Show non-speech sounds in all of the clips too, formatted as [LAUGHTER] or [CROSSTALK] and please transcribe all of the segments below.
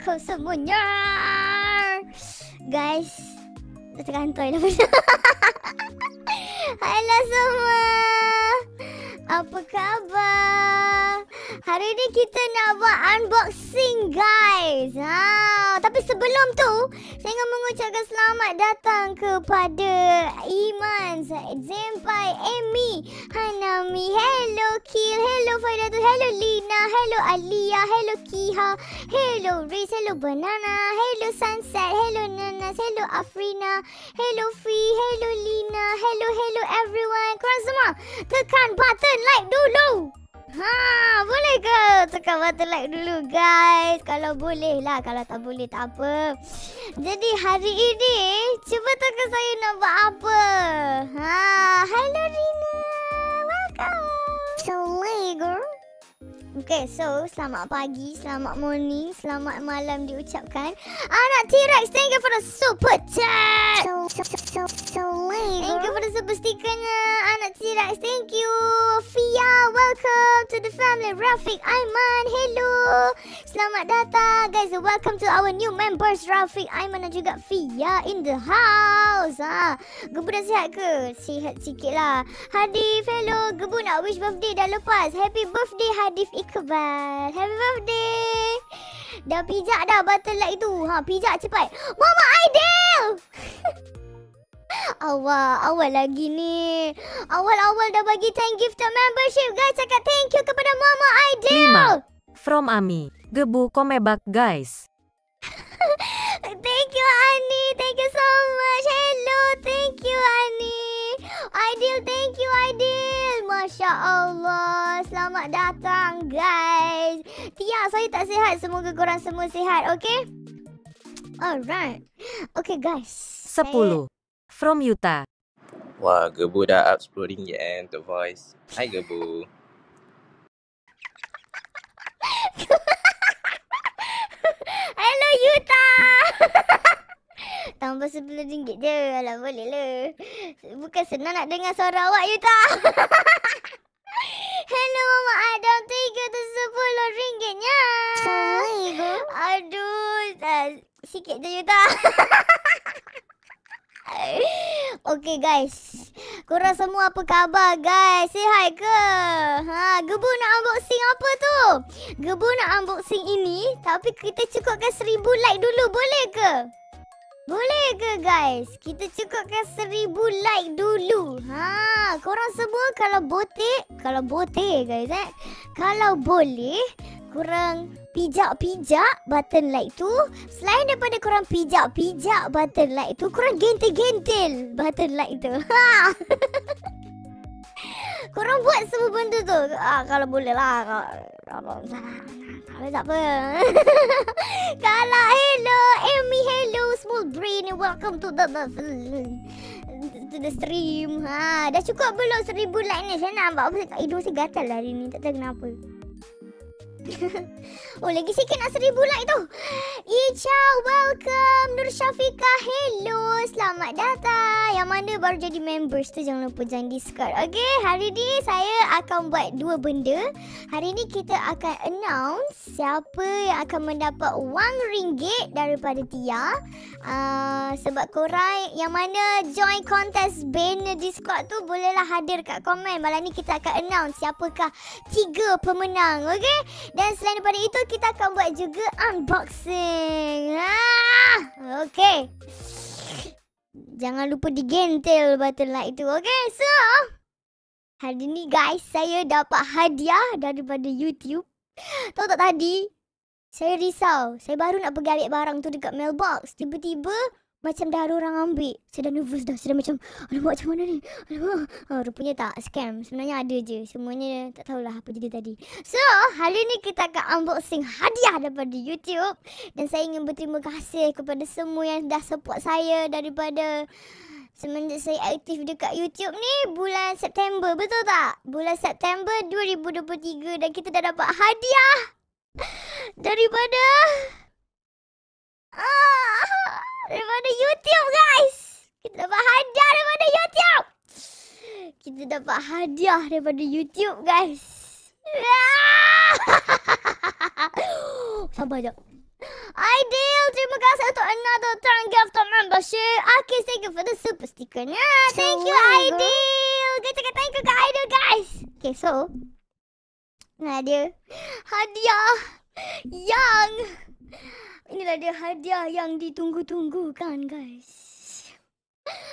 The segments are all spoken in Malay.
Assalamualaikum semuanya. Guys, terkantoi lah. Halo hello Riz, hello Banana, hello Sunset, hello Nanas, hello Afrina, hello Fi, hello Lina, hello hello everyone. Korang semua tekan button like dulu. Ha, boleh ke tekan button like dulu guys? Kalau boleh lah, kalau tak boleh tak apa. Jadi hari ini cuba tekan saya nak buat apa. Ha, hello Rina. Welcome. Assalamualaikum. Okay, so selamat pagi, selamat morning, selamat malam diucapkan. Anak T-Rex, thank you for the super chat. So, so, so, so, Thank you for the super stickernya. Anak T-Rex, thank you. Fia, welcome to the family. Rafiq, Aiman, hello. Selamat datang guys. Welcome to our new members. Rafiq, Aiman dan juga Fia in the house. Ha, Gebu dah sihat ke? Sihat sikit lah. Hadif, hello. Gebu nak wish birthday dah lepas. Happy birthday Hadif Iqbal. Happy birthday. Dah pijak dah button like tu. Ha, pijak cepat. Mama Aidil. [LAUGHS] awal, awal lagi ni. Awal-awal dah bagi 10 gifted membership. Guys, cakap thank you kepada Mama Aidil. Lima. From Ami. Gebu komebak guys. [LAUGHS] Thank you Ani. Thank you so much. Hello. Thank you Ani. Aidil, thank you Aidil. Masya Allah. Selamat datang guys. Tia, saya tak sihat. Semoga korang semua sihat. Okay? Alright. Okay guys. Sepuluh. From Yuta. Wah, Gebu dah up RM10 eh untuk voice. Hai Gebu. [LAUGHS] Hello Yuta. [LAUGHS] Tambah RM10 je. Alah boleh lah. Bukan senang nak dengar suara awak Yuta. [LAUGHS] Hello Mama Adam. You tu RM10-nya. Assalamualaikum. Aduh. Uh, sikit je Yuta. [LAUGHS] Okay guys Korang semua apa khabar guys Sihat ke ha, Gebu nak unboxing apa tu Gebu nak unboxing ini Tapi kita cukupkan seribu like dulu Boleh ke boleh ke guys? Kita cukupkan seribu like dulu. Ha, korang semua kalau botek, kalau botek guys eh. Kalau boleh, korang pijak-pijak button like tu. Selain daripada korang pijak-pijak button like tu, korang gentil-gentil button like tu. Ha. [LAUGHS] korang buat semua benda tu. Ah, kalau boleh lah. Kalau, kalau tak apa. [LAUGHS] kalau hello, Amy hello, small brain, welcome to the, the to the stream. Ha, dah cukup belum seribu like ni? Saya nampak apa hidung saya gatal lah hari ni. Tak tahu kenapa. [LAUGHS] oh lagi sikit nak seribu like tu. Icha welcome. Nur Syafiqah. Hello. Selamat datang. Yang mana baru jadi members tu Jangan lupa jangan discard Okay hari ni saya akan buat dua benda. Hari ni kita akan announce Siapa yang akan mendapat wang ringgit Daripada Tia uh, Sebab korang yang mana join kontes banner discord tu Bolehlah hadir kat komen Malam ni kita akan announce Siapakah tiga pemenang Okay dan selain daripada itu, kita akan buat juga unboxing. Ah, okay. Jangan lupa digentil button like itu. Okay, so. Hari ni guys, saya dapat hadiah daripada YouTube. Tahu tak tadi? Saya risau. Saya baru nak pergi ambil barang tu dekat mailbox. Tiba-tiba macam dah ada orang ambil. Saya dah nervous dah. Saya dah macam, alamak macam mana ni? Alamak. Oh, rupanya tak. Scam. Sebenarnya ada je. Semuanya tak tahulah apa jadi tadi. So, hari ni kita akan unboxing hadiah daripada YouTube. Dan saya ingin berterima kasih kepada semua yang dah support saya daripada semenjak saya aktif dekat YouTube ni bulan September. Betul tak? Bulan September 2023 dan kita dah dapat hadiah daripada uh, daripada YouTube guys. Kita dapat hadiah daripada YouTube. Kita dapat hadiah daripada YouTube guys. [LAUGHS] Sabar jap. Ideal, terima kasih untuk another turn gift of membership. Okay, thank you for the super sticker. Nah, thank you, Ideal. Kita kata thank you ke Ideal, guys. Okay, so, Nah dia. Hadiah. Yang. Inilah dia hadiah yang ditunggu-tunggu kan guys.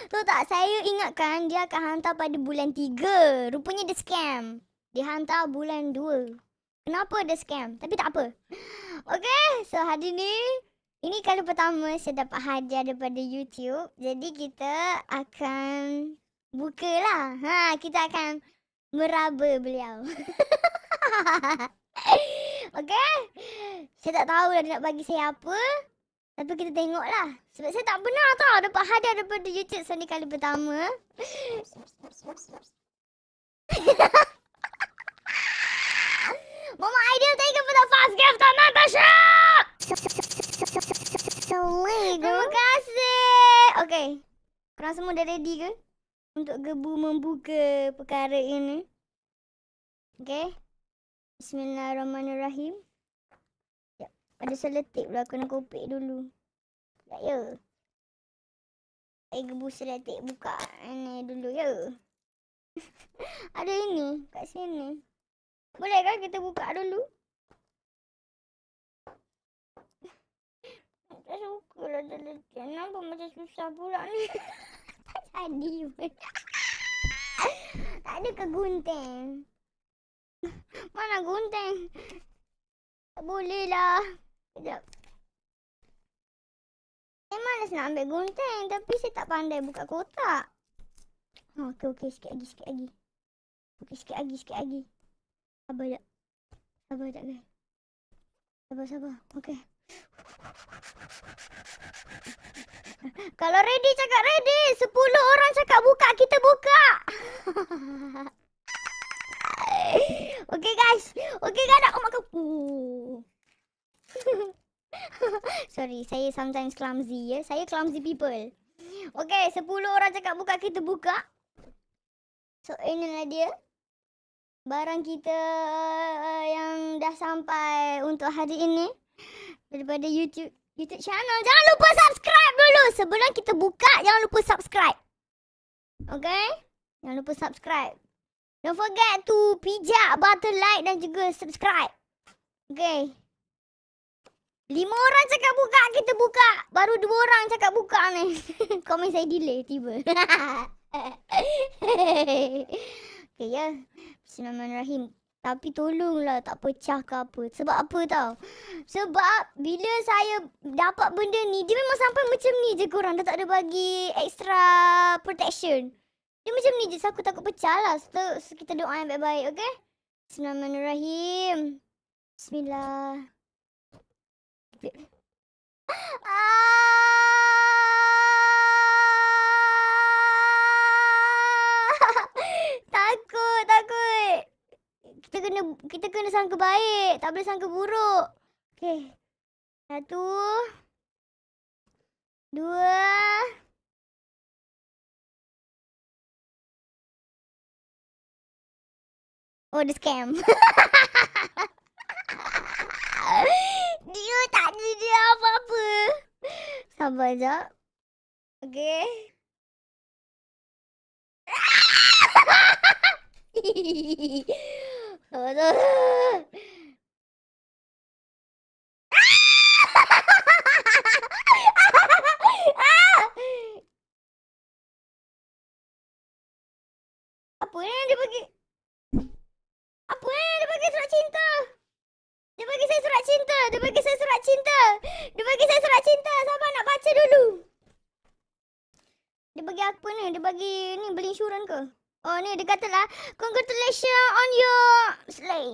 Tahu tak, saya ingatkan dia akan hantar pada bulan 3. Rupanya dia scam. Dia hantar bulan 2. Kenapa dia scam? Tapi tak apa. Okay, so hari ni ini kali pertama saya dapat hadiah daripada YouTube. Jadi kita akan buka lah. Ha, kita akan meraba beliau. [LAUGHS] [LAUGHS] okay. Saya tak tahu dah dia nak bagi saya apa. Tapi kita tengok lah. Sebab saya tak pernah tau dapat hadiah daripada YouTube. So ni kali pertama. [LAUGHS] Mama Ideal, thank you for the fast gift of membership! Terima kasih! Okay. Korang semua dah ready ke? Untuk gebu membuka perkara ini. Okay. Bismillahirrahmanirrahim. Sekejap. Ada seletik pula. Kena kopik dulu. Tak ya? Eh, gebu seletik buka ini dulu ya? [LAUGHS] Ada ini kat sini. Boleh kan kita buka dulu? [LAUGHS] Tak suka lah dalam Kenapa macam susah pula ni? [LAUGHS] tak jadi tak ada ke gunting? Mana gunting? Tak boleh lah. Sekejap. Saya malas nak ambil gunting tapi saya tak pandai buka kotak. Oh, okey, okey. Sikit lagi, sikit lagi. Okey, sikit lagi, sikit lagi. Sabar jap. Sabar jap guys. Sabar sabar. Okey. Kalau ready cakap ready. Sepuluh orang cakap buka kita buka. [LAUGHS] Okey guys. Okey kan aku makan. Uh. [LAUGHS] Sorry, saya sometimes clumsy ya. Saya clumsy people. Okey, sepuluh orang cakap buka kita buka. So inilah dia barang kita uh, yang dah sampai untuk hari ini daripada YouTube YouTube channel. Jangan lupa subscribe dulu sebelum kita buka. Jangan lupa subscribe. Okay? Jangan lupa subscribe. Don't forget to pijak button like dan juga subscribe. Okay. Lima orang cakap buka, kita buka. Baru dua orang cakap buka ni. [LAUGHS] Komen saya delay tiba. [LAUGHS] okay ya. Bismillahirrahmanirrahim. Tapi tolonglah tak pecah ke apa. Sebab apa tau? Sebab bila saya dapat benda ni, dia memang sampai macam ni je korang. Dah tak ada bagi extra protection. Dia macam ni je. So aku takut pecah lah. So, kita doa yang baik-baik, okay? Bismillahirrahmanirrahim. Bismillah. [LAUGHS] takut, takut. Kita kena kita kena sangka baik, tak boleh sangka buruk. Okey. Satu. Dua. Oh, the scam. [LAUGHS] dia tak ada dia apa-apa. Sabar jap. Okey. Sabar [LAUGHS] Apa yang dia bagi? Bagi surat cinta? Dia bagi saya surat cinta. Dia bagi saya surat cinta. Dia bagi saya surat cinta. Sabar nak baca dulu. Dia bagi apa ni? Dia bagi ni beli insurans ke? Oh ni dia kata lah. Congratulations on your slay.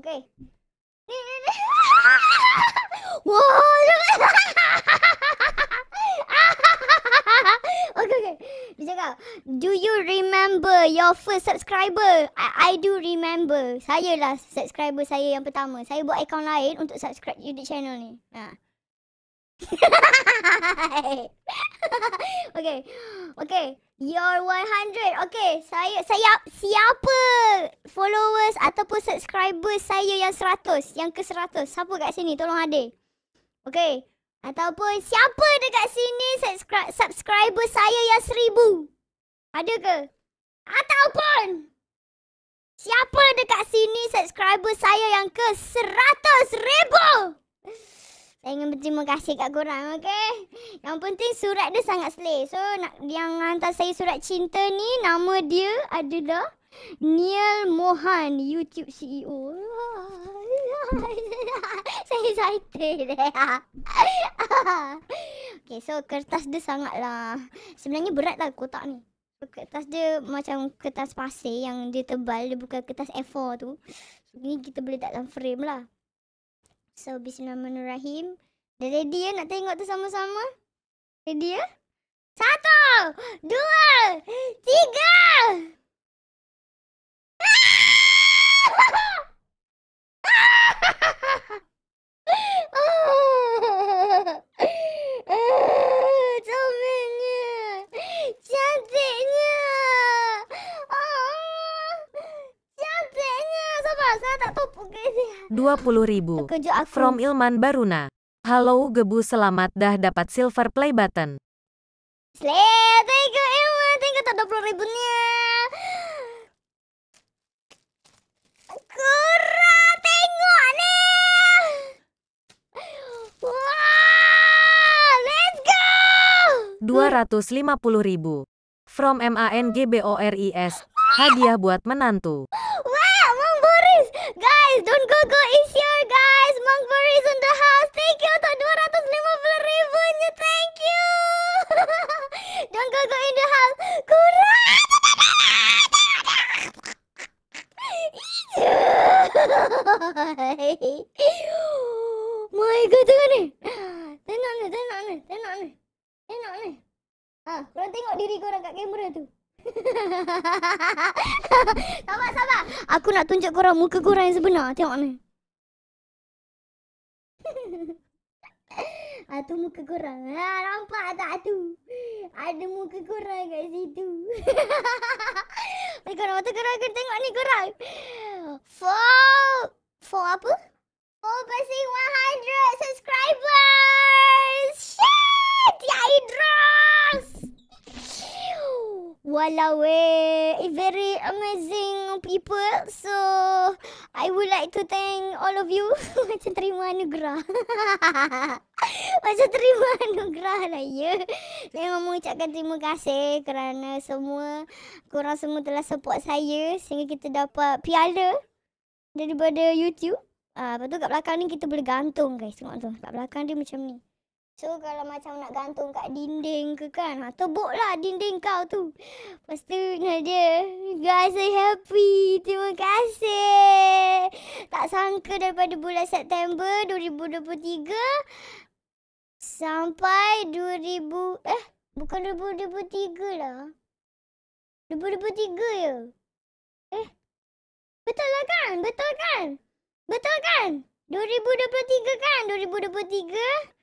Okay. Ni ni ni. [LAUGHS] Wah. [LAUGHS] [LAUGHS] [LAUGHS] okay okay. Dia cakap. Do you remember your first subscriber? I, I do remember. Saya lah subscriber saya yang pertama. Saya buat account lain untuk subscribe YouTube channel ni. Ha. [LAUGHS] okay. Okay. Your 100. Okay. Saya, saya, siapa followers ataupun subscribers saya yang 100? Yang ke 100? Siapa kat sini? Tolong hadir. Okay. Ataupun siapa dekat sini subscribe, subscriber saya yang 1000? Ada ke? Ataupun siapa dekat sini subscriber saya yang ke 100 ribu? Saya ingin berterima kasih kat korang, okay? Yang penting surat dia sangat slay. So, nak, yang hantar saya surat cinta ni, nama dia adalah Neil Mohan, YouTube CEO. [LAUGHS] saya excited. [LAUGHS] okay, so kertas dia sangatlah... Sebenarnya berat lah kotak ni. Kertas dia macam kertas pasir yang dia tebal. Dia bukan kertas A4 tu. So, ni kita boleh tak dalam frame lah. So bismillahirrahmanirrahim. Dah ready ya nak tengok tu sama-sama? Ready ya? Satu, dua, tiga. [LAUGHS] 20.000 From Ilman Baruna. Halo Gebu selamat dah dapat silver play button. Slay, thank you Ilman, thank you tak 20 ribunya. Kurang. 250 ribu. From MANGBORIS. Hadiah buat menantu. Wah, Mang Boris. Guys, don't go go is here guys. Mang Boris in the house. Thank you untuk 250 ribunya. Thank you. [LAUGHS] don't go go in the house. Kurang. [LAUGHS] [LAUGHS] My god, tengok ni. Tengok ni, tengok ni, tengok ni. Tengok ni. Ah, korang tengok diri korang kat kamera tu. [LAUGHS] sabar, sabar. Aku nak tunjuk korang muka korang yang sebenar. Tengok ni. [LAUGHS] ah, tu muka korang. Ha, nampak tak tu? Ada muka korang kat situ. [LAUGHS] Ni korang, mata korang kena tengok ni korang. For... For apa? For passing 100 subscribers. Ya Idros! Walau eh, very amazing people. So, I would like to thank all of you. [LAUGHS] Macam terima anugerah. [LAUGHS] Macam terima anugerah lah ya. Saya mahu mengucapkan terima kasih kerana semua korang semua telah support saya sehingga kita dapat piala daripada YouTube. Ah, lepas tu kat belakang ni kita boleh gantung guys. Tengok tu. Kat belakang dia macam ni. So kalau macam nak gantung kat dinding ke kan. Ha, tebuk lah dinding kau tu. Lepas tu nah dia. Guys saya happy. Terima kasih. Tak sangka daripada bulan September 2023. Sampai 2000. Eh bukan 2023 lah. 2023 ya. Eh. Betul lah kan? Betul kan? Betul kan? 2023 kan? 2023.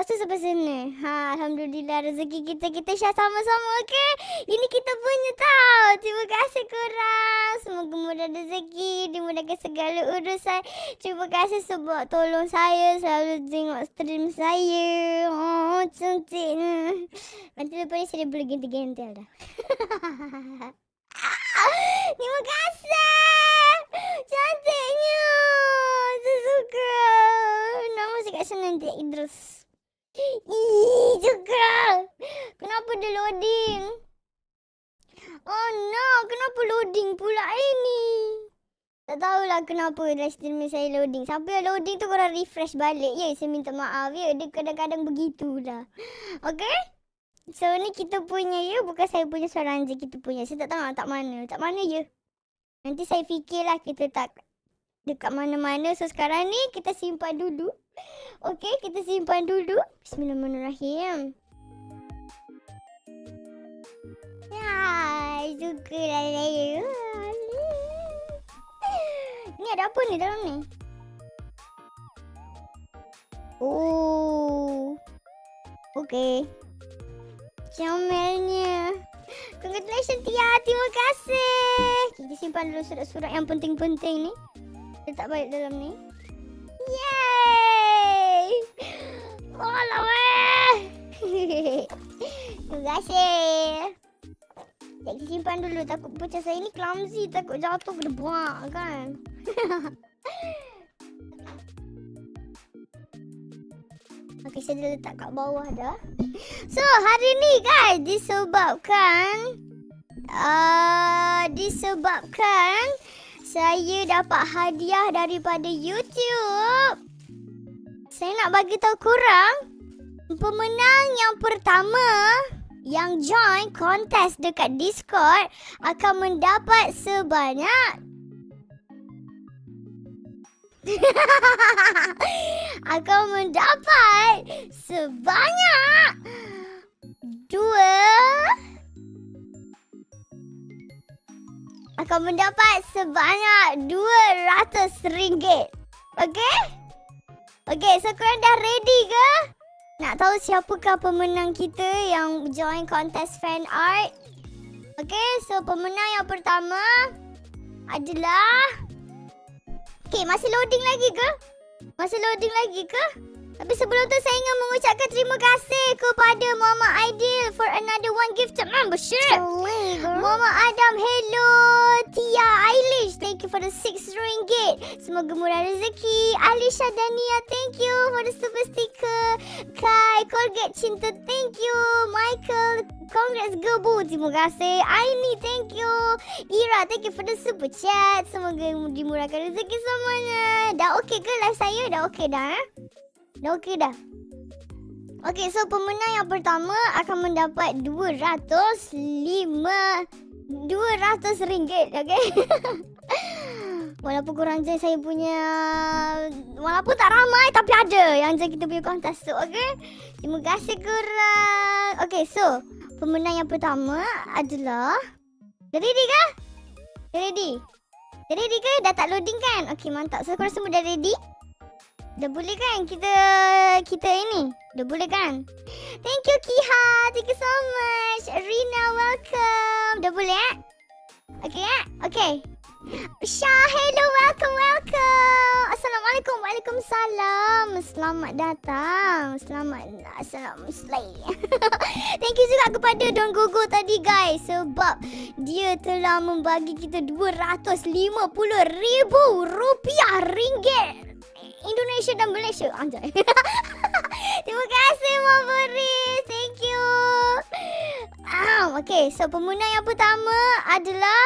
Lepas tu sampai sini. Ha, Alhamdulillah rezeki kita kita share sama-sama okey. Ini kita punya tau. Terima kasih korang. Semoga mudah rezeki. Dimudahkan segala urusan. Terima kasih sebab tolong saya. Selalu tengok stream saya. Oh, cantiknya. Nanti lepas ni saya boleh gentil-gentil dah. [LAUGHS] Terima kasih. Cantiknya. Saya suka. Nama saya kat sana nanti Idris. Ih, juga. Kenapa dia loading? Oh no, kenapa loading pula ini? Tak tahulah kenapa live stream saya loading. Yang loading tu korang refresh balik ya. Saya minta maaf ya. Dia kadang-kadang begitulah. Okay? So ni kita punya ya. Bukan saya punya seorang je kita punya. Saya tak tahu tak mana. Tak mana ya. Nanti saya fikirlah kita tak dekat mana-mana. So sekarang ni kita simpan dulu. [LAUGHS] Okey, kita simpan dulu. Bismillahirrahmanirrahim. Ya, suka lah saya. Ni ada apa ni dalam ni? Oh. Okey. Comelnya. Congratulations Tia. Terima kasih. Kita simpan dulu surat-surat yang penting-penting ni. Letak balik dalam ni. Yeay! Alah weh! [LAUGHS] Terima kasih. Kita simpan dulu. Takut pecah saya ni clumsy. Takut jatuh ke depan kan. [LAUGHS] Okay, saya dah letak kat bawah dah. So, hari ni guys, disebabkan... Uh, disebabkan saya dapat hadiah daripada YouTube. Saya nak bagi tahu korang pemenang yang pertama yang join kontes dekat Discord akan mendapat sebanyak [LAUGHS] akan mendapat sebanyak dua akan mendapat sebanyak RM200. Okey? Okey, so korang dah ready ke? Nak tahu siapakah pemenang kita yang join kontes fan art? Okey, so pemenang yang pertama adalah Okay, masih loading lagi ke? Masih loading lagi ke? Tapi sebelum tu saya ingin mengucapkan terima kasih kepada Mama Aidil for another one gifted membership. Mama Adam, hello. Tia Eilish, thank you for the six ringgit. Semoga murah rezeki. Alisha Dania, thank you for the super sticker. Kai, Colgate Cinta, thank you. Michael, congrats Gebu, terima kasih. Aini, thank you. Ira, thank you for the super chat. Semoga dimurahkan rezeki semuanya. Dah okey ke live saya? Dah okey dah eh? Dah okey dah. Okey, so pemenang yang pertama akan mendapat 205 200 ringgit, okey. [LAUGHS] walaupun kurang je saya punya walaupun tak ramai tapi ada yang je kita punya kontes tu, okey. Terima kasih korang. Okey, so pemenang yang pertama adalah Dah ready ke? Dah ready? Dah ready ke? Dah tak loading kan? Okey, mantap. So korang semua dah ready? Dah boleh kan kita kita ini? Dah boleh kan? Thank you Kiha. Thank you so much. Rina welcome. Dah boleh eh? Okay eh? Okay. Syah, hello, welcome, welcome. Assalamualaikum, waalaikumsalam. Selamat datang. Selamat, assalamualaikum. [LAUGHS] Thank you juga kepada Don Gogo tadi guys. Sebab dia telah membagi kita RM250,000 rupiah ringgit. Indonesia dan Malaysia. Anjay. [LAUGHS] Terima kasih Boris. Thank you. Um, okay, so pemenang yang pertama adalah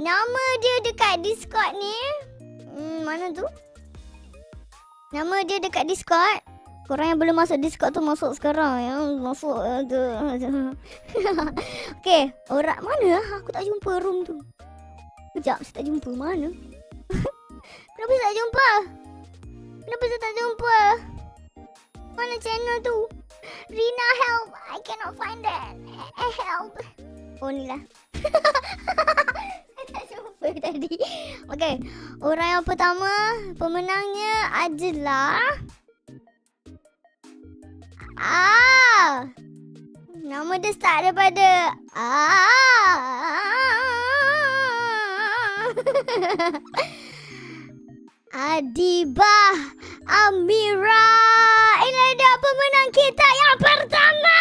nama dia dekat Discord ni. Hmm, mana tu? Nama dia dekat Discord. Korang yang belum masuk Discord tu masuk sekarang ya. Masuk tu. [LAUGHS] okay, orang mana? Aku tak jumpa room tu. Sekejap, saya tak jumpa. Mana? [LAUGHS] Kenapa saya tak jumpa? Kenapa saya tak jumpa? Mana channel tu? Rina help. I cannot find that. Help. Oh ni lah. [LAUGHS] saya tak jumpa tadi. Okay. Orang yang pertama. Pemenangnya adalah. Ah. Nama dia start daripada. Ah. [LAUGHS] Adibah Amira. Ini dia pemenang kita yang pertama.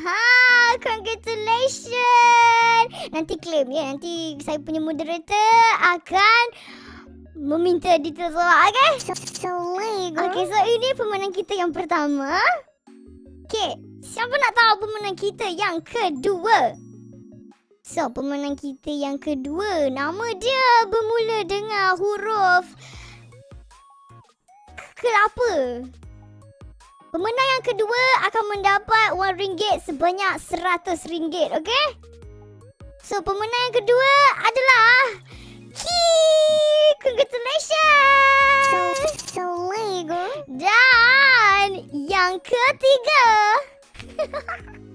Ha, Congratulations. Nanti claim ya Nanti saya punya moderator akan Meminta detail soal Okay? Okay so ini pemenang kita yang pertama. Okay Siapa nak tahu pemenang kita yang kedua So, pemenang kita yang kedua, nama dia bermula dengan huruf kelapa. Pemenang yang kedua akan mendapat wang ringgit sebanyak seratus ringgit, okey? So, pemenang yang kedua adalah Ki! Congratulations! So Dan yang ketiga [LAUGHS]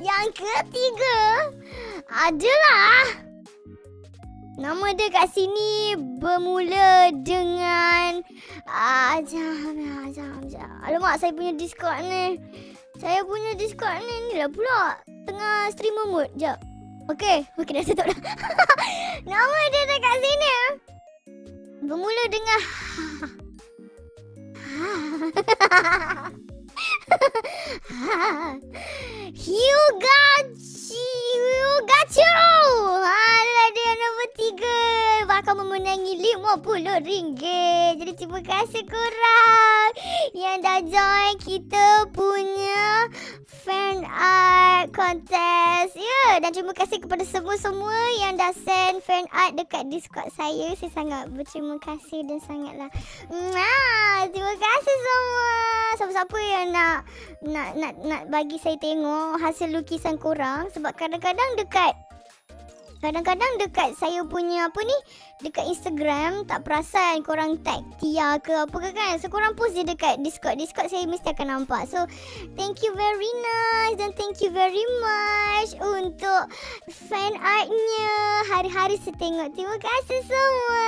Yang ketiga adalah Nama dia kat sini bermula dengan ah, jam, jam, jam. Alamak, saya punya Discord ni. Saya punya Discord ni ni lah pula. Tengah streamer mode. Sekejap. Okey. Okey dah tutup dah. [LAUGHS] Nama dia dekat sini. Bermula dengan... [LAUGHS] Hyugachi Hyugachiro Alah dia nombor tiga. Bakal memenangi RM50 Jadi terima kasih korang. Yang dah join kita punya Fan art contest Ya yeah. Dan terima kasih kepada semua-semua Yang dah send fan art dekat Discord saya Saya sangat berterima kasih dan sangatlah Mwah, Terima kasih semua Siapa-siapa yang nak nak nak nak bagi saya tengok hasil lukisan korang sebab kadang-kadang dekat Kadang-kadang dekat saya punya apa ni Dekat Instagram tak perasan korang tag Tia ke apa ke kan. So korang post je dekat Discord. Discord saya mesti akan nampak. So thank you very nice Dan thank you very much Untuk fan artnya. Hari-hari saya tengok. Terima kasih semua.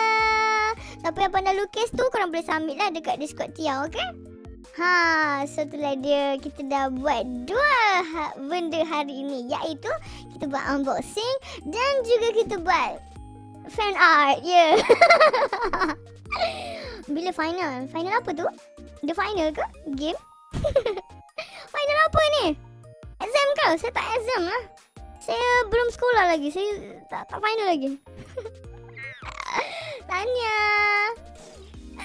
Siapa yang pandai lukis tu korang boleh submit lah dekat Discord Tia okay Ha, so itulah dia kita dah buat dua ha- benda hari ini iaitu kita buat unboxing dan juga kita buat fan art. Ya. Yeah. [LAUGHS] Bila final? Final apa tu? The final ke? Game? [LAUGHS] final apa ni? Exam ke? Saya tak exam lah. Saya belum sekolah lagi. Saya tak, tak final lagi. [LAUGHS] Tanya.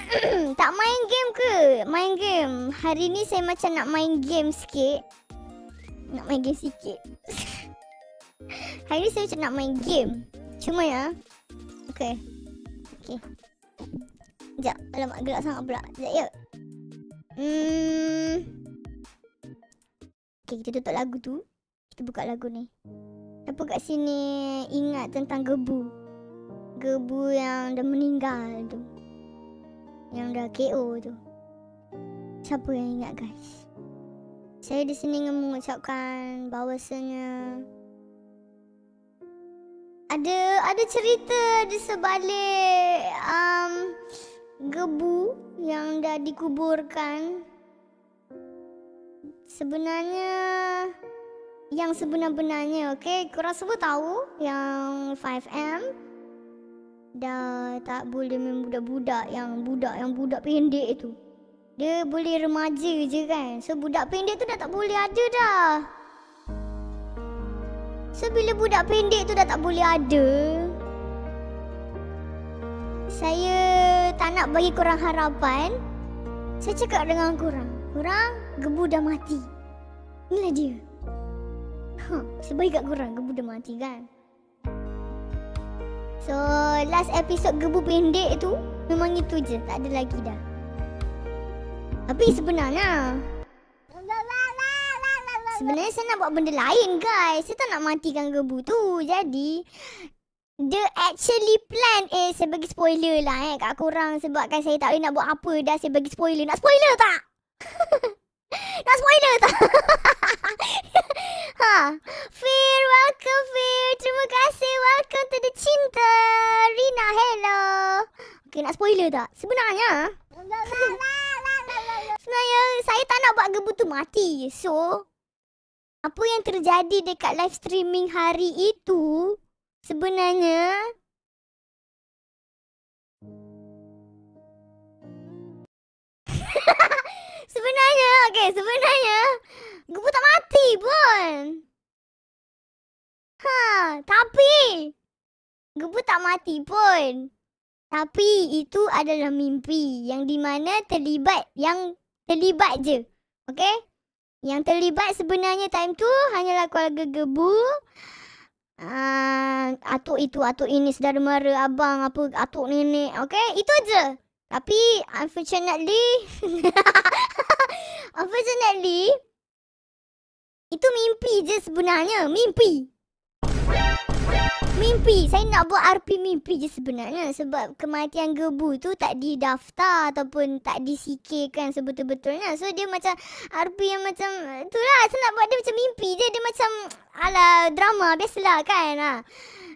[COUGHS] tak main game ke? Main game. Hari ni saya macam nak main game sikit. Nak main game sikit. [LAUGHS] Hari ni saya macam nak main game. Cuma ya. Okay. Okay. Sekejap. Alamak gelap sangat pula. Sekejap ya. Hmm. Okay kita tutup lagu tu. Kita buka lagu ni. Apa kat sini ingat tentang gebu. Gebu yang dah meninggal tu. Yang dah KO tu Siapa yang ingat guys Saya di sini ingin mengucapkan bahawasanya ada ada cerita di sebalik um, gebu yang dah dikuburkan. Sebenarnya yang sebenar-benarnya, okay? Korang semua tahu yang 5M dah tak boleh main budak-budak yang budak yang budak pendek tu. Dia boleh remaja je kan. So budak pendek tu dah tak boleh ada dah. So bila budak pendek tu dah tak boleh ada. Saya tak nak bagi korang harapan. Saya cakap dengan korang. Korang gebu dah mati. Inilah dia. Ha, saya bagi kat korang gebu dah mati kan. So last episode gebu pendek tu Memang itu je. Tak ada lagi dah. Tapi sebenarnya. Sebenarnya saya nak buat benda lain guys. Saya tak nak matikan gebu tu. Jadi The actually plan. Eh Saya bagi spoiler lah eh Kat korang. Sebabkan saya tak boleh nak buat apa Dah saya bagi spoiler. Nak spoiler tak? [LAUGHS] Nak spoiler tak? [LAUGHS] ha. Fir, welcome Fir. Terima kasih. Welcome to the cinta. Rina, hello. Okay, nak spoiler tak? Sebenarnya. [LAUGHS] Sebenarnya, saya tak nak buat gebu tu mati. So, apa yang terjadi dekat live streaming hari itu, sebenarnya, [LAUGHS] Sebenarnya, okay, sebenarnya Gupu tak mati pun. Ha, tapi Gupu tak mati pun. Tapi itu adalah mimpi Yang di mana terlibat Yang terlibat je Okay Yang terlibat sebenarnya time tu Hanyalah keluarga Gebu. Uh, Atuk itu, atuk ini Saudara mara, abang, apa, atuk nenek Okay, itu je. Tapi unfortunately [LAUGHS] Unfortunately Itu mimpi je sebenarnya Mimpi. Mimpi Saya nak buat RP mimpi je sebenarnya Sebab kematian gebu tu tak didaftar Ataupun tak disikirkan sebetul-betulnya. So dia macam RP yang macam Itulah saya nak buat dia macam mimpi je. Dia macam Alah drama biasalah kan ha.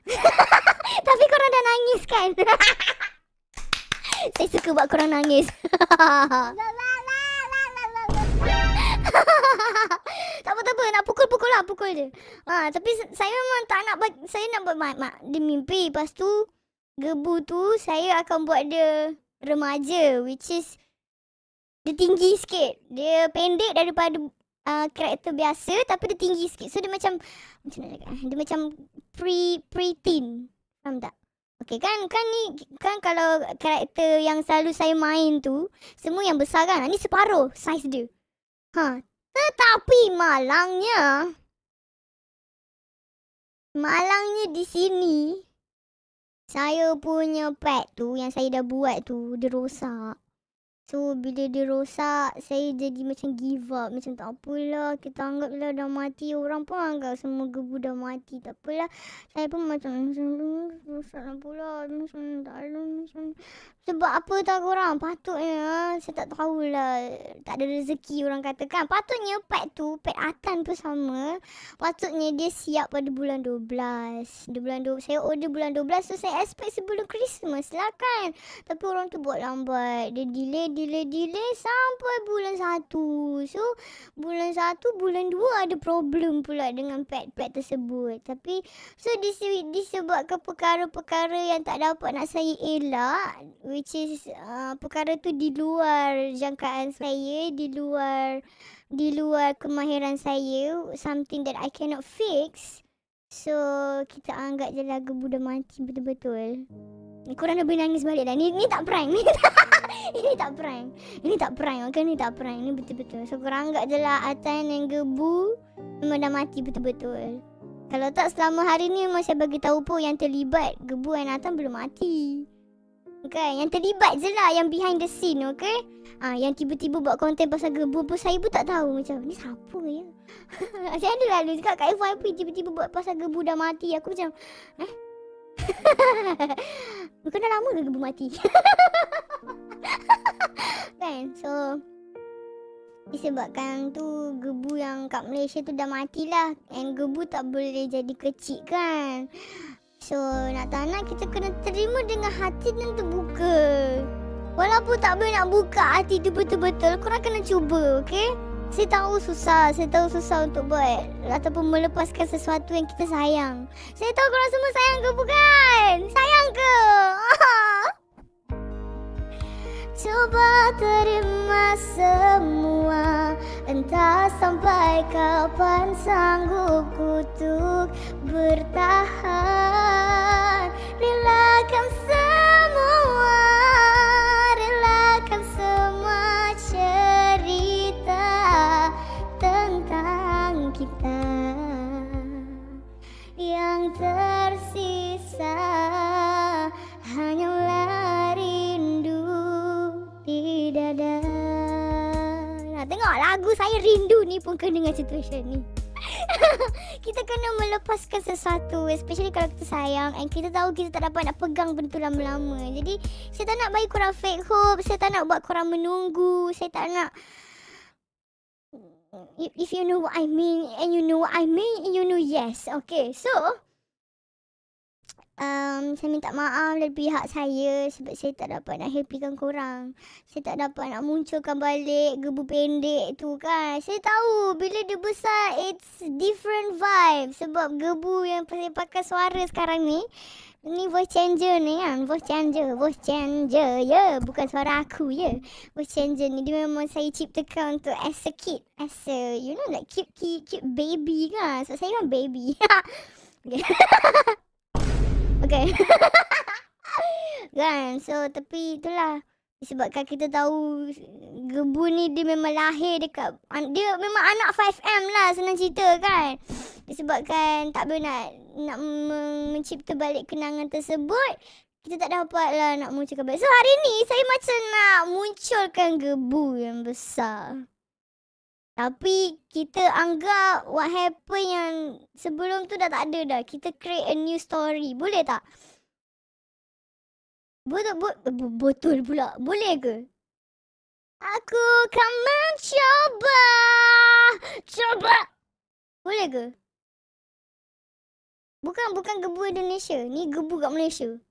[LAUGHS] Tapi korang dah nangis kan? [LAUGHS] Saya suka buat korang nangis. [LAUGHS] [LAUGHS] lah pukul dia. Ha, tapi saya memang tak nak bagi, saya nak buat mak, mak dia mimpi. Lepas tu gebu tu saya akan buat dia remaja which is dia tinggi sikit. Dia pendek daripada uh, karakter biasa tapi dia tinggi sikit. So dia macam macam mana nak cakap, eh? Dia macam pre pre-teen. Faham tak? Okay kan kan ni kan kalau karakter yang selalu saya main tu semua yang besar kan. Ni separuh saiz dia. Ha. Tetapi malangnya malangnya di sini saya punya pad tu yang saya dah buat tu dia rosak. So bila dia rosak saya jadi macam give up. Macam tak apalah kita anggap lah dah mati. Orang pun anggap semua gebu dah mati. Tak apalah. Saya pun macam rosak lah pula. Macam tak ada macam sebab apa tahu korang patutnya saya tak tahulah tak ada rezeki orang katakan. Patutnya pad tu pad Atan pun sama. Patutnya dia siap pada bulan 12 di bulan 12 saya order bulan 12 so saya expect sebelum Christmas lah kan. Tapi orang tu buat lambat. Dia delay delay delay sampai bulan 1 so bulan 1 bulan 2 ada problem pula dengan pad-pad tersebut. Tapi so dise- disebabkan perkara-perkara yang tak dapat nak saya elak which is uh, perkara tu di luar jangkaan saya di luar di luar kemahiran saya something that I cannot fix so kita anggap je lagu budak mati betul-betul. Korang dah boleh nangis balik dah. Ni, ni tak prank [LAUGHS] ni ini tak prank ini tak prank okay? Ni tak prank ni betul-betul. So korang anggap je lah Atan yang gebu memang dah mati betul-betul. Kalau tak selama hari ni memang saya bagi tahu pun yang terlibat gebu dan Atan belum mati Okay, yang terlibat je lah yang behind the scene, okay? Ah, yang tiba-tiba buat konten pasal gebu pun saya pun tak tahu macam ni siapa ya? [LAUGHS] saya ada lalu cakap kat FYP tiba-tiba buat pasal gebu dah mati. Aku macam, eh? [LAUGHS] Bukan dah lama ke gebu mati? [LAUGHS] kan, so disebabkan tu gebu yang kat Malaysia tu dah matilah and gebu tak boleh jadi kecil kan. So nak tak nak kita kena terima dengan hati yang terbuka. Walaupun tak boleh nak buka hati tu betul-betul, korang kena cuba, okay? Saya tahu susah, saya tahu susah untuk buat ataupun melepaskan sesuatu yang kita sayang. Saya tahu korang semua sayang ke bukan? Sayang ke? [LAUGHS] Coba terima semua. Entah sampai kapan sanggup kutuk bertahan. Relakan semua Relakan semua cerita tentang kita. Yang tersisa hanyalah tengok lagu saya rindu ni pun kena dengan situation ni. [LAUGHS] Kita kena melepaskan sesuatu especially kalau kita sayang and kita tahu kita tak dapat nak pegang benda tu lama-lama. Jadi saya tak nak bagi korang fake hope saya tak nak buat korang menunggu saya tak nak if you know what I mean and you know what I mean you know yes okay? So um, saya minta maaf dari pihak saya sebab saya tak dapat nak happykan korang. Saya tak dapat nak munculkan balik gebu pendek tu kan. Saya tahu bila dia besar it's different vibe sebab gebu yang saya pakai suara sekarang ni ni voice changer ni kan Voice changer Voice changer Ya yeah. Bukan suara aku ya yeah. Voice changer ni Dia memang saya ciptakan untuk As a kid As a You know like cute cute, cute baby kan So saya kan baby [LAUGHS] [LAUGHS] Okay [LAUGHS] kan, so tapi itulah disebabkan kita tahu gebu ni dia memang lahir dekat dia memang anak 5M lah senang cerita kan. Disebabkan tak boleh nak nak mencipta balik kenangan tersebut, kita tak dapat lah nak munculkan balik. So hari ni saya macam nak munculkan gebu yang besar. Tapi kita anggap what happen yang sebelum tu dah tak ada dah. Kita create a new story. Boleh tak? Betul, betul, betul pula. Boleh ke? Aku akan mencoba. Coba. Boleh ke? Bukan bukan gebu Indonesia. Ni gebu kat Malaysia.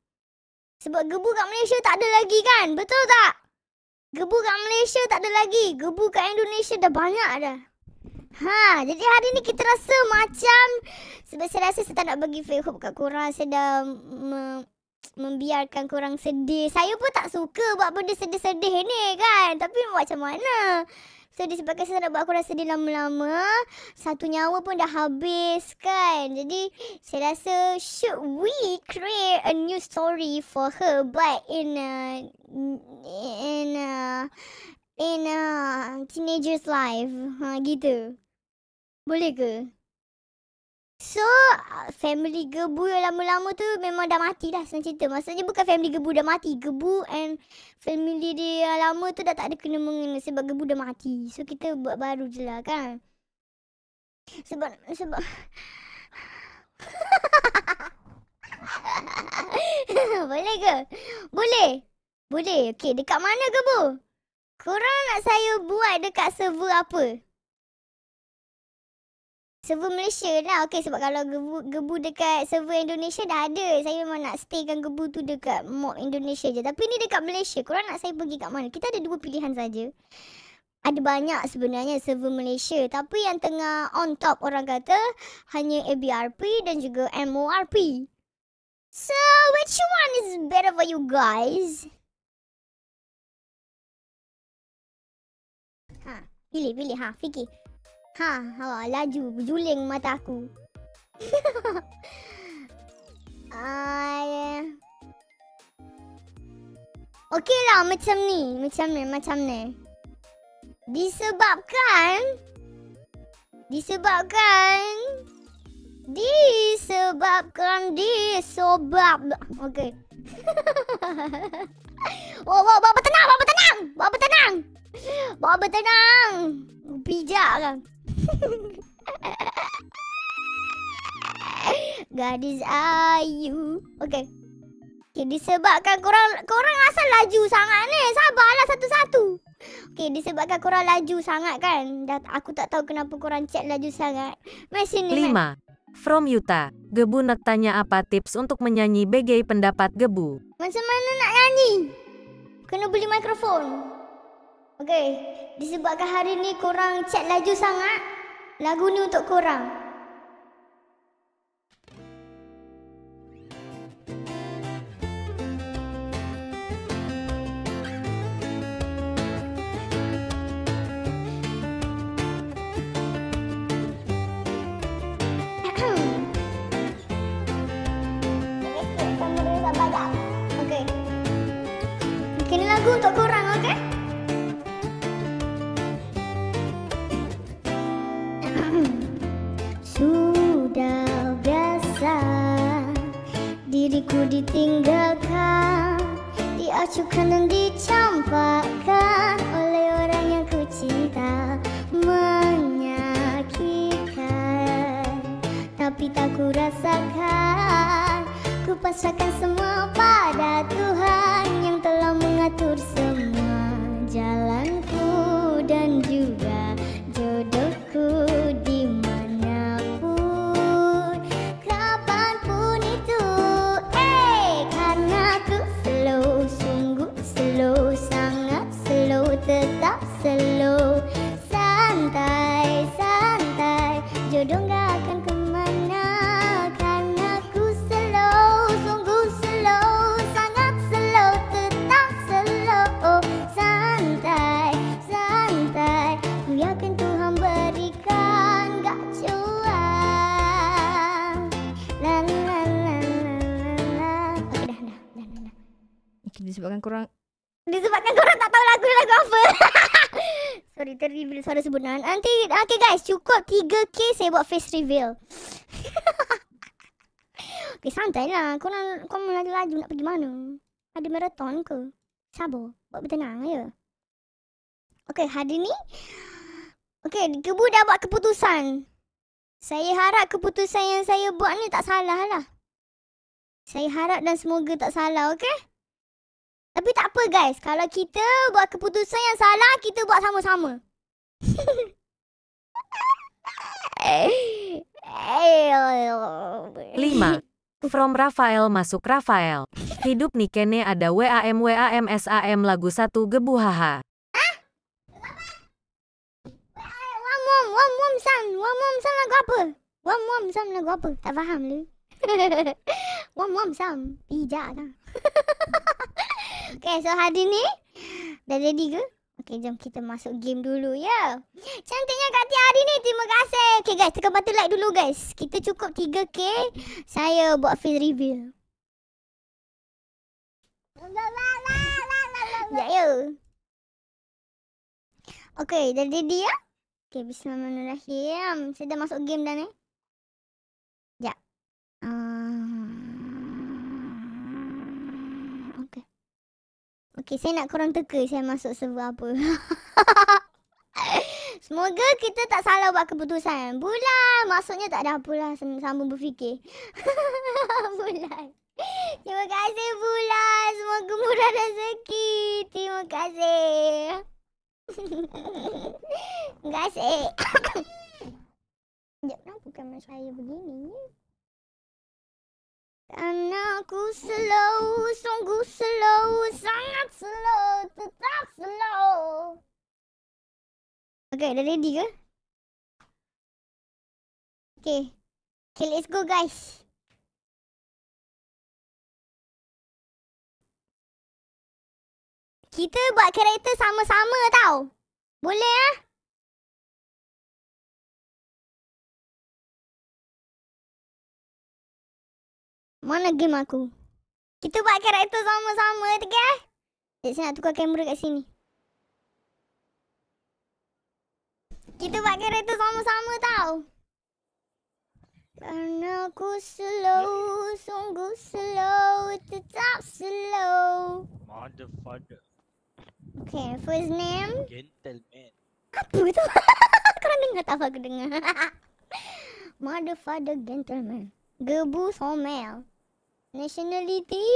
Sebab gebu kat Malaysia tak ada lagi kan? Betul tak? Gebu kat Malaysia tak ada lagi. Gebu kat Indonesia dah banyak dah. Ha, jadi hari ni kita rasa macam sebab saya rasa saya tak nak bagi fake hope kat korang. Saya dah me, membiarkan korang sedih. Saya pun tak suka buat benda sedih-sedih ni kan. Tapi macam mana? So disebabkan saya nak buat korang sedih lama-lama, satu nyawa pun dah habis kan. Jadi saya rasa should we create a new story for her but in a in a in a teenager's life. Ha gitu. Boleh ke? So, uh, family gebu yang lama-lama tu memang dah mati dah senang cerita. Maksudnya bukan family gebu dah mati. Gebu and family dia yang lama tu dah tak ada kena mengena sebab gebu dah mati. So, kita buat baru je lah kan. Sebab, sebab... [LAUGHS] Boleh ke? Boleh? Boleh. Okay, dekat mana gebu? Korang nak saya buat dekat server apa? Server Malaysia lah. Okay sebab kalau gebu, gebu dekat server Indonesia dah ada. Saya memang nak staykan gebu tu dekat mob Indonesia je. Tapi ni dekat Malaysia. Korang nak saya pergi kat mana? Kita ada dua pilihan saja. Ada banyak sebenarnya server Malaysia. Tapi yang tengah on top orang kata hanya ABRP dan juga MORP. So which one is better for you guys? Ha, pilih, pilih. Ha, fikir. Ha, ha laju berjuling mata aku. [LAUGHS] Ay. Okey lah macam ni, macam ni, macam ni. Disebabkan disebabkan disebabkan disebab. Okey. [LAUGHS] oh, bawa, bawa tenang, bawa tenang. Bawa tenang. Bawa tenang. Bijak kan. [LAUGHS] Gadis ayu. Okey. Okay, disebabkan korang korang asal laju sangat ni. Sabarlah satu-satu. Okey, disebabkan korang laju sangat kan. Dan aku tak tahu kenapa korang chat laju sangat. Mai sini. Lima. From Yuta, Gebu nak tanya apa tips untuk menyanyi BG pendapat Gebu. Macam mana nak nyanyi? Kena beli mikrofon. Okey, disebabkan hari ni korang chat laju sangat, lagu ni untuk korang. [COUGHS] Kena lagu untuk korang, Diriku ditinggalkan Diacuhkan dan dicampakkan Oleh orang yang ku cinta Menyakitkan. Tapi tak ku rasakan Ku pasrahkan semua pada Tuhan Yang telah mengatur semua jalanku Dan juga disebabkan korang Disebabkan korang tak tahu lagu ni lagu apa? [LAUGHS] Sorry terreveal suara sebenar. Nanti Okay guys cukup 3k saya buat face reveal. [LAUGHS] Okay santai lah. Korang Korang laju-laju nak pergi mana? Ada marathon ke? Sabar Buat bertenang ya Okay hari ni Okay Kebu dah buat keputusan. Saya harap keputusan yang saya buat ni tak salah lah. Saya harap dan semoga tak salah okay tapi tak apa guys, kalau kita buat keputusan yang salah, kita buat sama-sama. [LAUGHS] Lima. From Rafael masuk Rafael. Hidup nih kene ada WAM WAM SAM lagu satu Gebu haha. Wam wam wam wam Sam. Wam Wam Sam lagu apa? Wam Wam Sam lagu apa? Tak faham lu. [LAUGHS] Wam Wam Sam. Pijak lah. [LAUGHS] okay, so hari ni dah ready ke? Okay, jom kita masuk game dulu ya. Cantiknya Kak Tia hari ni. Terima kasih. Okay guys, tekan button like dulu guys. Kita cukup 3K. Saya buat face reveal. Sekejap ya. Okay, dah ready ya? Okay, bismillahirrahmanirrahim. Saya dah masuk game dah ni. Sekejap. Uh, okay. Okay, saya nak korang teka saya masuk server apa. [LAUGHS] Semoga kita tak salah buat keputusan. Bulan, maksudnya tak ada apalah sambung berfikir. [LAUGHS] bulan. Terima kasih Bulan. Semoga murah rezeki. Terima kasih. [LAUGHS] Terima kasih. [COUGHS] Sekejap, kenapa kamera saya begini? Karena aku slow, sungguh slow, sangat slow, tetap slow. Okay, dah ready ke? Okay. Okay, let's go guys. Kita buat karakter sama-sama tau. Boleh ah? Mana game aku? Kita buat karakter sama-sama okay? Sekejap saya nak tukar kamera kat sini. Kita buat karakter sama-sama tau. Karena aku slow, sungguh slow, tetap slow. Motherfucker. Okay, first name. Gentleman. Apa tu? [LAUGHS] Korang dengar tak apa aku dengar? [LAUGHS] Motherfucker gentleman. Gebu Somel. Nationality?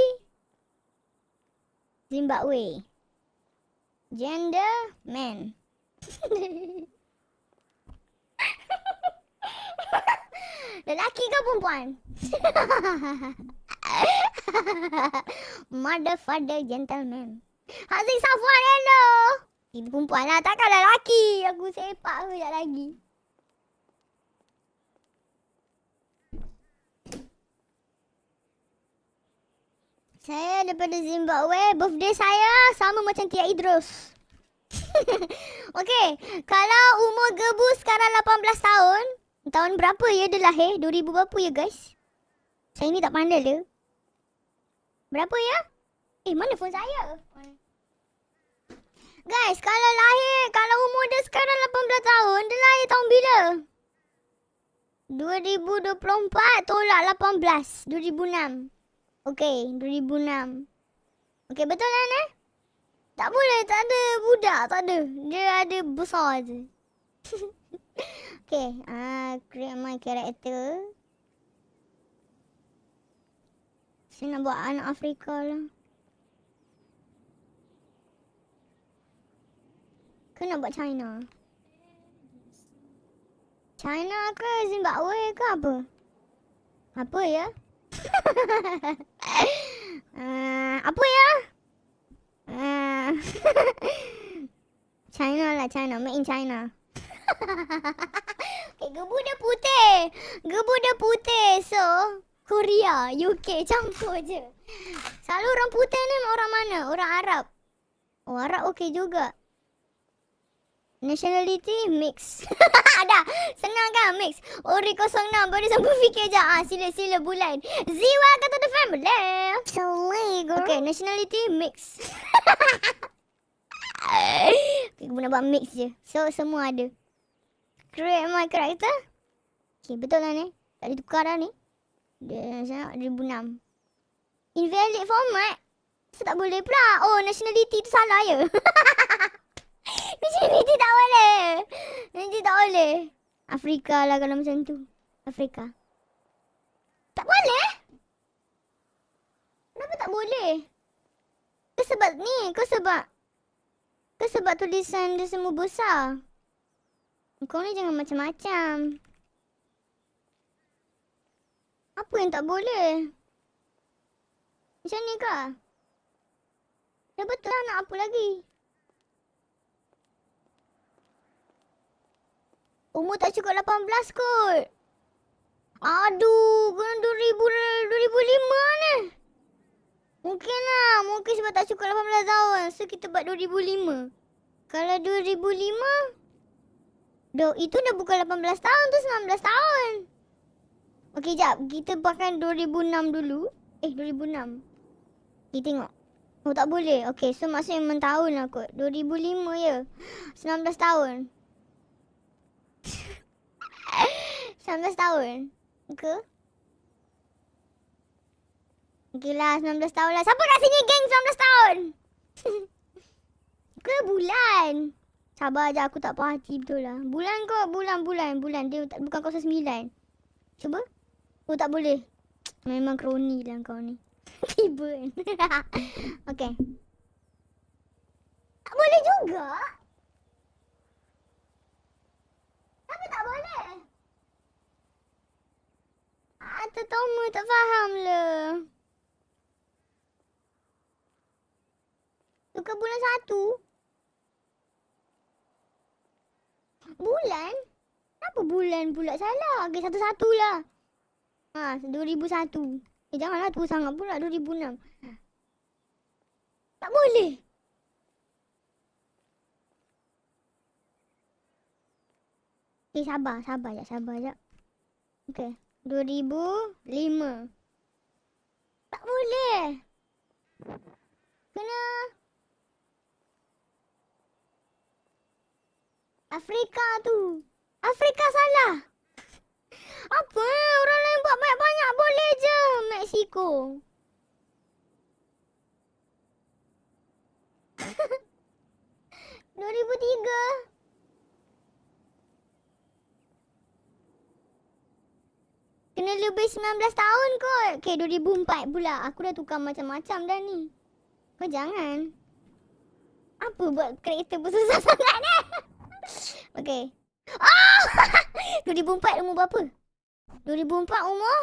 Zimbabwe. Gender? Man. [LAUGHS] Lelaki ke perempuan? [LAUGHS] Motherfucker gentleman. Haziq Safwan, hello. Ini perempuan lah, takkan lelaki. Aku sepak sekejap lagi. Saya daripada Zimbabwe. Birthday saya sama macam Tia Idrus. [LAUGHS] okay, kalau umur Gebu sekarang 18 tahun, tahun berapa ya dia lahir? 2000 berapa ya guys? Saya ni tak pandai dia. Berapa ya? Eh, mana phone saya? Guys, kalau lahir, kalau umur dia sekarang 18 tahun, dia lahir tahun bila? 2024 tolak 18. 2006. Okay, 2006. Okay, betul kan eh? Tak boleh, tak ada budak, tak ada. Dia ada besar je. [LAUGHS] okay, uh, create my character. Saya nak buat anak Afrika lah. Ke nak buat China? China ke Zimbabwe ke apa? Apa ya? Uh, apa ya? Uh, [LAUGHS] China lah China, made in China. okay, [LAUGHS] gebu dia putih. Gebu dia putih. So, Korea, UK campur je. Selalu orang putih ni orang mana? Orang Arab. Oh, Arab okey juga. Nationality mix. [LAUGHS] Ada. Senang kan mix. Ori 06 baru sampai fikir je. Ah, sila sila bulan. Ziwa kata the family. So girl. Okay, nationality mix. [LAUGHS] okay, guna buat mix je. So semua ada. Create my character. Okay, betul lah ni. Tak ada tukar dah ni. Dia saya 2006. Invalid format. So tak boleh pula. Oh, nationality tu salah ya. [LAUGHS] Nationality tak boleh. Nanti tak boleh. Afrika lah kalau macam tu. Afrika. Tak boleh? Kenapa tak boleh? Ke sebab ni? Ke sebab... Ke sebab tulisan dia semua besar? Kau ni jangan macam-macam. Apa yang tak boleh? Macam ni kah? Dah betul lah nak apa lagi? Umur tak cukup 18 kot. Aduh, kena 2000, 2005 ni. Mungkin lah. Mungkin sebab tak cukup 18 tahun. So, kita buat 2005. Kalau 2005, do, itu dah bukan 18 tahun tu 19 tahun. Okey, jap. Kita pakai 2006 dulu. Eh, 2006. Kita tengok. Oh, tak boleh. Okey, so maksudnya memang tahun lah kot. 2005 ya. [GASPS] 19 tahun. 19 tahun. Ke? Okey lah, 19 tahun lah. Siapa sini geng 19 tahun? [LAUGHS] Ke bulan? Sabar je, aku tak puas hati betul lah. Bulan kau, bulan, bulan, bulan. Dia tak, bukan kau sembilan. Cuba. Oh, tak boleh. [TSK] Memang kroni lah kau ni. [LAUGHS] Tiba kan. [LAUGHS] okay. Tak boleh juga. Kenapa tak boleh? Ah, Toma tak faham lah. Tukar bulan satu. Bulan? Kenapa bulan pula salah? Okay, satu-satu lah. Ha, 2001. Eh, janganlah tua sangat pula 2006. Tak boleh. Okay, sabar, sabar je, sabar je. Okay, 2005. Tak boleh. Kena Afrika tu. Afrika salah. Apa? Orang lain buat banyak-banyak boleh je. Mexico. [LAUGHS] Dua ribu tiga. Kena lebih 19 tahun kot. Okay, 2004 pula. Aku dah tukar macam-macam dah ni. Kau jangan. Apa buat kereta bersusah [LAUGHS] sangat ni? okay. Oh! [LAUGHS] 2004 umur berapa? 2004 umur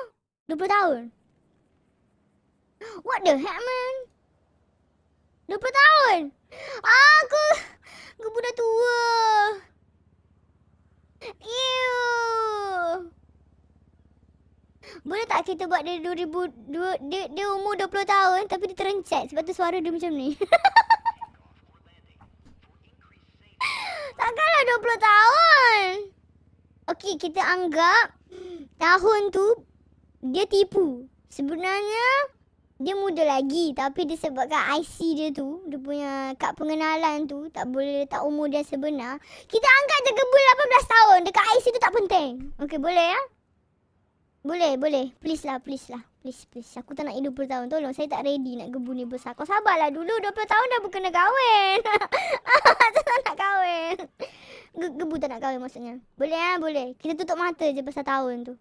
20 tahun. What the heck man? 20 tahun. Aku aku budak tua. Ew. Boleh tak kita buat dia 2000 dua, dia, dia umur 20 tahun tapi dia terencat sebab tu suara dia macam ni. [LAUGHS] Takkanlah 20 tahun. Okey, kita anggap tahun tu dia tipu. Sebenarnya dia muda lagi tapi disebabkan IC dia tu, dia punya kad pengenalan tu tak boleh letak umur dia sebenar. Kita anggap je gebul 18 tahun. Dekat IC tu tak penting. Okey, boleh ya? Boleh, boleh. Please lah, please lah. Please, please. Aku tak nak hidup 20 tahun. Tolong, saya tak ready nak gebu ni besar. Kau sabarlah dulu. 20 tahun dah bukan nak kahwin. [LAUGHS] tak nak kahwin. Ge- gebu tak nak kahwin maksudnya. Boleh ah, boleh. Kita tutup mata je pasal tahun tu.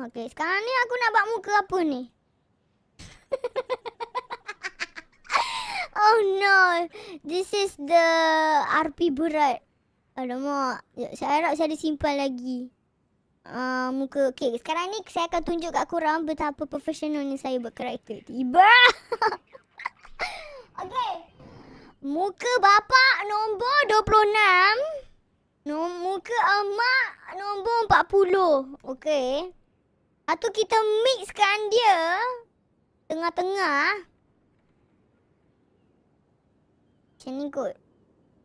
Okay, sekarang ni aku nak buat muka apa ni? [LAUGHS] oh no. This is the RP berat. Alamak. Ya, Saya harap saya ada simpan lagi. Uh, muka. Okay, sekarang ni saya akan tunjuk kat korang betapa profesionalnya saya buat karakter. Tiba. [LAUGHS] okay. Muka bapak nombor 26. Nom muka emak nombor 40. Okay. Lepas tu kita mixkan dia tengah-tengah. Macam ni kot.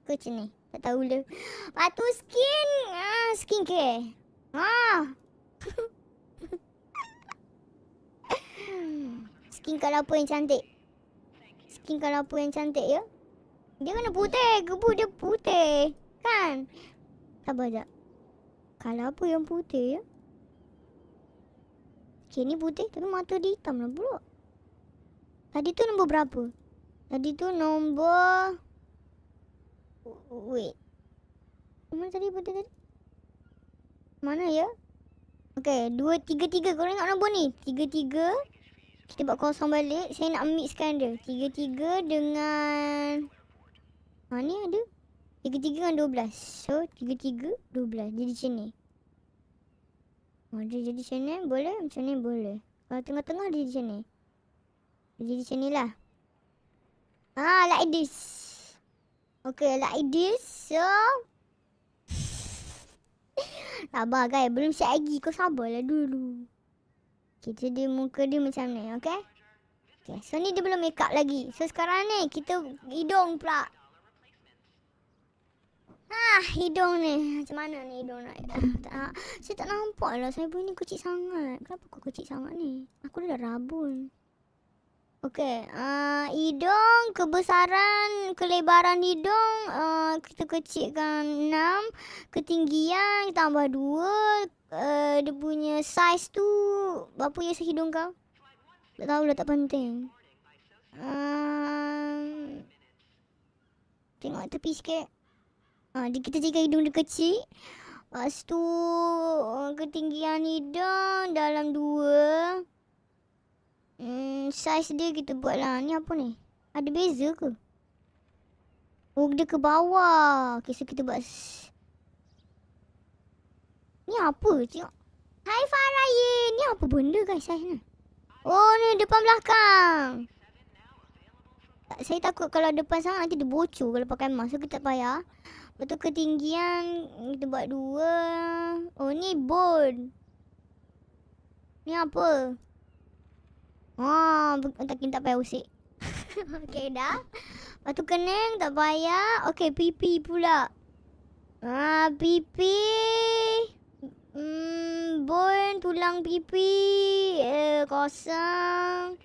Ke macam ni? Tak tahu dah. Lepas tu skin. Ah, skin care. Ha. skin kalau [LAUGHS] apa yang cantik. Skin kalau apa yang cantik ya. Dia kena putih. Gebu dia putih. Kan? Sabar sekejap. Kalau apa yang putih ya. Okay, ni putih tapi mata dia hitam lah pula. Tadi tu nombor berapa? Tadi tu nombor... Wait. Mana tadi putih tadi? Mana ya? Okay, dua, tiga, tiga. Korang ingat nombor ni? Tiga, tiga. Kita buat kosong balik. Saya nak mixkan dia. Tiga, tiga dengan... Ha, ni ada. Tiga, tiga dengan dua belas. So, tiga, tiga, dua belas. Jadi macam ni. Oh, dia jadi macam ni boleh? Macam ni boleh. Kalau tengah-tengah jadi macam ni. Jadi macam ni lah. Ah, like this. Okay, like this. So. Sabar guys, belum siap lagi. Kau sabarlah dulu. Kita dia muka dia macam ni, okay? Okay, so ni dia belum make up lagi. So sekarang ni kita hidung pula. Ah, hidung ni. Macam mana ni hidung nak? Ah, tak, saya tak nampak lah. Saya pun ni kecil sangat. Kenapa kau kecil sangat ni? Aku dah rabun. Okey, uh, hidung, kebesaran, kelebaran hidung uh, kita kecilkan 6, ketinggian tambah 2, uh, dia punya size tu berapa ya hidung kau? Tak tahu dah tak penting. Uh, tengok tepi sikit. Uh, kita jadikan hidung dia kecil. Lepas tu uh, ketinggian hidung dalam 2. Hmm, size dia kita buat lah. Ni apa ni? Ada beza ke? Oh, dia ke bawah. Okay, so kita buat... Ni apa? Tengok. Hai Faraye. Ni apa benda guys size ni? Oh, ni depan belakang. Saya takut kalau depan sangat nanti dia bocor kalau pakai mask. So, kita tak payah. Betul ketinggian kita buat dua. Oh, ni bone. Ni apa? Ah, tak tak payah usik. [LAUGHS] Okey dah. Lepas tu kening tak payah. Okey, pipi pula. Ah, pipi. Hmm, bone tulang pipi. Eh, kosong.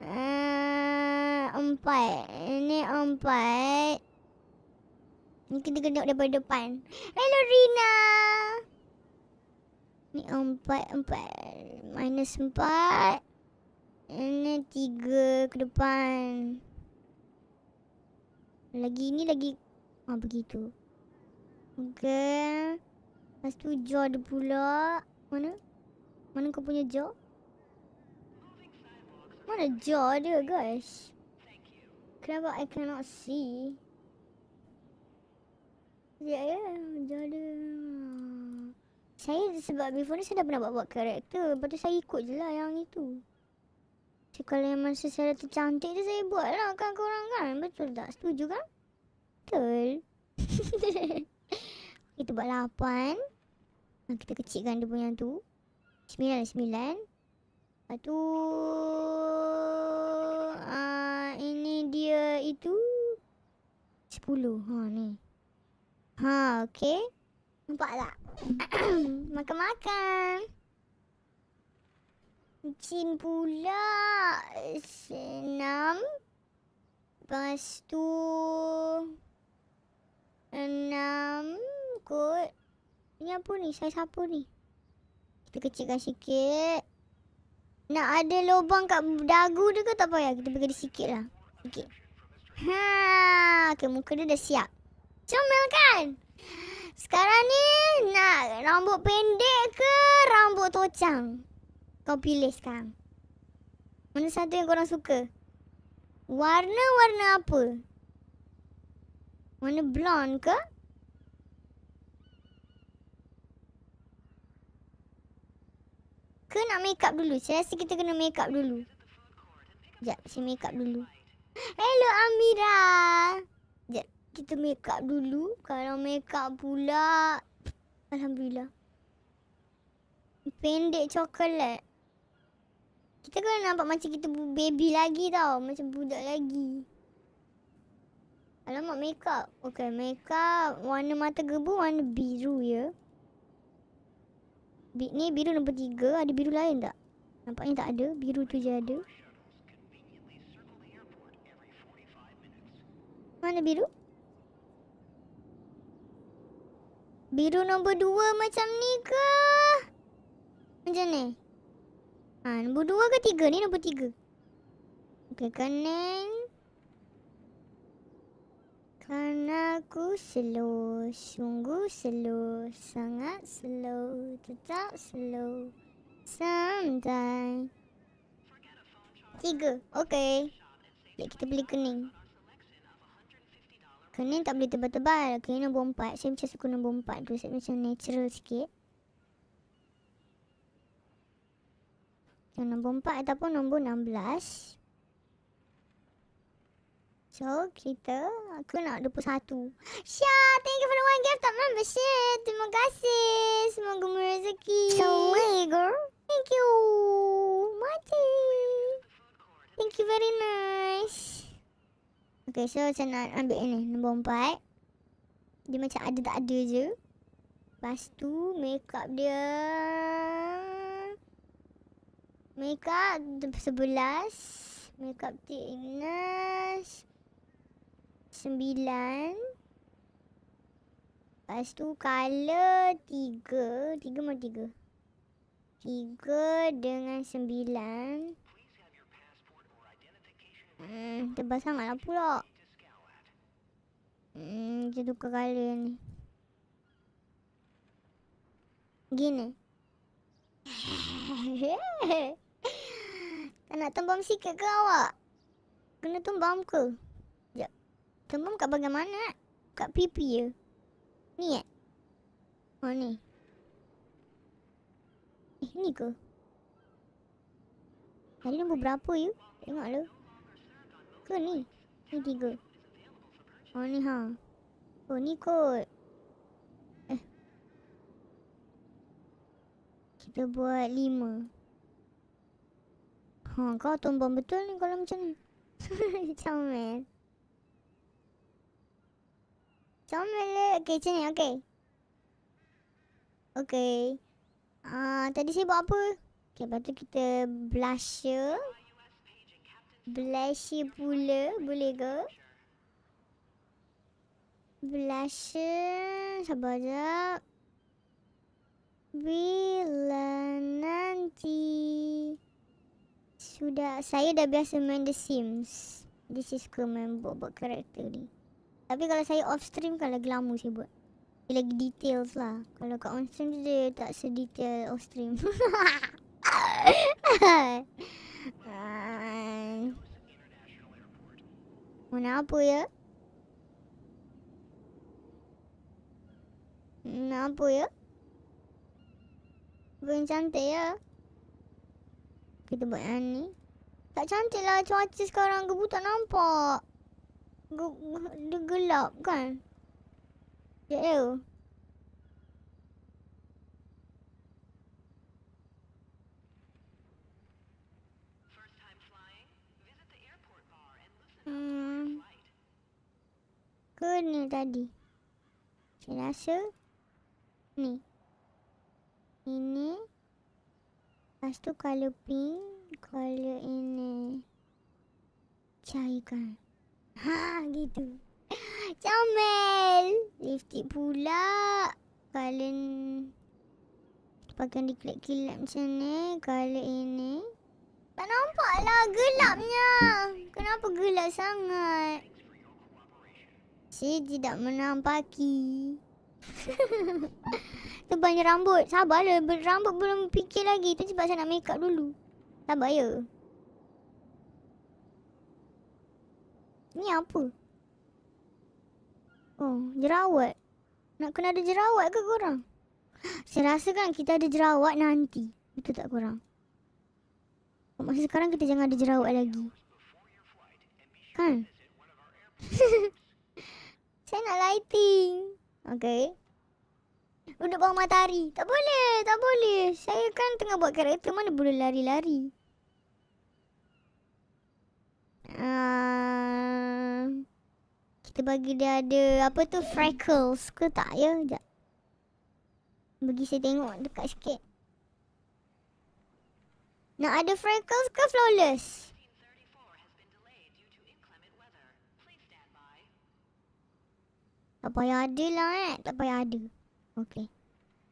Ah, empat. Ini empat. Ni kita kena daripada depan. Hello Rina. Ni empat, empat. Minus empat. Ini tiga ke depan. Lagi ni lagi. Ah begitu. Okey. Lepas tu jaw dia pula. Mana? Mana kau punya jaw? Mana jaw dia guys? Kenapa I cannot see? Ya ya, jaw dia. Saya sebab before ni saya dah pernah buat-buat karakter. Lepas tu saya ikut je lah yang itu. So, kalau yang masa saya tercantik tu saya buat lah kan korang kan. Betul tak? Setuju kan? Betul. [LAUGHS] kita buat lapan. Kita kecilkan dia punya tu. Sembilan sembilan. Lepas tu. Uh, ini dia itu. Sepuluh. Ha ni. Ha okey. Nampak tak? [CLEARS THROAT] Makan-makan. Cin pula Enam Lepas tu Enam Kot Ni apa ni? Saiz apa ni? Kita kecilkan sikit Nak ada lubang kat dagu dia ke tak payah? Kita dia sikit lah Sikit Ha, okay, muka dia dah siap Comel kan? Sekarang ni nak rambut pendek ke rambut tocang? Kau pilih sekarang. Mana satu yang korang suka? Warna-warna apa? Warna blonde ke? Ke nak make up dulu? Saya rasa kita kena make up dulu. Sekejap, saya make up dulu. Hello Amira. Sekejap, kita make up dulu. Kalau make up pula... Alhamdulillah. Pendek coklat. Kita kan nampak macam kita baby lagi tau. Macam budak lagi. Alamak makeup. Okay makeup. Warna mata gebu warna biru ya. Bi ni biru nombor tiga. Ada biru lain tak? Nampaknya tak ada. Biru tu je ada. Mana biru? Biru nombor dua macam ni ke? Macam ni? Ha, nombor dua ke tiga? Ni nombor tiga. Okey, kening. Karena aku slow, sungguh slow, sangat slow, tetap slow. Sometimes. Tiga, okey. Jadi kita beli kening. Kening tak boleh tebal-tebal. Kening nombor empat. Saya macam suka nombor empat tu. Saya macam natural sikit. Yang nombor 4 ataupun nombor 16. So, kita, aku nak 21. Syah, thank you for the one gift of membership. Terima kasih. Semoga merezeki. So, way, girl. Thank you. Mati. Thank you very nice. Okay, so saya nak ambil ini. Nombor empat. Dia macam ada tak ada je. Lepas tu, makeup dia... Makeup sebelas. Makeup tip Ignas. Sembilan. Lepas tu colour tiga. Tiga mau tiga. Tiga dengan sembilan. Hmm, tebal sangat lah pula. Hmm, kita tukar colour ni. Gini. [LAUGHS] [LAUGHS] Tak nak tembam sikit ke awak? Kena tembam ke? Sekejap. Tembam kat bahagian mana? Kat pipi je. Ni eh? Oh ni. Eh ni ke? Tadi nombor berapa you? Tengok lu. Ke ni? Ni tiga. Oh ni ha. Oh ni kot. Eh. Kita buat lima. Ha, kau tumbang betul ni kalau macam ni. Comel. Comel le. Okay, macam ni. Okay. Okay. Ah, tadi saya buat apa? Okay, lepas tu kita blusher. Blusher pula. Boleh ke? Blusher. Sabar sekejap. Bila nanti sudah saya dah biasa main The Sims. This is suka main buat-buat karakter ni. Tapi kalau saya off stream kan lagi lama saya buat. Dia lagi details lah. Kalau kat on stream dia tak sedetail off stream. [LAUGHS] Mana apa ya? Mana apa ya? Bukan cantik ya? Kita buat yang ni. Tak cantik lah cuaca sekarang. Gebu tak nampak. Ge- dia gelap kan? Sekejap ya. Hmm. Ke ni tadi? Saya rasa ni. Ini. Lepas tu colour pink. Colour ini. Cairkan. [LAUGHS] Ha, gitu. Comel. Lipstick pula. Ni. Pakai di kilat-kilat macam ni. Colour ini. Tak nampak lah gelapnya. Kenapa gelap sangat? Saya tidak menampaki. [LAUGHS] Tebalnya rambut. Sabarlah. Rambut belum fikir lagi. Tu sebab saya nak make up dulu. Sabar ya. Ni apa? Oh, jerawat. Nak kena ada jerawat ke korang? Saya rasa kan kita ada jerawat nanti. Betul tak korang? Masa sekarang kita jangan ada jerawat lagi. Kan? [LAUGHS] Saya nak lighting. Okay. Duduk bawah matahari. Tak boleh, tak boleh. Saya kan tengah buat karakter mana boleh lari-lari. Uh, kita bagi dia ada apa tu freckles ke tak ya? Sekejap. Bagi saya tengok dekat sikit. Nak ada freckles ke flawless? Tak payah ada lah eh. Tak payah ada. Okay.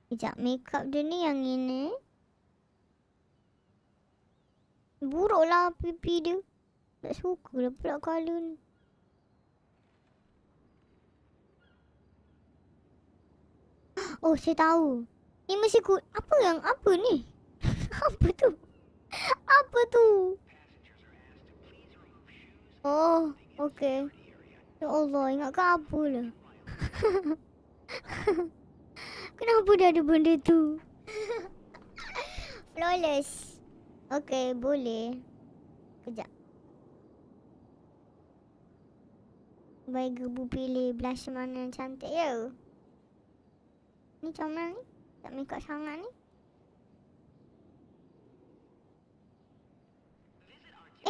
Sekejap. Makeup dia ni yang ini. Buruk lah pipi dia. Tak suka lah pula colour ni. Oh, saya tahu. Ni mesti ku... Apa yang... Apa ni? [LAUGHS] apa tu? Apa tu? Oh, okay. Ya Allah, ingatkan apa lah. [LAUGHS] Kenapa dia ada benda tu? [LAUGHS] Flawless. Okay, boleh. Kejap. Baik gebu pilih blush mana yang cantik ya. Ni comel ni. Tak make up sangat ni.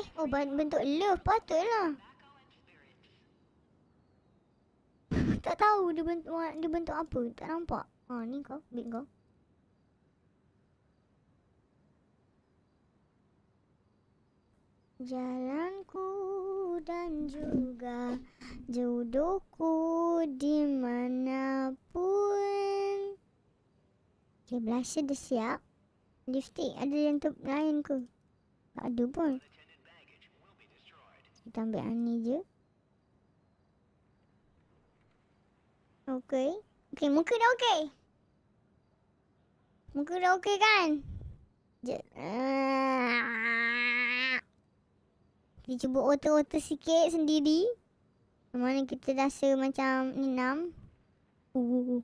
Eh, oh bentuk love patutlah. Tak tahu dia bentuk dia bentuk apa. Tak nampak. Ha ni kau, ambil kau. Jalanku dan juga jodohku dimanapun. Okay, blusher dah siap. Lipstick ada yang ter lain ke? Tak ada pun. Kita ambil yang ni je. Okay. Okay, muka dah okay. Muka dah okay kan? Sekejap. Kita cuba otor-otor sikit sendiri. Mana kita rasa macam enam. Uh.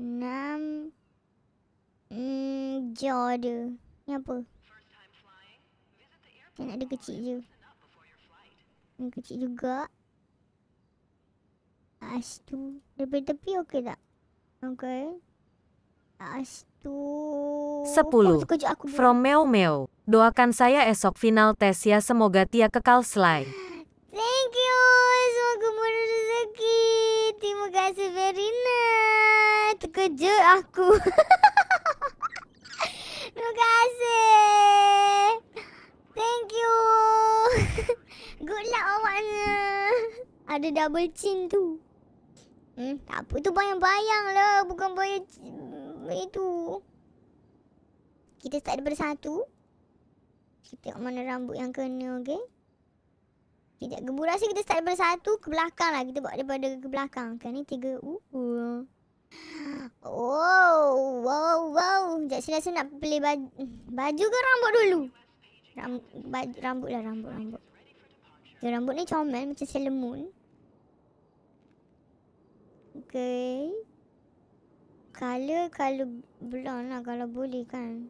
Enam. Hmm, jaw dia. Ni apa? Nak ada kecil je. Ni kecil juga. Astu. Daripada tepi okey tak? Okey. Astu. Aku buat. From Meo Meo. Doakan saya esok final tes ya semoga Tia kekal slay. Thank you. Semoga murah rezeki. Terima kasih Verina. Terkejut aku. Terima kasih. Thank you. Good luck awaknya. Ada double chin tu. Hmm, tak apa tu bayang-bayang lah. Bukan bayang itu. Kita start daripada satu. Kita tengok mana rambut yang kena, okay? Sekejap, gebu rasa kita start daripada satu ke belakang lah. Kita buat daripada ke belakang. Kan ni tiga. Uh, uh. Wow, wow, wow. Sekejap, saya rasa nak pilih baju. Baju ke rambut dulu? Ram, baju, rambut lah, rambut, rambut. Okay, rambut ni comel macam Sailor Moon. Okay. Color, color blonde lah kalau boleh kan.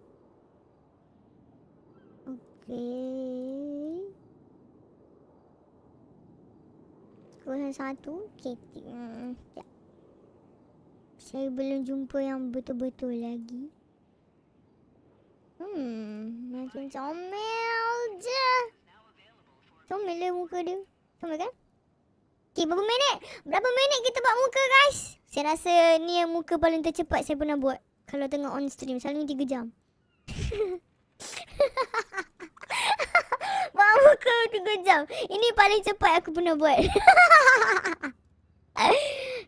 Okay. Kurang satu. Okay. Hmm. Saya belum jumpa yang betul-betul lagi. Hmm. Macam comel je. Comel lah muka dia. Comel kan? Okay, berapa minit? Berapa minit kita buat muka guys? Saya rasa ni yang muka paling tercepat saya pernah buat. Kalau tengok on stream. Selalunya 3 jam. [LAUGHS] buat muka 3 jam. Ini paling cepat aku pernah buat. [LAUGHS]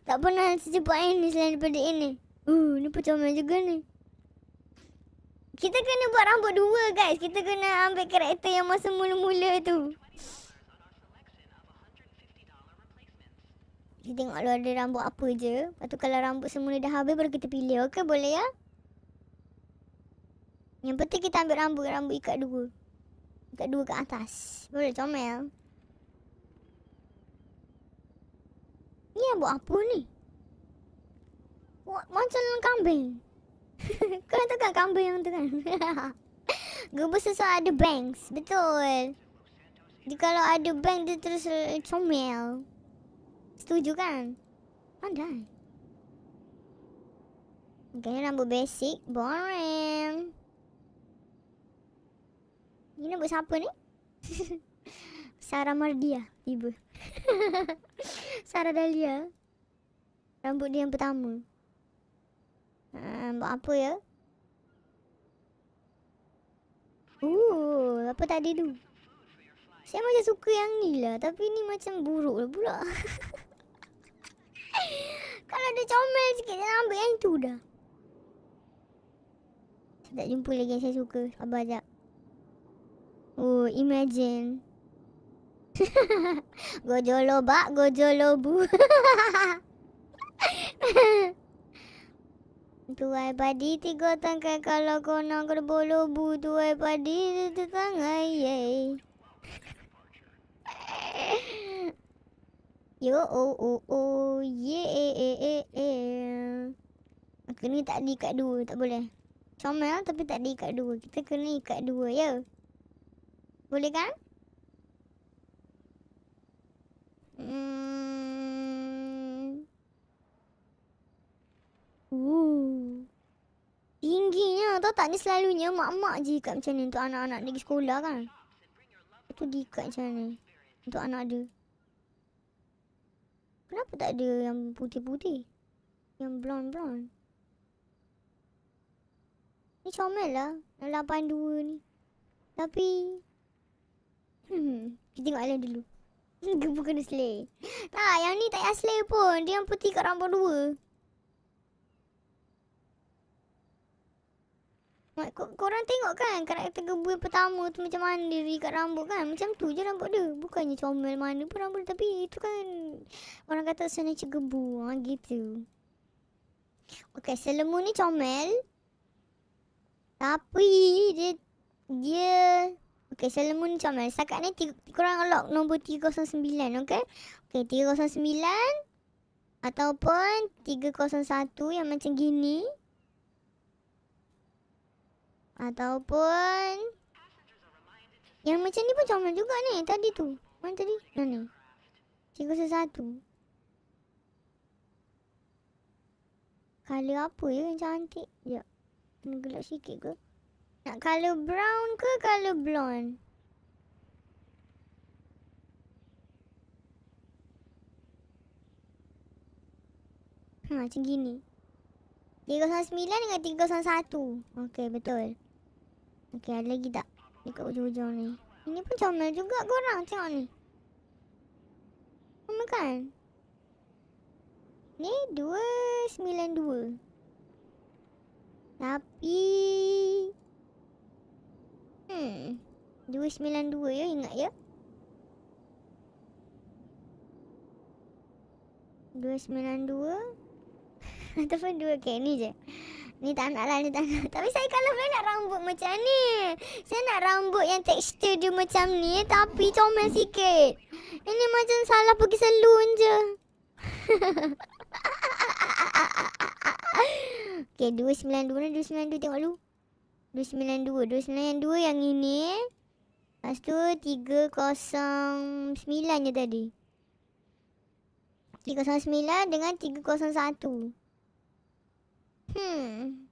tak pernah secepat ini selain daripada ini. Uh, ni comel juga ni. Kita kena buat rambut dua guys. Kita kena ambil karakter yang masa mula-mula tu. Kita tengok lu ada rambut apa je. Lepas tu kalau rambut semula dah habis baru kita pilih. Okey boleh ya? Yang penting kita ambil rambut, rambut ikat dua. Ikat dua ke atas. Boleh comel. Ni rambut apa ni? Macam kambing. [LAUGHS] Kau tahu kan kambing yang tu kan? [LAUGHS] Gebu sesuai ada bangs. Betul. Jadi kalau ada bang dia terus comel. Setuju kan? Pandai. Okay, rambut basic. Boring. Ini rambut siapa ni? [LAUGHS] Sarah Mardia. Tiba. [LAUGHS] Sarah Dahlia. Rambut dia yang pertama. Uh, buat apa ya? Uh, apa tadi tu? Saya macam suka yang ni lah. Tapi ni macam buruk lah pula. [LAUGHS] Kalau dia comel sikit, saya ambil yang tu dah. Saya tak jumpa lagi yang saya suka. Sabar sekejap. Oh, imagine. [LAUGHS] gojolo bak, gojolo bu. [LAUGHS] Tuai padi tiga tangkai kalau kau nak kerbolo bu tuai padi itu tangai ye. [LAUGHS] Yo oh oh oh ye eh eh eh. Aku ni tak diikat dua tak boleh. Comel tapi tak diikat dua. Kita kena ikat dua ya. Boleh kan? Hmm. Uh. Tingginya tau tak ni selalunya mak-mak je ikat macam ni untuk anak-anak pergi sekolah kan. Tu dia ikat macam ni untuk anak dia. Kenapa tak ada yang putih-putih? Yang blonde-blonde. Ni comel lah. Yang 82 ni. Tapi... Hmm. Kita tengok Alan dulu. Gempa kena slay. Tak, yang ni tak payah slay pun. Dia yang putih kat rambut dua. Kor- korang tengok kan karakter gebu yang pertama tu macam mana dia ikat rambut kan. Macam tu je rambut dia. Bukannya comel mana pun rambut dia. Tapi itu kan orang kata signature gebu. Ha, gitu. Okay, selemu ni comel. Tapi dia... Dia... Okay, selemu ni comel. Setakat ni tiga, korang lock nombor 309, okay? Okay, 309. Ataupun 301 yang macam gini. Ataupun yang macam ni pun comel juga ni tadi tu. Mana tadi? Yang ni. Tiga satu. Colour apa ya yang cantik? Ya. Kena gelap sikit ke? Nak colour brown ke colour blonde? Ha, macam gini. 309 dengan 301. Okey, betul. Okey, ada lagi tak? Dekat ujung-ujung ni. Ini pun comel juga korang. Tengok ni. Sama kan? Ni 292. Tapi... Hmm. 292 ya, ingat ya. 292 [LAUGHS] Ataupun dua Okay ni je Ni tak nak lah Ni tak nak. [LAUGHS] Tapi saya kalau boleh nak rambut macam ni. Saya nak rambut yang tekstur dia macam ni Tapi comel sikit. Ini macam salah pergi salon je. [LAUGHS] Okay 292 ni 292 tengok dulu. 292 292 yang ini. Lepas tu 309 je tadi. 309 dengan 301 Hmm.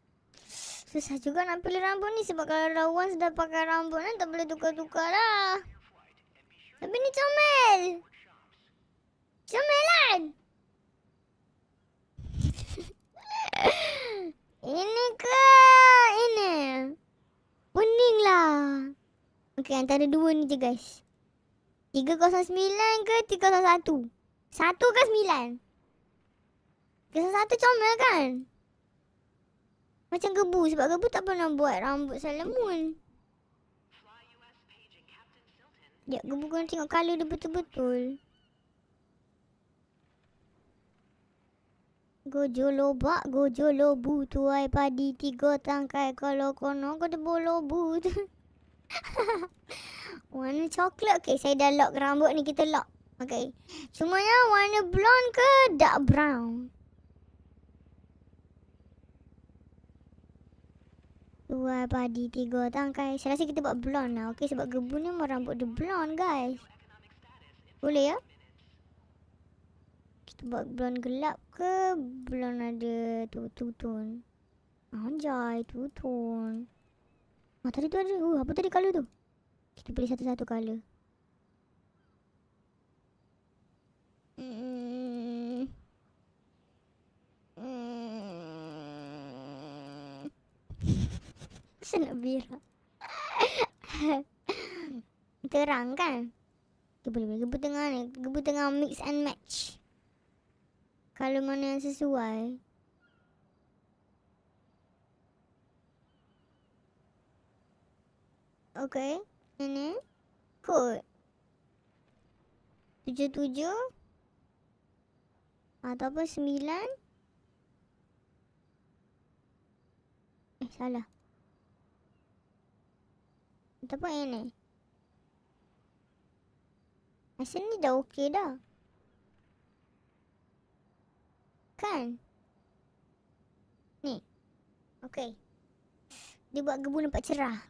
Susah juga nak pilih rambut ni sebab kalau dah once dah pakai rambut ni tak boleh tukar-tukar lah. Tapi ni comel. Comelan. [LAUGHS] ini ke ini? Kuning lah. Okey antara dua ni je guys. 309 ke 301? Satu ke sembilan? 301 comel kan? Macam gebu sebab gebu tak pernah buat rambut Salamun. Ya, gebu kena tengok colour dia betul-betul. Gojo lobak, gojo lobu, tuai padi tiga tangkai kalau kono kau tebul lobu tu. [LAUGHS] warna coklat. Okay, saya dah lock rambut ni. Kita lock. Okay. Semuanya warna blonde ke dark brown? Dua padi, tiga tangkai. Saya rasa kita buat blonde lah. Okay, sebab gebu ni rambut dia blonde, guys. Boleh ya? Kita buat blonde gelap ke blonde ada tu two tone? Anjay, two tone. Ah, tadi tu ada. Uh, apa tadi colour tu? Kita pilih satu-satu colour. Hmm. Saya nak berak. Terang kan? Boleh boleh. Gebu tengah ni. Gebu tengah mix and match. Kalau mana yang sesuai. Okay. Ini. Kod. Tujuh tujuh. Ataupun sembilan. Eh, salah. Ataupun ini. Rasa ni dah okey dah. Kan? Ni. Okey. Dia buat gebu nampak cerah.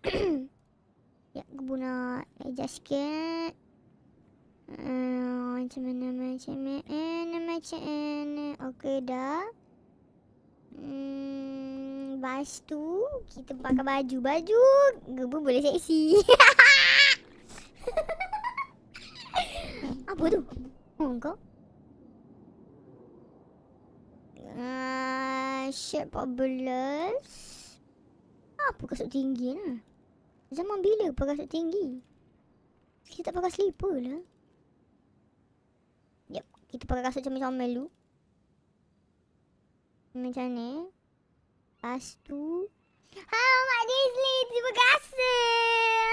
[COUGHS] ya, gebu nak adjust sikit. Uh, macam mana, macam mana, macam mana. Okey dah. Hmm, lepas tu kita pakai baju. Baju gebu boleh seksi. [LAUGHS] Apa tu? Oh, kau? Uh, shirt 14. Apa kasut tinggi lah? Zaman bila pakai kasut tinggi? Kita tak pakai slipper lah. Yep, kita pakai kasut comel-comel dulu. Macam ni. Lepas tu. Hai Mak Disney, terima kasih.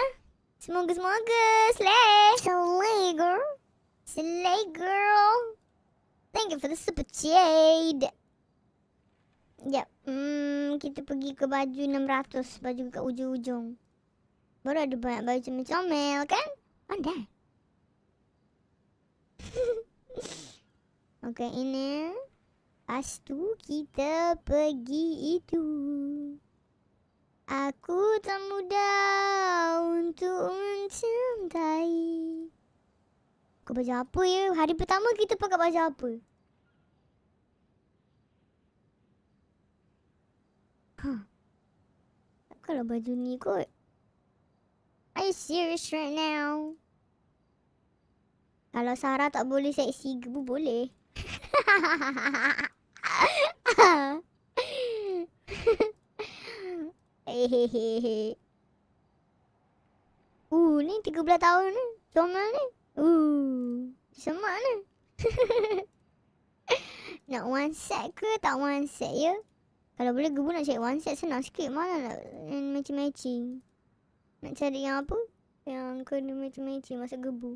Semoga-semoga slay. Slay girl. Slay girl. Thank you for the super shade. Yep. Hmm, kita pergi ke baju 600. Baju kat ujung-ujung. Baru ada banyak baju comel-comel kan? Pandai. [LAUGHS] okay, ini. Lepas tu kita pergi itu. Aku tak mudah untuk mencintai. Kau baju apa ya? Hari pertama kita pakai baju apa? Huh. Kalau baju ni kot. Are you serious right now? Kalau Sarah tak boleh seksi gebu boleh. [LAUGHS] [LAUGHS] Uh, ni 13 tahun ni. Comel ni. Uh, semak ni. [LAUGHS] nak one set ke tak one set ya? Kalau boleh gebu nak cari one set senang sikit. Mana nak matching-matching. Nak cari yang apa? Yang kena matching-matching masa gebu.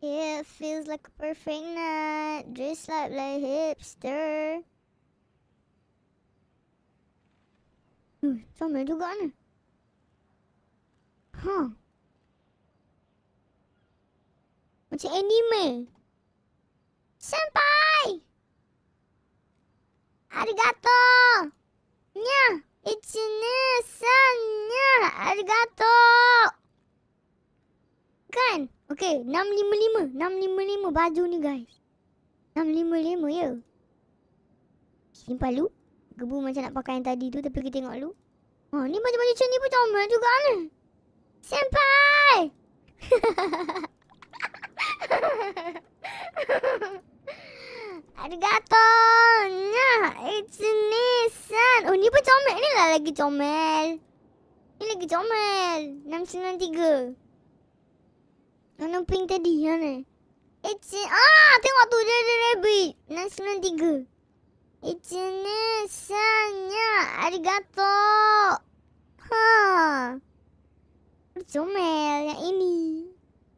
It feels like a perfect night, dressed like like hipster. Hmm, comel juga ni. Huh. Macam anime. Senpai! Arigato! Nya! Ichine san nya! Arigato! Kan? Okay, 655. 655 baju ni guys. 655 ya. Simpan lu. Gebu macam nak pakai yang tadi tu tapi kita tengok lu. Oh, ni baju-baju macam ni pun comel juga ni. Senpai! Arigato! [LAUGHS] Nah, it's Nissan. Oh, ni pun comel. Ni lah lagi comel. Ni lagi comel. 693. Mana pink tadi? Mana? It's Ah, tengok tu dia ada rabbit. 693. It's Nissan-nya. Arigato. Ha. Comel yang ini.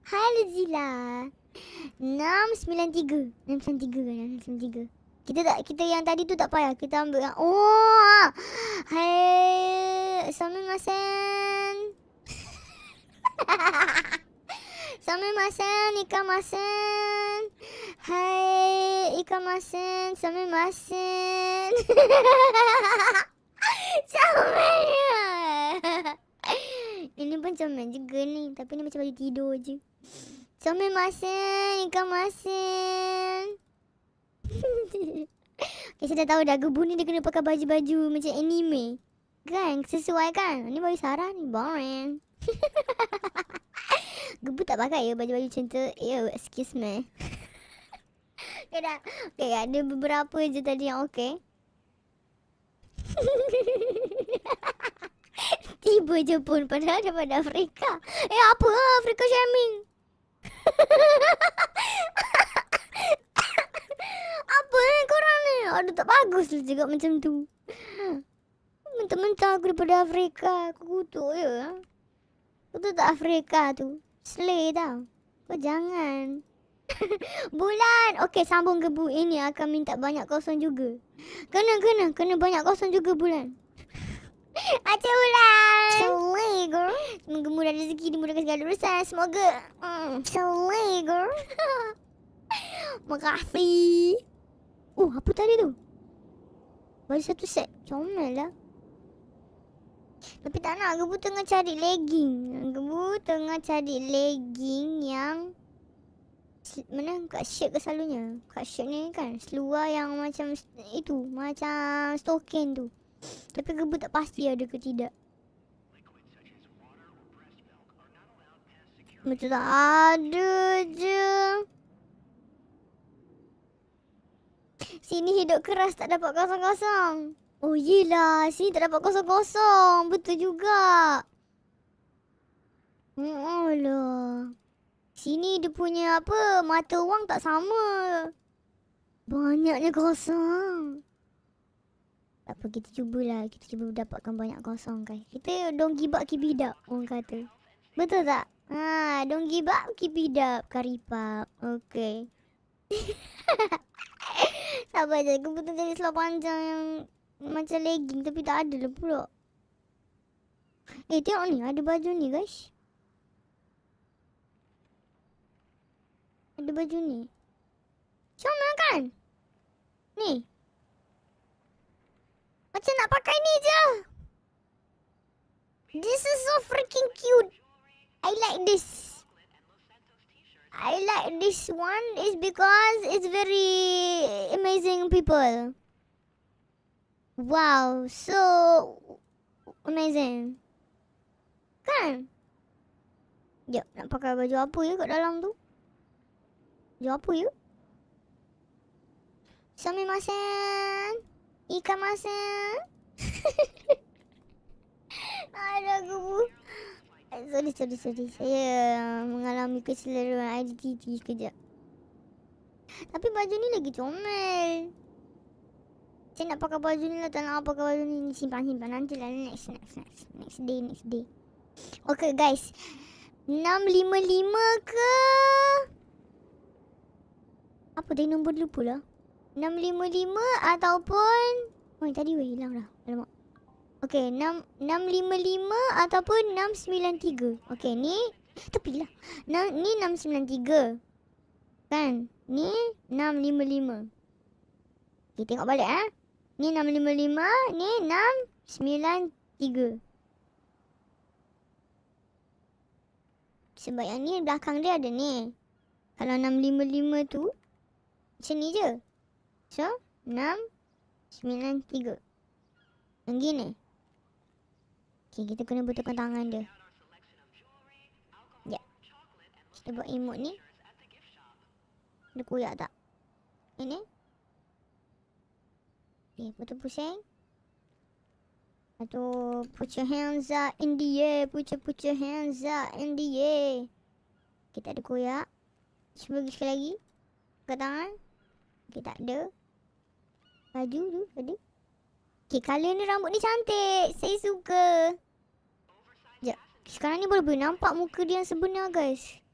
Hai Lezila. 693. 693 kan? 693. Kita tak kita yang tadi tu tak payah. Kita ambil yang oh. Hai. [LAUGHS] Sumimasen. Sumimasen, ikamasen. Hai, ikamasen, sumimasen. Comelnya. Ini pun comel juga ni. Tapi ni macam baju tidur je. Sumimasen, ikamasen. okay, saya dah tahu dah. Gebu ni dia kena pakai baju-baju macam anime. Kan? Sesuai kan? Ni baju Sarah ni. Boring. [LAUGHS] Gebu tak pakai ya baju-baju macam tu. Ew, excuse me. [LAUGHS] dah. Okay, ada beberapa je tadi yang okay. [LAUGHS] Tiba je pun padahal daripada Afrika. Eh apa lah Afrika shaming? [LAUGHS] apa ni korang ni? Aduh tak bagus lah cakap macam tu. Mentah-mentah aku daripada Afrika. Aku kutuk je. Aku tu tak Afrika tu. Slay tau. Kau jangan. [LAUGHS] Bulan. Okey sambung ke bu ini akan minta banyak kosong juga. Kena kena kena banyak kosong juga bulan. [LAUGHS] Aceh Bulan. Slay girl. Semoga mudah rezeki dimudahkan segala urusan. Semoga. Mm, slay girl. [LAUGHS] Makasih. Oh apa tadi tu? Baju satu set. Comel lah. Tapi tak nak. Gebu tengah cari legging. Gebu tengah cari legging yang... Mana? Kat shirt ke selalunya? Kat shirt ni kan. Seluar yang macam itu. Macam stokin tu. Tapi gebu tak pasti ada ke tidak. Macam tak ada je. Sini hidup keras tak dapat kosong-kosong. Oh yelah, sini tak dapat kosong-kosong. Betul juga. Oh lah. Sini dia punya apa, mata wang tak sama. Banyaknya kosong. Tak apa, kita cubalah. Kita cuba dapatkan banyak kosong kan. Kita don't give up, keep it up, orang kata. Betul tak? Ha, don't give up, keep it up, karipap. Okay. [LAUGHS] Sabar je, aku betul jadi seluar panjang yang macam legging tapi tak ada lah pula. Eh, tengok ni, ada baju ni guys. Ada baju ni. Comel kan? Ni. Macam nak pakai ni je. This is so freaking cute. I like this. I like this one is because it's very amazing people. Wow, so amazing. Kan? Jap, nak pakai baju apa ya kat dalam tu? Baju apa ya? Sumimasen. Ikamasen. [LAUGHS] Ada gubu. Eh, Sorry, sorry, sorry. Saya mengalami keseluruhan identiti sekejap. Tapi baju ni lagi comel. Saya nak pakai baju ni lah. Tak nak pakai baju ni. Ni Simpan, simpan. Nanti lah. Next, next, next. Next day, next day. Okay, guys. 655 ke? Apa tadi nombor lupa lah. 655 ataupun... Oh, tadi weh hilang dah. Alamak. Okey, 6 655 ataupun 693. Okey, ni tepilah. Na, ni 693. Kan? Ni 655. Okey, tengok balik eh. Ni 655, ni 693. Sebab yang ni belakang dia ada ni. Kalau 655 tu macam ni je. So, 693. Yang gini. Okay, kita kena betulkan tangan dia. Ya. Kita buat emote ni. Dia koyak tak? Ini. Okay, betul pusing. Tu, put your hands up in the air. Put your, put your hands up in the air. Kita ada koyak. Cuba lagi sekali lagi. Buka tangan. Okay, tak ada. Baju tu, ada. Okay, colour ni rambut ni cantik. Saya suka. Sekejap. Sekarang ni boleh, boleh nampak muka dia yang sebenar, guys.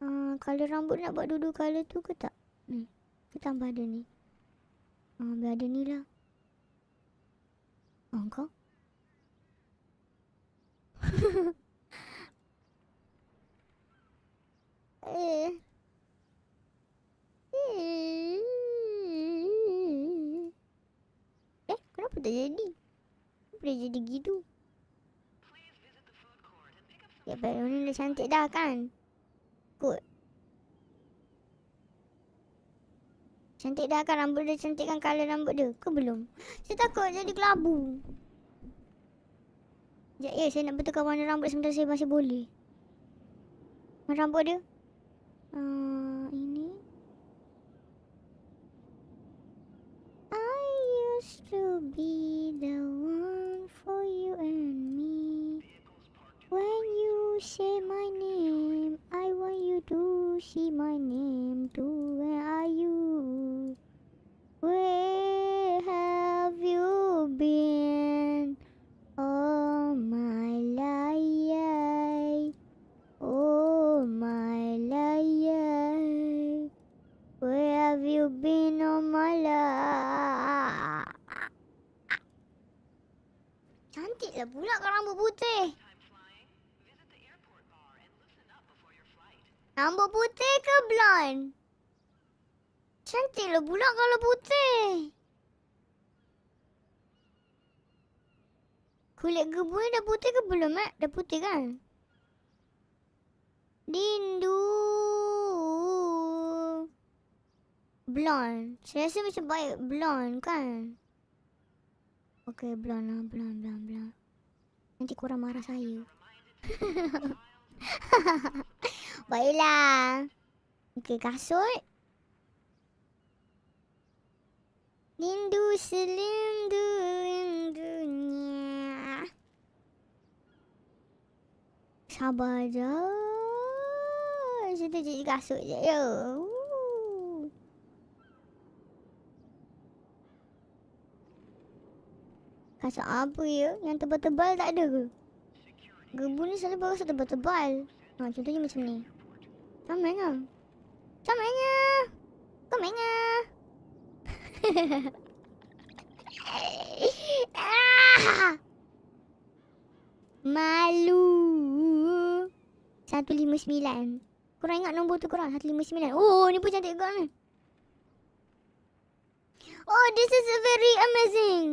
Uh, colour rambut nak buat dua-dua colour tu ke tak? Ni. Kita tambah ada ni. Uh, biar ada ni lah. Oh, kau? eh. Eh, kenapa tak jadi? Dia jadi gitu? Ya, baru ni dah cantik dah kan? Good. Cantik dah kan rambut dia cantik kan colour rambut dia? Ke belum? Saya takut jadi kelabu. Sekejap ya, saya nak betulkan warna rambut sebentar saya masih boleh. Warna rambut dia? Uh, ini. I used to be the one for you and me. When you say my name, I want you to see my name too. Where are you? Where have you been? Oh my life. Oh my life. Where have you been all my life? Cantiklah pula kau rambut putih. Rambut putih ke blonde? Cantiklah pula kalau putih. Kulit gebu ni dah putih ke belum, Mak? Dah putih kan? Dindu. Blonde. Saya rasa macam baik blonde kan? Okay, blonde lah. Blonde, blonde, blonde. Nanti korang marah saya. [LAUGHS] Baiklah. Okay, kasut. Rindu selindu dunia. Sabar je. Saya cuci kasut je. Ooh. Kasut apa ya? Yang tebal-tebal tak ada ke? Gebu ni selalu bawa kasut tebal-tebal. Ha, contohnya macam ni. Comel lah. Comelnya. Comelnya. Ah! Malu. 159. Korang ingat nombor tu korang? 159. Oh, ni pun cantik juga ni. Oh, this is very amazing.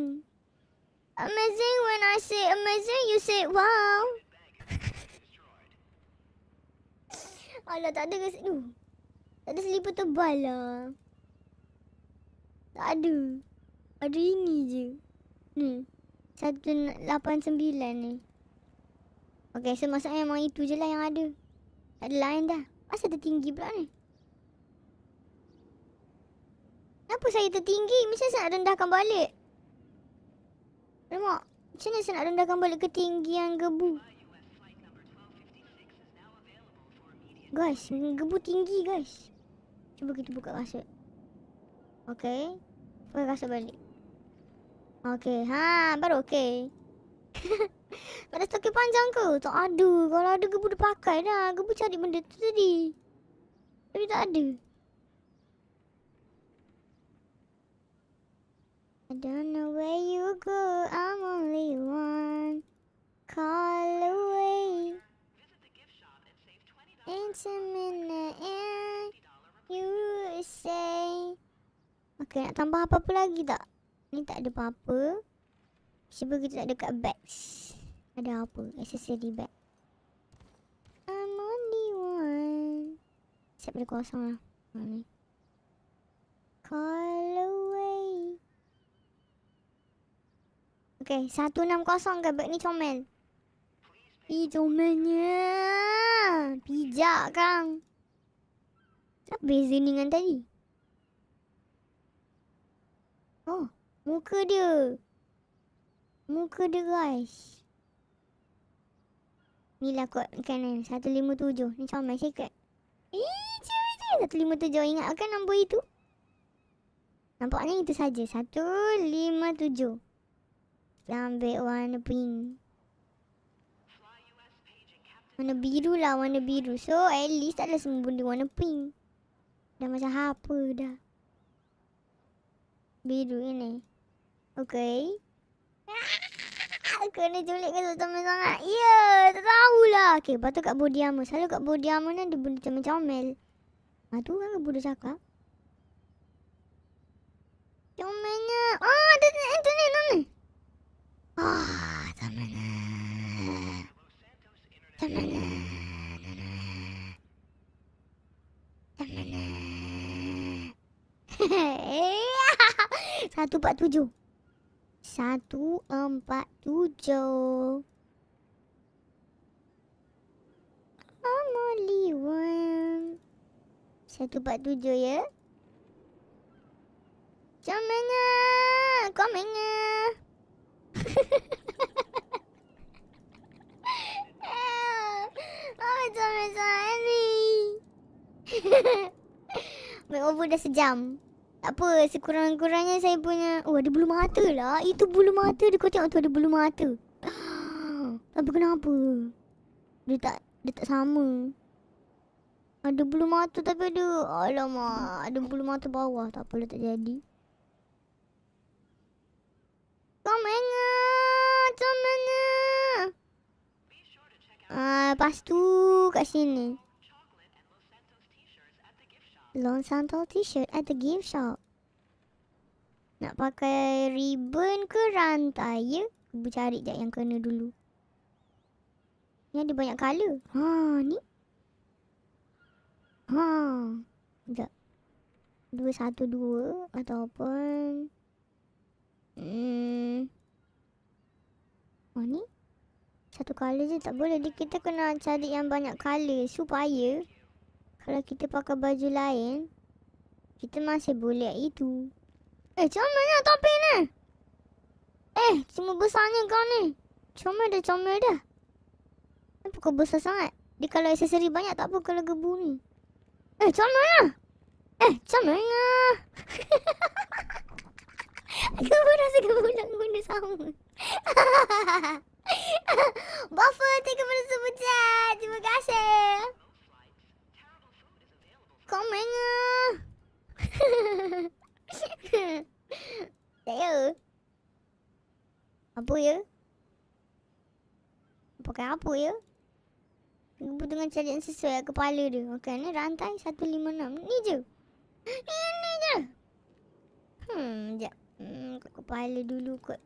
Amazing when I say amazing, you say wow. Alah, tak ada ke situ. Tak ada selipar tebal lah. Tak ada. Ada ini je. Ni. 189 ni. Okay, so maksudnya memang itu je lah yang ada. Tak ada lain dah. Asal tertinggi pula ni? Kenapa saya tertinggi? Mesti saya nak rendahkan balik. Alamak. Macam mana saya nak rendahkan balik ketinggian gebu? Guys, gebu tinggi guys. Cuba kita buka kasut. Okay. Buka kasut balik. Okay. Ha, baru okay. [LAUGHS] ada stokin panjang ke? Tak ada. Kalau ada gebu dia pakai dah. Gebu cari benda tu tadi. Tapi tak ada. I don't know where you go. I'm only one call away. Into midnight and you say. Okay, nak tambah apa-apa lagi tak? Ni tak ada apa-apa. Cuba kita tak ada kat bags. Ada apa? Accessory bag. I'm only one. Siap pada kosong lah. Ha, ni. Call away. Okay, 160 ke bag ni comel? Ih, comelnya. Pijak, Kang. Apa beza dengan tadi? Oh, muka dia. Muka dia, guys. Ni lah kot kanan. 157. Ni comel sikit. Eh, cik, cik. 157. Ingatkan nombor itu? Nampaknya itu saja. 157. Kita ambil warna pink. Warna biru lah, warna biru. So, at least taklah semua benda warna pink. Dah macam apa dah. Biru ini. Okay. [LAUGHS] Kena culik ke comel sangat? Ya, yeah, tak tahulah. Okay, lepas tu kat body armor. Selalu kat body armor ni ada benda comel-comel. Ha, tu kan kat dah cakap. Comelnya. Ah, tu ni, tu ni, tu ni. Ah, [LAUGHS] Satu empat tujuh. Satu empat tujuh. I'm only one. Satu empat tujuh ya. Comelnya. Komennya. [LAUGHS] Oh, comel sangat ni. Makeover dah sejam. Tak apa, sekurang-kurangnya saya punya... Oh, ada bulu mata lah. Itu bulu mata dia. Kau tengok tu ada bulu mata. [GASPS] Tapi kenapa? Dia tak dia tak sama. Ada bulu mata tapi ada... Alamak, ada bulu mata bawah. Tak apalah tak jadi. Komennya! Komennya! Ah, lepas tu kat sini. Lon Santo t-shirt at the gift shop. Nak pakai ribbon ke rantai ya? Gebu cari jap yang kena dulu. Ni ada banyak colour. Ha, ni. Ha. Sekejap. Dua satu dua ataupun Hmm. Oh ni. Satu colour je tak boleh. Dia kita kena cari yang banyak colour supaya kalau kita pakai baju lain kita masih boleh itu. Eh, comel lah topeng ni. Eh, cuma besarnya kau ni. Comel dah, comel dah. Kenapa kau besar sangat? Dia kalau aksesori banyak tak apa kalau gebu ni. Eh, comel lah. Eh, comel lah. [LAUGHS] gebu rasa gebu nak guna sama. [LAUGHS] [LAUGHS] Buffer, thank you for the super chat. Terima kasih. Komen lah. [LAUGHS] Saya. Apa ya? Pakai apa ya? Dengan cari yang sesuai kepala dia. Okey, ni rantai 156. Ni je. Ini je. Hmm, sekejap. Hmm, kat kepala dulu kot.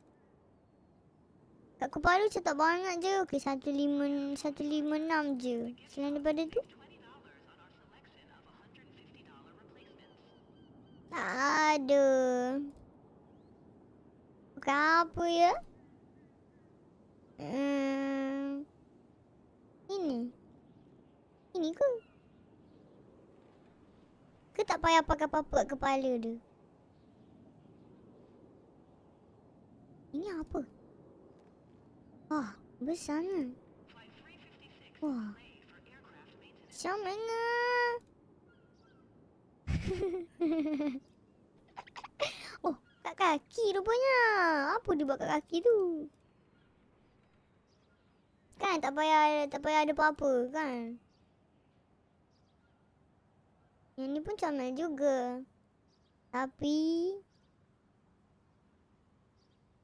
Kat kepala macam tak banyak je. Okey, 15, 156 je. Selain daripada tu. Tak ada. Bukan apa ya? Hmm. Ini. Ini ke? Ke tak payah pakai apa-apa kepala dia? Ini apa? Wah, besarnya. Wah. Macam mana? oh, kat kaki rupanya. Apa dia buat kat kaki tu? Kan tak payah tak payah ada apa-apa kan? Yang ni pun comel juga. Tapi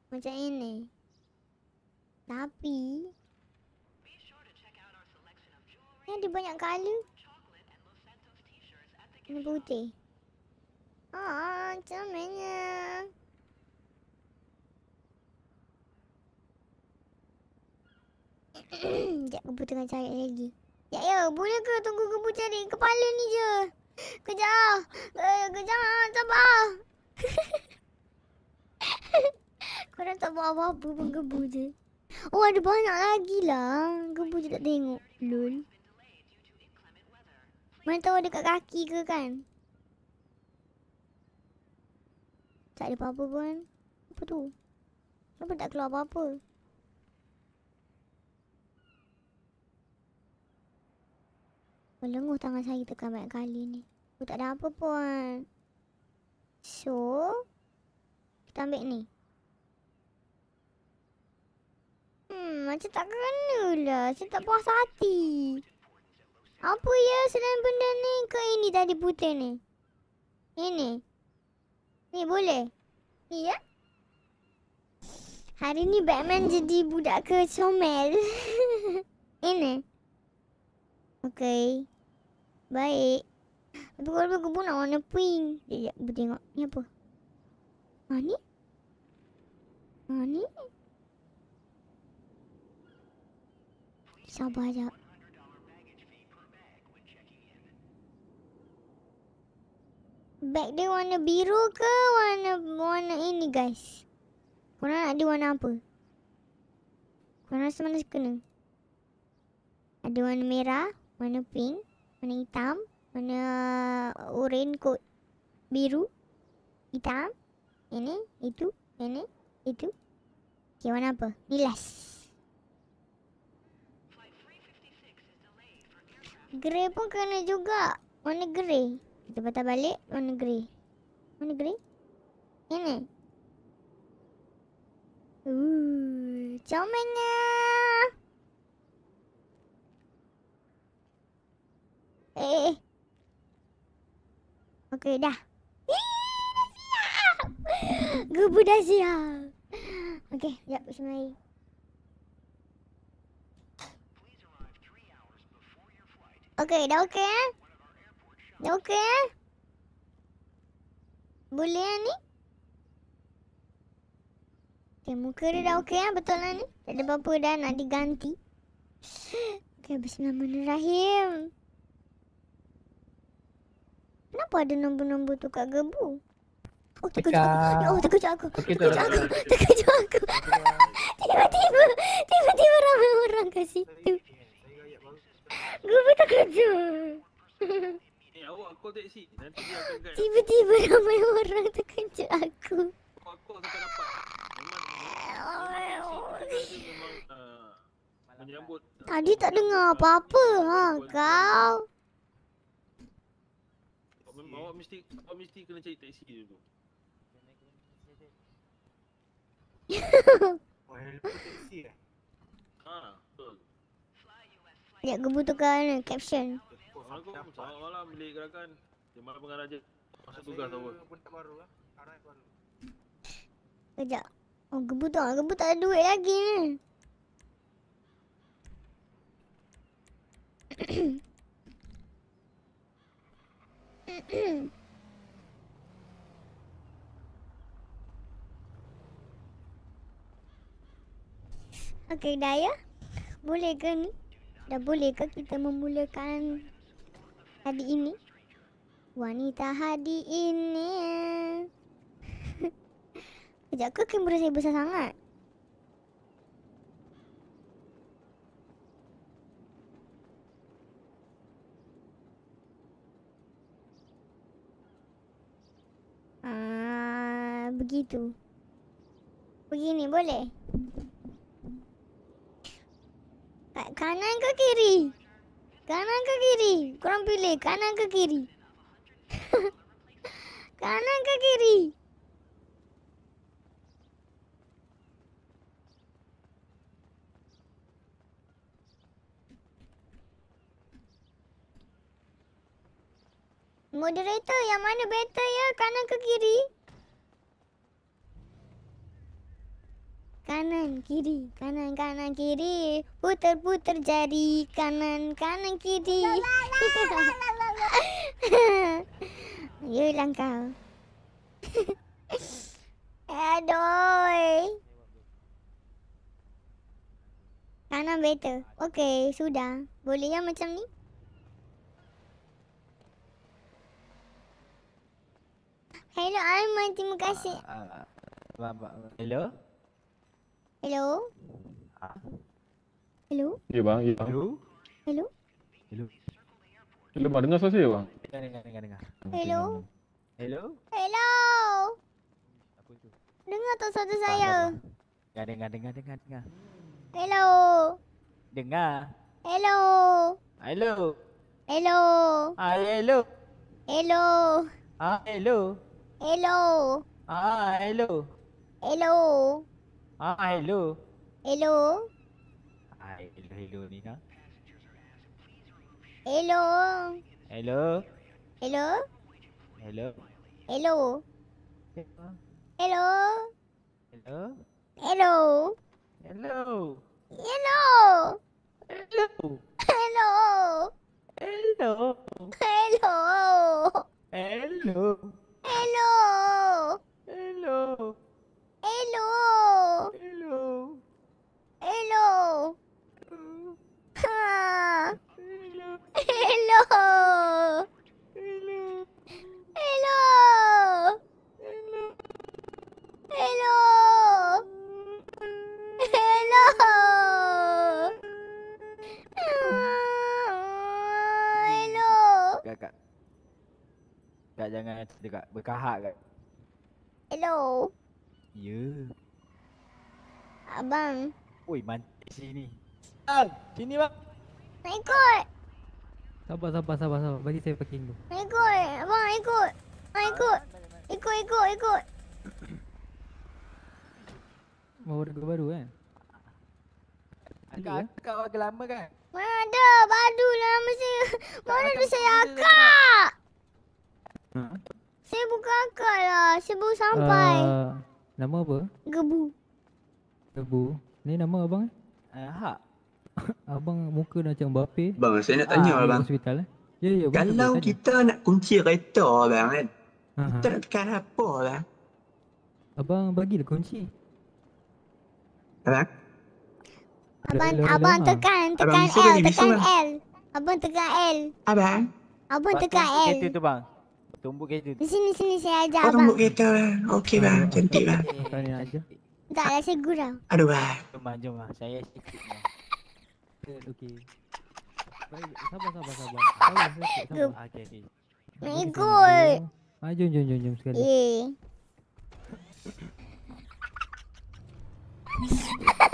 macam ini. Tapi Ni ada banyak colour. Ini putih. Ah, comelnya. [COUGHS] Sekejap, Gebu tengah cari lagi. Ya, ya, boleh ke tunggu Gebu cari kepala ni je? Kejap. Eh, kejap, sabar. [LAUGHS] Korang tak buat apa-apa pun Gebu je. Oh, ada banyak lagi lah. Gebu je tak tengok. Lul. Mana tahu ada kat kaki ke kan? Tak ada apa-apa pun. Apa tu? Kenapa tak keluar apa-apa? Melenguh tangan saya tekan banyak kali ni. Aku tak ada apa pun. So, kita ambil ni. Hmm, macam tak kena lah. Saya tak puas hati. Apa ya selain benda ni ke ini tadi putih ni? Ini. Ni boleh? Ni ya? Hari ni Batman jadi budak ke comel. [LAUGHS] ini. Okay. Baik. Tapi kalau aku pun nak warna pink. Sekejap, aku tengok. Ni apa? Ha, ni? Ha, ni? Sabar sekejap. Bag dia warna biru ke warna warna ini guys? Korang nak dia warna apa? Korang rasa mana kena? Ada warna merah, warna pink, warna hitam, warna oranye kot biru, hitam, ini, itu, ini, itu. Okay, warna apa? Ni last. Grey pun kena juga. Warna grey. Kita patah balik warna grey. Warna grey? Ini. Uh, comelnya. Eh. Okey, dah. Eh, dah siap. Gubu dah siap. Okey, sekejap semai. Okey, dah okey eh? Dah okey eh? Boleh eh ni? Okay, muka dia dah okey kan? Betul lah ni? Tak ada apa-apa dah nak diganti. Okay, bismillahirrahmanirrahim. Kenapa ada nombor-nombor tu kat gebu? Oh, terkejut aku. Ya Allah, terkejut aku. Okey, Terkejut aku. Terkejut aku. Tiba-tiba, tiba-tiba ramai orang kat situ. Gebu terkejut. Eh, awak call taxi. Nanti dia akan guide. Tiba-tiba ramai orang terkejut aku. Call sampai dapat. Uh, menyambut. Tadi tak dengar apa-apa ha kau. Awak mesti awak mesti kena cari taxi dulu. Ha, betul. Ya, gue butuhkan caption. Assalamualaikum. Malam beli gerakan. Terima kasih pengarah Masa tugas apa? Pun baru lah. Arah baru. Kejap. Oh, gebut dong. Gebut tak ada duit lagi ni. [COUGHS] okay, Daya. Boleh ke ni? Dah boleh ke kita memulakan hari ini? Wanita hari ini. [LAUGHS] Kejap ke kamera saya besar sangat? Ah, begitu. Begini boleh? Kanan ke kiri? Kanan ke kiri? Korang pilih kanan ke kiri? [LAUGHS] kanan ke kiri? Moderator yang mana better ya? Kanan ke kiri? Kanan, kiri, kanan, kanan, kiri. Putar-putar jari. Kanan, kanan, kiri. Yelah [LAUGHS] kau. [LAUGHS] Aduh. Kanan better. Okey, sudah. Boleh yang macam ni? Hello Aiman, terima kasih. Hello? Hello? Hello? Ya bang, ya bang. Hello? Hello? Hello? Hello bang, dengar suara saya bang? Dengar, dengar, dengar, dengar. Hello? Hello? Hello? Apa tu? Dengar tak suara saya? Dengar, dengar, dengar, dengar, dengar. Hello? Dengar. Hello? Hello? Hello? Ah, hello? Hello? Ah, hello? Hello? Ah, hello? Hello? Ah, hello? Hello? Ah, hello, hello ni kan? Hello? Hello? Hello? Hello? Hello? Hello? Hello? Hello? Hello? Hello? Hello? Hello? Hello? Hello? Hello? Hello? Hello? Hello? Hello? Hello? Hello? Ha. Hello? Hello? Hello? Hello? Hello? Hello? Hello? Kak, kak. Kak jangan dekat berkahak kak. Hello? Ya. Abang, Oi, mantik sini. Bang, sini bang. nak ikut? Sabar, sabar, sabar, sabar. Bagi saya parking dulu. Nak ikut? Abang, nak ikut? Nak ikut? Ikut, ikut, ikut. Bawa regu baru kan? Akak, akak orang lama kan? Mana ada? Badu lah nama saya. Mana ada saya akak? Ha? Saya bukan akak lah. Saya baru sampai. Uh, nama apa? Gebu. Tebu. Ni nama abang eh? Uh, hak. [LAUGHS] Abang muka dah macam Mbappe. Bang, saya nak tanya Ah, lah bang. Hospital eh? Ya, ya. abang Kalau kita nak kunci kereta bang kan. Ha, ha. kita nak tekan apa bang? Abang bagilah kunci. Abang? Abang hello, abang tekan tekan Abang L tekan lah. L. Abang tekan L. Abang? Abang Bang, tekan L. kereta tu bang. Tumbuk kereta tu. Di sini sini saya ajar Kau abang. tumbuk kereta. Okey bang. Cantik bang. Kau ni nak ajar? Taklah saya gurau. Aduh bang. Jom bang, jom bang. Saya sikit bang. Okey. Baik, sabar, sabar, sabar. Sabar. Ah, Okey, okey. Nak ikut. Ah, jom, jom, jom, jom sekali. Eh.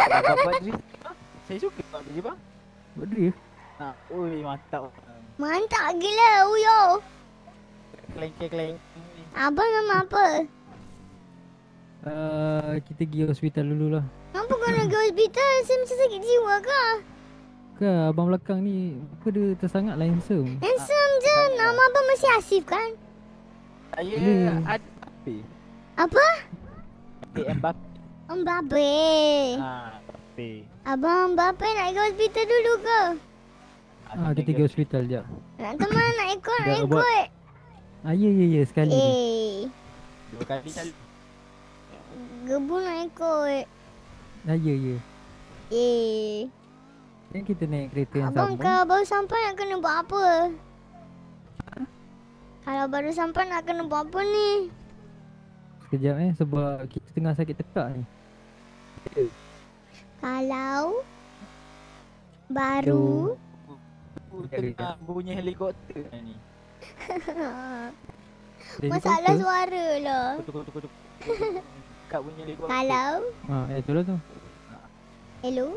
Abang buat drift. Saya suka buat drift bang. Buat drift? Ha, oi mantap. Mantap gila uyo. Keleng-keleng. Abang nama apa? Uh, kita pergi hospital dulu lah. Kenapa kau nak pergi hospital? Saya macam sakit jiwa ke? Ke abang belakang ni apa dia tersangat lah handsome. Handsome je. Nama abang masih Asif kan? Saya Boleh. ada Mbappe. Apa? Mbappe Mbappe. Mbappe. Ha, Mbappe. Abang Mbappe nak pergi hospital dulu ke? Ah, kita pergi hospital jap. Nak teman nak ikut nak ikut. Ah, ya, ya, ya, sekali. ni. Eh. Dua kali selalu. Gebu nak ikut. Ah, ya, ya. Eh. Kan kita naik kereta yang Abang sama. kalau baru sampai nak kena buat apa? Kalau baru sampai nak kena buat apa ni? Sekejap eh sebab kita tengah sakit tekak ni. Kalau baru tengah bunyi helikopter ni. [LAUGHS] masalah suara lah. Tukar tukar tukar. Kat bunyi helikopter. Kalau Ah, eh itulah tu. hello.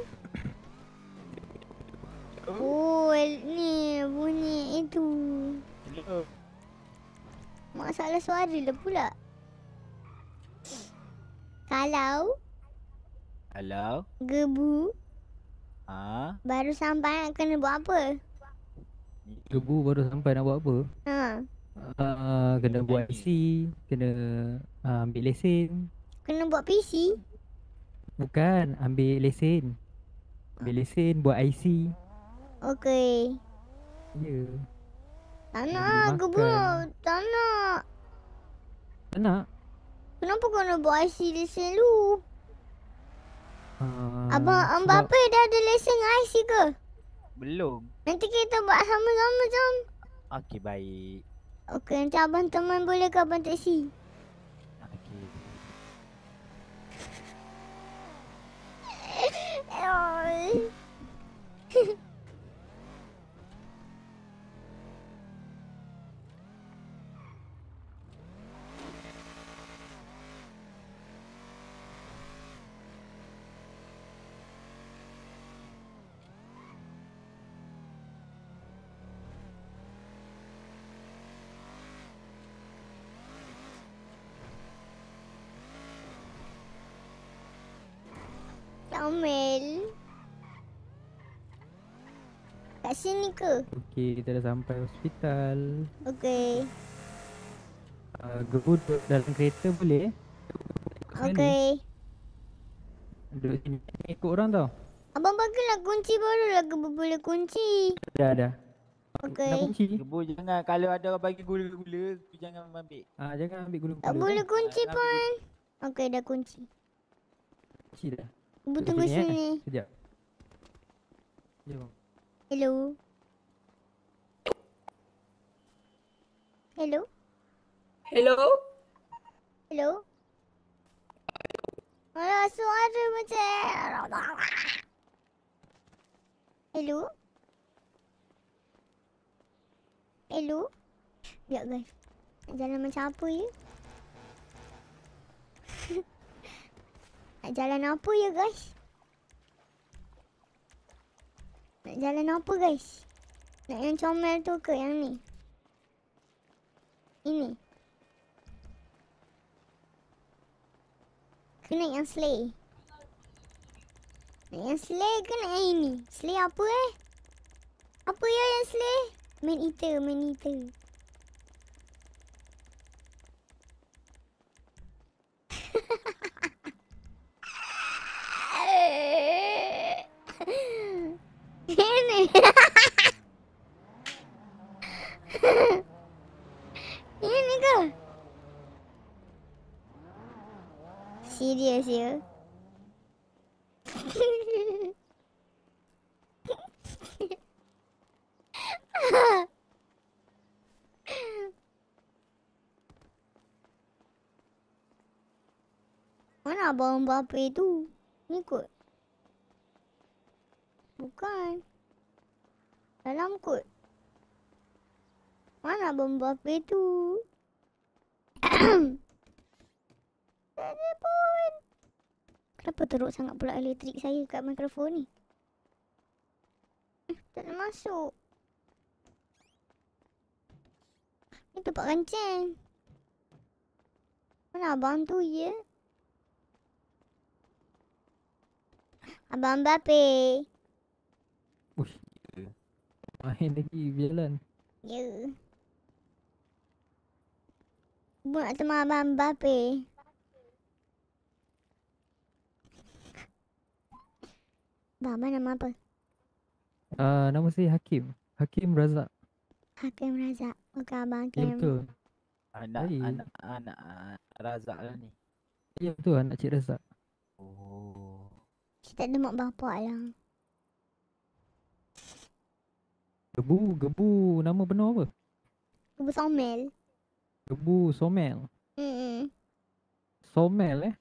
Oh, el- ni bunyi itu. Hello. Masalah suara lah pula. Kalau Hello. gebu Ha? baru sampai nak kena buat apa? Gebu baru sampai nak buat apa? Ha. Uh, kena buat IC, kena uh, ambil lesen. Kena buat PC. Bukan, ambil lesen. Ambil lesen, buat IC. Okey. Ya. Tak Beli nak gebu. Tak nak. Tak nak. Kenapa kau nak buat IC lesen lu? Uh, Abang Mbappe dah ada lesen IC ke? Belum. Nanti kita buat sama-sama jom. Okey, baik. Okey, nanti abang teman boleh ke abang taksi? Okey. [LAUGHS] [LAUGHS] Sini ke? Okey, kita dah sampai hospital. Okey. Uh, gebu duduk dalam kereta boleh? Okey. Duduk sini. Ikut orang tau. Abang bagilah kunci barulah ke boleh kunci. Dah, dah. Okey. Nak kunci? Gebu jangan kalau ada orang bagi gula-gula, tu jangan ambil. Ah, jangan ambil gula-gula. Tak boleh kunci nak pun. Okey, dah kunci. Kunci dah. Ibu Duduk tunggu sini, eh. Sekejap. Jom. Hello. Hello. Hello? Hello. Alah, suara macam... Hello. Hello. Sekejap guys. Jalan macam apa ya? Nak jalan apa ya guys? Nak jalan apa guys? Nak yang comel tu ke yang ni? Ini. Ke nak yang slay? Nak yang slay ke nak yang ini? Slay apa eh? Apa ya yang slay? Man eater, man eater. Ini. [LAUGHS] Ini ni ke? Serius ya? Mana abang bapa itu? Ni kot. Bukan. Dalam kot. Mana abang Mbappe tu? Telefon. Kenapa teruk sangat pula elektrik saya kat mikrofon ni? Eh, Tak nak masuk. Ni tempat kancing. Mana abang tu ya? Abang Mbappe. Uish. Main lagi berjalan. Ya. Ibu nak temu abang Mbappe. Abang, abang nama apa? Ah, nama saya Hakim. Hakim Razak. Hakim Razak. Bukan abang Ya Hakim. betul. Anak Baik. anak anak anak Razak lah ni. Ya betul anak Cik Razak. Oh. Kita ada mak bapak lah. Gebu, gebu nama penuh apa? Ibu Somel. Gebu Somel. Hmm. Somel eh?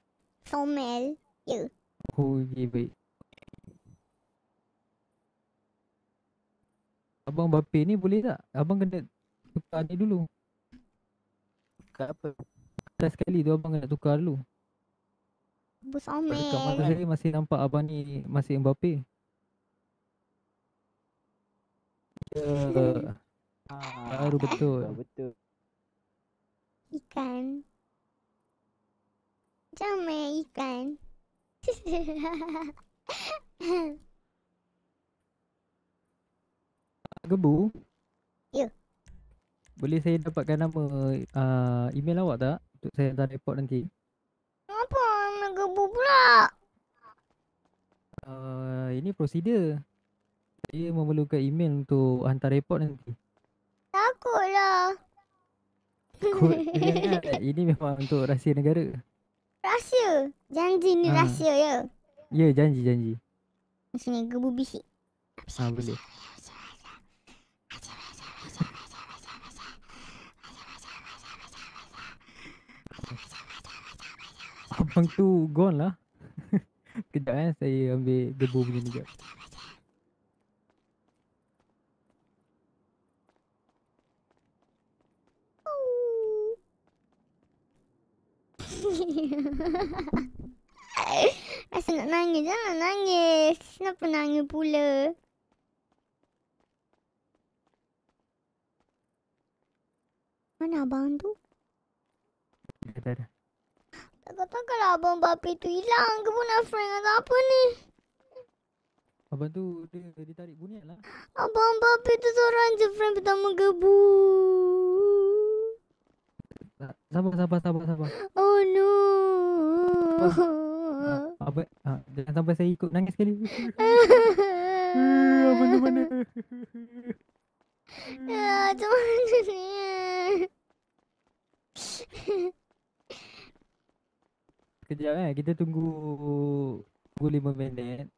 Somel. Ya. Oh, okay, baik. Abang Bape ni boleh tak? Abang kena tukar ni dulu. Kat apa? Last sekali tu abang kena tukar dulu. Ibu Sebab Dekat mata Somel. saya masih nampak abang ni masih Mbappe. Ya, Ah, baru betul. betul. Ikan. Macam ikan. [LAUGHS] Gebu? Ya. Boleh saya dapatkan nama uh, email awak tak? Untuk saya hantar report nanti. Apa nak gebu pula? Uh, ini prosedur. Saya memerlukan email untuk hantar report nanti. Takutlah. Kod jangan. Ini memang untuk rahsia negara. Rahsia. Janji ni Ah. rahsia ya. Ya, janji-janji. Sini gebu bisik. Ha, boleh. Abang tu gone lah. Kejap eh, saya ambil gebu punya ni. [LAUGHS] Rasa nak nangis. Jangan nangis. Kenapa nangis pula? Mana abang tu? Dah, dah, dah. Takkan-takkanlah abang Bapi tu hilang ke pun friend atau apa ni? Abang tu dia, dia tarik buniat lah. Abang Bapi tu seorang je friend pertama gebu. Sabar, sabar, sabar, sabar. Oh no. Abang, ha, jangan sampai saya ikut nangis sekali. [LAUGHS] Eh, Abang tu mana? Ya, macam mana ni? Kejap eh, kita tunggu tunggu 5 minit.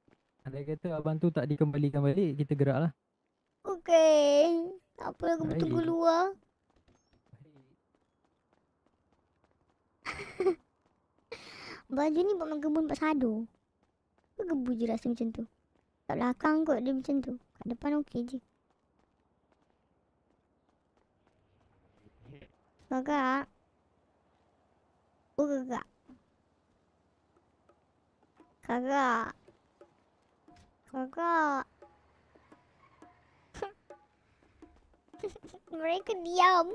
Andai kata abang tu tak dikembalikan balik, kita gerak lah. Okey. Tak apa, aku tunggu luar. [LAUGHS] Baju ni buat kebun Pak Sado. Apa gebu je rasa macam tu? Kat belakang kot dia macam tu. Kat depan okey je. Kakak. Oh kakak. Kakak. Kakak. [LAUGHS] Mereka diam.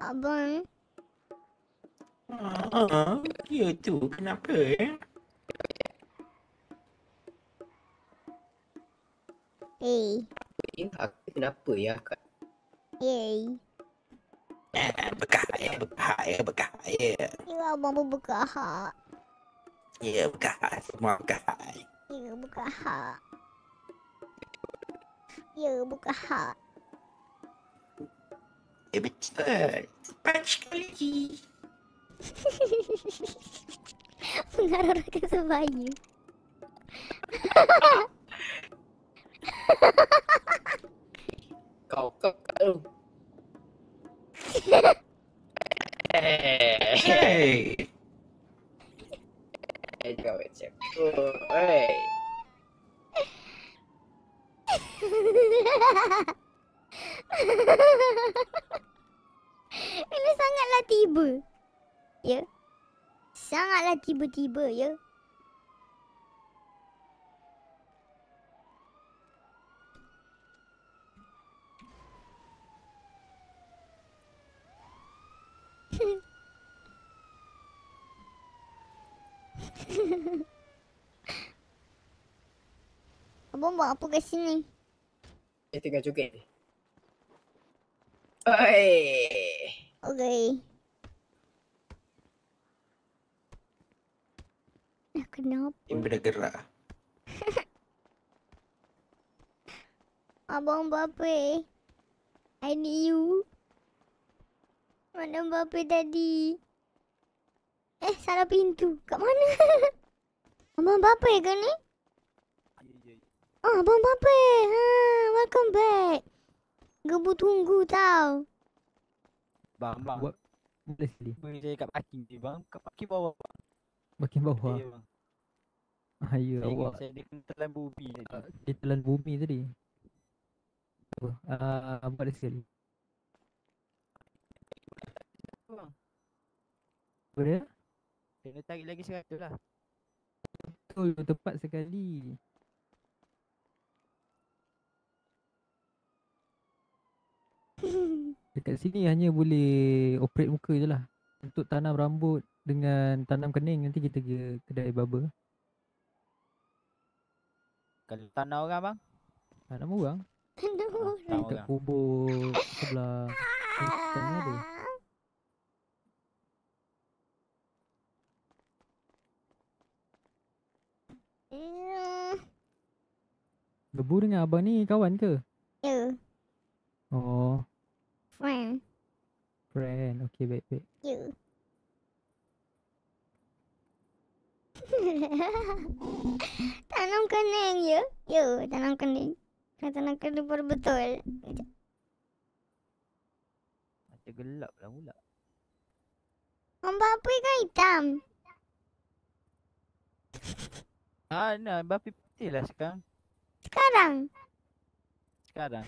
Abang. Ah, ya tu kenapa eh? Hey. Eh, aku kenapa ya kak? Hey. Eh, berkahaya, berkahaya, berkahaya. Ya abang pun buka hak. Ya, berkahaya, semua berkahaya. Ya buka. Ya buka hak. Ya, betul. Punch sekali. [LAUGHS] Pengaruh rakan sebaya. [LAUGHS] Kau kau kau. Hey. Siapa? Oi. Ini sangatlah tiba. Ya. Sangatlah tiba-tiba ya. [LAUGHS] Abang buat apa kat sini? Dia tengah joget ni. Oi. Okay. Kenapa? Dia bergerak. [LAUGHS] Abang Bape. I need you. Mana Bape tadi? Eh, salah pintu. Kat mana? [LAUGHS] Abang Bape ke ni? Oh, Abang Bape. Ha, welcome back. Gebu tunggu tau. Bang, bang. Buat boleh sekali. Bagi saya kat parking ni bang. Kat parking bawah bang. Bahagian bawah. Ya bang. Ah, [LAUGHS] ya, Saya awak saya dia kena telan bumi tadi. uh, dia telan bumi tadi. Apa? Ah, uh, buat dia sekali. Bang. Apa dia? Kena tarik lagi seratus lah. Betul, tepat sekali. [LAUGHS] Dekat sini hanya boleh operate muka je lah. Untuk tanam rambut dengan tanam kening nanti kita ke kedai barber. Kalau tanah orang bang. Tanam orang. Tanah dekat orang. kubur sebelah. Ni ada. Gebu dengan abang ni kawan ke? Ya, Oh, friend. friend. Okay, baik-baik. Ya. [LAUGHS] tanam kening ya? Ya, tanam kening. Kalau tanam kening baru betul. Macam gelap lah pula. Hamba apa kan hitam? Ah, nah, Bapi putih lah sekarang. Sekarang. Sekarang.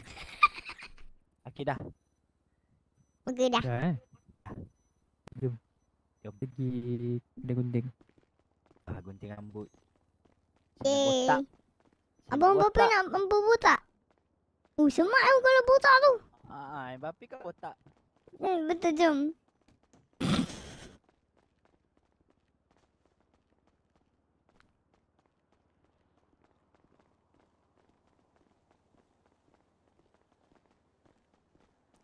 [LAUGHS] Okey dah. Okey dah. Dah eh? Jom. Jom. Pergi kedai gunting. Ah, gunting rambut. Eh. Sini botak. Sini Abang botak. nak mampu botak? Oh, semak aku kalau botak tu. Ah, ah, Bapi kan botak. Eh, betul jom.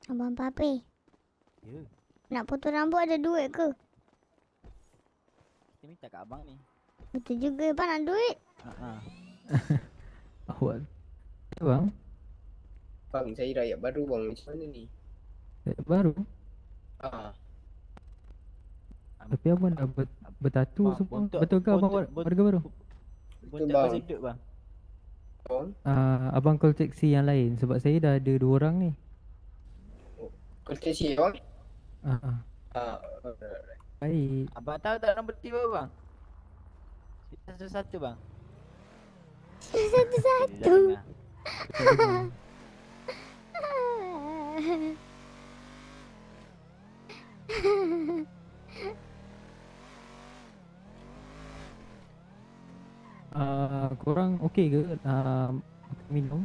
Abang Papi, Ya. nak potong rambut ada duit ke? Kita minta kat abang ni. Betul juga, abang nak duit. [LAUGHS] Ah, ah. Awak. Bang, Bang, saya rakyat baru bang. Macam mana ni? eh, baru. Ah, Tapi abang dah ber, bertatu Bang, semua. bontot- Betul ke abang warga baru? Bontot bang. pasal duduk bang. bang. Ah, abang call taxi yang lain sebab saya dah ada dua orang ni. Kau taxi bang? Ah, ah. Ah, alright. baik. Abang tahu tak nombor tiba bang? Satu-satu bang. Satu-satu. [LAUGHS] Ah, korang okey ke ah, makan minum?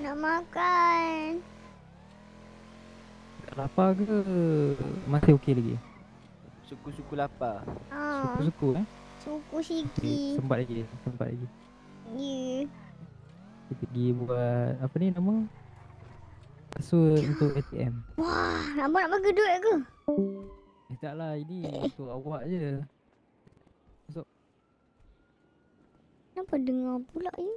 nak makan. Lapar ke masih okey lagi? Suku-suku lapar. Ah, Suku-suku eh? suku Okay, siki. sempat lagi, sempat lagi. Ya. Kita pergi buat apa ni nama? Password untuk ATM. Wah, abang nak bagi duit ke? Eh tak lah, ini untuk awak je. Kenapa dengar pula ya?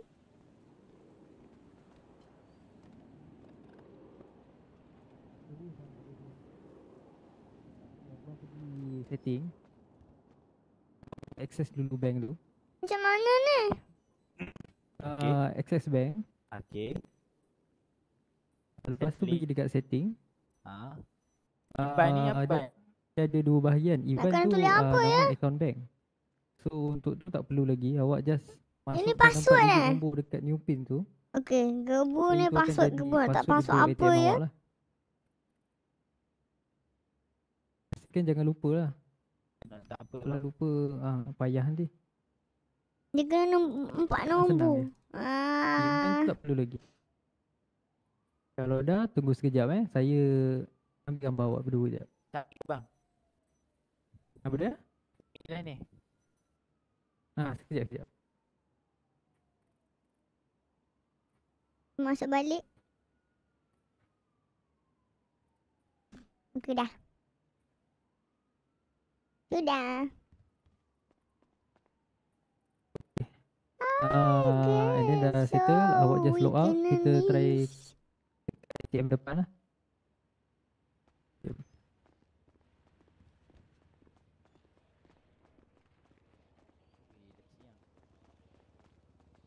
Abang pergi setting. Access dulu bank tu. Macam mana ni? Uh, access bank. Okey. Lepas tu pergi dekat setting. Ha. Iban ni apa? Dia, dia ada dua bahagian. Event tu tulis ah, apa nama account bank. So untuk tu tak perlu lagi. Awak just Ini masukkan password, eh? nombor dekat new pin tu. Okey, gebu So, ni password gebu tak password apa ATM ya? lah. Pastikan jangan lupa lah. Tak, apa lah. lupa ah, payah nanti. Dia kena nom- empat Senang nombor. Ah. Tak perlu lagi. Kalau dah tunggu sekejap eh. Saya ambil gambar awak berdua sekejap. Tak, bang. Apa dia? Bila ni? Ah, sekejap sekejap. Masuk balik. Okey dah. Sudah. Ah, and then dah settle, awak just log out. Kita try ATM depan lah.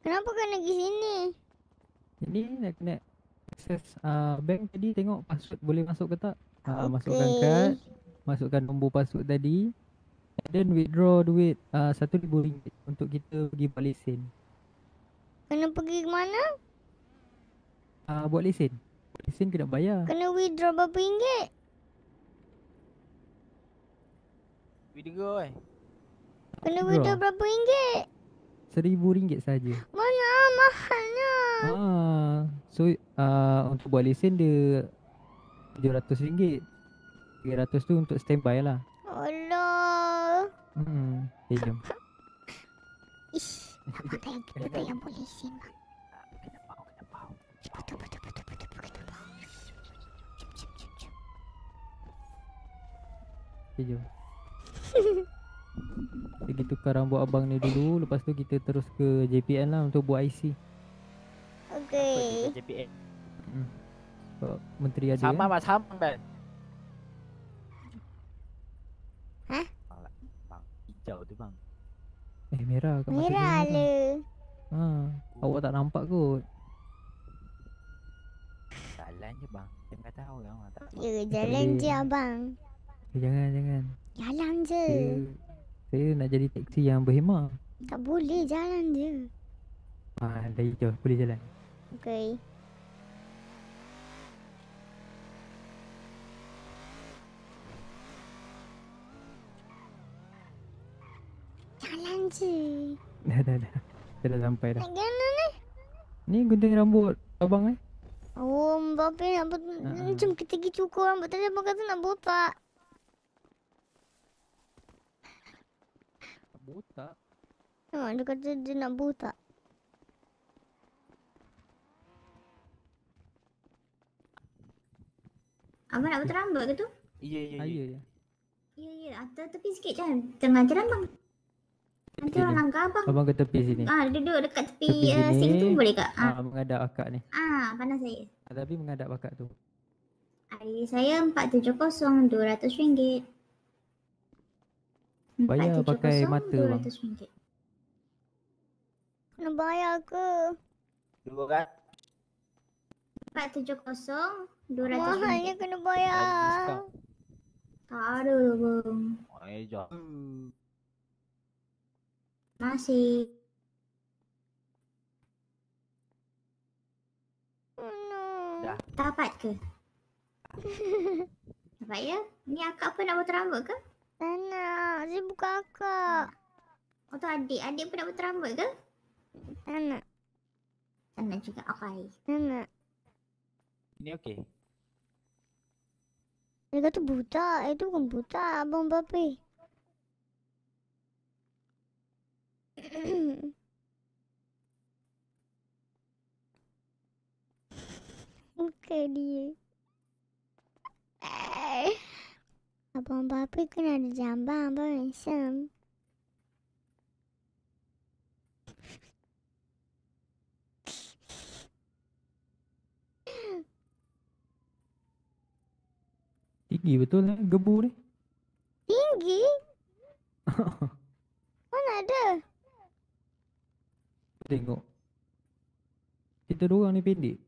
Kenapa kena pergi sini? Ini nak kena access uh, bank tadi tengok password boleh masuk ke tak? Uh, Masukkan Okey. kad, masukkan nombor password tadi. And then withdraw duit uh, RM1,000 untuk kita pergi buat lesen. Kena pergi ke mana? Uh, buat lesen. Buat lesen kena bayar. Kena withdraw berapa ringgit? Video eh. Kena Withdraw. withdraw berapa ringgit? RM1,000 saja. Mana mahalnya? Ah, so uh, untuk buat lesen dia RM700. RM300 tu untuk standby lah. Allah. Hmm, eh, jom. Ish. Abang tak yang kita tak yang boleh sin bang. Kena bau, kena bau. Betul betul betul betul betul. betul. Okay, jom. Kita pergi tukar rambut abang ni dulu Lepas tu kita terus ke JPN lah untuk buat IC Okey. JPN. Sebab menteri ada Sama kan mas sama kan. Hah? Bang, lah. bang, hijau tu bang. Eh merah kat Merah le. ha, Awak tak nampak kot Jalan je bang. Dia kata tahu kan bang. Tak Ya, jalan boleh. je abang. eh, Jangan jangan Jalan je. Saya Saya nak jadi taksi yang berhemah Tak boleh jalan je. ha, Dah hijau boleh jalan Okey. Jalan je. Dah dah dah Saya dah sampai dah Nak kena ni. Ni gunting rambut abang eh Oh, Mbappe nak but- Ah. Macam kita pergi cukur rambut tadi abang kata nak botak. Botak Ha, dia kata dia nak botak. Abang nak potong rambut ke tu? Iya iya iya. Saya je Ya, ya. Atas tepi sikit jangan tengah jalan bang. Nanti Tepi orang langgar abang. Abang ke tepi sini Ah, duduk dekat tepi, Tepi uh, sini. sink tu boleh tak? Ah, ha, Menghadap akak ni ah panas saya. ha, Tapi menghadap akak tu ID saya 470 200 ringgit. Bayar pakai mata, bang. 200 ringgit. Kena bayar ke? Dua kan? 470 200 Mahalnya ringgit. kena Ada bayar. Tak ada bang. Eh jom. Masih. Oh no. Dah. Dapat ke? [LAUGHS] Dapat ya? Ni akak pun nak potong rambut ke? Tak nak. Saya bukan akak. Oh tu adik. Adik pun nak potong rambut ke? Tak nak. Tak nak juga. Okay. Tak nak. Ini okey. Dia kata buta. Itu bukan buta. Abang Mbappe. [COUGHS] Muka dia. [COUGHS] Abang Mbappe kena ada jambang. Abang handsome. [COUGHS] Tinggi betul eh gebu ni Tinggi? [LAUGHS] Mana ada? Tengok Kita dua orang ni pendek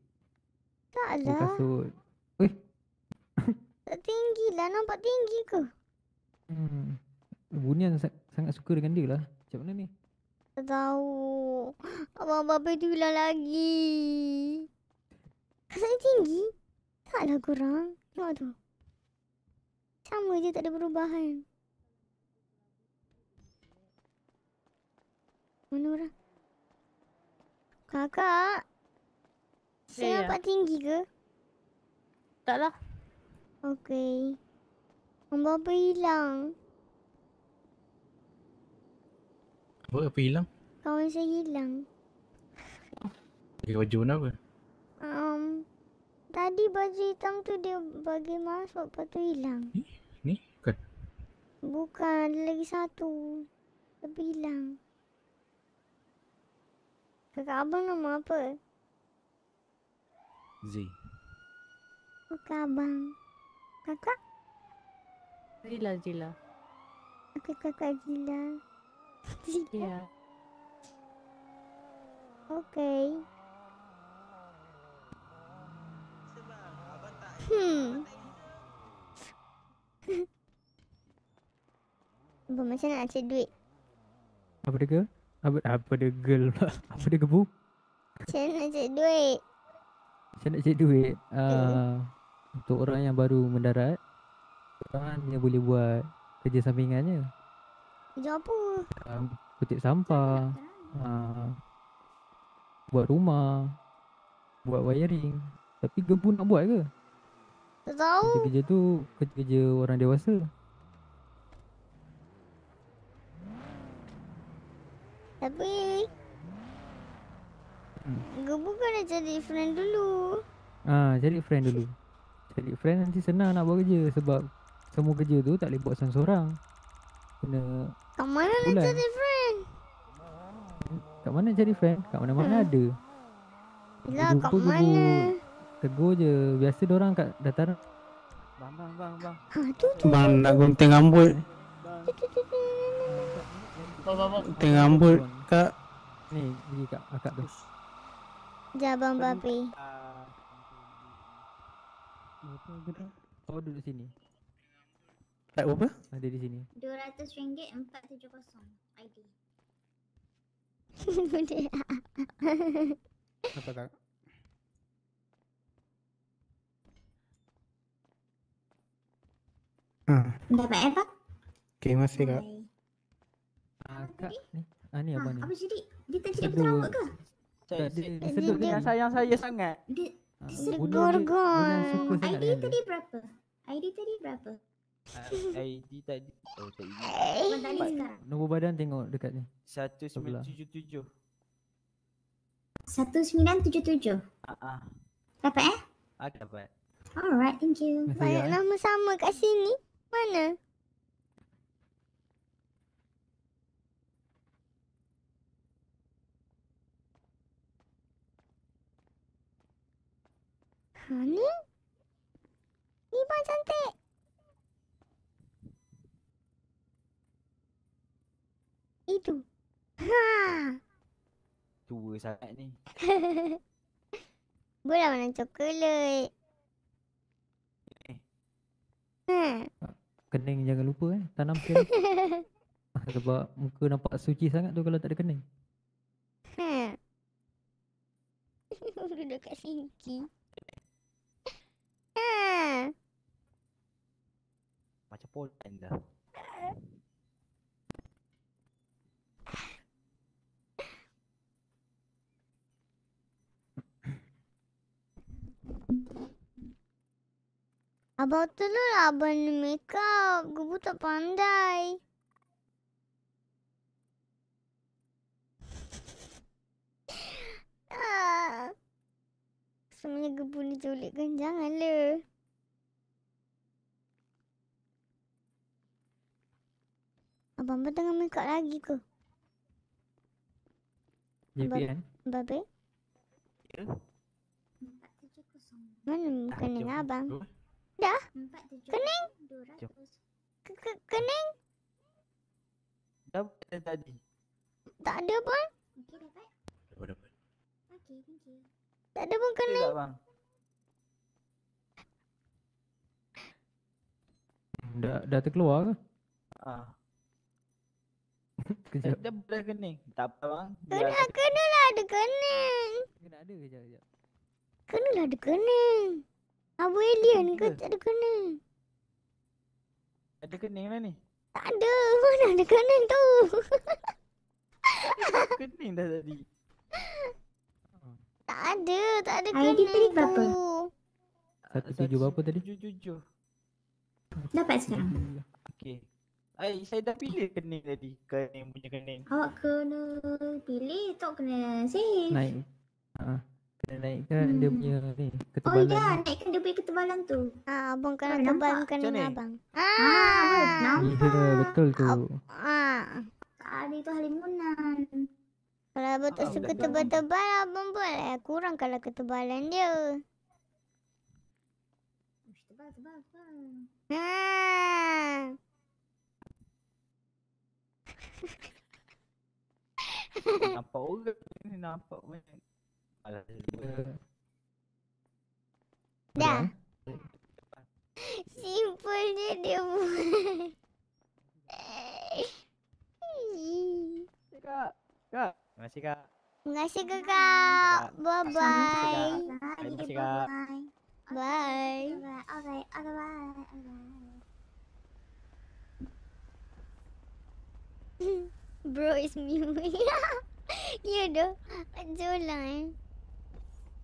Tak lah. kasut [LAUGHS] Tak tinggi lah. Nampak tinggi ke? hmm. Bunian sa- sangat suka dengan dia lah Macam mana ni? Tak tahu. Abang Babe tu hilang lagi. Kasut tinggi? Taklah kurang. Tengok tu. Sama je tak ada perubahan. Mana orang? Kakak. Saya Ya, ya. nampak tinggi ke? Tak lah. Okey. Abang Babe hilang. Apa? Apa hilang? Kawan saya hilang. Pakai baju warna apa? Um, tadi baju hitam tu dia bagi masuk lepas tu hilang. Ni? Bukan. Bukan, ada lagi satu. Tapi hilang. Kakak abang nama apa? Z. Kakak abang. Kakak? Zila, Zila. Aku kakak Zila. Zila? Ya. Okay. Hmm. [LAUGHS] Apa macam nak cari duit? Apa dia girl? Apa, apa dia girl pula? [LAUGHS] Apa dia gebu? Mana nak cari duit? Saya nak cari duit. Uh, untuk orang yang baru mendarat, orang hanya boleh buat kerja sampingannya. Kerja apa? Um, kutip sampah, uh, buat rumah, buat wiring. Tapi gebu nak buat ke? Tak tahu. Kerja-kerja tu kerja-kerja orang dewasa. Tapi... Hmm. Gebu kena cari friend dulu. Ah, cari friend dulu. Cari friend nanti senang nak buat kerja sebab semua kerja tu tak boleh buat seorang-seorang. Kena Kat mana nak cari friend? kat mana cari friend? Kat mana-mana Hmm. ada. Yelah, kat mana? tegur je. Biasa orang kat dataran Bang, bang, bang, bang. Ha, tu tu. Bang nak gunting rambut. Gunting rambut kak. ni pergi kat akak tu. Sekejap Abang Babi. Oh duduk sini. Tak apa? Ada di sini. RM200 470 ID. Budak. Apa kak? Ah, Dapat apa? okay, masih kak. Akak ni. Ah ni Ha, abang ni. apa jadi? Dia tak cakap betul rambut ke? Dia, dia Dia- sedut dia- dengan Yang sayang saya sangat. Dia Ah, Sedut dia- sangat ID tadi dia. berapa? ID tadi berapa? Ah, ID tadi. Oh, tak ingat. Abang tadi sekarang. Nombor badan tengok dekat ni. 1977. 1977. Ah, ah. Dapat eh? Aku dapat. Alright, thank you. Banyak ya? nama sama kat sini. Mana? Ha ni? Ni bang cantik. Itu. Ha. Tua sangat ni. [LAUGHS] Bola warna coklat. Ha. Kening jangan lupa eh. Tanam [LAUGHS] sikit. Ah, Sebab muka nampak suci sangat tu kalau tak ada kening. Ha. [LAUGHS] Duduk kat sinki. Ha. Macam Poland dah. Abang tu lah abang ni make up. Gebu tak pandai. Ah. Sebenarnya gebu ni culikkan. Janganlah. Abang Abang tengah make up lagi ke? JPN. Babe? Ya? 470. Mana kening jom. abang? Dah? 470. Kening? 200. Ke- ke- Kening? Dapat tadi. Tak ada pun. Okey, dapat? Dapat dapat. Okey, thank you. Tak ada pun kening. tak bang? Dah dah terkeluar ke? Ah. [LAUGHS] Kejap. Dah dah kening. Tak apa bang. Kena, kenalah ada kening. Kena ada kejap kejap. Kenalah ada kening. Abu alien ke tak ada kening? Ada kening lah ni. Tak ada. [LAUGHS] Mana ada kening tu? kening dah tadi. [LAUGHS] tak ada. Tak ada ID kening tadi berapa? tu. Satu tujuh berapa tadi? Tujuh tujuh. Dapat sekarang. Okey. Ai, saya dah pilih kening tadi. Kening punya kening. Awak kena pilih tak kena save. Naik. Ha. Kena naikkan dia Hmm. punya ni Oh ketebalan. ya, naikkan dia punya ketebalan tu. Ah, abang kena Ah, tebal kening Macam ni? abang. Ah, Ah. nampak. Ya, betul tu. Ah. Tadi tu halimunan. Kalau abang tak Ah, suka tebal-tebal, abang boleh kurangkanlah ketebalan dia. Tebal, tebal, tebal. Ha. Nampak orang ni nampak banyak. Alah. Dah. Simple je dia buat. Kak. Kak. Terima kasih kak. Terima kasih kakak. Bye bye. Terima Bye. kasih, Kak. Bye. Bye. Alright, alright, alright, alright. [LAUGHS] Bro is me. ya dah. Jolang eh.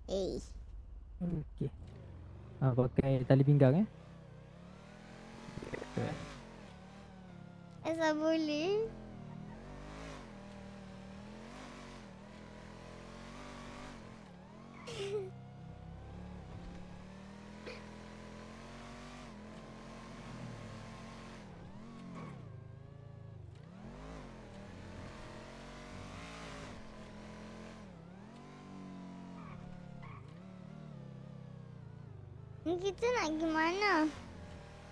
Eh. Okey. Ha, pakai tali pinggang eh. Asal boleh? [LAUGHS] kita nak pergi mana?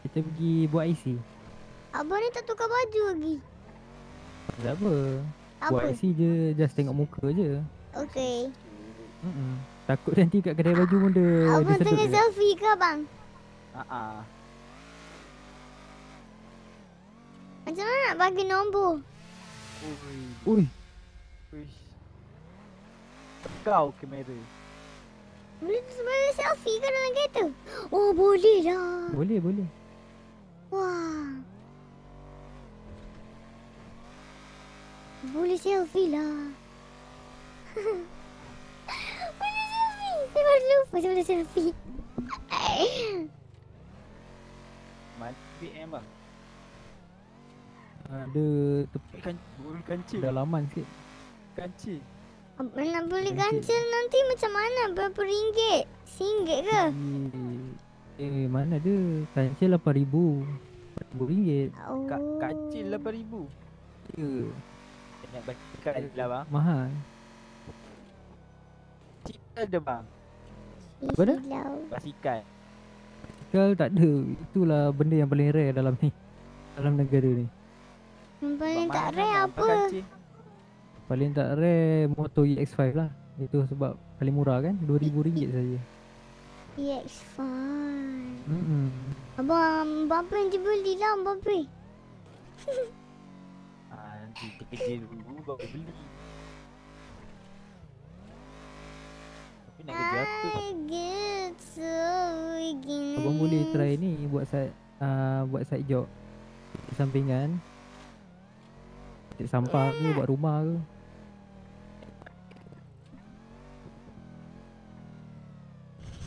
Kita pergi buat IC. Abang ni tak tukar baju lagi. Tak apa. Buat Apa? IC je just tengok muka je. Okey. Mm-mm. Takut nanti kat kedai baju pun dia dia Abang tengah je. selfie ke abang? Ha ah. Macam mana nak bagi nombor? Ui. Ui, Uish. Kau kamera. Boleh, boleh selfie ke dalam kereta? Oh boleh lah. boleh boleh. Wah. Boleh selfie lah. [LAUGHS] boleh selfie. Saya baru lupa saya boleh selfie. Mana BM bang? Ada tepi Kan bulu kancil. dalaman sikit. Kancil. Apa nak beli kancil nanti macam mana? Berapa ringgit? Singgit ke? Eh, eh mana ada? Kancil RM8,000. RM8,000. Oh. Ka kancil 8000. Ya, Nak basikal je lah bang. mahal. Basikal ada bang. Apa dah? Basikal. Basikal tak ada. Itulah benda yang paling rare dalam ni. Dalam negara ni. Yang paling tak rare apa? kancil? Paling tak rare motor EX5 lah. Itu sebab paling murah kan? RM2,000 saja. EX5. Hmm. Abang, berapa yang dia beli lah Abang Pri? [LAUGHS] Ah, nanti kerja dulu baru beli. Tapi nak kerja apa? I get so. Abang boleh try ni buat side uh, buat side job. Sampingan. Cek sampah ke buat rumah ke.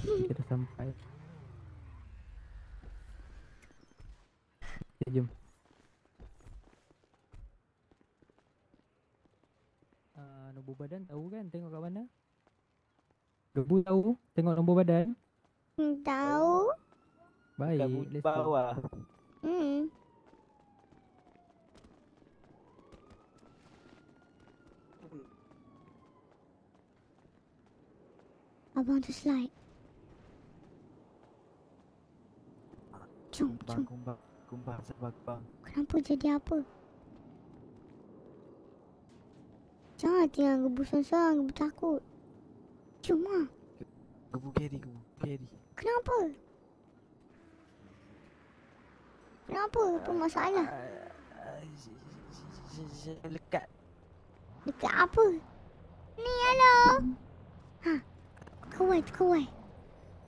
Kita sampai. Okay, jom. Uh, nombor badan tahu kan tengok kat mana? Gebu tahu tengok nombor badan. Hmm, Tahu? Baik, let's go. bawah. Hmm. Abang tu slide. Jom, Kumbang, jom. kumbang, kumbang, sabar kumbang. Kenapa jadi apa? Jangan tinggal gebu seorang, gebu takut. Jom lah. Gebu carry, gebu carry. Kenapa? Kenapa? Apa masalah? Ah, ah, Lekat. Dekat apa? Ni, halo. Ha. Kawai, kawai.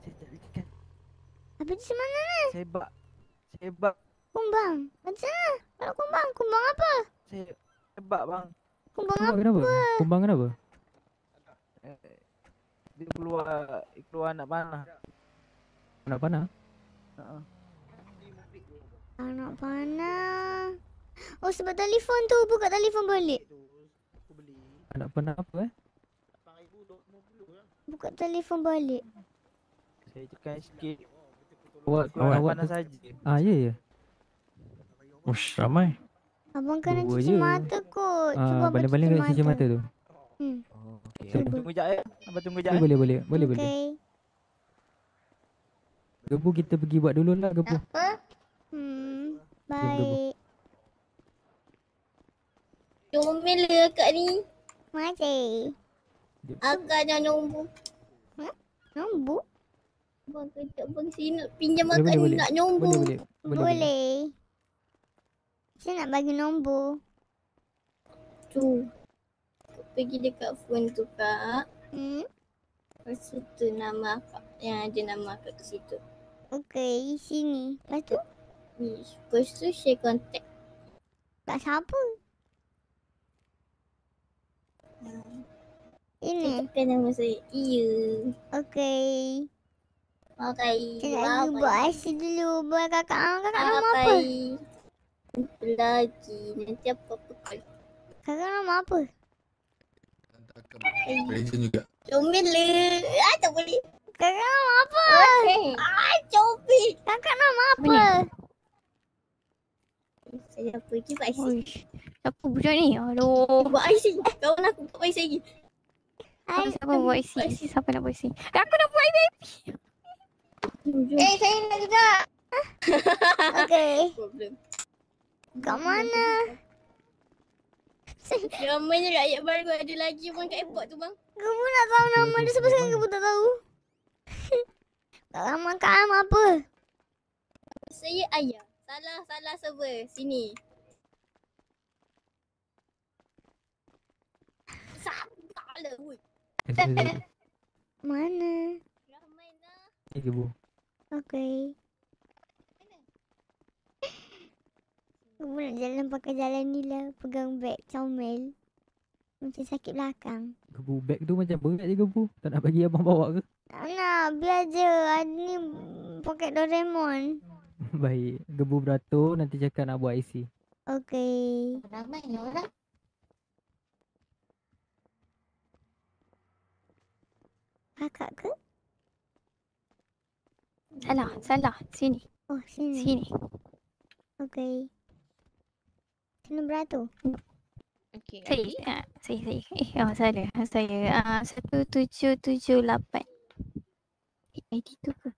Saya tak lekat. Apa tu mana ni? Sebab. Sebab. Kumbang. Macam mana? Kalau kumbang, kumbang apa? Saya sebab bang. Kumbang Kumbang apa? kenapa? Kumbang kenapa? Eh, Dia keluar keluar anak panah. Anak panah? Ha. Anak panah. Oh, sebab telefon tu. Buka telefon balik. Anak panah apa eh? Buka telefon balik. Saya tekan sikit. Awak, Keluar awak panah tu- saja. Ah, ya ya. Ush, ramai. Abang kena Dua cuci je. mata kot. Cuba Ah, abang baling-baling kat cuci mata tu. Hmm. Okey. Cuba. Tunggu jap ya. Abang tunggu jap. Boleh, eh. boleh, boleh. Boleh, boleh. Okay. Gebu kita pergi buat dulu lah gebu. Apa? Hmm. Baik. Comel lah kak ni. Masih. Akak dah nombor. Nombor? Abang kejap bang sini nak pinjam Boleh, boleh, nak nombor. Boleh, boleh. Boleh, boleh. Boleh. Saya nak bagi nombor. Tu. Kak Pergi dekat phone tu kak. Hmm. Lepas tu nama akak. Yang ada nama akak kat situ. Okay, sini. Lepas tu? Ni. Lepas tu share contact. Kat siapa? Ini. Tekan nama saya. Iya. Okay. Okay. Nak pergi buat IC dulu. Buat kakak. Ah, kakak nama apa? Jumpa lagi. Nanti apa-apa. Kakak nama apa? Legend juga. Comel lah. Ah, tak boleh. Kakak nama apa? Ah, comel. Kakak nama apa? Saya pergi buat IC. Siapa budak ni? Aduh. Buat IC. Kawan aku buat IC lagi. Hai, siapa buat IC? Siapa nak buat IC? Aku nak buat IC. Eh, saya nak juga. [LAUGHS] Okay. Problem. Kat mana? Ramainya rakyat baru ada lagi bang kat airport tu bang. Kamu nak tahu nama dia sampai sekarang kamu tak tahu. [LAUGHS] Nama Kak Am apa? Saya ayah. Salah salah server. Sini. Salah woi. [LAUGHS] Mana? Ni gebu. Okay. Kamu nak jalan pakai jalan ni lah. Pegang beg comel. Macam sakit belakang. Gebu beg tu macam berat je gebu. Tak nak bagi abang bawa ke? Tak nak. Biar je. Ada ni pakai Doraemon. [LAUGHS] Baik. Gebu beratur nanti cakap nak buat IC. Okay. Ramai orang. Kakak ke? Salah, salah. Sini. Oh, sini. Sini. Okay. Kena beratur. Okay. Saya, ah, saya, saya. Eh, oh, salah. Saya, ah, satu tujuh tujuh lapan. Eh, ID tu ke?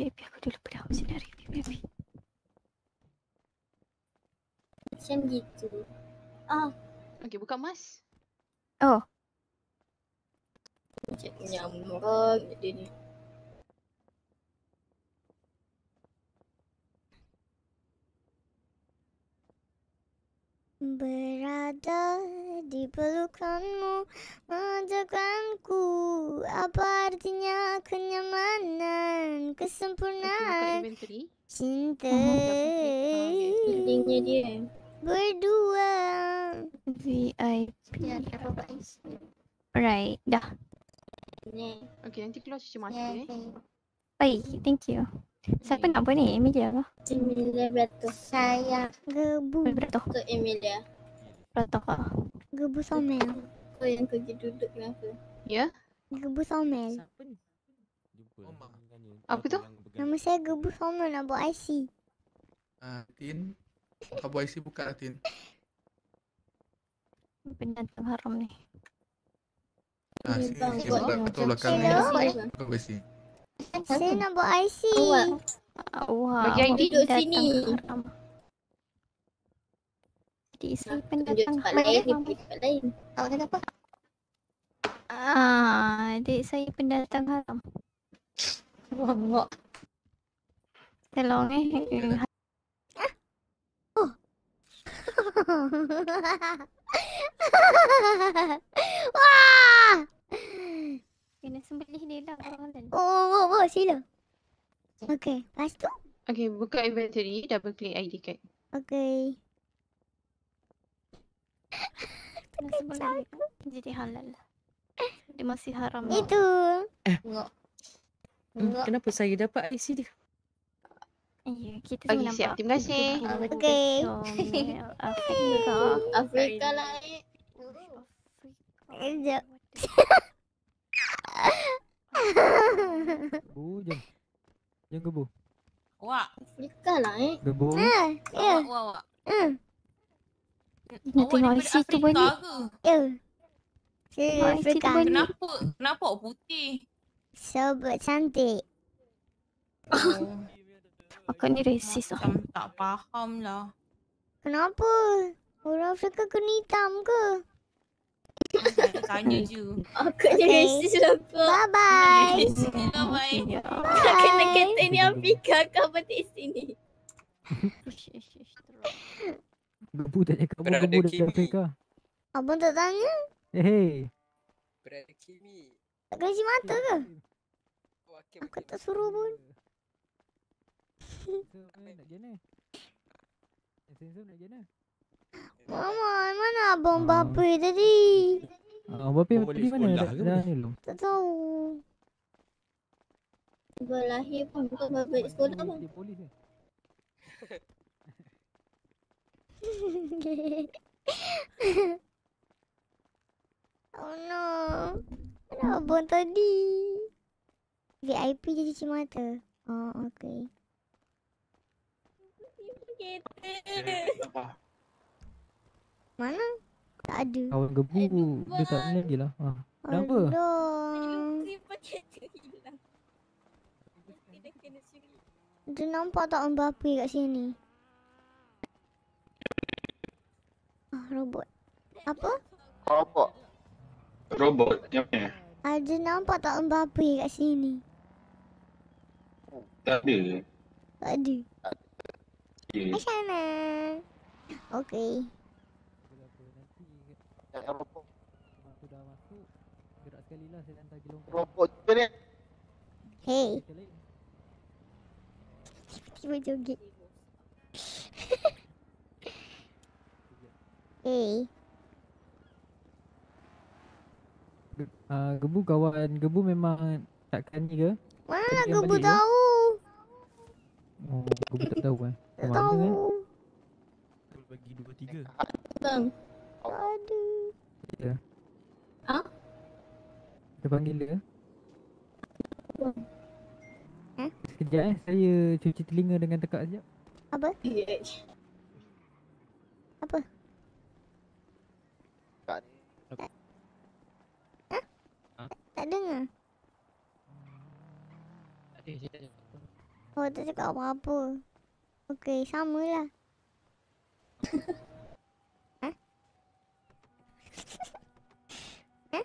Okay, biar aku dulu auxiliary. Biar, biar, biar. Macam gitu. Ah. Okey, buka mas. Oh. Macam nyambung dia ni. Berada di pelukanmu Menjaganku Apa artinya kenyamanan Kesempurnaan Inventory. Cinta Feelingnya dia. Berdua VIP. Ya, apa Right, dah. Ni. Okey, nanti keluar cuci mata eh. Baik, thank you. Siapa nak buat ni? Emilia ke? Emilia beratur. Saya. Gebu Beratur. Untuk Emilia. Beratur ke? Gebu somel Kau yang kerja duduk kenapa? Ya? Gebu somel Apa tu? Nama saya Gebu somel nak buat IC Ah, Tin. Kau buat isi buka lah, Tin. Pendatang haram ni. Ah, Ni sini, sini buat belakang, atau belakang ni. Kau buat isi. Saya nak buat IC. Wah, Bagi ID duduk sini. saya Tunjuk pendatang lain, haram. lain. Awak kata apa? Ah, adik saya pendatang haram. Wah, Tolong eh. Eh, [LAUGHS] Wah! Kena sembelih dia lah. Halal. Oh, oh, oh, sila. Okay, lepas tu? Okay, buka inventory, double click ID card. Okay. Dia. Jadi halal. Dia masih haram. Itu. Enggak. Hmm, Kenapa saya dapat IC dia? Ya, kita Bagi semua siap. nampak. Terima kasih. Okay. [LAUGHS] Afrika. Afrika lah. Sekejap. Gebu je. Jangan gebu. Wak. Afrika lah eh. Gebu. Ha, ya. Wak, wak. Hmm. Nak tengok IC tu. Ya. IC tu Afrika. balik. Kenapa? Kenapa putih? Sebab cantik. Akak ni racist lah. Macam tak faham lah. Kenapa? Orang Afrika kena hitam ke? Tanya je. Aku je racist lah kau. Bye-bye. Bye-bye. Bye. Kena kata ni Afrika kau betik sini. [LAUGHS] Gebu tak cakap pun Berada gebu dari Kimi. Afrika. Abang tak tanya? Eh hey. Berada Kimi. Tak kasi mata ke? Aku tak suruh pun. Nak gana. Sensor nak gana. Mama, mana abang bapa tadi? Ah, Bapak yang pergi mana? Dah, dah ni belum? Tak tahu. Gua lahir pun bukan balik sekolah bang. Dia polis ke? [LAUGHS] oh no. Mana abang tadi? VIP je cuci mata. Oh, okay. Mana? Tak ada. Kawan gebu. Dia tak ni lagi lah. Ah. Kenapa? Aduh. Dia nampak tak Mbappe kat sini? Ah, robot. Apa? Apa? Robot yang mana? Ada nampak tak Mbappe kat sini? Tak ada. Tak ada. Ya. Kat sana. Okay. Aku dah masuk. Gerak sekali lah saya hantar tu ni. Hey. Tiba-tiba joget. [LAUGHS] hey. Ah, gebu kawan gebu memang takkan ni ke? Mana nak gebu tahu? Oh, gebu tak tahu eh. Tak Macam mana eh? tahu. Bagi dua tiga. Bang. Tak ada. Ya. Ha? Kita panggil dia. Eh? Sekejap eh, saya cuci telinga dengan tekak sekejap. Apa? Apa? Tak dengar. Oh, tak cakap apa-apa. Okey, samalah. [LAUGHS] Hah? Hah?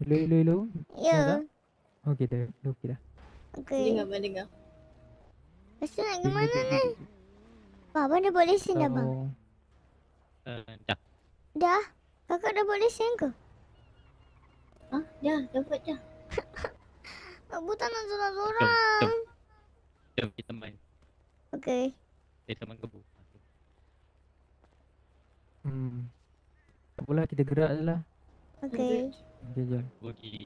Hello, hello, hello. Ya. Tak? Okey dah, okey dah. Okey. Dengar dengar. Lepas tu nak ke mana ni? Wah, abang dah buat lesen dah bang? Uh, dah. Dah? Kakak dah buat lesen ke? Ha? Dah, dapat dah. [LAUGHS] Aku tak nak Jom, sorang-sorang. jom. Jom kita main. Okey. Saya teman gebu. Hmm. Tak apalah kita gerak je lah. Okey. Okey, jom. Bagi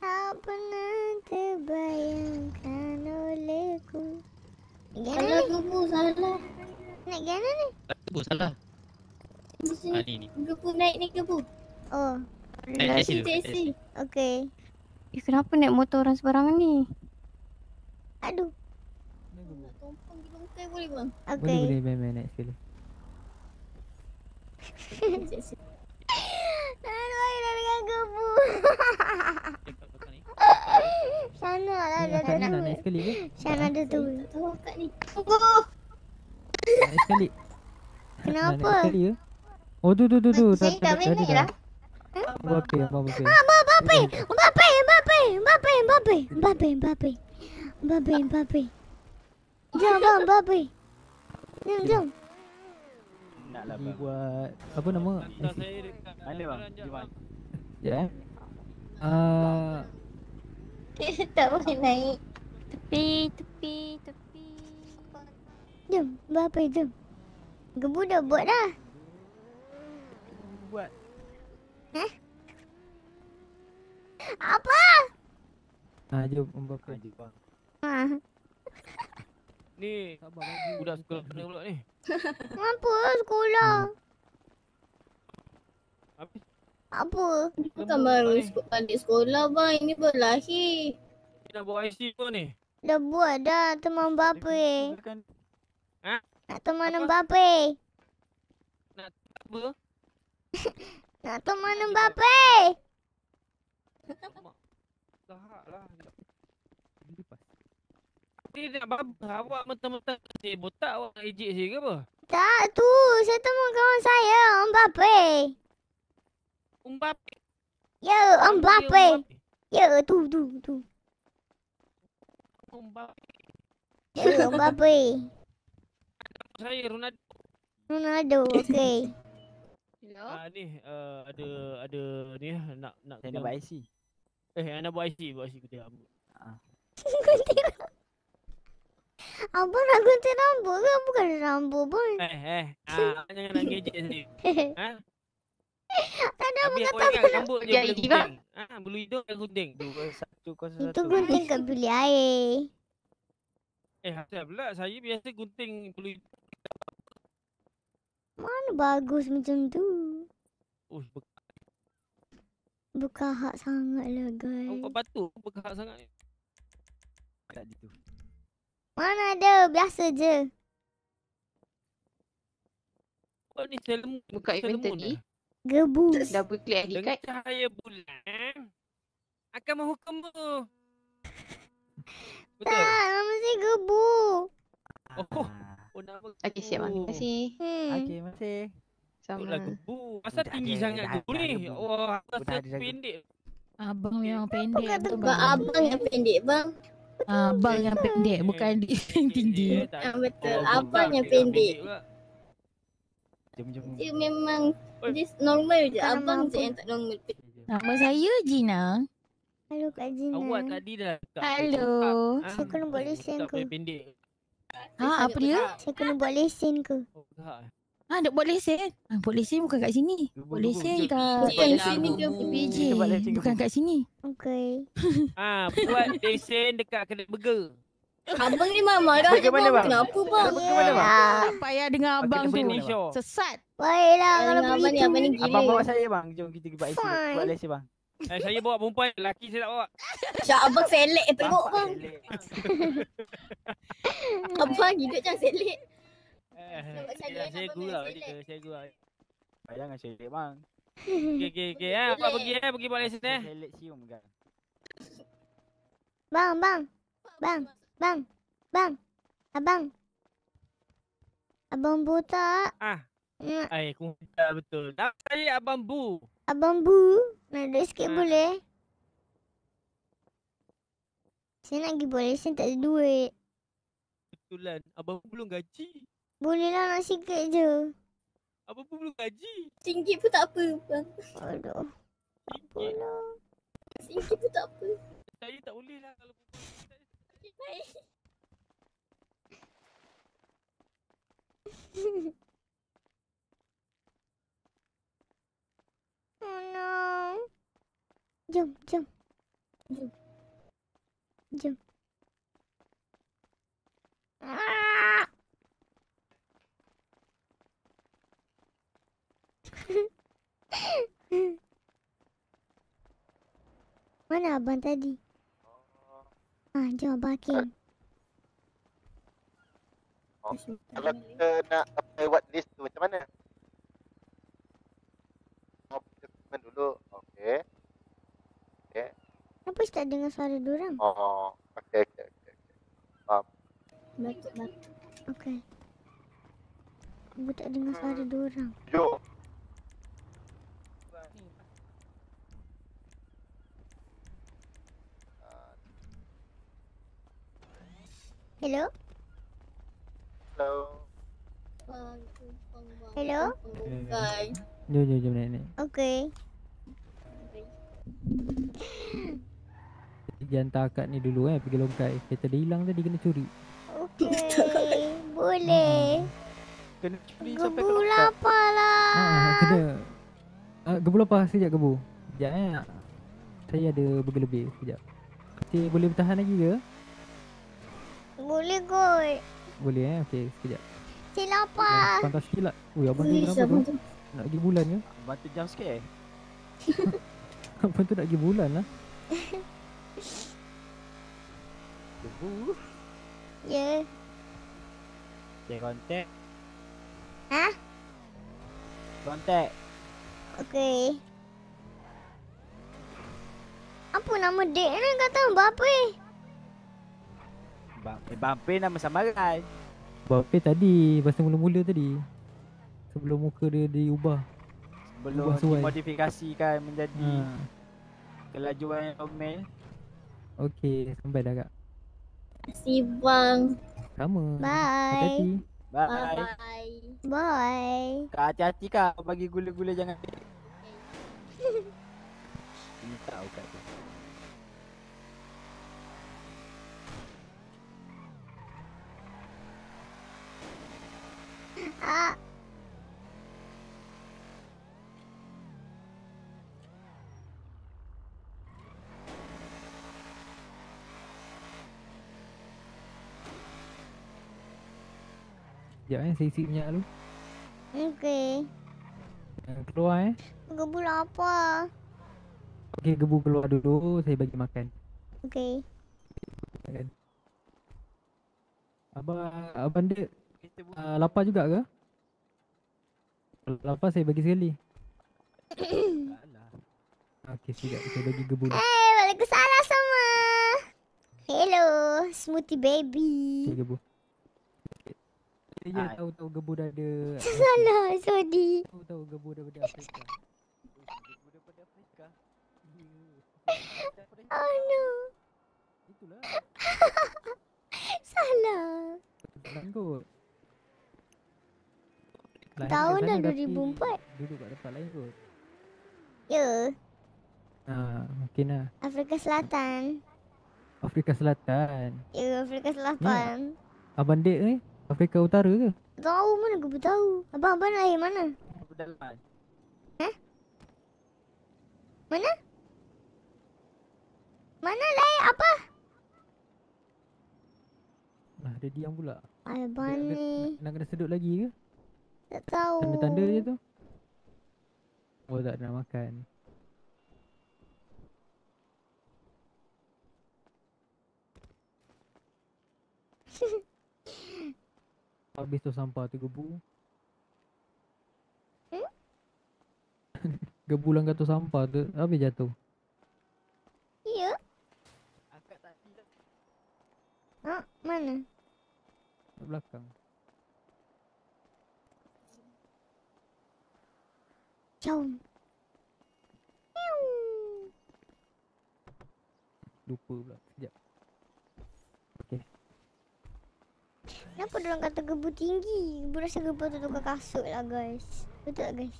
Tak pernah terbayangkan olehku. Salah gebu, salah. Nak gana ni? Gebu salah. Di sini. Ah, ni ni. Gebu naik ni gebu. Oh. Naik taxi dulu. Taxi. Okey. Eh, kenapa naik motor orang sembarangan ni? Aduh. Tumpang di bangkai boleh bang? Boleh, Okey. boleh main-main naik sekali. [LAUGHS] Aduh, air dah dengan gebu. [LAUGHS] Sana lah ada dua. Naik sekali ke? Sana ada dua. Tunggu kat ni. Naik sekali. Kenapa? Naik sekali ke? Oh tu tu tu tu. Saya tak boleh naik lah. Ah, Mbappe, Mbappe. Ah, Mbappe, Mbappe, Mbappe, Mbappe, Mbappe, Mbappe, Mbappe, Mbappe, Mbappe. Jom, jom, Mbappe. Jom, jom. Naklah bang. buat apa nama? Mana bang? Di mana? Ya. Eh. Ah, [LAUGHS] tak boleh naik. Tepi, tepi, tepi. Jom, Mbappe, jom. Gebu dah buat dah. Buat. Eh? Apa? ah jom. Jom bang. Ha. Ni budak sekolah mana pula ni? Apa sekolah? Habis Apa? Bukan baru balik sekolah bang. Ini baru lahir. nak buat IC kau ni. Dah buat dah teman Mbappe. Ha? Nak teman Mbappe. Apa? [LAUGHS] Nak teman Mbappe. Tahak lah. Ni nak babah awak mentang-mentang kasi botak awak nak ejek saya ke apa? Tak tu, saya teman kawan saya, Mbappe. Mbappe. Ya, Mbappe. Ya, tu tu tu. Mbappe. Ya, Mbappe. Saya Ronaldo. Ronaldo, okey. Ah ni uh, ada ada ni eh, nak nak Saya nak buat IC. Eh, nak buat IC, buat IC rambut. Gunting rambut. Abang nak gunting rambut ke? Bukan rambut pun. Eh, eh. Ah, jangan nak ngejek saya. [LAUGHS] Ha? [LAUGHS] Tak ada Habis apa kata. ingat rambut je Ya, boleh ini bang. gunting. Ah, bulu hidung kan gunting. Dua satu kosong satu. Itu gunting kat bilik air. Eh, asal pula saya biasa gunting bulu hidung. Mana bagus macam tu. Oh, be- Bekahak sangat lah guys. awak batu bekak sangat ni. Tak gitu. Mana ada, biasa je. Awak ni selemun. Buka event Gebu. Dah boleh klik lagi kan? cahaya bulan, akan menghukummu. Betul? Tak, nama saya Gebu. Oh, oh. oh nama Gebu. Okey, siap. Terima kasih. Hmm. Okey, terima kasih. Sama. Itulah Gebu. Masa Kenapa tinggi ada, sangat Gebu ni? Wah, aku rasa pendek. Abang yang pendek. Apa kata bang? Abang yang pendek, bang. Abang yang pendek, bukan yang tinggi. Ya, betul. Abang yang pendek. pendek pula. Jom jom. Dia memang Oi. dia normal je. Bukan Abang je yang tak normal. Nama saya Gina. Halo Kak Jina. Awak tadi dah tak Hello. Saya kena buat lesen Tak ke? pendek. Ha, apa dia? Saya kena buat lesen ke? Oh, tak. Ha, nak buat lesen. Ha, buat lesen bukan kat sini. Buat lesen kat Bukan sini ke? PJ. Bukan kat sini. Okey. Ah, buat lesen dekat kedai burger. Abang ni memang marah je Bagaimana, bang. bang? Kenapa bang? Bagaimana bang? Yalah. Tak payah dengan Okey, abang kita tu. ni, Shaw. Sesat. Baiklah kalau abang ni, begitu. abang ni Abang bawa gila. saya bang. Jom kita pergi buat. Fine. Buat lesen bang. Eh, saya bawa perempuan, lelaki saya tak bawa. Syak abang selek teruk bang. [LAUGHS] Abang hidup jangan selek. Eh, saya abang gurau je, saya gurau. Bang, Jangan selek bang. Okey, okey, okey. Ah, awak pergi eh, pergi buat lesen eh. Selek sium kan. Bang, bang. Bang, bang. Bang. Abang. Abang buta. Ah. Hmm, Ai, kumpulan betul. Nak saya abang Bu. Abang Bu. Nak duduk sikit Ha. boleh? Saya nak pergi buat lesen tak ada duit. Betulan. Abang Bu belum gaji. Boleh lah nak sikit je. Abang Bu belum gaji. Singgit pun tak apa bang. Aduh. Sikit. Apalah. Singgit pun tak apa. Saya tak boleh lah kalau. [LAUGHS] Oh no. Jom, jom. Jom. Jom. Ah! [LAUGHS] Mana abang tadi? Ah, jom abang Hakim. Oh, kalau kita nak apply what list tu macam mana? Oh, kita komen dulu. Okey. Habis tak dengar suara diorang. Oh, okey okey okey. Faham. Batuk batuk. Okay. Aku tak dengar suara diorang. Yo. Hello? Hello. Hello? Bye. Jom jom jom naik naik. Okay. Pergi hantar akak ni dulu eh pergi longkai. Kereta dia hilang tadi kena curi. Okay. Boleh. Kena curi Gebu lapar lah. Ah kena. Ah, gebu apa sekejap gebu. Sekejap eh. Saya ada burger lebih sekejap. Cik boleh bertahan lagi ke? Boleh kot. Boleh eh. Okey sekejap. Cik lapar. Pantas sikit lah. Ui abang tu Ui, kenapa siapa tu? Nak pergi bulan ke? Bantu jump scare. Abang tu nak pergi bulan lah. Debu. [LAUGHS] Ya. Cek kontak. Ha? Kontak. Okay. Apa nama dek ni kata berapa eh? Bang, eh, Bampe nama samaran. Bape tadi Masa mula-mula tadi Sebelum muka dia diubah Belum Ubah dimodifikasikan menjadi ha. kelajuan yang normal. Okay Sampai dah kak Si bang. Sama Bye. Hati-hati Bye. Bye. Bye. Kak hati-hati kak bagi gula-gula jangan. [LAUGHS] Ini tahu kat Sekejap eh Saya isi minyak dulu. Jangan keluar eh Gebu lapar. Okay gebu keluar dulu Saya bagi makan. Kan Abang Abang dia uh, Lapar juga ke? Lapar saya bagi sekali [COUGHS] Okay sekejap Saya bagi gebu Hey, Waalaikumsalam semua. Hello, smoothie baby. Okay gebu Saya tahu-tahu gebu dah ada [LAUGHS] Salah, sorry. Tahu-tahu gebu daripada [LAUGHS] Afrika Oh no. Itulah. [LAUGHS] Salah. Tak Lahir Tahun dah sana tapi 2004. Duduk kat tempat lain kot Ya, Ha, mungkin lah Afrika Selatan. Afrika Selatan Ya, Afrika Selatan. Abang Dek ni Afrika Utara ke? Tahu mana gebu tahu. Abang abang lahir mana? Pedalaman. Mana? Mana lahir apa? Lah dia diam pula Abang Dia ni Nak kena sedut lagi ke? Tak tahu. Tanda-tanda je tu Oh tak nak makan [LAUGHS] Habis tu sampah tu gebu Hmm? [LAUGHS] Gebu langgar tu sampah tu Habis jatuh Ya. Ha, mana? Kat belakang Jom. Lupa pula Sekejap Okay Kenapa orang kata gebu tinggi? Gebu rasa gebu tu tukar kasut lah guys. Betul tak guys?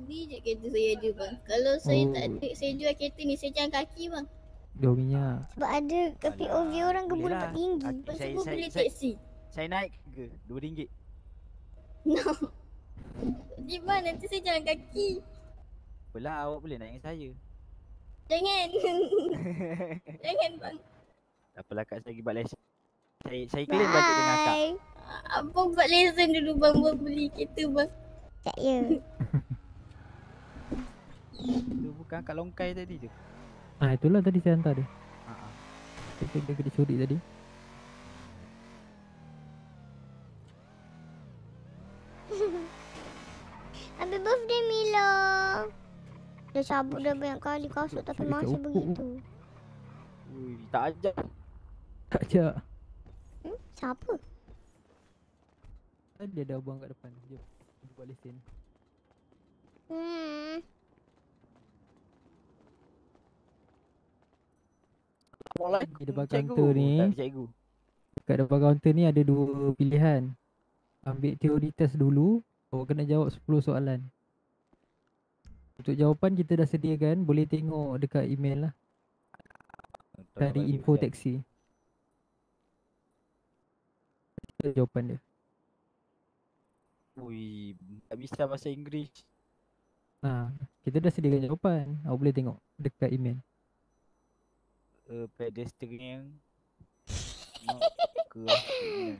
Ni je kereta saya ada bang. Kalau saya tak Oh. ada, saya jual kereta ni, saya jalan kaki bang. Dua minyak Sebab ada ke POV orang gebu Boleh nampak lah. tinggi. Aku- Lepas saya, tu saya, beli saya, teksi. saya naik ke RM2 No. [LAUGHS] Di mana nanti saya jalan kaki. Apalah awak boleh naik dengan saya Jangan. [LAUGHS] [LAUGHS] Jangan bang. Tak apalah kak saya pergi buat lesen Saya, saya claim balik dengan kak. Abang buat lesen dulu bang, buat beli kereta bang. Tak ya. [LAUGHS] Itu bukan kat longkai tadi tu Ah itulah tadi saya hantar dia Ha, ha. Kita dia kena curi tadi Dah cabut dah banyak kali kasut tapi masih begitu. Ui, tak ajak. Tak ajak. Hmm? Siapa? Ada abang kat depan. Jom. Kita buat lesen. Hmm. Di depan Cikgu. kaunter ni. Tak, cikgu. Kat depan kaunter ni ada dua pilihan. Ambil teori test dulu. Awak kena jawab 10 soalan. Untuk jawapan kita dah sediakan. Boleh tengok dekat email lah. Cari bagi info sekejap. taksi. Jawapan dia. Ui, tak bisa bahasa Inggeris. Ha, kita dah sediakan jawapan. Awak boleh tengok dekat email. Uh, pedestrian. Nak ke Cina.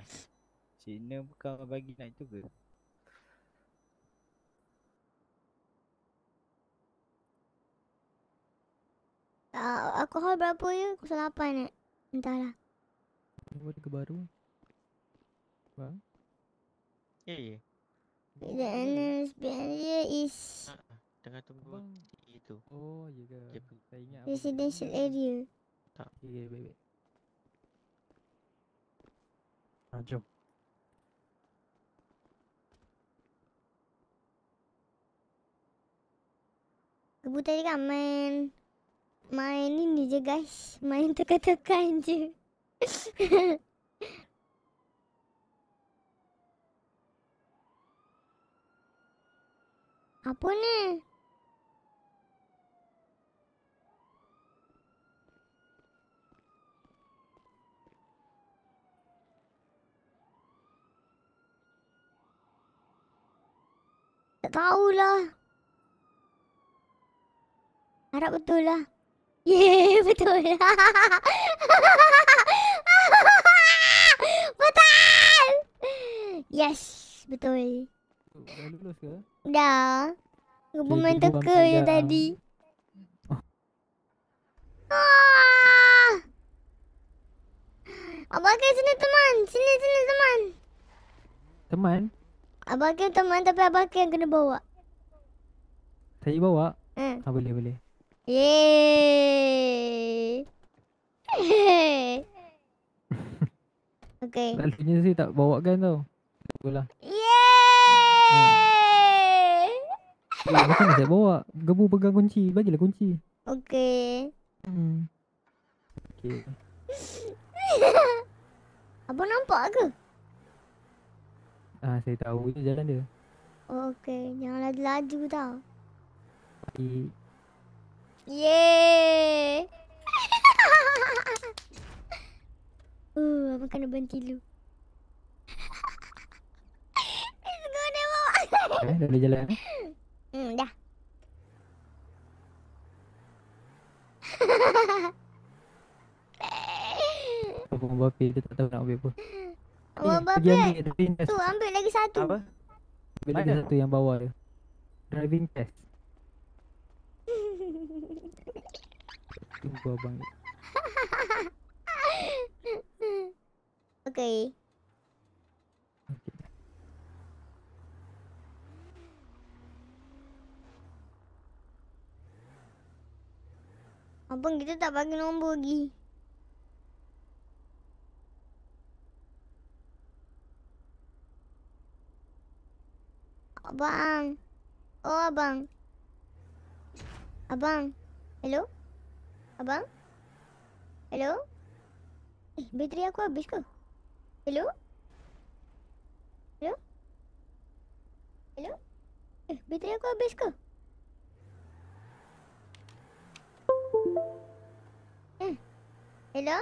Cina bukan bagi nak itu ke? Uh, alkohol berapa ya? 08 eh. Entahlah. Nombor tiga baru. Bang. Ya, ya. The NSBN dia is Tengah tunggu itu. Oh, ya ke? Dia pergi. Saya ingat apa residential dia. area. Tak. Okay, baik baik. Ha, jom. Kebu tadi kan main main ini je guys. Main tekan-tekan je. [LAUGHS] Apa ni? Tak tahulah. Harap betul lah. [LAUGHS] Yeay, betul. [LAUGHS] betul! Yes, betul. Dah lulus ke? Dah. Buang teka je tadi. [LAUGHS] Ah! Abang Ken sini teman. Sini sini teman. Teman, Abang Ken teman tapi Abang Ken kena bawa. saya bawa. Hmm. Ha, boleh boleh. Yeay. [LAUGHS] okay. Selalunya saya tak bawa kan tau. Apalah. Yeay. Eh, macam saya bawa? Gebu pegang kunci. Bagilah kunci. Okay. Hmm. Okay. [LAUGHS] Abang nampak ke? Ah, saya tahu je jalan dia. Okay. Jangan laju-laju tau. Baik. Yeay. [LAUGHS] uh, abang kena berhenti dulu. [LAUGHS] Let's go bawa. Eh, dah boleh jalan. eh? Hmm, dah. Dia tak tahu nak ambil apa. Abang ambil driving test. Tu ambil lagi satu. Apa? Ambil lagi satu yang bawah dia. Driving test. Tunggu abang [LAUGHS] okay. Abang kita tak bagi nombor lagi. Abang. Oh abang. Abang. Hello? Abang? Hello? Eh, bateri aku habis ke? Hello? Hello? Hello? Eh, bateri aku habis ke? Eh, hello?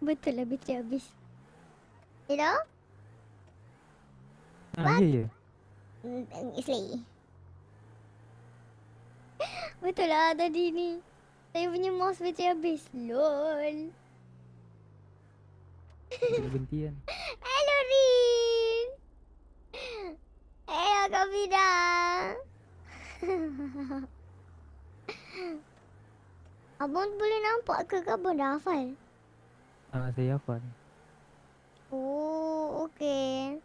Betul lah bateri habis. Hello? Ah, ya ya. Mm, Isli. Betul lah tadi ni. Saya punya mouse bateri habis. LOL. Kena berhenti kan. Hello Rin. Hello Kak. Abang boleh nampak ke ke abang dah hafal? Ah, saya hafal. Oh, okey.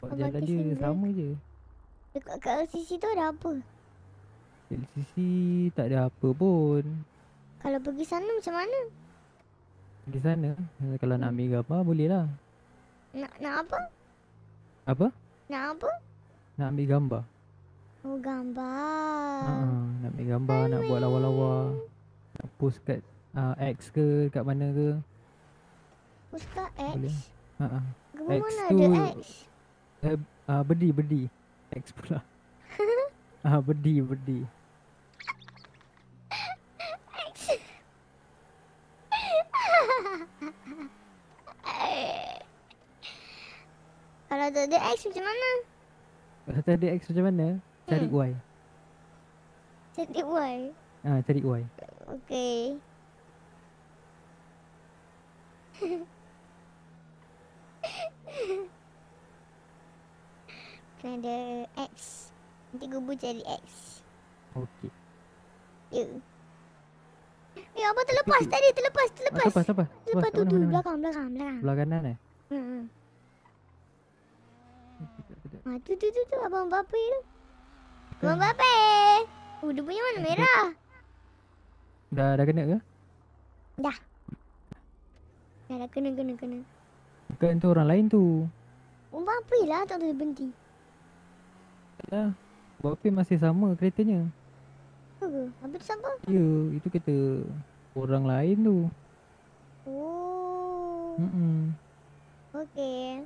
Buat jalan dia sama je. Dekat kat LCC tu ada apa? LCC tak ada apa pun. Kalau pergi sana macam mana? Di sana. eh, Kalau nak ambil gambar boleh lah. Nak nak apa? Apa? Nak apa? Nak ambil gambar. Oh gambar. Ha, nak ambil gambar, nak buat lawa-lawa. Nak post kat uh, X ke kat mana ke. Ustaz X. Boleh. Ha ah. Gebu X mana tu ada X? eh, uh, berdi berdi. X pula. [LAUGHS] Ah berdi berdi. X. Kalau tak ada X macam mana? Kalau tak ada X macam mana? Cari Hmm. Y. Cari Y. Ah cari Y. Okay. [LAUGHS] Kena ada X. Nanti gubu cari X. Okey. Ya. Eh apa terlepas tadi? Terlepas, Ah, terlepas. lepas lepas. Terlepas kat tu tu belakang belakang belakang. Belah kanan eh? Hmm. Ah tu tu tu tu abang Bape tu. Abang Bape. Oh dia punya mana merah? Dah dah kena ke? Dah. Dah dah kena kena kena. Bukan tu orang lain tu. Abang Bape lah tak boleh berhenti. Dah. Berapa masih sama keretanya? Apa ke? Apa tu siapa? Ya, itu kereta orang lain tu. Oh. Hmm. Okey.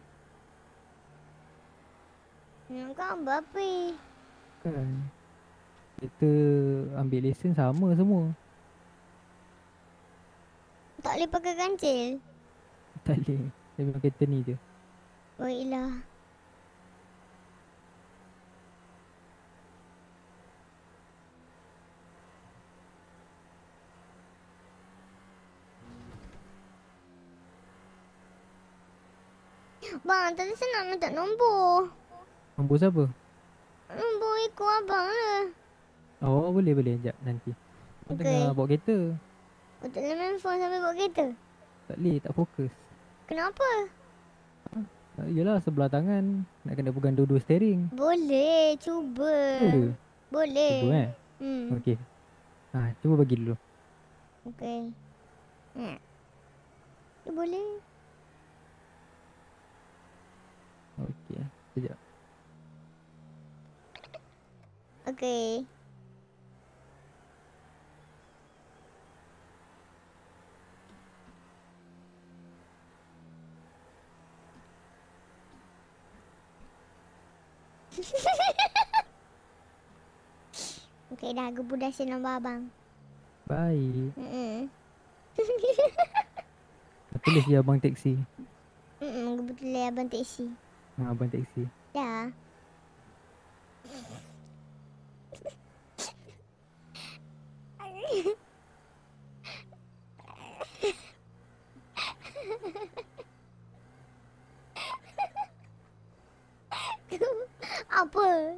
Hmm, kau Bape. Kan. Kita ambil lesen sama semua. Tak boleh pakai kancil. [LAUGHS] Tak boleh. Dia memang kereta ni je. Baiklah. Bang, tadi saya nak minta nombor. Nombor siapa? Nombor ikut abang lah. Oh, boleh boleh. Sekejap nanti. Abang Okey. tengah bawa kereta. Oh, tak boleh main phone sambil bawa kereta. Tak boleh, tak fokus. Kenapa? Ah, Yelah, sebelah tangan. Nak kena pegang dua-dua steering. Boleh, cuba. Boleh. Boleh. Cuba eh? Hmm. Okey. Ha, cuba bagi dulu. Okey. Hmm. Eh, boleh. Okey. Sekejap. Okey. [LAUGHS] Okey dah, gebu dah share nombor abang. Baik. Hmm. Tulis je abang teksi. Hmm, gebu tulis abang teksi. Ha, abang teksi. Dah. Apa?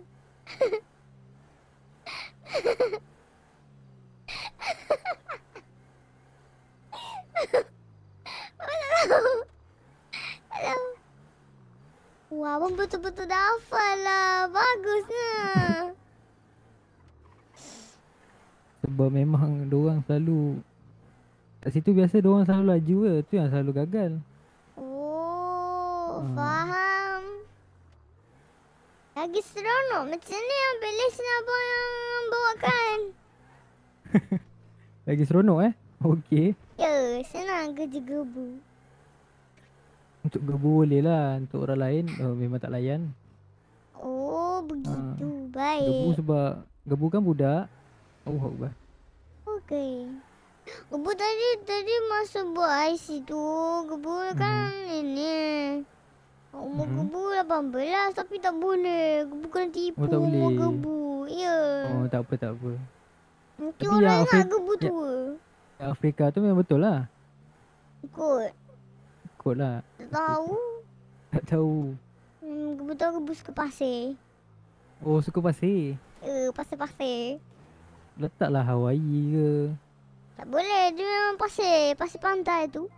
Wah, abang betul-betul dah hafal lah. Bagusnya. Sebab memang diorang selalu Kat situ biasa diorang selalu laju ke Tu yang selalu gagal Oh, Hmm. faham. Lagi seronok macam ni ambil lesen abang yang bawakan. [LAUGHS] Lagi seronok eh Okey Ya, senang kerja gebu. Untuk gebu boleh lah Untuk orang lain oh, Memang tak layan Oh, begitu. Gebu Baik. sebab Gebu kan budak Oh Akbar Okey. Gebu tadi tadi masa buat IC tu, gebu kan ini. Umur Mhm. gebu 18 tapi tak boleh. Gebu kena tipu Oh, tak umur boleh. gebu. Ya. Oh tak apa tak apa Nanti tapi orang ingat Afri- gebu ya- tua. Yang Afrika tu memang betul lah Ikut. Kot lah Tak tahu. Tak tahu Hmm, gebu tahu gebu suka pasir. Oh suka pasir Ya, pasir-pasir. Letaklah Hawaii ke Tak boleh, dia memang pasir. Pasir pantai tu.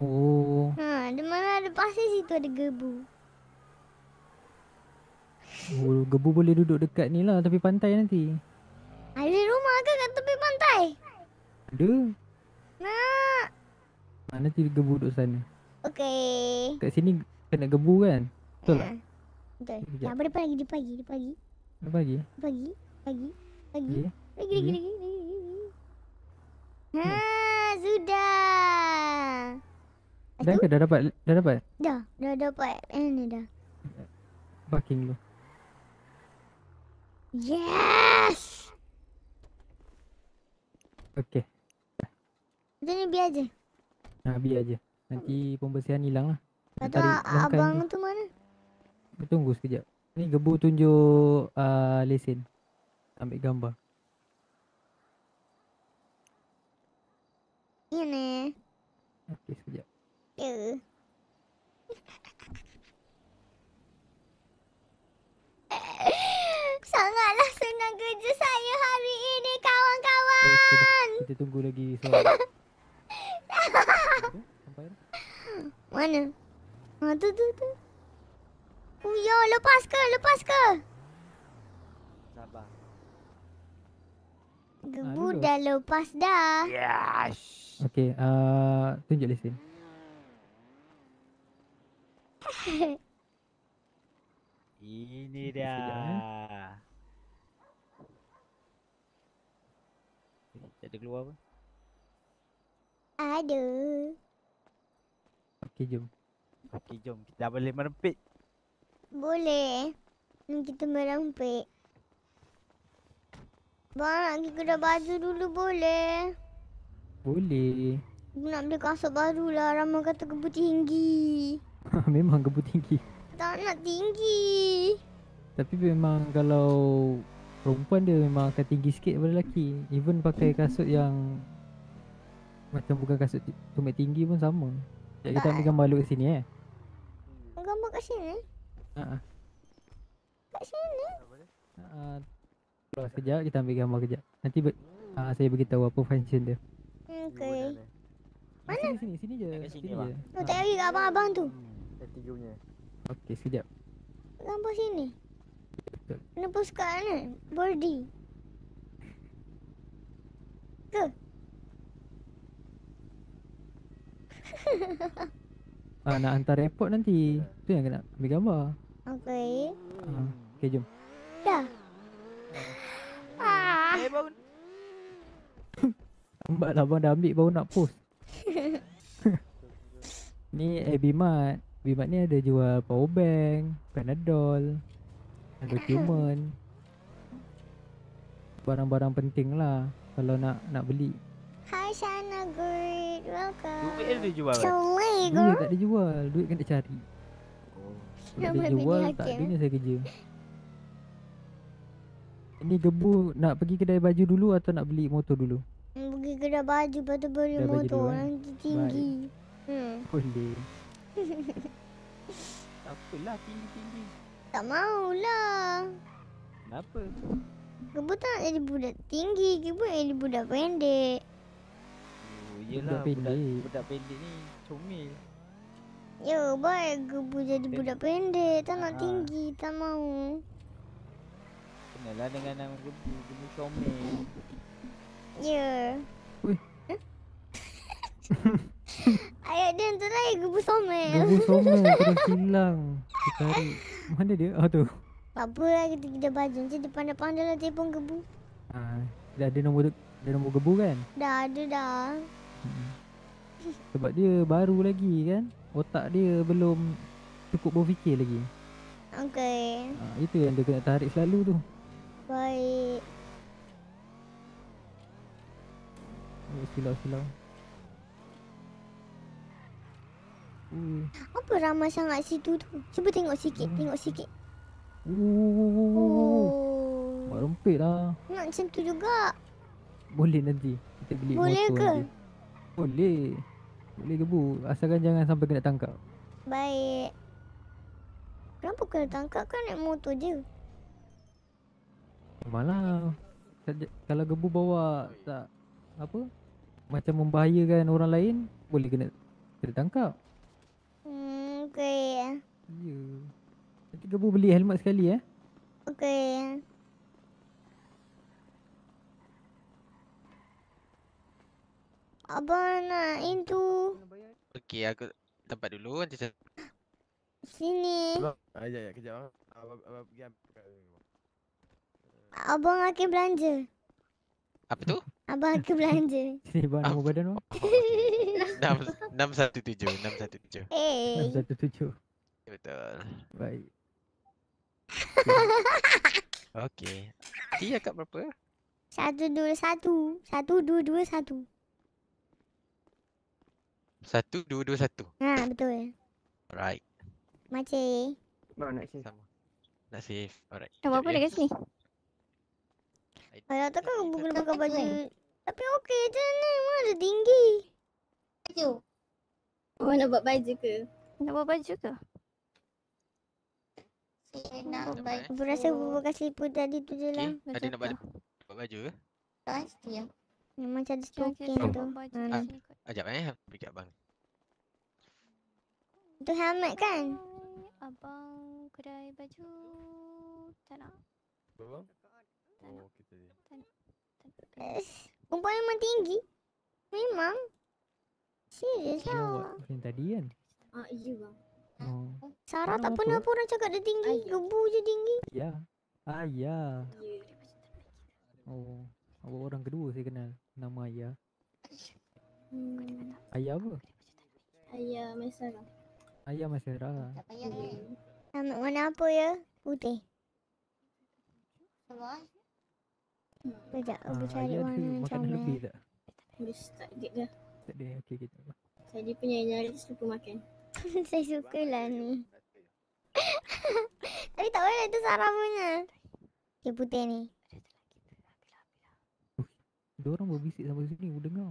Oh Ha, di mana ada pasir situ ada gebu. oh, Gebu boleh duduk dekat ni lah Tepi pantai nanti Ada rumah ke kat tepi pantai? Ada Nak. Ah, nanti gebu duduk sana. Okey. Kat sini kena gebu kan? Betul tak? Betul. Yang depan lagi, depan lagi, depan lagi. Apa lagi? Pagi, pagi, pagi. Okey. Lagi, lagi, lagi, lagi, lagi. Ha, sudah. Dah ke? Dah dapat? Dah dapat? Dah, dah dapat. Eh, ni dah. Parking dulu. Yes! Okey. Macam ni biar je. Ha, biar je. Nanti pembersihan hilang lah. Lepas tu Tarik a- longkan abang tu mana? Tunggu sekejap. Ni gebu tunjuk uh, lesen. Ambil gambar. Ini ni. Okey, sekejap. Ya. [LAUGHS] Sangatlah senang kerja saya hari ini kawan-kawan. sudah. Kita tunggu lagi soal. [LAUGHS] Sampai dah. Mana? Ha tu tu tu. Oh ya, lepas ke? Lepas ke? Sabar. Gebu lulus. dah lepas dah. Yes. Okey, uh, tunjuk lesen. Ini Sekejap, eh. dia. Eh, Tak ada keluar apa? Ada. Okey, jom. Okey, jom. Kita boleh merempit. Boleh. Ni kita merempik. Bang nak pergi kedai baju dulu boleh? Boleh. Aku nak beli kasut baru lah. Ramai kata gebu tinggi. [LAUGHS] memang gebu tinggi. Tak nak tinggi. Tapi memang kalau perempuan dia memang akan tinggi sikit daripada lelaki. Even pakai kasut yang macam bukan kasut tumit tinggi pun sama. Sekejap kita ambil gambar lu kat sini eh. Gambar kat sini. Ha ah. Kat sini. Ha ah. Keluar sekejap kita ambil gambar kejap. Nanti ber, ah, saya beritahu apa function dia. Okey. Mana? Sini sini sini je. Sini, Sini bang. je. Tu tak lagi kat abang-abang tu. Punya. Okey, sekejap. Gambar sini. Kena kat mana? Birdie. Ke? [LAUGHS] Ah nak hantar report nanti. Tu yang kena ambil gambar. Okey. Ah, okey jom. Dah. Ah. Eh, baru. Lambat [LAUGHS] lah abang dah ambil baru nak post. [LAUGHS] Ni eh Bimat. Bimat ni ada jual power bank, Panadol, dokumen. [COUGHS] Barang-barang penting lah kalau nak nak beli. Hi Shana Good. Welcome. Duit dia jual kan? Assalamualaikum. Duit tak ada jual, duit kena cari. Kalau Nama dia jual tak ada ni saya kerja. Ini gebu nak pergi kedai baju dulu atau nak beli motor dulu? Hmm, Pergi kedai baju lepas tu beli Kedai baju motor dulu, eh? nanti tinggi. Hmm. Boleh. Tak [LAUGHS] apalah tinggi-tinggi. tak maulah. Kenapa? Gebu tak nak jadi budak tinggi. Gebu nak jadi budak pendek. Oh, yelah, Budak budak, pendek. budak pendek ni comel. Ya, baik gebu jadi budak pendek. Tak nak Ah. tinggi. Tak mau. Kenalah dengan nama gebu, gebu comel. Ya. [LAUGHS] Ayat dia tu lah gebu somel. Gebu somel terus hilang. Kita cari. Mana dia? Oh tu. Tak apa lah kita kedai baju. Nanti dia pandai-pandai lah telefon gebu. Ah, dah ada nombor ada nombor gebu kan? Dah ada dah. Sebab dia baru lagi kan? Otak dia belum cukup berfikir lagi. Okey. Ah, itu yang dia kena tarik selalu tu. Baik. Oh, silau-silau. Uh, Apa ramai sangat situ tu? Cuba tengok sikit. Tengok sikit. uh, Oh. Mak rempit lah. Nak macam tu juga. Boleh nanti kita beli Boleh motor ke? nanti. Boleh. Boleh gebu. Asalkan jangan sampai kena tangkap. Baik. Kenapa kena tangkap kan naik motor je? Malah kalau gebu bawa tak apa macam membahayakan orang lain boleh kena kena tangkap. Hmm, okey. Ya. Nanti gebu beli helmet sekali eh. Okey. Abang nak itu. Okey, aku tempat dulu nanti saya Sini. Ah, ya, ya, kejap. ah. Abang, abang pergi ambil. Abang akan belanja. Apa tu? Abang akan belanja. [LAUGHS] Sini bang nama badan satu tujuh. Eh. Satu tujuh. Betul. Baik. [LAUGHS] Okey. Dia kat berapa? Satu dua satu. Satu dua dua satu. Satu dua dua satu. Ha betul. Alright. Macam. Bang nak save. Sama. Nak save. Alright. Nama apa Sekejap dia ya. kat sini? Kalau tak kan bukan pakai baju. Tapi okey je ni. Mana ada tinggi. Baju. Oh nak buat baju ke? Nak buat baju ke? Saya nak baju. Aku rasa aku pakai slipper tadi tu je lah. Okey. Ada nak buat buat baju ke? Pasti ya. Memang macam ada stoking kita tu. buat. Ah, kot. Ajak eh. Pergi abang. Tu helmet kan? Abang kedai baju tak nak. Abang? Tak nak. Oh, kita ni. Tak nak. Eh, Perempuan memang tinggi. Memang. Serius lah. buat yang tadi kan. Ah, iya bang. Oh. Sarah tak pernah pun orang cakap dia tinggi. Gebu je tinggi. Ya. Ah ya. Oh. Awak orang kedua saya kenal. Nama Ayah. Hmm. Ayah apa? Ayah Maisarah. Ayah Masyarah. Hmm. Helmet warna apa ya? Putih. Sekejap aku Ah, cari ayah warna ada yang makanan comel. lebih tak? Habis tak get dah. Tak ada. Okey kita. Tadi punya nyaris lupa makan. [LAUGHS] Saya suka lah ni. [LAUGHS] Tapi tak boleh tu Sarah punya. Okay putih ni. Dia orang berbisik sampai sini. Aku dengar.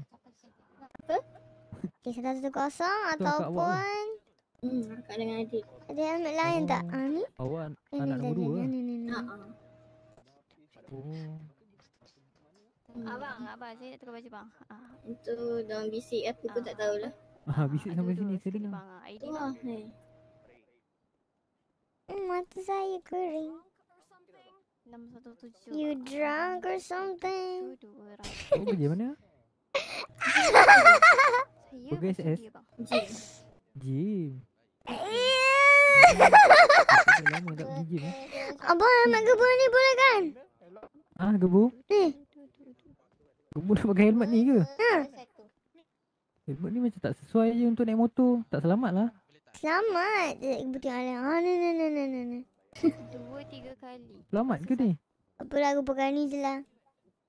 Okay satu satu kosong ataupun Hmm, akak dengan adik. ada helmet lain tak? Ah ni? Awak anak nombor dua. ni ni ni. ni. Ha ah. Oh. Abang, abang saya nak tukar baju bang. Ah, Itu dalam bisik apa pun tak tahulah. Ah, bisik sampai sini saya dengar. bang ah, ID bang. hai. Hmm, mata saya kering. 617. You drunk or something? Awak kerja mana? Saya Pergi SS? Gym. Eh. [LAUGHS] Dah lama tak pergi gym eh. Abang helmet gebu ni boleh kan? Ah, gebu. Ni. Gebu nak pakai helmet ni ke? Ha. Helmet ni macam tak sesuai je untuk naik motor. Tak selamat lah. Selamat. Ibu tengok lah. Ha ni ni ni ni ni. ni. Dua tiga kali. Selamat ke ni? Apalah aku pakai ni je lah.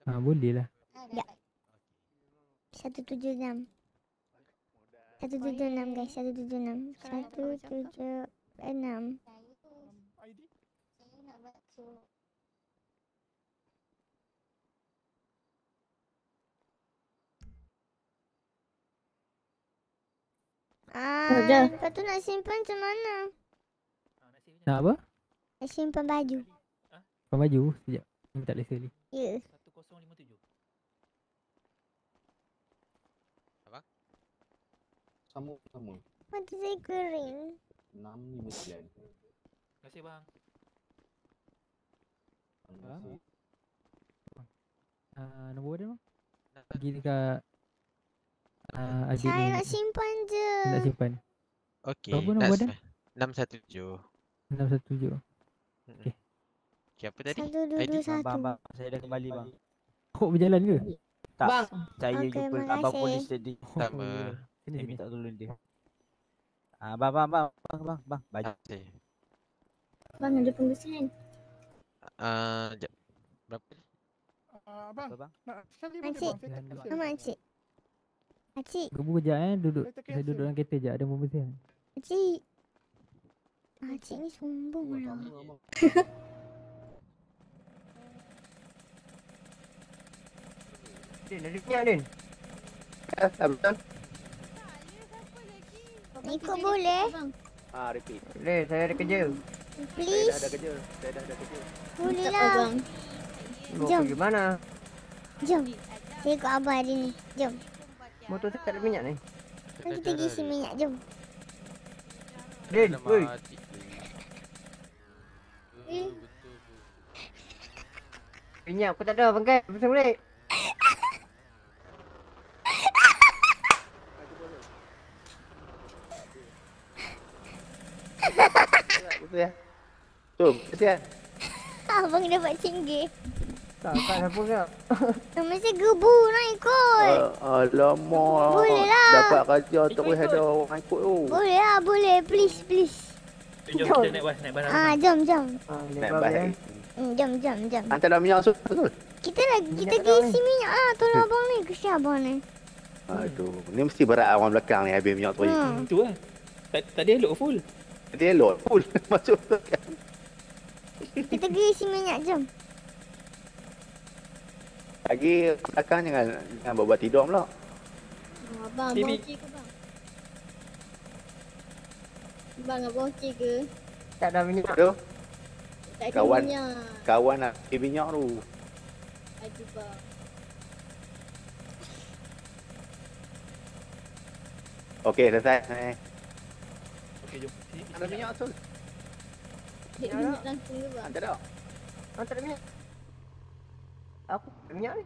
Ah, boleh lah. Ya. Satu tujuh enam. Satu tujuh enam guys. Satu tujuh enam. Satu tujuh enam. Ah, dah. lepas tu nak simpan macam mana? Nak apa? Nak simpan baju. Pakai baju. Sekejap. Ni tak lesen ni. Ya. Sama sama. Mata saya kering. 659. Terima kasih bang. Terima kasih. Ah, nombor dia bang? Pergi dekat ah, adik Saya ni. nak simpan je. Nak simpan. Okey. Berapa nombor dia? Enam satu tujuh. 617. Okey. Okey apa tadi? Satu dua ID? dua satu. Bang, bang, saya dah kembali bang. Awak berjalan ke? Tak, Bang. saya Okey, jumpa makasih. abang polis tadi. Sama. Sini Saya sini. minta tolong dia. Ah, bang, bang, bang, bang, bang, bang, baju. Okey. Bang ada pembersihan. Ah, jap. Berapa? Ah, bang. Apa, bang? Nak sekali bang. Saya tak Apa makcik? Makcik. Gebu kejap eh. Duduk. Saya duduk dalam kereta je. Ada pembersihan. Makcik. Makcik ni sombong lah. Din, ada minyak Din. Eh, betul. Ikut boleh? Ah, repeat. Boleh, saya ada kerja. Saya Please. dah ada kerja. Saya dah ada kerja. Boleh lah. abang. Mau Jom. pergi mana? Jom. Saya ikut abang hari ni. Jom. Motor saya tak ada minyak ni. Nanti kita isi minyak jom. Din, woi. Minyak aku tak ada bangkai. Pusing balik. Betul ya? Jom, kasihan. Ya? Abang dapat cinggir. Tak, tak siapa kau. Mesti gebu nak ikut. Uh, alamak. Boleh lah. Dapat kerja terus ada orang ikut tu. Boleh lah, boleh. Please, please. Jom kita naik bas, naik bas. Ah, jom, jom. Naik bas. eh. Hmm, jom, jom, jom. Hantar dalam minyak. Sul. Kita lagi, kita pergi isi minyak lah. Tolong abang ni. Kesian abang ni. Aduh, ni mesti berat orang belakang ni habis minyak tu. Hmm. Itu lah. Ta- Tadi elok full. Nanti elok full [LAUGHS] masuk belakang. Kita pergi isi minyak, jom. Lagi belakang jangan jangan buat-buat tidur pula. Oh, abang, abang okey ke bang? Bang, abang okey ke? Tak ada minyak. Tu Tak ada kawan minyak. kawan nak pergi minyak tu. Aduh bang. Okey, selesai. Eh. Okey, jom. Ada minyak Sul. Dek minyak langsung ke bang? Tak ada. Ah, tak ada minyak. Ada minyak ni.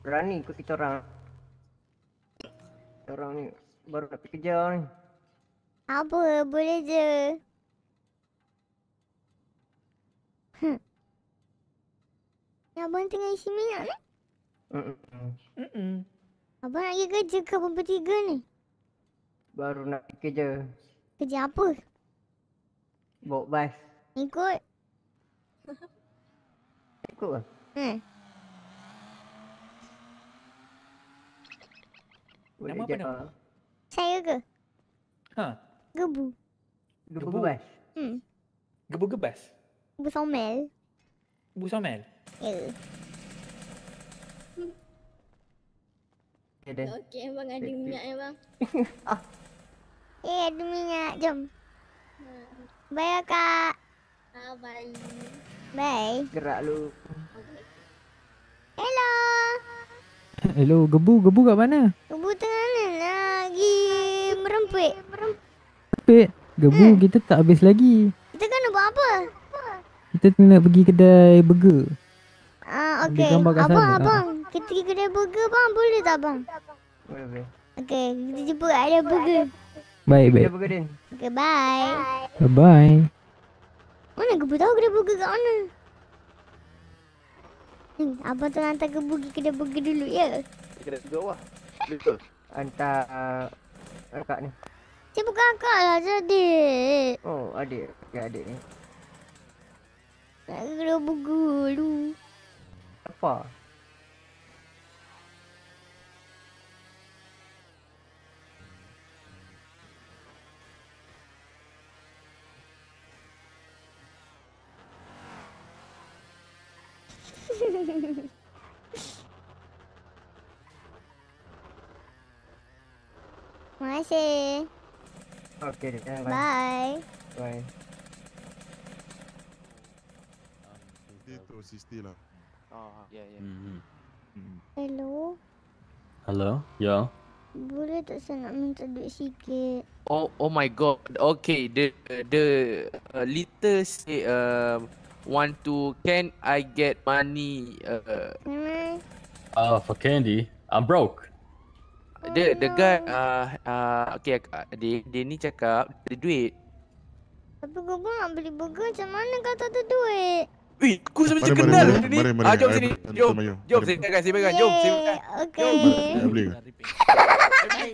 Berani ikut kita orang. Kita orang ni baru nak pergi kerja ni. Apa? Boleh je. Hmm. Abang tengah isi minyak ni? Mm-mm. Mm-mm. Abang nak pergi kerja ke abang bertiga ni? Baru nak pergi kerja. Kerja apa? Bawa bas. Ikut? [LAUGHS] Ikut lah. Hmm. Boleh Nama apa je. nama? Saya ke? Ha. Gebu. Gebu Gebu. bas. Hmm. Gebu gebas. Gebu somel. Bu Somel. Ya. Okay, dah. Okey, abang ada minyak ya bang. [LAUGHS] [LAUGHS] Eh, ada minyak. Jom. Bye, Kak. Ah, bye. Bye. Gerak lu. Hello. Hello, gebu, gebu kat mana? Gebu tengah ni lagi merempit. Pet, gebu kita tak habis lagi. Kita kena buat apa? Kita nak pergi kedai burger. Ah, Ambil okey. Abang, sana. abang. Kita pergi kedai burger, bang. Boleh tak, bang? Boleh, boleh. Okey, kita jumpa kedai burger. Baik, baik. Din. Okey, bye. Bye-bye. Mana gebu tahu kedai burger kat mana? Hmm, abang tolong hantar gebu pergi kedai burger dulu, ya? Kena tidur wah. Betul. Hantar uh, kakak ni. Saya bukan kakak lah, jadi. Oh, adik. Ya, adik ni. Nak ke kedai burger dulu. Apa? [LAUGHS] Terima kasih. Okey, Din. Bye. Bye. Bye. Itu sisti lah. Oh, ya, ya. Hello. Hello, yo. Boleh tak saya nak minta duit sikit? Oh, oh my god. Okay, the the uh, leader say um want to can I get money uh? Uh, for candy, I'm broke. the the guy uh uh okay uh, dia dia ni cakap ada duit. Tapi kau pun nak beli burger macam mana kau tak ada duit? Weh, aku sebenarnya Mari, kenal mari, benda ni. mari, mari. Ah, jom sini. beli- Jom. Jom, saya pegang, saya pegang. Jom, saya pegang. Okay. Saya beli.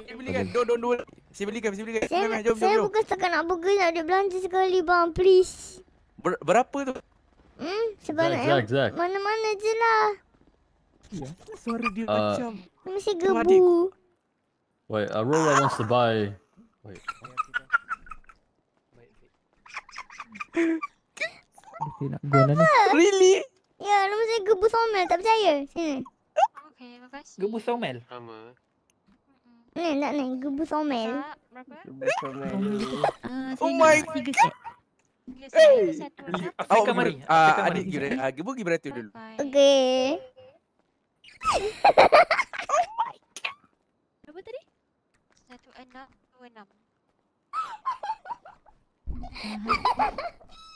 Saya belikan. Don't, don't, don't. Saya belikan, saya belikan. Saya, Jom, jom, jom. saya jom. bukan setakat nak burger nak duit belanja sekali bang, please. Ber, berapa tu? Hmm, Zack. mana-mana je lah. Suara dia Uh, macam. Mesti gebu. Wait, Aurora wants to buy. Wait. Nak mana? Really? Ya, nama saya gebu somel, tak percaya? Sini. Gebu Somel. Sama. Ni, nak ni, gebu somel. Berapa? Ah, Oh saya my nak Tiga set, satu. Awak mari. ah, mari. adik gila. Ah, gebu pergi beratur dulu. Okey. [LAUGHS] Berapa tadi? Satu enam, dua enam. [LAUGHS]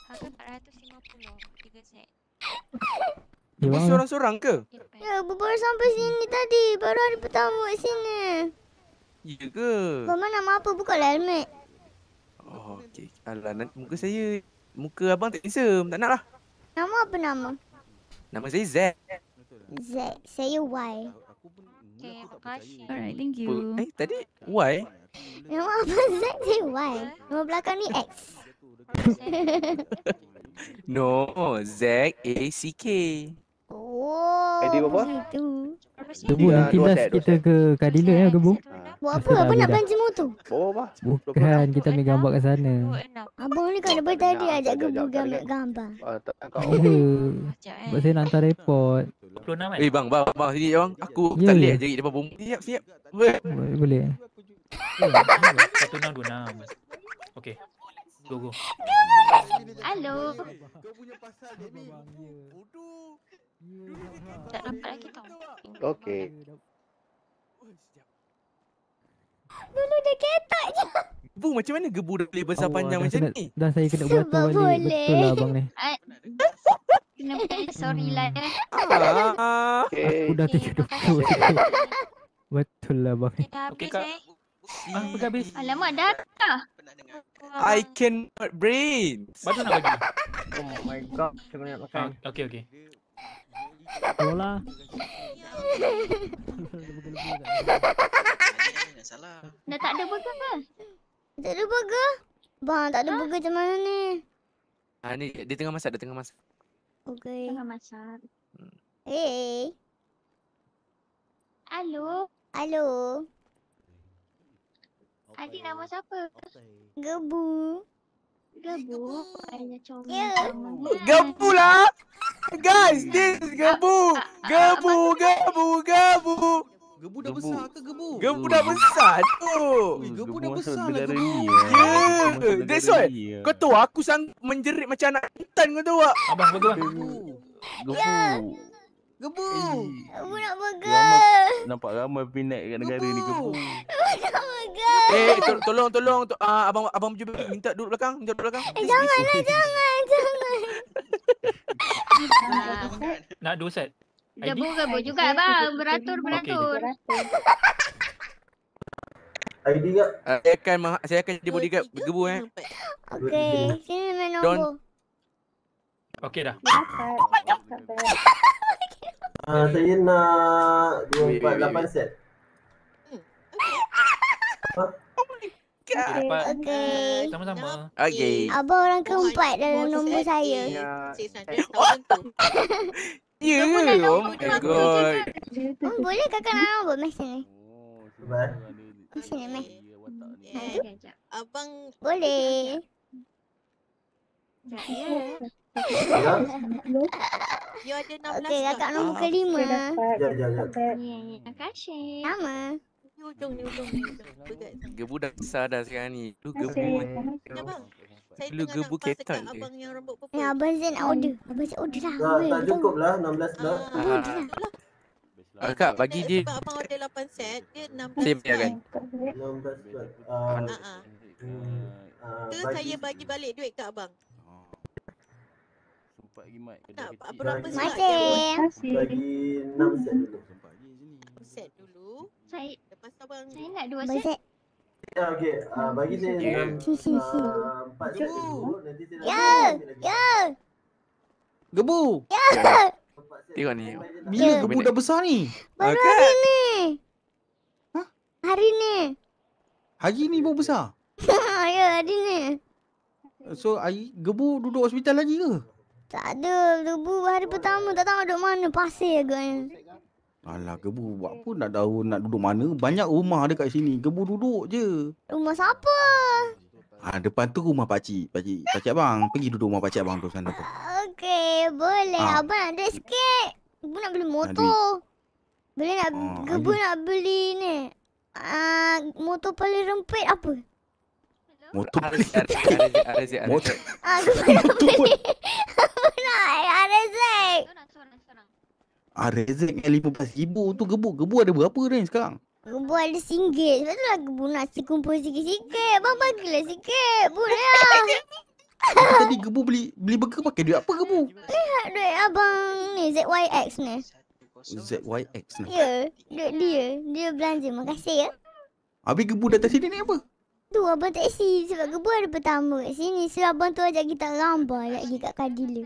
Harga empat ratus lima puluh. Tiga set. Ya, bang. seorang-seorang ke? Ya, baru sampai sini tadi. Baru hari pertama kat sini. Ya ke? Mana nama apa? Bukalah helmet. Oh, okey. Alah, nanti muka saya, muka abang tak handsome. Tak nak lah. Nama apa nama? Nama saya Z. Z. Saya Y. Okay. Alright, thank you. Eh, tadi Y? Nama apa [LAUGHS] Z? Saya Y. Nama belakang ni X. [LAUGHS] No, Z A C K. Oh. ID berapa? Itu. Gebu nanti dua last set, dua kita ke car dealer ya Gebu. Buat apa? Dah Abang nak belanja motor? Oh, apa? Bukan kita ambil gambar kat sana. Abang ni kan daripada tadi ajak gebu ambil gambar. Ah, tak kau. Sebab saya nak hantar report. 26 kan? Eh bang, bang, bang, sini bang. Aku tak ya. lihat je depan bom. Siap, siap. Boleh. boleh. 1626. Okay. Go go. Halo. Tak nampak lagi tau. Okey. Dulu dia ketak je. Bu, macam mana gebu dah boleh besar Allah, panjang macam kena- ni? Dah saya kena buat balik. boleh. Betul lah abang ni. Ah, Kenapa? Sorry lah ya. Ah. Aku dah Okay, 320 Betul lah abang ni. Dah Okay, habis Kak. eh. Ah, pergi habis. Alamak, dah dah. I cannot brains. Baru nak bagi. Oh my god, macam mana nak makan? Ah, okay, okay. Bola. [LAUGHS] Dah tak ada burger ke? Tak ada burger? Bang, tak ada burger macam mana ni? Ah ni dia tengah masak, dia tengah masak. Okay. Tengah masak. Hey. Halo. Halo. Adik nama siapa? Gebu. Gebu. Ayah comel. Ya. Gebu lah. Guys, this is gebu. Gebu, gebu, gebu. Gebu dah besar ke gebu? Gebu dah besar tu. Ui, gebu dah besar lah gebu. ni Ya, that's why. Kau tahu aku sang menjerit macam anak intan kau tahu tak? Abang, bagi bang. Gebu. Gebu. Gebu nak Ramai, burger. nampak ramai peminat kat negara ni gebu. Gebu [LAUGHS] nak burger. Eh, tol- tolong tolong to- ah, abang abang Jubil minta duduk belakang, minta duduk belakang. Eh, janganlah, jangan, jangan. [LAUGHS] Nak dua set. Gebu gebu juga bang. Beratur beratur. ID tak? Uh, saya akan saya akan jadi bodyguard gebu eh. Okey, sini main nombor. Okay dah. Ah, saya nak Wait, wait, wait, 248 set. Okay, dapat. Okey. Sama-sama. Okay. Abang orang keempat dalam nombor saya. [LAUGHS] Ya, oh my god. Oh, boleh kakak nak nombor mes sini? Baik. Sini mes. Abang Boleh. You ada 16 Okey, kakak tak? nombor kelima. Jap, jap, jap. Terima kasih. Sama. Ni ujung ni ujung ni ujung. Pegat. Gebu dah besar dah sekarang ni. Lu gebu. Ya. Saya Lu gebu dekat je. abang yang rambut purple. Ya, Abang Zain nak order. Abang Zain order lah. Tak, Boleh, tak cukup lah 16 slot. Abang order lah. Ah, Kak, bagi dia. Sebab abang order 8 set, dia 16 Saya bayar kan? 16 slot. Ah, Ha ah. hmm, ah, Ke saya bagi balik duit kat abang? Sempat pergi mic kedai Tak, kecil. berapa Bagi- slot Masih. Bagi 6 set dulu. Set dulu. Saya Lepas tu abang saya nak dua Abang set. Zain. Ya, okey. Ah, bagi saya Ya. 6 Sini, sini, sini. 4 set dulu. Nanti saya nak Ya, lagi. ya, Gebu. ya. Tengok ni. Bila gebu dah besar ni? Baru Akak. hari ni. Hah? Hari ni. Hari ni baru besar. [LAUGHS] ya, hari ni. So, hari gebu duduk hospital lagi ke? Tak ada. Lebu hari pertama tak tahu duduk mana. Pasir agaknya. Alah, gebu buat apa nak tahu nak duduk mana? Banyak rumah dekat sini. Gebu duduk je. Rumah siapa? Ah, depan tu rumah pakcik. Pakcik, pakcik abang. Pergi duduk rumah pakcik abang tu sana tu. Okey, boleh. Ah. Abang nak duit sikit. Ibu nak beli motor. Boleh nak Ah, gebu ada. nak beli ni. Ah, motor paling rempit apa? Motor Ada ada ada ada Z. Motor. Ah, gebu nak beli. Nak? Zack. Ah, rezek yang RM15,000 tu gebu. Gebu ada berapa ni sekarang? Gebu ada singgit. Sebab tu lah gebu nak si kumpul sikit-sikit. Abang bagilah sikit. Boleh lah. Tadi gebu beli beli burger pakai duit apa gebu? Lihat duit abang ni ZYX ni. ZYX ni. Ya, duit dia. Dia belanja. Makasih ya. Habis gebu datang sini ni apa? Tu abang taksi sebab gebu ada pertama kat sini. So abang tu ajak kita gambar lagi kat Kadila.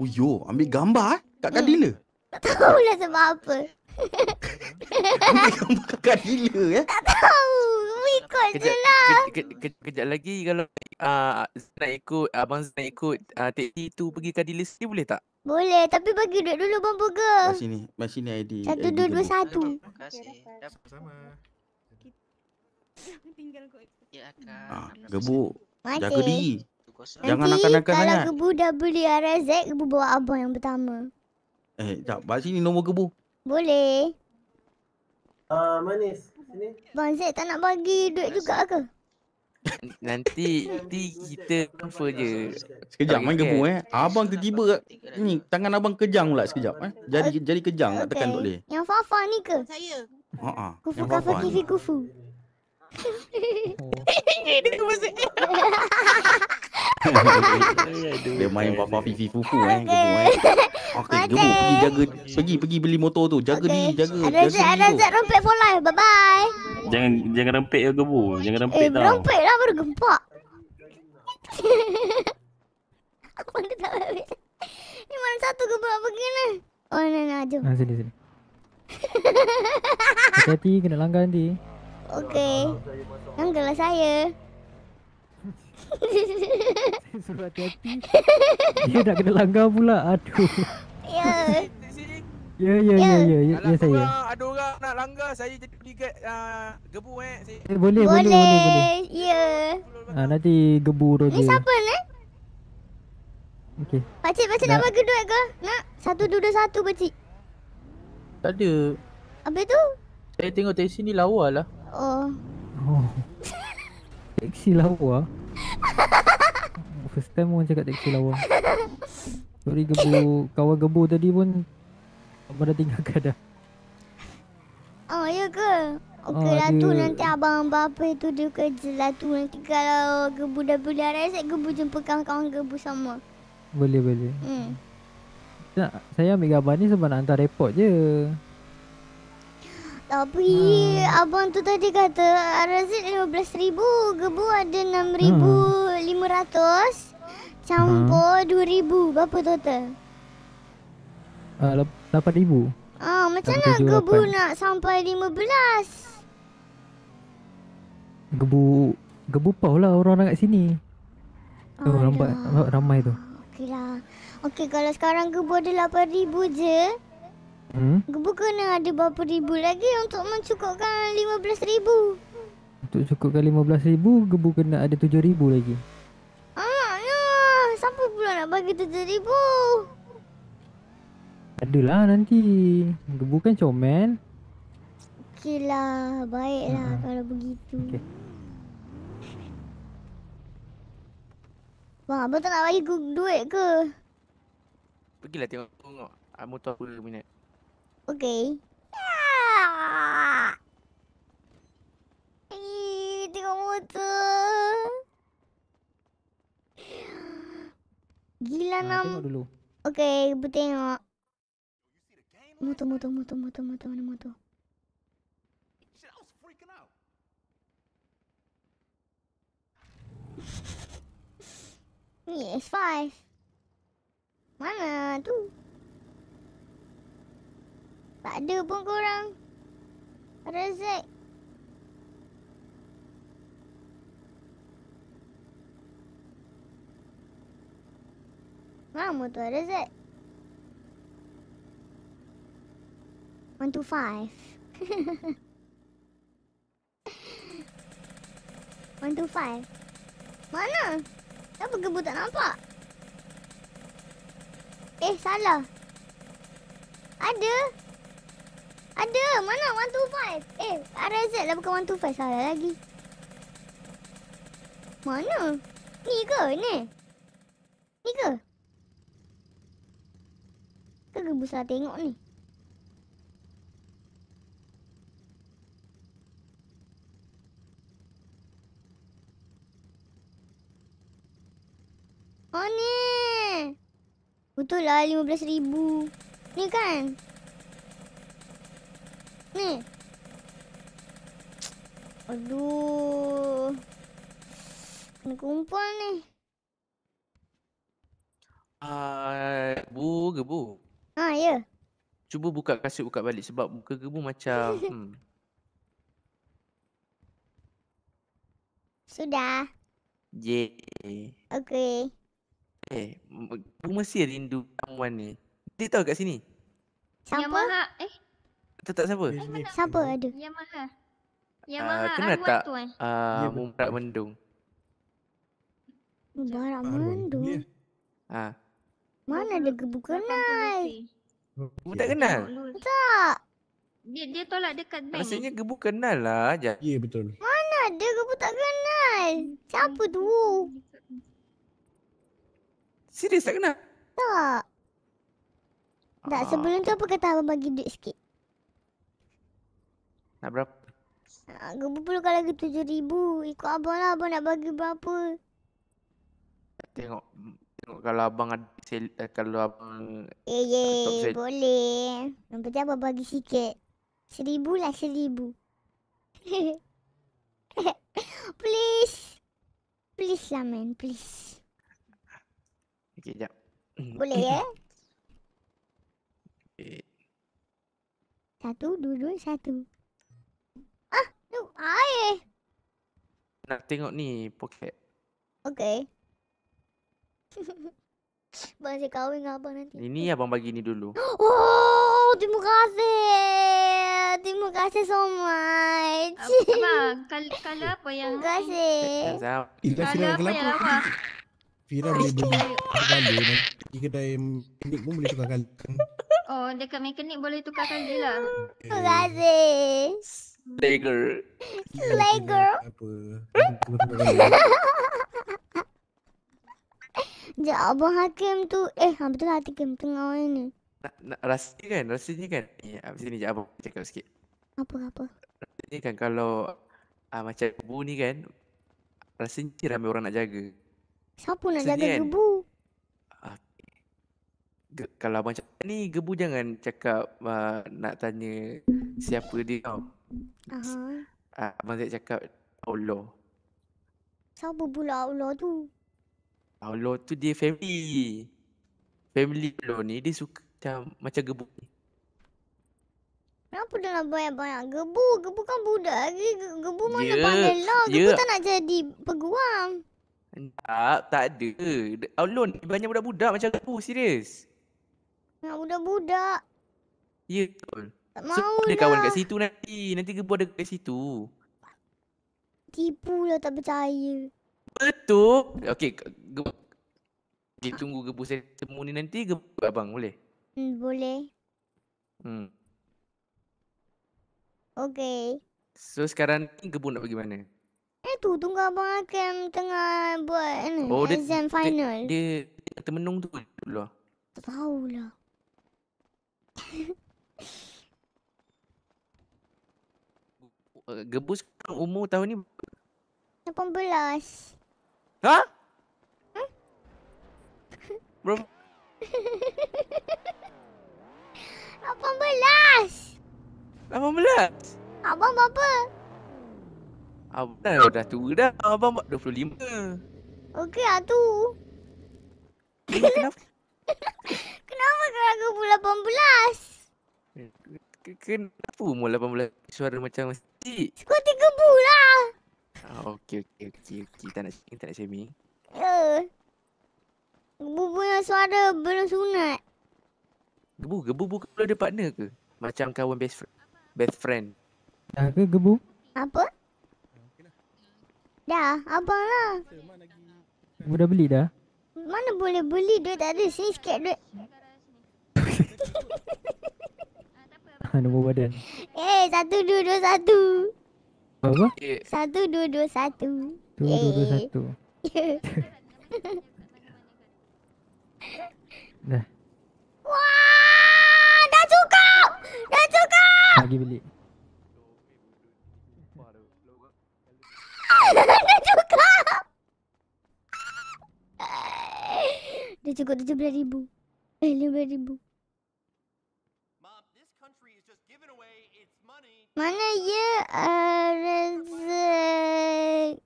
Oh yo, ambil gambar eh? Kat Kadila. Tak tahulah sebab apa. Ambil gambar kat Kadila eh? Tak tahu. Ikut je Kejap, lah. ke, ke, ke, kejap lagi kalau uh, nak ikut abang nak ikut uh, taxi tu pergi Kadila sini boleh tak? Boleh, tapi bagi duit dulu bang burger. Kat sini, kat sini ID. Satu, ID dua, dua, gebu. satu. Ah, gebu. Masih. Jaga diri. Jangan Nanti nakal-nakal kalau sangat. gebu dah beli RZ, gebu bawa abang yang pertama. Eh, jap. Balik sini nombor gebu. Boleh. Ah, manis. Sini. Bang Z tak nak bagi duit juga ke? [LAUGHS] Nanti nanti kita transfer je. Sekejap main gebu cash. eh. Abang tiba-tiba ni tangan abang kejang pula sekejap eh. Jadi jadi kejang nak tekan tak boleh. Yang Fafa ni ke? Saya. Ha ah. Kufu Yang kafa Fafa ni. kifi kufu. [LAUGHS] [LAUGHS] Dia main papa fifi fufu eh gebu eh. Okey, gebu pergi jaga pergi pergi beli motor tu. Jaga diri, jaga. Ada Z, ada Z rompet for life. Bye bye. Jangan jangan rempit ya gebu. Jangan Eh, rempit tau. berompet lah baru gempak. [LAUGHS] Aku mana tak balik. Ni mana satu ke berapa gini? Oh, ni nak jom. Ah, sini sini. [LAUGHS] Hati-hati kena langgar nanti. Okey. Langgarlah saya. [LAUGHS] Suruh hati-hati. Dia nak kena langgar pula. Aduh. Ya. Ya ya ya ya ya, ya saya. Ada orang nak langgar saya jadi beli kat uh, gebu eh. Saya... Eh, boleh boleh boleh boleh. Ya. Ah, nanti gebu Ni Roger. siapa ni? Okey. Pakcik, pakcik nak Nak- bagi duit ke? Nak? Satu, dua, satu, pakcik. Tak ada. Habis tu? Saya tengok taxi ni lawa lah. Oh. Oh. [LAUGHS] Teksi lawa. [LAUGHS] First time orang cakap teksi lawa. Sorry gebu, kawan gebu tadi pun abang dah tinggalkan dah. Oh, ya ke? Okey Oh, lah tu nanti abang bapa tu dia kerja lah tu. Nanti kalau gebu dah beli RS, gebu jumpa kawan-kawan gebu sama. Boleh boleh. Hmm. Tak, saya ambil gambar ni sebab nak hantar report je. Tapi abang tu tadi kata RZ RM15,000, gebu ada RM6,500. Campur RM2,000. Berapa total? Ah, uh, 8000. Ah, macam mana gebu lapan. nak sampai 15? Gebu gebu pau lah orang nak kat sini. Oh, ramai ramai tu. Okey lah. Okey, kalau sekarang gebu ada RM8,000 je, Hmm? gebu kena ada berapa ribu lagi untuk mencukupkan RM15,000. Untuk cukupkan 15000 gebu kena ada 7000 lagi. Amaknya, siapa pula nak bagi RM7,000? Adalah nanti. Gebu kan comel. Okey lah, baiklah Hmm. kalau begitu. Bang, abang tak nak bagi duit ke? Pergilah tengok tengok uh, motor apa minat. Eh, tengok motor. Gila Ah, nam. tengok dulu. Okey, ibu tengok. Motor, motor, motor, motor, motor, mana motor? Ni S5. Mana tu? Tak ada pun korang. Rezek. Mana motor Rezek? One two five. [LAUGHS] One two five. Mana? Kenapa gebu tak nampak? Eh, salah. Ada. Ada. Mana one two five? Eh, RZ lah bukan one two five. Salah lagi. Mana? Ni ke? Ni? Ni ke? Ke gebu salah tengok ni? Oh ni. Betul lah RM15,000. Ni kan? Ni. Aduh. Kena kumpul ni. Ah, gebu, gebu. Ha, ya. Cuba buka kasut buka balik sebab muka gebu macam [LAUGHS] hmm. Sudah. Ye. Okey. Eh, gebu mesti rindu someone ni. Dia tahu kat sini. Siapa? Yamaha. Eh, Tahu tak siapa? Siapa ada? Yamaha. Ah, Yamaha kenal R1 tak? tu eh. Ah, Mumrak Mendung. Barak mendung. Ah, Mana ada gebu kenal? Gebu tak kenal. Tak. Dia dia tolak dekat bank. Rasanya gebu kenal lah. Ya, yeah, betul. Mana ada gebu tak kenal? Siapa tu? Serius tak kenal? Tak. Tak, sebelum tu apa kata abang bagi duit sikit? Nak berapa? Ah, gebu perlukan lagi tujuh ribu. Ikut abang lah, abang nak bagi berapa? Tengok tengok kalau abang ada sel, eh, kalau abang Eh, ye, boleh. Yang penting abang bagi sikit. Seribu lah, seribu. [LAUGHS] please. Please lah, man. Please. Okey, jap. Boleh ya? Okay. Satu, dua, dua, satu. Tu air. Nak tengok ni poket. Okay. [LAUGHS] Abang saya kahwin dengan abang nanti. Ini abang bagi ni dulu. Oh, terima kasih. Terima kasih so much. Abang, kalau kalau apa [LAUGHS] yang Terima kasih. Ila Kalau Fira apa kenapa? Fira boleh beli kali nanti kedai klinik pun boleh tukar kali. Oh, dekat mekanik boleh tukar kali lah. Terima kasih. Tiger. Slager. Apa? Tukar kali. Sekejap, abang Hakim tu. Eh, ha, betul lah Hakim tengah orang ni. Nak, nak rasanya kan, rasanya kan. Ya, sini je abang cakap sikit. Apa-apa. Rasanya kan kalau ah, macam gebu ni kan, rasanya ramai orang nak jaga. Siapa nak Rasanya jaga kan, gebu? Ge, kalau abang cakap ni, gebu jangan cakap uh, nak tanya siapa dia tau. Aha. Uh, abang saya cakap Allah. Siapa pula Allah tu? Allah tu dia family. Family Allah ni dia suka macam macam gebu. Kenapa dia nak banyak-banyak gebu? Gebu kan budak lagi. Gebu mana Ya, pandai lah. Gebu ya. tak nak jadi peguam. Tak, tak ada. Allah ni banyak budak-budak macam gebu, serius. Nak budak-budak. Ya, betul. Tak So, mau dia kawan lah. kat situ nanti. Nanti gebu ada kat situ. Tipu lah tak percaya. Betul. Okey, ge- gebu. Kita tunggu gebu saya temu ni nanti gebu abang boleh? Hmm, boleh. Hmm. Okay. So sekarang ni gebu nak pergi mana? Eh tu tunggu abang Hakim tengah buat ni, Oh, dia, exam final. Dia, dia kata menung tu dulu lah. Tak tahulah. [LAUGHS] Uh, Gebu sekarang umur tahun ni 18. Ha? Bro, [LAUGHS] 18. Abang belas. Abang berapa? Abang dah, dah tua dah. Abang 25. Okey lah tu. Kenapa? [LAUGHS] Kenapa kau gebu 18? Ke- Kenapa umur 18 suara macam kecil? Sekolah gebu lah. Ah, okey, okey, okey, okey. Tak nak shaming, tak nak shaming. Ya. Gebu punya suara belum sunat. Gebu, gebu bukan pula ada partner ke? Macam kawan best friend. Best friend. Dah ke gebu? Apa? Dah, abang lah. Gebu dah beli dah? Mana boleh beli duit tak ada. Sini sikit duit. [LAUGHS] nombor badan. Eh, satu, dua, dua, satu. Apa? Eh. Satu, dua, dua, satu. Dua, dua, dua, eh. satu. [LAUGHS] dah. Wah, dah cukup! Dah cukup! Lagi beli. [LAUGHS] dah cukup! Eh, dah cukup tujuh belas ribu. Eh, 15000. ribu. Mana ya uh, rezek?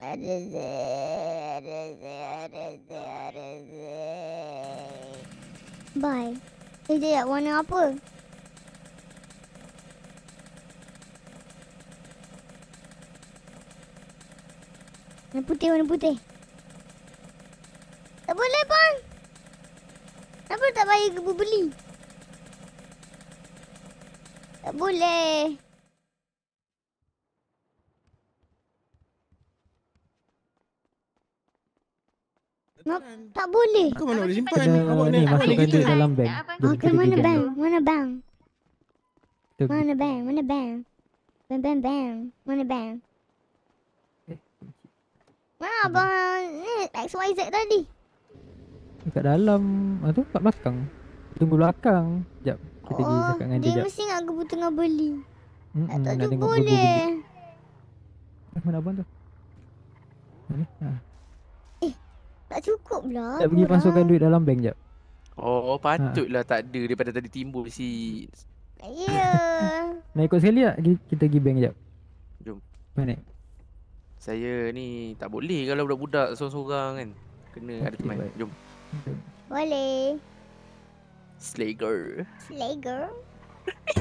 Rezek, rezek, rezek, rezek. Bye. Eh, dia warna apa? Warna putih, warna putih. Tak boleh, bang. Kenapa tak bayar ke beli? Tak boleh. Ma- tak boleh. Kau mana boleh simpan? Awak ni masukkan duit dalam bank. Okey, kita mana bank? Mana bank? Mana bank? Mana bank? Bang bang bang. Mana bank? Mana abang ni XYZ tadi? Dekat dalam ah tu kat belakang. Tunggu belakang. Jap. Kita pergi Oh, cakap dengan dia dia mesti nak gebu tengah beli. Hmm, Tak nak tahu tengok boleh. Eh, mana abang tu? Mana? Ha. Tak cukup lah. Jap pergi masukkan duit dalam bank jap. Oh, patutlah tak ada daripada tadi timbul si Ya. [LAUGHS] Nak ikut sekali tak? Gi- Kita pergi bank jap. Jom. Mana? Saya ni tak boleh kalau budak-budak seorang-seorang kan. Kena ada teman. Jom. Boleh. Slager. Slager. [LAUGHS]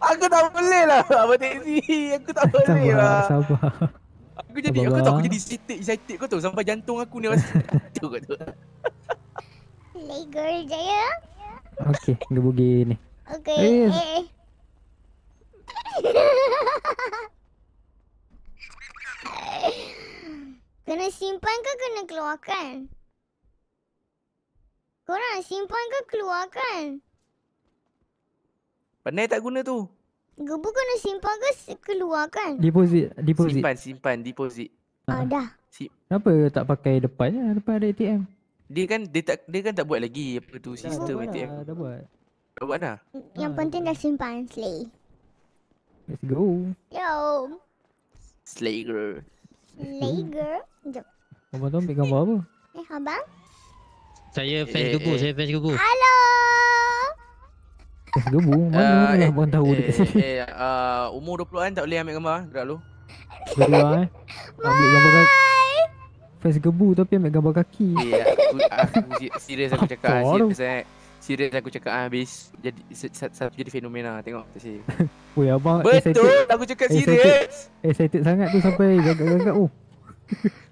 Aku tak boleh lah Abang Taxi Aku tak boleh lah Sabar, sabar. Aku jadi aku tahu aku jadi excited excited kau tahu sampai jantung aku ni rasa [LAUGHS] tu kau tu. Slager je ya. Okey, gebugi ni. Okey. Eh. Eh. [LAUGHS] kena simpan ke kena keluarkan? Korang simpan ke keluarkan? Pandai tak guna tu? Gebu kena simpan ke keluarkan? Deposit, deposit. Simpan simpan deposit. Ah, dah. Kenapa tak pakai depannya? Depan ada ATM. Dia kan dia tak dia kan tak buat lagi apa tu sistem buat ATM. dah, dah buat. Dah buat dah. Yang penting dah simpan Slay. Let's go. Yo. Slager. Slager. Jom. Abang tu ambil gambar apa? Eh, abang? Saya fans Eh, gebu, eh. saya fans gebu. Halo. Eh, gebu. Mana Ah, uh, eh, abang tahu eh, dekat [LAUGHS] sini? Eh, uh, umur 20-an tak boleh ambil gambar gerak lu. Berdua eh. Ambil gambar kaki. Face gebu tapi ambil gambar kaki. Eh, aku, aku si- serius aku cakap tu? serius eh. Serius aku cakap ah, habis jadi satu jadi fenomena tengok tu si. [LAUGHS] Woi abang Betul, excited. aku cakap Excited- serius. Excited sangat tu sampai gagak-gagak oh. [LAUGHS]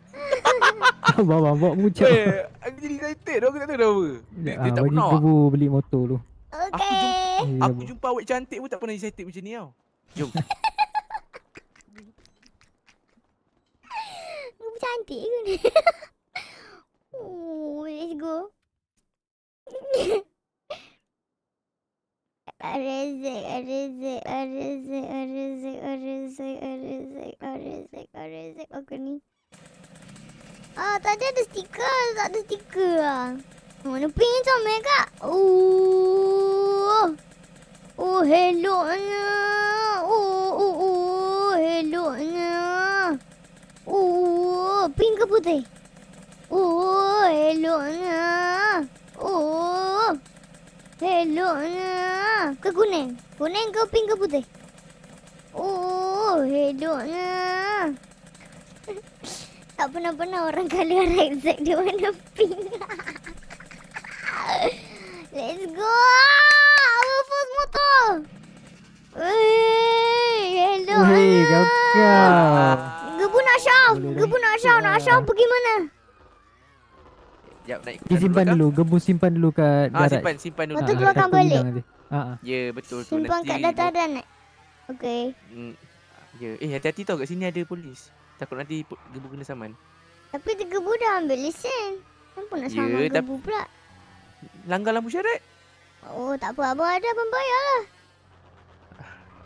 abang bawa muncak. Weh, aku jadi excited aku tak tahu kenapa. Dia, dia Ah, tak bagi pernah. gebu beli motor tu. Aku jumpa, Eh, aku jumpa awak cantik pun tak pernah excited macam ni tau. Jom. [LAUGHS] Gebu cantik ke ni? [LAUGHS] oh, let's go. Rezek, rezek, rezek, rezek, rezek, rezek, rezek, rezek. Aku ni. Ah, tadi ada stiker, tak ada stiker lah. Mana pink comel kak? Oh, oh hello nya. Oh, oh, oh, hello nya. Oh, pink ke putih? Oh, hello nya. Oh, hello nya. Ke kuning? Kuning ke pink ke putih? Oh, hello nya. [LAUGHS] Tak pernah-pernah orang colour [LAUGHS] exact dia warna pink. Let's go! Our first motor! Wey, hello Weh, Ana. kakak. Gebu nak syaf. Gebu nak syaf. Nak syaf pergi mana? Jap naik Pergi simpan dulu, gebu simpan dulu kat Ah, garaj. simpan simpan dulu. Lepas tu Ah, keluarkan balik. nanti. Ah, ah. Ya, betul tu Simpan nanti. kat dataran eh? Okay. Hmm, ya, eh hati-hati tau kat sini ada polis. Takut nanti gebu kena saman. Tapi tu gebu dah ambil lesen. Kenapa nak Ya, sama tap- gebu pula? Langgar lampu syarat. Oh, tak apa. Abang ada, abang bayar lah.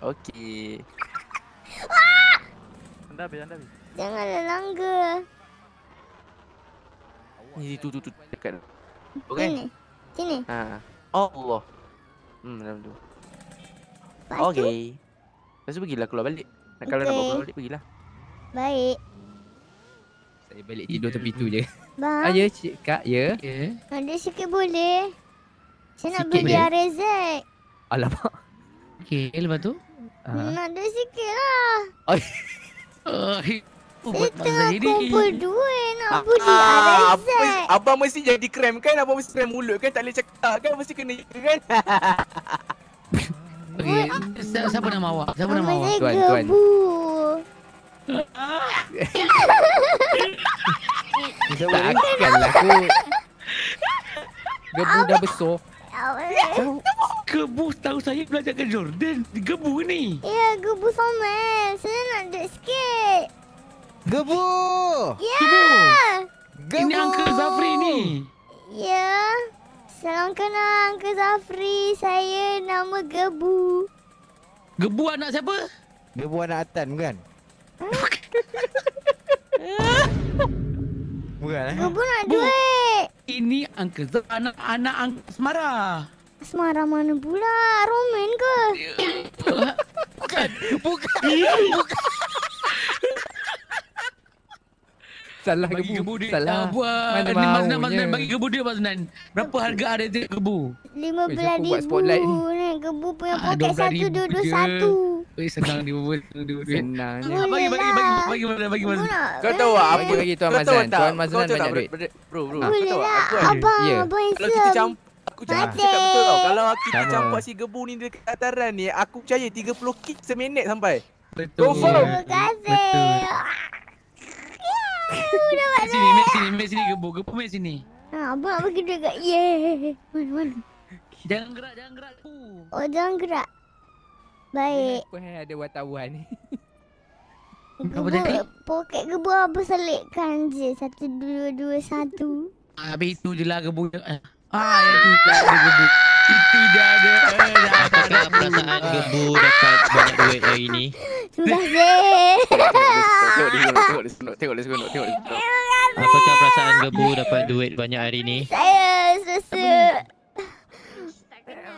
[LAUGHS] Okey. Anda habis, anda habis. Janganlah langgar. Ni tu tu tu dekat. Okey. Sini. Sini. Ha. Allah. Hmm, dalam tu. Tu, Okey. Lepas tu pergilah keluar balik. Nak kalau nak bawa keluar balik pergilah. Baik. Saya balik tidur tepi tu je. Bang. Ah, ya, cik kak, ya. Ya. Ada sikit boleh. Saya nak Sikit beli? Arezek. Alamak. Okay, lepas tu? Nak duit sikit lah. Oh, Saya tengah kumpul duit nak beli Ah, RZ. apa- abang mesti jadi krem kan? Abang mesti krem mulut kan? Tak boleh cakap kan? Mesti kena ya kan? Okay, si- siapa nama awak? Siapa nama awak? Tuan, tuan. Gebu. Takkanlah kot. Gebu dah besar. Gebu tahu saya belajar ke Jordan. Gebu ni. Ya, Gebu Somel. Saya nak duit sikit. Gebu! Ya. Ini Uncle Zafri ni. Ya. Salam kenal Uncle Zafri. Saya nama Gebu. Gebu anak siapa? Gebu anak Atan bukan? Bukan eh? Gebu nak duit. Ini Uncle Zafri anak anak Uncle Semara. Semara mana pula? Roman ke? Bukan. Bukan. Bukan. Salah bagi Gebu. gebu dia Salah. Buat Mana ni Maznan maunya. Maznan bagi gebu dia Maznan. Berapa harga ada dia gebu? Lima belas siapa buat ribu. spotlight ni? Ni Gebu punya Ah, poket satu, dua dua satu. Eh senang dia berbual dia duit. Senang. Ah, bagi bagi bagi bagi mana bagi mana. Kau tahu tak apa? Bagi bagi Tuan Kau tahu Mazlan. tak? Tuan Kau Mazlan tahu tak, banyak bro- duit. bro- Bro. Boleh Kau tahu lah. aku Abang, Ya. abang Kalau kita campur Aku cakap, betul tau Kalau kita Sama. campak si gebu ni dekat dataran ni Aku percaya 30 kick seminit sampai Betul. Terima kasih. Ya, dapat Sini, mek sini, mek sini gebu, gebu mek sini. Ha, abang duit kat ye. Mana mana? Jangan gerak, jangan gerak tu. Oh, jangan gerak. Baik. Apa yang ada wartawan ni? Apa Gebu, tadi? poket gebu apa selitkan je. Satu, dua, dua, satu. Ah, Habis itu je lah gebu. Eh. Ah, dah ada gebu. Itu dah ada. Perasaan gebu dapat banyak duit hari ni? Sudah. Tengok dia Tengok Tengok Apakah perasaan gebu dapat duit banyak hari ni? Saya rasa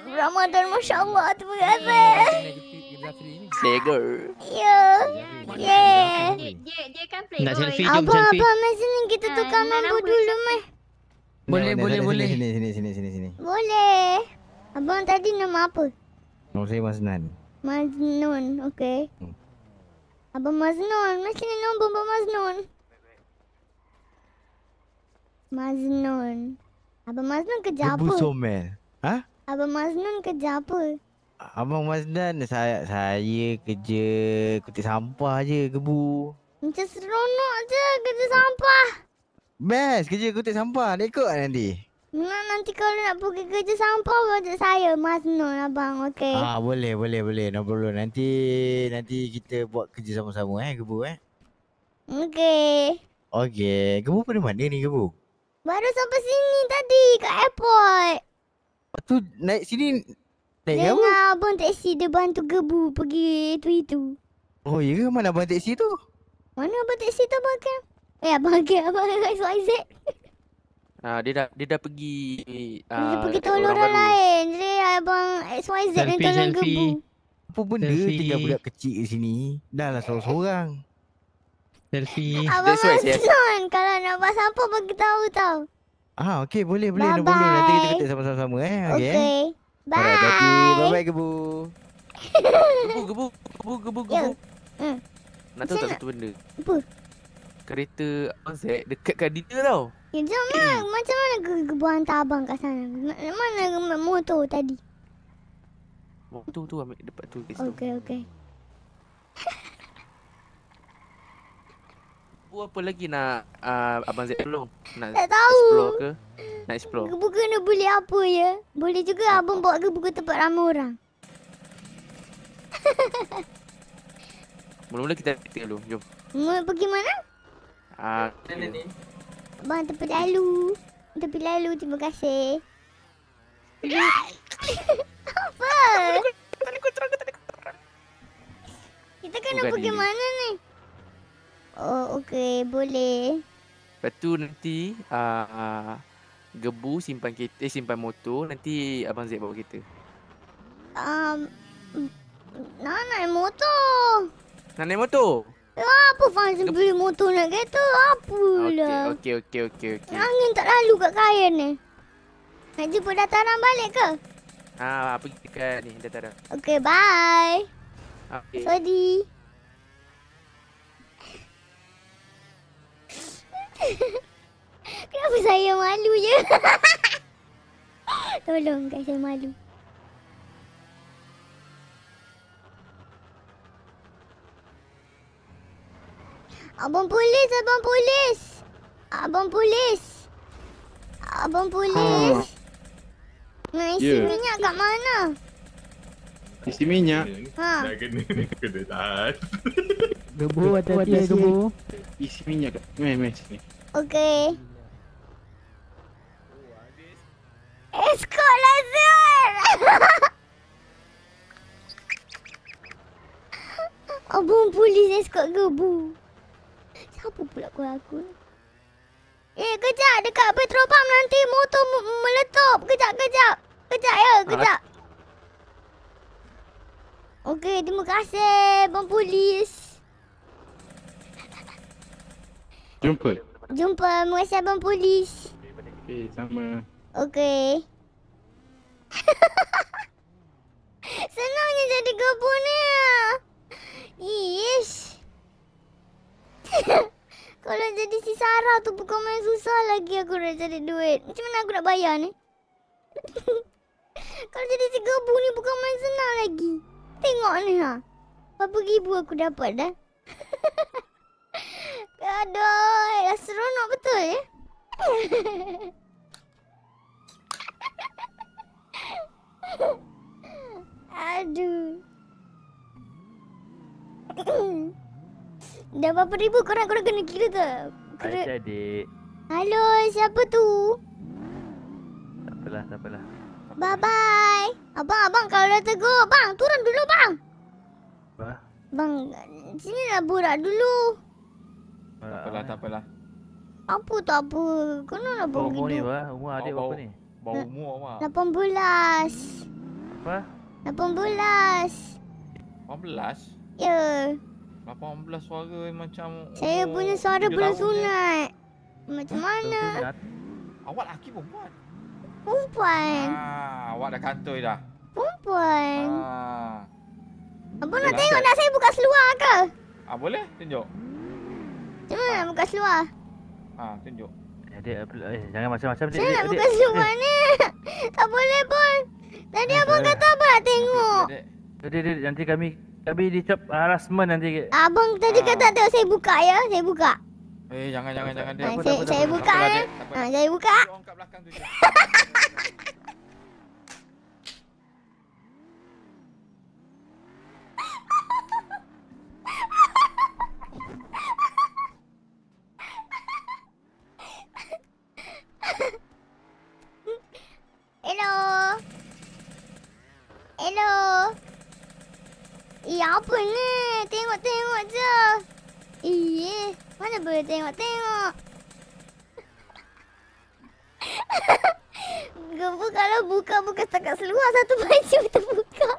Ramadan Masya Allah Terima kasih Sega Ya Yeah Dia, dia kan Nak selfie jom Abang, selfie. abang Mari sini kita Ah, tukar nak nombor nama dulu meh Boleh, boleh, boleh. Sini, sini, sini, sini, sini. Boleh Abang tadi nama apa? Nama saya Maznan. Maznun Okay Hmm. Abang Maznun Mari sini nombor Abang Maznun Maznun Abang Maznun kerja apa? Somel. Ha? Abang Maznun kerja apa? Abang Mazdan saya saya kerja kutip sampah je gebu. Macam seronok je kerja sampah Best kerja kutip sampah. Nak ikut nanti? Nak nanti kalau nak pergi kerja sampah Wajak saya Maznun abang Okay Ah boleh boleh boleh no problem. Nanti nanti kita buat kerja sama-sama eh gebu eh. Okay Okey. Gebu pada mana ni gebu? Baru sampai sini tadi kat airport Lepas tu naik sini naik apa? Dengar abang teksi dia bantu gebu pergi itu itu Oh ya ke mana abang teksi tu? Mana abang teksi tu abang kan? Eh abang kan abang XYZ [LAUGHS] Ah, dia dah dia dah pergi Dia ah, pergi tolong orang baru. lain Jadi abang XYZ yang tolong selfie. gebu Apa benda Selfie. tinggal budak kecil di sini? Dah lah seorang-seorang. Selfie. Abang That's why saya- Maznun Kalau nak buat sampah bagi tahu tau Ah okey boleh boleh no Bye-bye. problem. Nanti kita ketik sama-sama eh. Okey. Okay eh? Bye Alright, hati. Bye-bye gebu. [LAUGHS] Gebu gebu gebu gebu Ya. gebu. Hmm. Nak tahu tak satu benda? Apa? Kereta Abang Z dekat kat dia tau. Ya jom lah Macam mana ke gebu hantar abang kat sana Ma- Mana motor tadi Oh, tu ambil depan tu kat situ. Okay okay Gebu [LAUGHS] apa lagi nak ah, Abang Z tolong? Nak Tak tahu. explore ke? Nak explore. Gebu kena beli apa ya Boleh juga abang bawa gebu ke tempat ramai orang [LAUGHS] Mula-mula kita aktif dulu. Jom. Mau pergi mana? Ah, Abang tepi lalu Tepi lalu terima kasih Apa? Kita kena Bukan pergi ni. mana ni? Oh okey boleh Lepas tu nanti ah, gebu simpan kereta, eh, simpan motor, nanti Abang Z bawa kereta. um, Nak naik motor Nak naik motor? Apa faham beli motor nak kereta? Apalah Okey, okey, okey, okey. Angin tak lalu kat kain ni Nak jumpa dataran balik ke? Ah, pergi dekat ni dah. Okay, bye. Okay. Sorry. [LAUGHS] Kenapa saya malu je? [LAUGHS] Tolong guys, saya malu. Abang polis, abang polis. Abang polis. Abang polis. Nak isi Ya. minyak kat mana? Isi minyak. Ha. Dah kena [LAUGHS] kena tahan. Gebu hati-hati ya gebu. Isi minyak kat. Meh meh sini. Okay. Escort laser! [LAUGHS] Abang polis escort gebu. Siapa pula kau aku ni? Eh, kejap. Dekat petrol pump nanti motor meletup. Kejap, kejap. Kejap ya, kejap. Okey, terima kasih, Abang Polis. Jumpa. Jumpa, terima kasih Abang Polis. Okay, sama. Okey. [LAUGHS] Senangnya jadi gebu ni. Ish. [LAUGHS] Kalau jadi si Sarah tu bukan main susah lagi aku nak cari duit. Macam mana aku nak bayar ni? [LAUGHS] Kalau jadi si gebu ni bukan main senang lagi. Tengok ni ha. Berapa ribu aku dapat dah. [LAUGHS] Aduh, dah seronok betul ya. [LAUGHS] Aduh. [CLEARS THROAT] Dah berapa ribu korang korang kena kira tak? Kira... Adik-adik. Halo, siapa tu? Tak apalah, tak apalah. Bye bye. Abang, abang kalau dah tegur, bang turun dulu bang. Apa? Bang, sini lah borak dulu. Tak apalah, tak apalah. Apa tak apa. Kena lah Kau bang umur ni apa? Umur adik Bau- berapa ni? Bau umur mak. 18. Apa? 18. 18? Ya. 18 suara macam Saya umur punya suara belum je. sunat. Macam mana? Awak lelaki perempuan? Perempuan. Ah, awak dah kantoi dah. Perempuan. Ah. Abang nak tengok nak saya buka seluar ke? Ah, boleh? Tunjuk. Macam mana nak buka seluar? Ah, tunjuk. Adik, apa- eh, jangan macam-macam adik. Saya adik, nak adik. buka seluar ni. [LAUGHS] Tak boleh pun. Tadi abang kata apa nak tengok? Adik, adik, nanti kami kami dicap harassment nanti. Abang tadi kata tak tengok saya buka ya. Saya buka. Eh, jangan jangan jangan Ha, dek. saya, saya buka ya. Ha, saya buka. Hello. Hello. Eh, apa ni? Tengok-tengok je. Eh, mana boleh tengok-tengok? Gebu kalau buka bukan setakat seluar satu baju terbuka.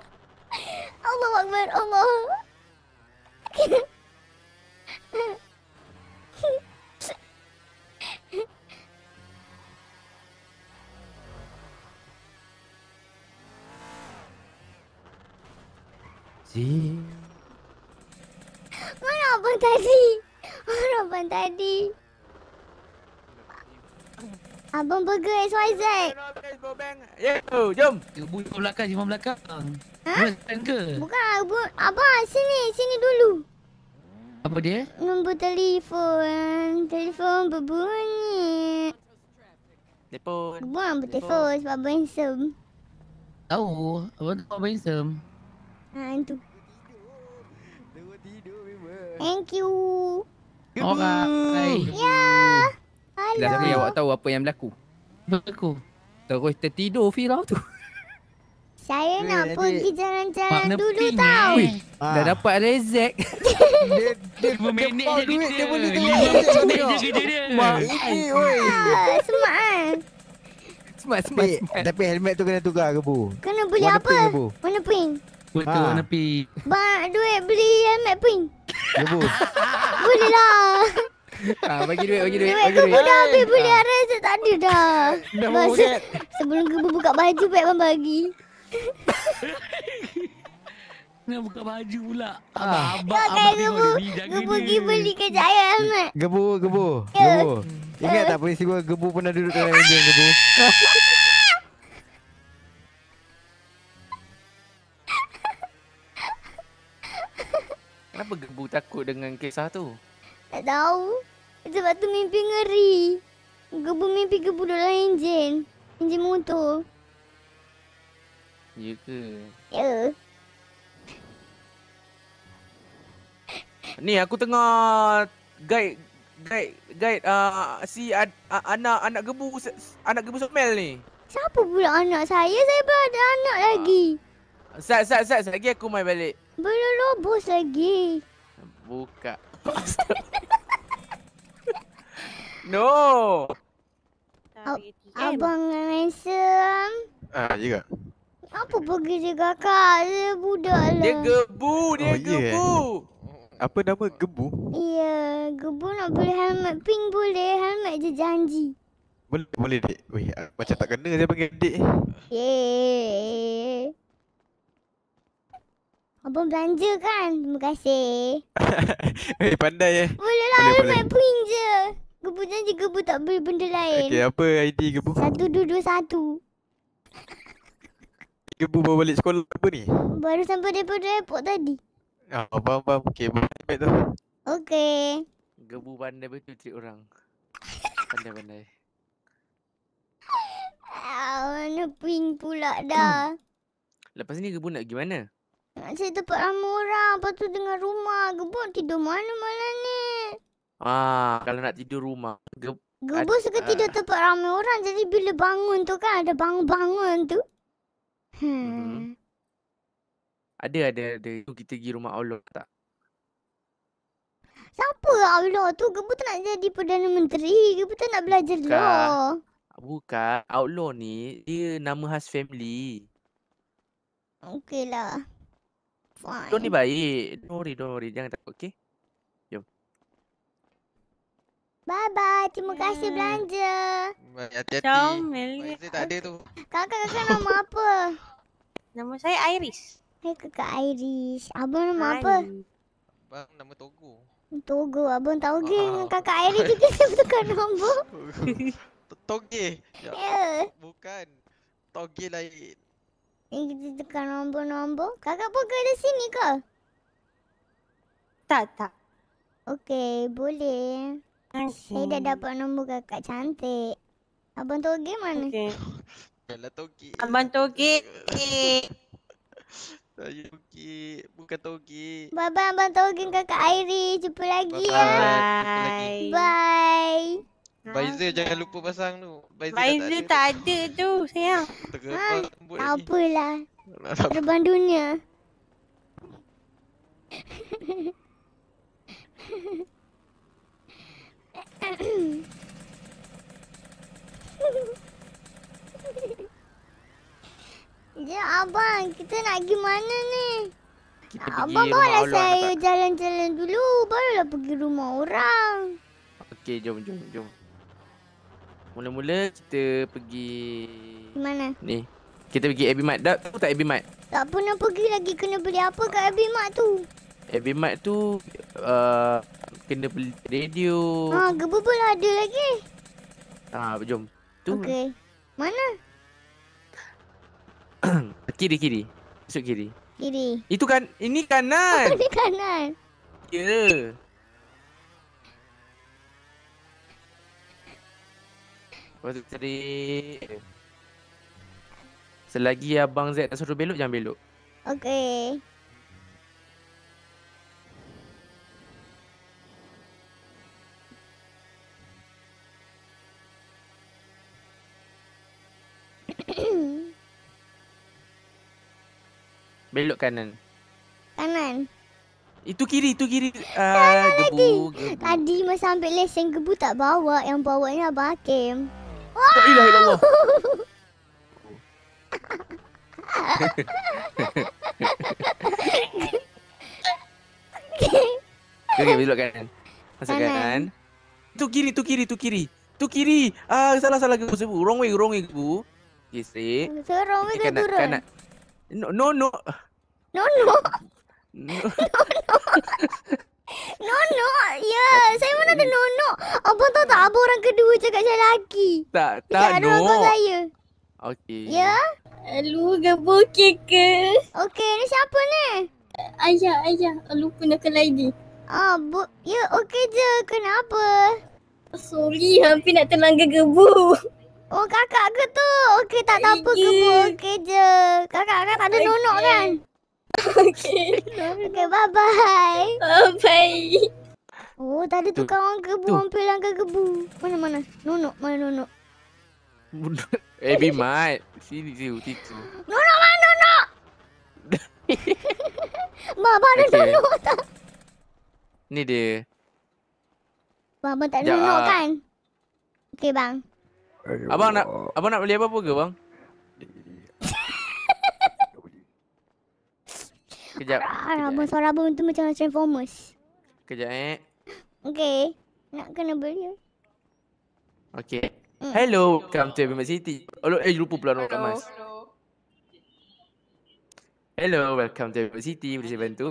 [LAUGHS] Allah Akbar Allah. [LAUGHS] Si. Mana abang tadi? [LAUGHS] Abang tadi? Abang burger XYZ. Yo, jom. Gebu di belakang, di belakang. Ha? Bukan ke? Bukan abang, abang sini, sini dulu. Apa dia? Nombor telefon. Telefon berbunyi. Telefon. Nombor telefon sebab abang handsome. Tahu. Abang tahu Abang handsome. Ha, itu. Thank you. Alright. Ya. Halo. Dah awak tahu apa yang berlaku? Apa berlaku? Terus tertidur Fira tu. Saya nak adik. pergi jalan-jalan Makna dulu pink, tau. eh. Dah dapat rezek. [LAUGHS] Minit je duit, dia boleh tengok tengok. kerja dia. [LAUGHS] Mak ini oi. Ah, Smart kan? Smart smart. Tapi, tapi helmet tu kena tukar ke bu? Kena beli Warna apa? pink ke, Bu? Warna pink. Betul Ha. warna pink. Bang nak duit beli helmet pink. Ya. [LAUGHS] Boleh lah. Ah, bagi duit, bagi duit, Duit bagi duit. dah habis beli RS tak ada dah. Dah Masa-. Sebelum kebu buka baju baik abang bagi. [LAUGHS] Nak buka baju pula. Ah. Abang, Kau abang kayak tengok gebu. dia ni, jaga Gebu dia. pergi beli kejap ya Ahmad. Gebu, gebu, Ya. gebu. Ingat tak peristiwa gebu pernah duduk dalam enjin gebu? [LAUGHS] Kenapa gebu takut dengan kisah tu? Tak tahu. Sebab tu mimpi ngeri. Gebu mimpi gebu dalam enjin. Enjin motor. Ya ke? Ya. Ni aku tengah guide guide guide uh, si ad, uh, anak anak gebu anak gebu Sokmel ni. Siapa pula anak saya? Saya belum ada anak lagi. Sat sat sat lagi aku mai balik. Belum lobos lagi. Buka. [LAUGHS] no. Ab- Abang handsome. Ah, ya kak. Apa pergi je kakak? Saya budak lah. Dia gebu, dia Oh, ya, gebu. Apa nama gebu? Ya, gebu nak beli helmet pink boleh. Helmet je janji. Boleh, boleh dek. Weh, macam tak kena saya panggil dek. Yeay. Abang belanja kan? Terima kasih. [LAUGHS] Eh, pandai eh. Boleh lah Boleh, helmet pink je. Gebu janji gebu tak beli benda lain. Okey, apa ID gebu? Satu dua dua satu. [LAUGHS] Gebu bawa balik sekolah apa ni? Baru sampai daripada airport tadi. Ah, faham, faham. Okey, baik tu. Okey. Gebu pandai betul cik orang. Pandai pandai. [LAUGHS] Ah, mana pink pula dah. Lepas ni gebu nak pergi mana? Nak cari tempat ramai orang. Lepas tu dengan rumah. Gebu nak tidur mana malam ni? Ah, kalau nak tidur rumah. Ge- Gebu ad- suka ah, tidur tempat ramai orang. Jadi bila bangun tu kan ada bangun-bangun tu. Hmm. Mhm. Ada ada ada. Tu kita pergi rumah Allah tak? Siapa Allah tu? Gebu tak nak jadi Perdana Menteri. Gebu tak nak belajar Bukan. law. Bukan. Outlaw ni dia nama khas family. Okey lah. Outlaw ni Fine. baik. Don't worry, don't worry. Jangan takut, okay? Jom. Bye-bye. Terima kasih belanja. Baik, hati-hati. Comel. Wiser tak ada tu. Kakak-kakak nama [LAUGHS] apa? Nama saya Iris. Hai kakak Iris. Abang nama apa? Bang, nama Togo. Togo. Abang tahu ke Ah. dengan kakak Iris juga saya tukar nombor. [LAUGHS] Toge. Ya. Ya. Bukan. Toge lain. Yang kita tukar nombor-nombor. Kakak pun ke sini ke? Tak, tak. Okey, boleh. Saya dah dapat nombor kakak cantik. Abang Toge mana? Okey. Yalah Toge. Abang Toge. [LAUGHS] Saya Toge. Bukan Toge. Bye-bye Abang Toge kakak Iris. Jumpa lagi ya. Bye. Bye. Baizer jangan lupa pasang tu. Baizer, Baizer tak ada tu, sayang. Tak lagi. apalah. Tak Terbang dunia. Ya abang, kita nak pergi mana ni? Kita Abang pergi bawalah rumah Allah saya tak? jalan-jalan dulu, barulah pergi rumah orang. Okey, jom, jom, jom. Mula-mula kita pergi... Mana? Ni. Kita pergi Abbey Mart. Dah tahu tak Abbey Mart? Tak pernah pergi lagi kena beli apa kat Abimak tu? Abbey Mart tu uh, kena beli radio. Ha, gebu ada lagi. Ah, jom. Tu Okey. Mana? [CLEARS THROAT] kiri kiri. Masuk kiri. Kiri. Itu kan ini kanan. [LAUGHS] Ni kanan. Ya. Lepas tu tarik. Selagi abang Z tak suruh belok jangan belok. Okey. [COUGHS] Belok kanan. kanan. Itu kiri, itu kiri. Ah, gebu, gebu. Tadi masa ambil lesen gebu tak bawa. Yang bawanya Abang Hakim. La ilaha illallah. Okey, okay, belok kanan. Masuk Kanan. kanan. Tu kiri, tu kiri, tu kiri. Tu kiri. Ah, salah salah gebu, gebu. Wrong way, wrong way gebu. Okay, straight. Serong Okay, ke kanan, turun? kanan. No, no, no. No, no. no. No, [LAUGHS] [LAUGHS] no. Ya, saya mana ada no, no. Abang tahu tak abang orang kedua cakap saya lelaki. Tak, Tak tak, ada no. abang saya. Okay. Ya? Lu gebu okey ke? Okey, ni siapa ni? Ayah, ayah. Lupa nak lagi. Ah, bu ya okey je. Kenapa? Sorry, hampir nak terlanggar gebu. Oh, kakak ke tu? Okey, tak tak apa ke bu. Okey je. Kakak kakak tak ada Okey. nonok kan? Okey. Okey, bye-bye. Bye. Oh, tadi tu Tu. kawan gebu Tu. hampir langgar gebu. Mana mana? Nonok, mana nonok? eh, Bimat. Sini, sini, situ. Nonok mana nonok? Baba [LAUGHS] ada Okey. nonok tak? Ni dia. Baba tak Sekejap, nonok ah. kan? Okey bang. Abang nak abang nak beli apa-apa ke bang? Kejap. Ah, abang suara abang tu macam Transformers. Kejap eh. Okey. Nak kena beli. Okay. Hmm. Hello, welcome to Bimat City. Oh, eh lupa pula nak kemas. Hello, welcome to Bimat City. Boleh saya bantu?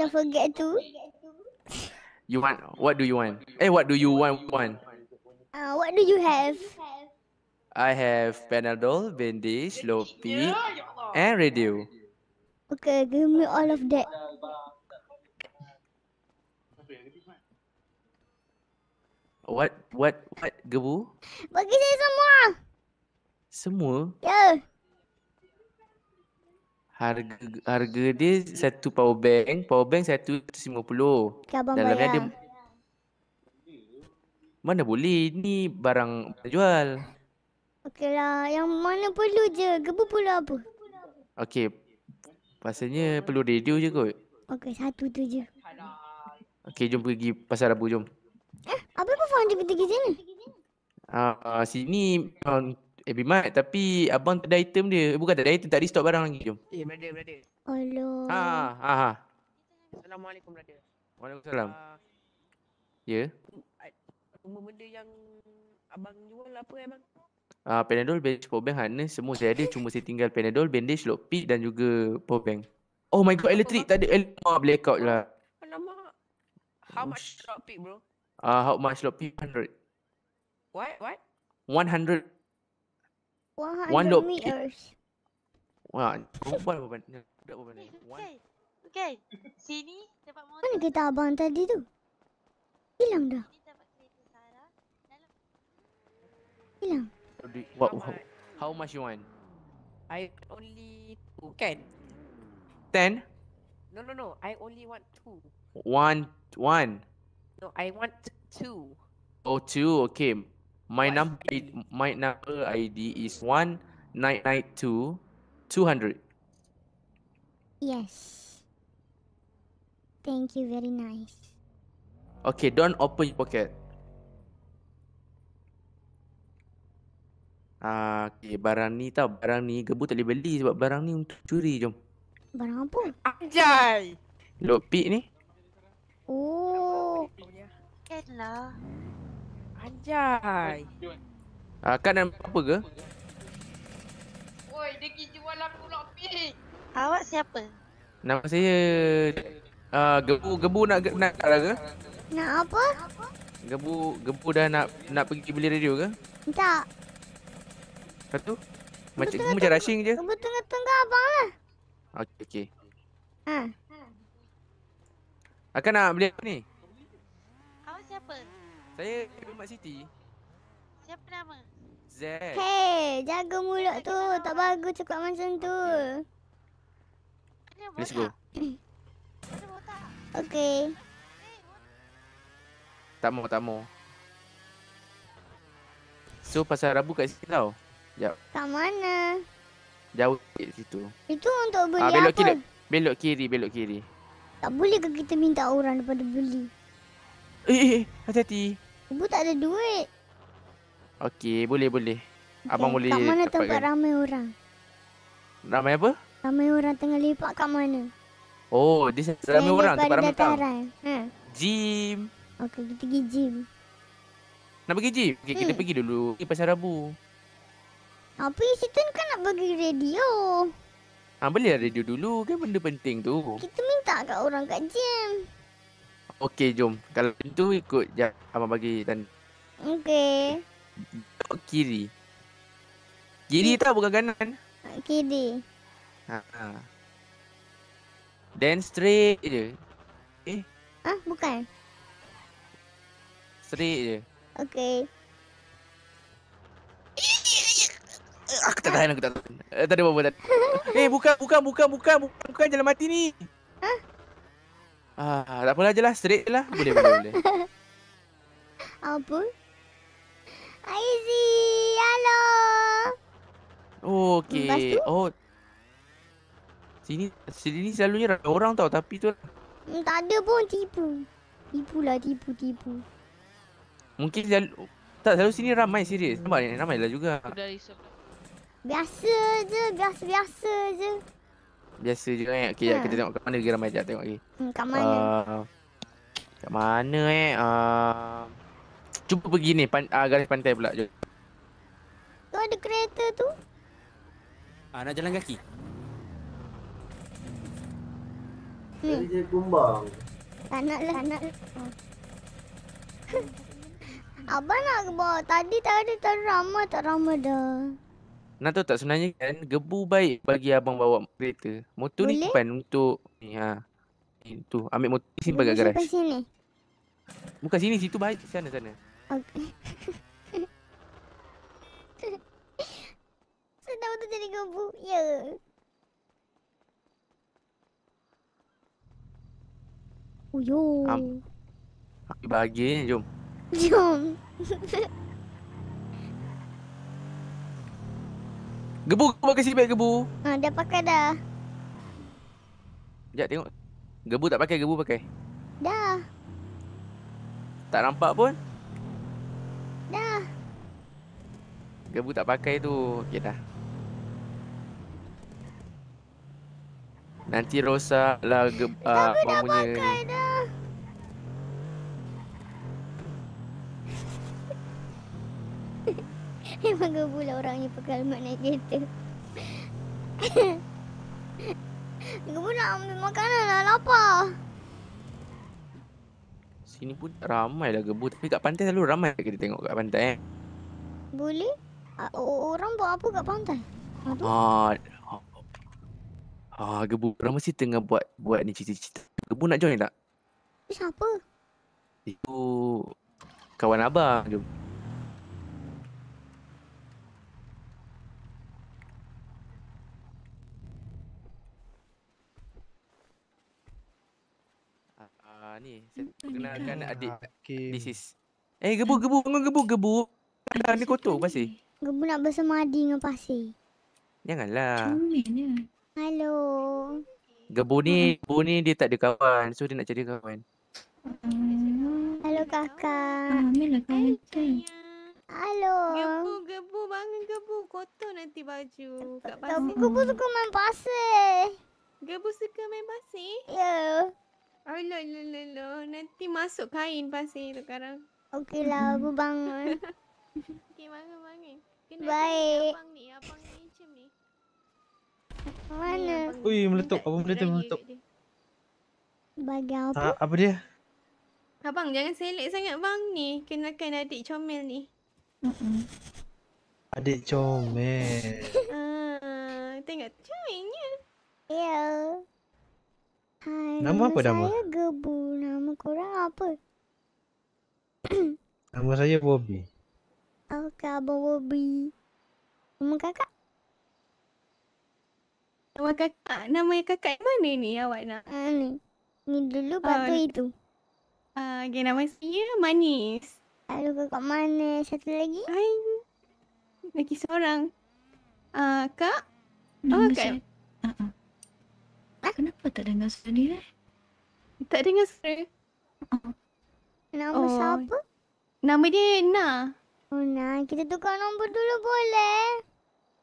Don't forget to. You want what do you want? Eh, what do you want? Want? Uh, what do you have? I have Panadol, bandage, Lopi, and radio. Okay, give me all of that. What what what gebu? Bagi saya semua. Semua Ya. harga harga dia satu power bank, power bank satu lima puluh. Abang Dalamnya bayar. ada mana boleh ni barang jual. Okey lah, yang mana perlu je. Gebu perlu apa? Okey. Pasalnya perlu radio je kot. Okey, satu tu je. Okey, jom pergi pasar Rabu jom. Apa apa faham dia pergi sini? Ah, uh, sini um, Ebi Mat tapi abang tak ada item dia. Eh, Bukan tak ada item, tak ada stok barang lagi jom. Eh, brother, brother. Alah. Ha ha ha. Assalamualaikum, brother. Waalaikumsalam. Uh, Ya. semua benda yang abang jual apa abang? Ah, Panadol, bandage, power bank, harness semua saya ada. Cuma saya tinggal Panadol, bandage, lockpick dan juga power bank. Oh my god, elektrik tak ada. El- oh, blackout lah. Alamak. How much drop pick, bro? Ah, how much lockpick? 100. What? What? 100. 100 One lock meters. Wah, perempuan apa bandar? Budak apa bandar? Okay. Okay. Sini tempat motor. Mana kereta abang tadi tu? Hilang dah. Hilang. What, how, how much you want? I only two. Can? 10? No, no, no. I only want two. One, one. No, I want two. Oh, two. Okay. My number, i- my number ID is one nine nine two two hundred. Yes. Thank you, very nice. Okay, don't open your pocket. Ah, okay, barang ni tau, barang ni gebu tak boleh beli sebab barang ni untuk curi jom. Barang apa? Anjay. Lockpick ni. Oh. Kan lah. Anjay. Ah, kan ada apa ke? Oi, dia pergi jual aku lockpick. Awak siapa? Nama saya ah gebu gebu nak nak nak ke? Nak apa? Gebu gebu dah nak nak pergi beli radio ke? Tak. Lepas tu? Macam gebu macam rushing je. Gebu tengah-tengah abang lah. Okey okey. Ha. Akan nak beli apa ni? Awak siapa? Saya Bimat City. Siapa nama? Z. Hey, jaga mulut tu. Tak bagus cakap macam tu. Let's go. Okay. Tak mau tak mau. So pasal Rabu kat sini tau. Sekejap. Kat mana? Jauh sikit situ. Itu untuk beli Ah, belok apa? kiri. Belok kiri, belok kiri. Tak boleh ke kita minta orang daripada beli? Eh, eh, eh, hati-hati. Ibu tak ada duit. Okey, boleh boleh. Abang boleh Kat mana tempat dapatkan. ramai orang? Ramai apa? Ramai orang tengah lepak kat mana? Oh, di sana ramai orang tempat ramai dataran. Ha. Gym. Okey, kita pergi gym. Nak pergi gym? Okey, kita Hmm. pergi dulu. Pergi pasar Rabu. Apa situ kan nak bagi radio. Ah belilah radio dulu kan benda penting tu. Kita minta kat orang kat gym. Okey jom. Kalau itu ikut jap abang bagi dan Okey. kiri. Kiri tau bukan kanan. Kiri. Ha. ha. Then straight je. Eh, Ah, bukan. straight je. Okey. Aku tak tahan, aku tak tahan. Eh, tak ada apa-apa. Tak ada. [LAUGHS] eh, bukan, bukan, bukan, bukan, bukan, bukan jalan mati ni. Ah, tak apalah je lah, straight je lah. Boleh, boleh, boleh. [LAUGHS] Apa? Aizy, halo. Oh, Lepas okey. tu? Oh. Sini sini selalunya ramai orang tau tapi tu Hmm, tak ada pun tipu. Tipu lah, tipu, tipu. mungkin selalu tak selalu sini ramai serius. Nampak ni ramai lah juga. Biasa je, biasa-biasa je. Biasa je eh. Okey, Ha. kita tengok kat mana lagi ramai jap tengok lagi. Hmm, kat mana? Uh, kat mana eh? Uh, cuba pergi ni pan, uh, garis pantai pula je. Tu ada kereta tu. Ah, nak jalan kaki. Ni. Dia kumbang. Tak nak lah, tak nak lah. Oh. [LAUGHS] Abang nak ke bawah? Tadi tadi tadi ramai tak ramai dah. Nak tahu tak sebenarnya kan gebu baik bagi abang bawa kereta. Motor ni Boleh? simpan untuk ni ha. Ni tu ambil motor ni simpan kat garaj. Sini. Bukan sini situ baik sana sana. [LAUGHS] Okey. Sedap tu jadi gebu. Ya. Oh. Am- Ambil bahagia ni jom. Jom. [LAUGHS] Gebu gebu pakai seatbelt gebu. ha, dah pakai dah. Sekejap tengok. Gebu tak pakai gebu pakai. Dah. Tak nampak pun. Dah. Gebu tak pakai tu. Okey dah. Nanti rosak lah ge, uh, Tapi dah pakai dah. Memang gebu lah orang yang pakai helmet naik kereta. gebu nak ambil makanan lah, lapar. Sini pun ramai lah gebu tapi kat pantai selalu ramai kita tengok kat pantai eh. Boleh? O- orang buat apa kat pantai? Aduh. Ah, ah gebu orang mesti tengah buat buat ni cerita-cerita. Gebu nak join tak? Siapa? Itu kawan abang jom. Ah ni saya perkenalkan adik this is Eh gebu gebu bangun gebu gebu. Dah ni kotor pasir. Gebu nak bersemadi dengan pasir. Janganlah. Halo. Gebu ni gebu ni dia tak ada kawan so dia nak cari kawan. Halo kakak. Ambil lah Halo. Gebu, gebu, bangun gebu. Kotor nanti baju kat pasir. Gebu, suka main pasir. Gebu suka main pasir? Ya. Alah, alah, alah, alah. Nanti masuk kain pasir tu sekarang. Okey lah, aku [LAUGHS] bangun. Okey, bangun, bangun. Kena Baik. Abang ni, abang ni macam ni. Mana? Ui, meletup. Apa benda tu meletup? Bagi apa? Tak, apa dia? Abang, jangan selek sangat bang ni. Kenakan adik comel ni. Adik comel. Ah, tengok comelnya. Ya. Hai, Nama apa nama? Saya Gebu. Nama korang apa? [CLEARS THROAT] Nama saya Bobby. Okey, Abang Bobby. Nama kakak? Nama kakak, nama kakak mana ni awak nak? Ah, ni. Ni dulu, lepas tu Ah, itu. Ah, okay, nama saya Manis. Halo kakak mana? Satu lagi? Hai. Lagi seorang. Ah, kak? Nama oh, saya- kak. Kenapa tak dengar suara dia? eh? Tak dengar suara. Nama Oh. siapa? Nama dia Na. Oh, nah. Kita tukar nombor dulu boleh?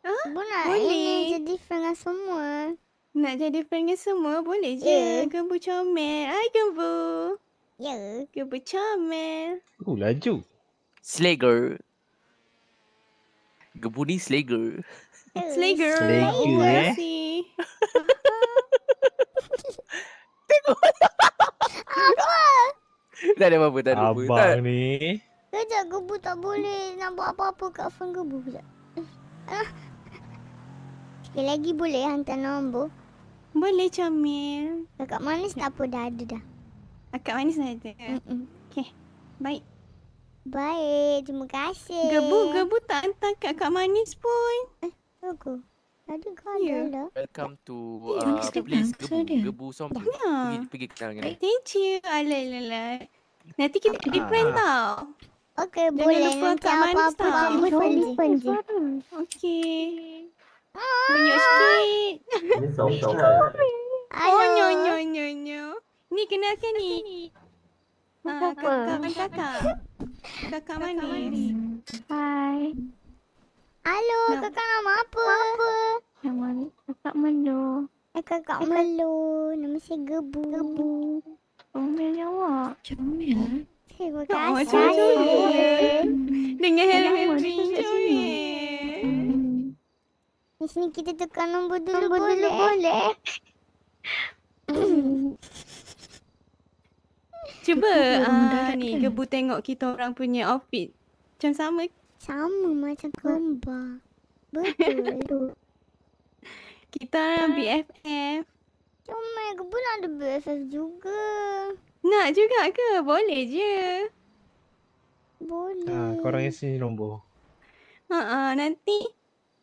Ah, Ibu nak boleh. ini jadi friend dengan semua. Nak jadi friend dengan semua boleh je. Ya. Gebu comel. Hai Gebu. Ya. Gebu comel. Oh, laju. Slager. Gebu ni Slager. Slager. Slager, Terima eh. [LAUGHS] takut. [LAUGHS] Apa? Tak ada apa-apa, tak ada apa-apa. Abang tak. ni. Kejap, gubu tak boleh nak buat apa-apa kat phone gubu sekejap. Ah. Sekali lagi boleh hantar nombor? Boleh, Comel. Kakak Manis tak apa, dah ada dah. Kakak Manis dah ada? Okey, baik. Baik, terima kasih. Gebu, gebu tak hantar kat Kak Manis pun. Eh, aku tunggu. Ada ke ada Ya. lah. Welcome to uh, place bangsa Gebu, dia. Gebu. Ya. Pergi, pergi kenal dengan dia. Thank you. Alah, alah, alah. Nanti kita jadi Ah. friend tau. Okey, Jangan boleh. lupa Nanti Kak Manis apa-apa tau. kamu telefon je. Okey. Banyak sikit. [LAUGHS] Oh, nyo, nyo, nyo, nyo. Ni kenalkan ni. Ah, kakak, kakak. Kakak manis. Hai. Halo, kakak nama apa? Apa? Nama ni Kakak Melo. Eh, kakak Melo. Nama saya Gebu. Gebu. Comel awak. Comel. Terima Oh, kasih. macam comel. Dengan pink dekat comel. Di sini kita tukar nombor dulu boleh? boleh. Cuba Gebu ah, mendarat ni ke? Gebu tengok kita orang punya outfit. Macam sama. Sama macam kembar. Betul. [LAUGHS] Kita orang BFF. Cuma Gebu nak ada BFF juga. Nak juga ke? Boleh je. Boleh. Ha, korang isi nombor. Ha ah, nanti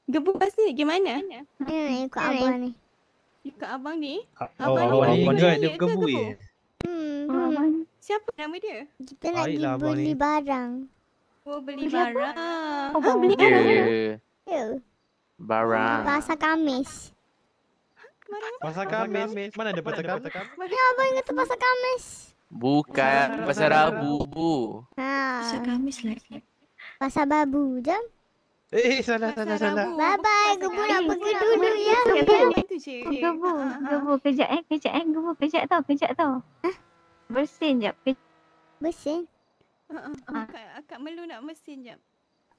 Gebu pasti gimana? Eh, ikut abang ni. Ikut abang ni? Oh, Abang ni abang ni guide dia dia ke gebu ya? Hmm. Siapa nama dia? Kita nak pergi abang beli ni. barang. Oh, beli Beli apa? barang. Oh, beli barang. Ya. Barang. Pasar Kamis. Pasar Kamis. Mana ada pasar Kamis? Ya, abang yang kata pasar Kamis. Bukan pasar Rabu, Bu. Ha. Pasar Kamis lah. Pasar Babu. Jom. Eh, salah, salah, salah. Bye bye. Gebu nak pergi dulu ya. Gebu, gebu kejap eh, kejap eh, gebu kejap tau, kejap tau. Bersin jap. Ke- Bersin. Ha ah, akak, akak melu nak mesin jap.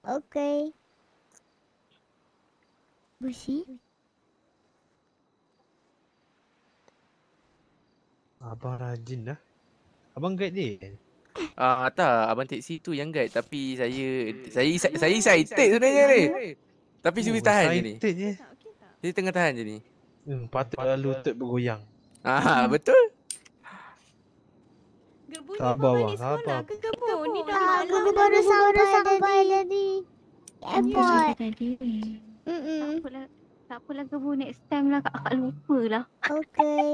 Okey. Bersin. Abang rajin lah. Abang guide dia. Ah tak, abang taxi tu yang guide tapi saya saya saya excited sebenarnya ni. Tapi Oh, cuma tahan je ni. excited je. Dia tengah tahan je ni. Hmm, patutlah lutut bergoyang. Ah betul. Gebu Sabar bang, sekolah sabar. ke Gebu? Ni dah Ah, malam Gebu dah. baru sampai tadi. Airport. tadi. Mm-mm. Tak apalah, tak apalah gebu next time lah kak, akak lupa lah. Okey.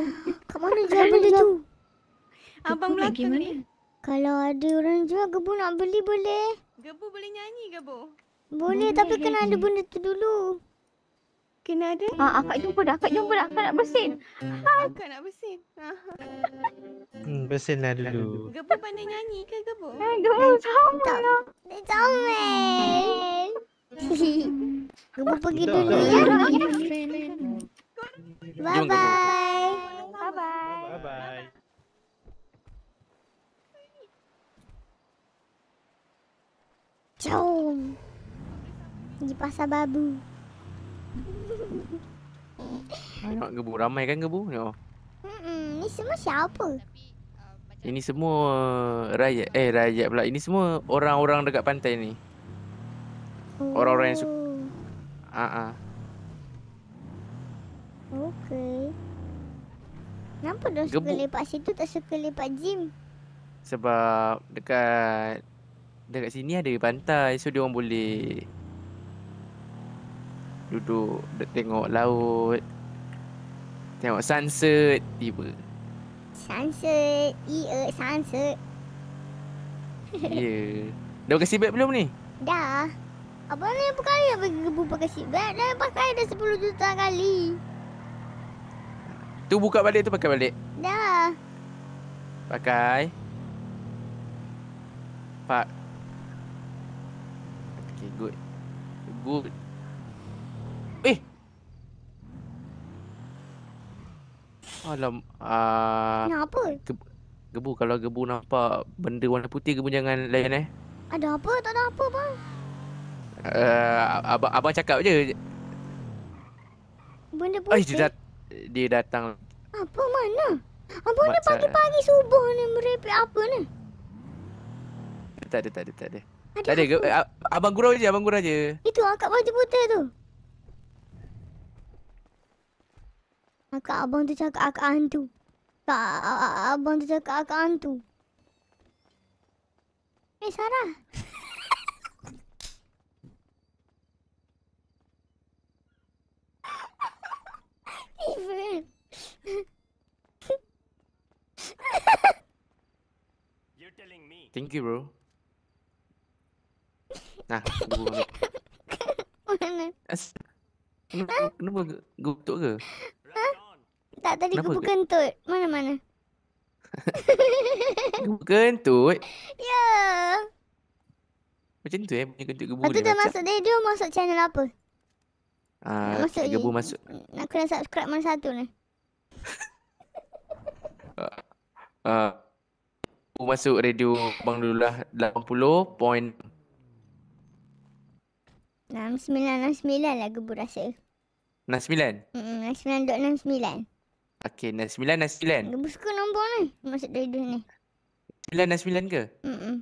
[LAUGHS] Kat mana jual benda tu? Abang belakang mana? ni. Kalau ada orang jual gebu nak beli boleh. Gebu boleh nyanyi Gebu? Boleh tapi kena ada benda tu dulu. Kena ada? Ah, akak jumpa dah, akak jumpa dah, akak nak bersin. Akak nak bersin. Hmm, bersin lah dulu. Gebu pandai nyanyi ke Gebu? Eh, gebu sama lah. Dia comel. [LAUGHS] Gebu pergi dulu ya. Jom, Bye Gebu. bye. Bye bye. Bye-bye. Jom. Pergi pasar babu. Nak gebu ramai kan gebu? Tengok. Hmm, ni semua siapa? Ini semua rakyat eh rakyat pula. Ini semua orang-orang dekat pantai ni. Orang-orang yang suka Oh, ah ah. Okey. Kenapa dia suka lepak situ tak suka lepak gym? Sebab dekat dekat sini ada pantai so dia orang boleh duduk tengok laut. Tengok sunset tiba. Sunset. [LAUGHS] Iya, sunset. Ya. Yeah. Dah kasi beg belum ni? Dah. Abang ni berapa kali nak pergi gebu pakai seatbelt? Dah pakai dah 10 juta kali. Tu buka balik tu pakai balik. Dah. Pakai. Pak. Okay, good. Good. Alam ah Kenapa? gebu, gebu kalau gebu nampak benda warna putih gebu jangan layan eh. Ada apa? Tak ada apa bang. Uh, abang abang cakap je. Benda putih. dia dat dia datang. Apa mana? Abang ni Mak saya- pagi-pagi subuh ni merepek apa ni? Tak ada, tak ada, tak ada. Tak ada. a- Abang gurau je, abang gurau je. Itu akak baju putih tu. Kakak abang tu cakap aku hantu. Kak abang tu cakap aku hantu. Eh Sarah. Even. You're telling me. Thank you, bro. Nah, gua. [LAUGHS] Mana? Kenapa gua tutup ke? Ha? Tak tadi Kenapa kupu ke? kentut. Mana-mana? [LAUGHS] Kentut? Ya. Macam tu eh, punya kentut gebu Lepas tu dia dah masuk radio masuk channel apa? Ah, Nak masuk gebu masuk. Nak kena subscribe mana satu ni? [LAUGHS] Ah, gebu masuk radio Bang Lululah 80 point 6969 lah gebu rasa. 69. Hmm, 69.69. Okey, 69 69. Gebu suka nombor ni. Masuk radio ni. 9 69 ke? Hmm.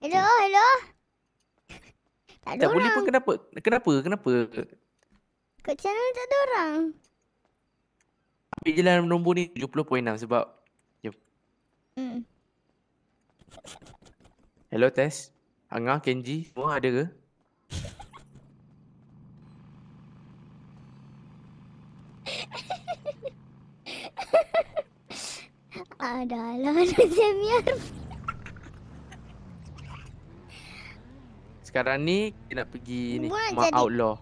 Hello, hello. Tak ada Tak boleh orang. pun kenapa? Kenapa? Kenapa? Kat channel tak ada orang. Ambil je lah nombor ni 70.6 sebab Jom. Hmm. Hello Tess. Angah, Kenji, semua ada ke? Ada lah ada [LAUGHS] Jamiar. Sekarang ni kita nak pergi ni Buat Mak jadi- Outlaw.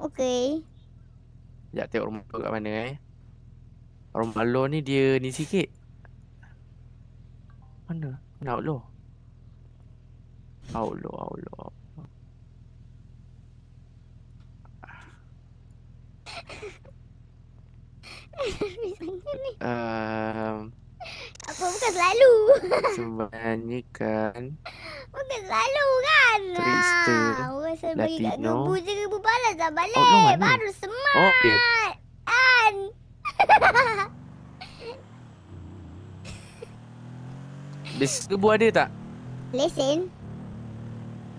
Okey. Sekejap tengok rumah tu kat mana eh. Rumah Outlaw ni dia ni sikit. Mana? Mana Outlaw? Outlaw, Outlaw. Um, Apa bukan selalu. sebenarnya kan bukan selalu kan. Trickster, Ah, Orang bagi kat Latino. gebu je gebu balas dah balik. Outlaw mana? Baru semat. Oh, okey. Kan. [LAUGHS] Besok gebu ada tak? Lesen.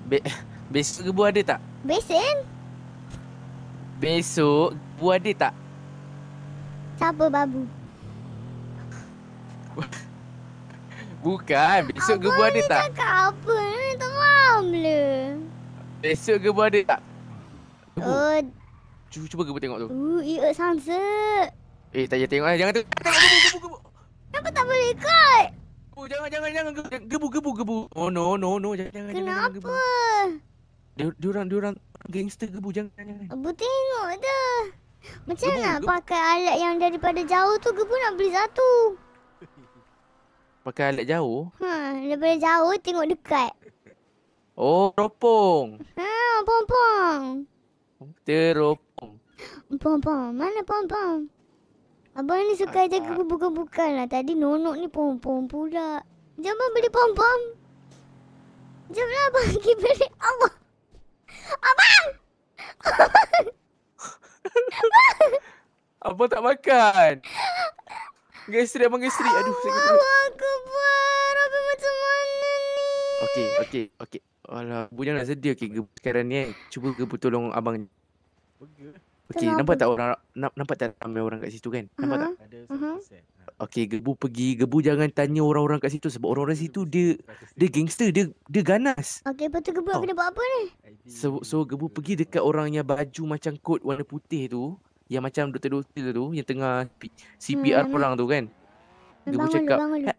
Be besok gebu ada tak? Besen. Besok gebu ada tak? Siapa babu? Bukan, besok gebu ada tak? Cakap apa ni? Tak faham le. Besok gebu ada tak? Gebu. Oh, Cuba, cuba gebu tengok tu. uh, iya sunset. Eh, tak payah tengok lah. Jangan tengok. Tengok gebu, gebu, gebu. Kenapa tak boleh ikut? Gebu, jangan, jangan, jangan. Gebu, gebu, gebu. Oh, no, no, no. Jangan, jangan, jangan. jangan, gebu. Kenapa? Dia, dia orang, dia orang gangster gebu. Jangan, jangan. Gebu tengok je. Macam Gebu, nak gebu. pakai alat yang daripada jauh tu gebu nak beli satu. Pakai alat jauh. Ha, daripada jauh tengok dekat. Oh, teropong. Ha, pom-pom. Teropong. Pom-pom. Mana pom-pom? Abang ni suka aja gebu-gebukan lah. Tadi nonok ni pom-pom pula. Jom abang beli pom-pom. Jom lah abang [LAUGHS] pergi beli. Allah. Abang! Abang [LAUGHS] tak makan. Gastrik, abang gastrik. Aduh, sakit perut. Allah Akbar. Abang macam mana ni? Okey, okey, okey. Alah, bu jangan sedih. Okey, gebu sekarang ni kan. Cuba gebu tolong abang. Okey, nampak apa? tak orang na- nampak tak ramai orang kat situ kan? Nampak tak? Uh-huh. Okey, gebu pergi, gebu jangan tanya orang-orang kat situ sebab orang-orang situ dia dia gangster, dia dia ganas. Okey, lepas tu gebu kena buat apa ni? So, so gebu pergi dekat orang yang baju macam kot warna putih tu, yang macam doktor-doktor tu yang tengah CPR Hmm, orang tu kan. Gebu Bangun cakap, bangun dulu.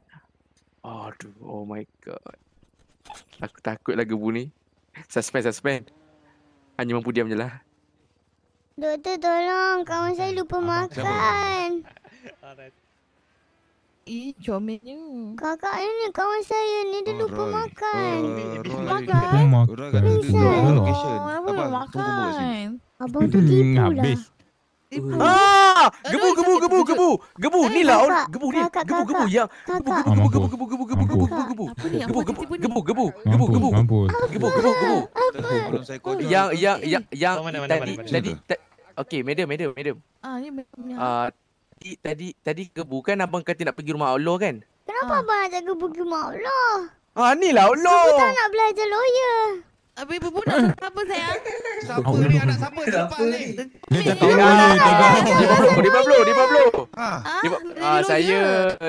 Aduh, oh my god. Aku takut lah gebu ni. Suspend, suspend. Hanya mampu diam je lah. Doktor tolong, kawan saya lupa makan. Ih, comelnya. Kakak ni kawan saya ni dia lupa makan. Makan? Makan. location. Oh, apa nak makan? Abang tu tipu lah. Habis. Ah! Gebu, gebu, gebu, gebu. Gebu, ni lah. Gebu ni. kakak, Gebu, gebu kakak, yang. kakak. Gebu, gebu, gebu, gebu, gebu, gebu, gebu, gebu, gebu. Gebu, gebu, gebu, gebu. Gebu, gebu. Mampus. Gebu, gebu, gebu. Yang, yang, yang, yang Mana, mana, tadi, mana, mana? tadi. ta- Okey, madam, madam, madam. Ah, ni macam Ah, tadi tadi tadi gebu kan abang kata nak pergi rumah Allah kan? Kenapa abang nak pergi mak Allah? Ah ni lah tak Allah. nak belajar lawyer. Habis Bubu nak apa sayang? [LAUGHS] Siapa ni anak siapa cepat ni? Dia tak tahu. Di Pablo, di Pablo. Ha. Ah, saya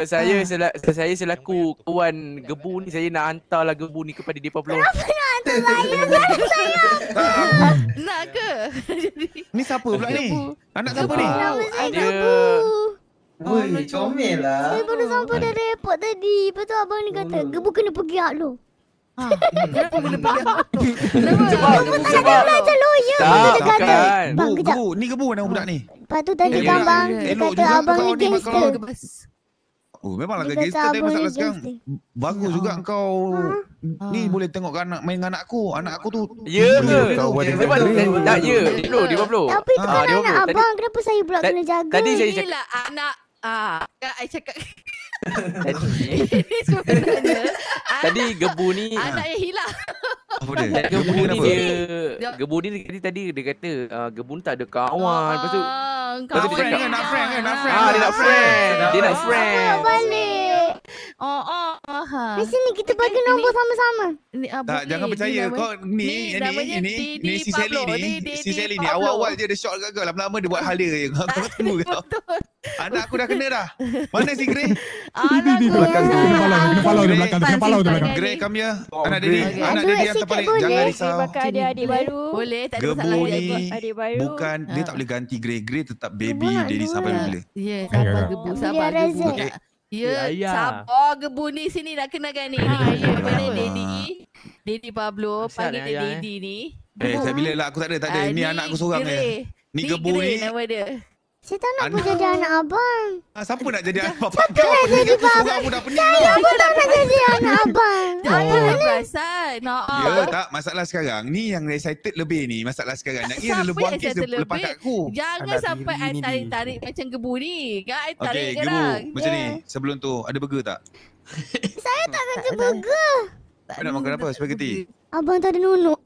saya sela, saya selaku kawan gebu ni saya nak hantarlah gebu ni kepada Di Pablo. Kenapa nak hantar saya? Saya sayang. Nak ke? [LAUGHS] Ni siapa pula ni? Anak siapa ni? Saya Dia. Woi, comel lah. Saya baru sampai dari airport tadi. Lepas tu abang ni kata, Gebu kena pergi hak lu. Kenapa kena pergi? sebab Saya belajar lawyer. Tak, Lepas tu dia kata, bukan. Bang, Bu, kejap. gebu. Ni gebu nama budak ni. Lepas tu tadi Eh, kan elok- bang, dia elok kata abang kau ni gangster. Oh, memanglah Dia gangster tapi abang masalah sekarang bagus juga kau ni boleh tengok anak main dengan anak aku. Anak aku tu Ya ke? Kau ada Sebab tak ya, di Pablo, di Pablo. Tapi tu Ah, kan anak abang, kenapa saya pula kena jaga? Tadi saya cakap Inilah anak Ah, kan I cakap tadi, ini [LAUGHS] sebenarnya tadi gebu ni anak yang hilang. apa dia? Gebu Gebu ni kenapa? dia Dia- Gebu ni tadi tadi dia kata uh, Gebu ni tak ada kawan Lepas tu Ah, Lepas tu dia friend cakap kan, nak friend kan, nak friend. Ah dia nak friend Dia nak friend nak balik. Oh, oh, ha. Di sini kita bagi nombor sama-sama. Ni, ah, Tak, jangan ni- percaya. ni Kau ni, ni ni, namanya ini, Didi ni si Sally ni. Si Sally ni. Awal-awal je dia short kat kau. Lama-lama dia buat hal dia je. Kau tunggu kau. Anak aku dah kena dah. Mana si Grey? [LAUGHS] Anak Di belakang tu, kena follow, kena follow dia Grey, belakang tu, kena follow dia belakang. Grey, come here. Anak. Daddy. Anak Daddy yang terpaling. boleh? Jangan risau. Pakai adik-adik baru. Boleh, tak ada Gebu masalah. ni Adik baru. bukan dia tak boleh ganti Grey. Grey tetap baby Daddy dua. sampai bila. Ya, sabar gebu, sabar gebu. Ya, Ya, ya. sabar gebu ni sini nak kenakan ni. Ni daripada Daddy. Daddy Pablo Kasihan panggil eh, dia ayah, eh. Daddy ni. Eh, saya bila lah aku tak ada. Tak ada. Ah, Ni anak aku seorang je. Ni gebu ni. nama dia. Saya tak nak pun Anak- jadi anak abang. Ah, Siapa nak jadi anak kau? Aku seorang pun dah pening Saya kau. pun tak nak jadi anak abang. Jangan perasan. Nak Ya tak masalah sekarang ni yang excited lebih ni masalah sekarang nak Siapa ia lebuang yang kes dia lepas lebih? kat aku. Jangan sampai I ni, tarik-tarik macam gebu ni. Kan I tarik Okey, gebu. sekarang. Macam ni, sebelum tu ada burger tak? Saya tak kerja burger. Kau nak makan apa? Spaghetti. Abang tak ada nunuk.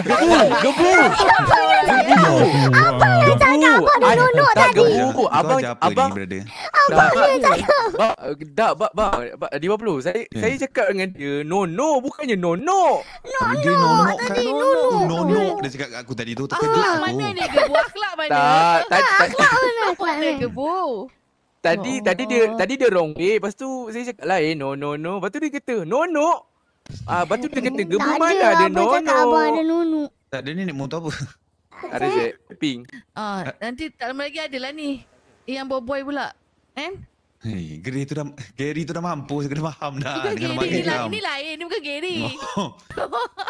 Gebu Gebu Dia cakap abang ada nunuk Tak tadi. gebu Abang apa Abang ni brother? Abang dia cakap. Bak, dak, bak, bak, bak, di Pablo. Saya Ya. saya cakap dengan dia, no, no, bukannya no, no. Dia nonok kan. Tadi nunuk. Nonok dia cakap kat aku tadi tu terkejut Akhlak aku. mana ni gebu? Akhlak mana? Tak, tak, tak, Mana ni? gebu? tadi, Oh. tadi dia, tadi dia wrong way. Lepas tu saya cakap lain, no, no, no. Lepas tu dia kata, no, no. Ah, lepas tu dia kata, gebu Tak mana ada. ada cakap abang ada no. nunuk. Tak dia ni naik motor apa? Ada je, pink. Ah, nanti tak lama lagi ada lah ni. Yang boy pula. Kan? Hei, Gary tu dah Gary tu dah mampu kena faham dah Bukan dengan Gary ni lah. Ini lain. Ini bukan Gary. Oh.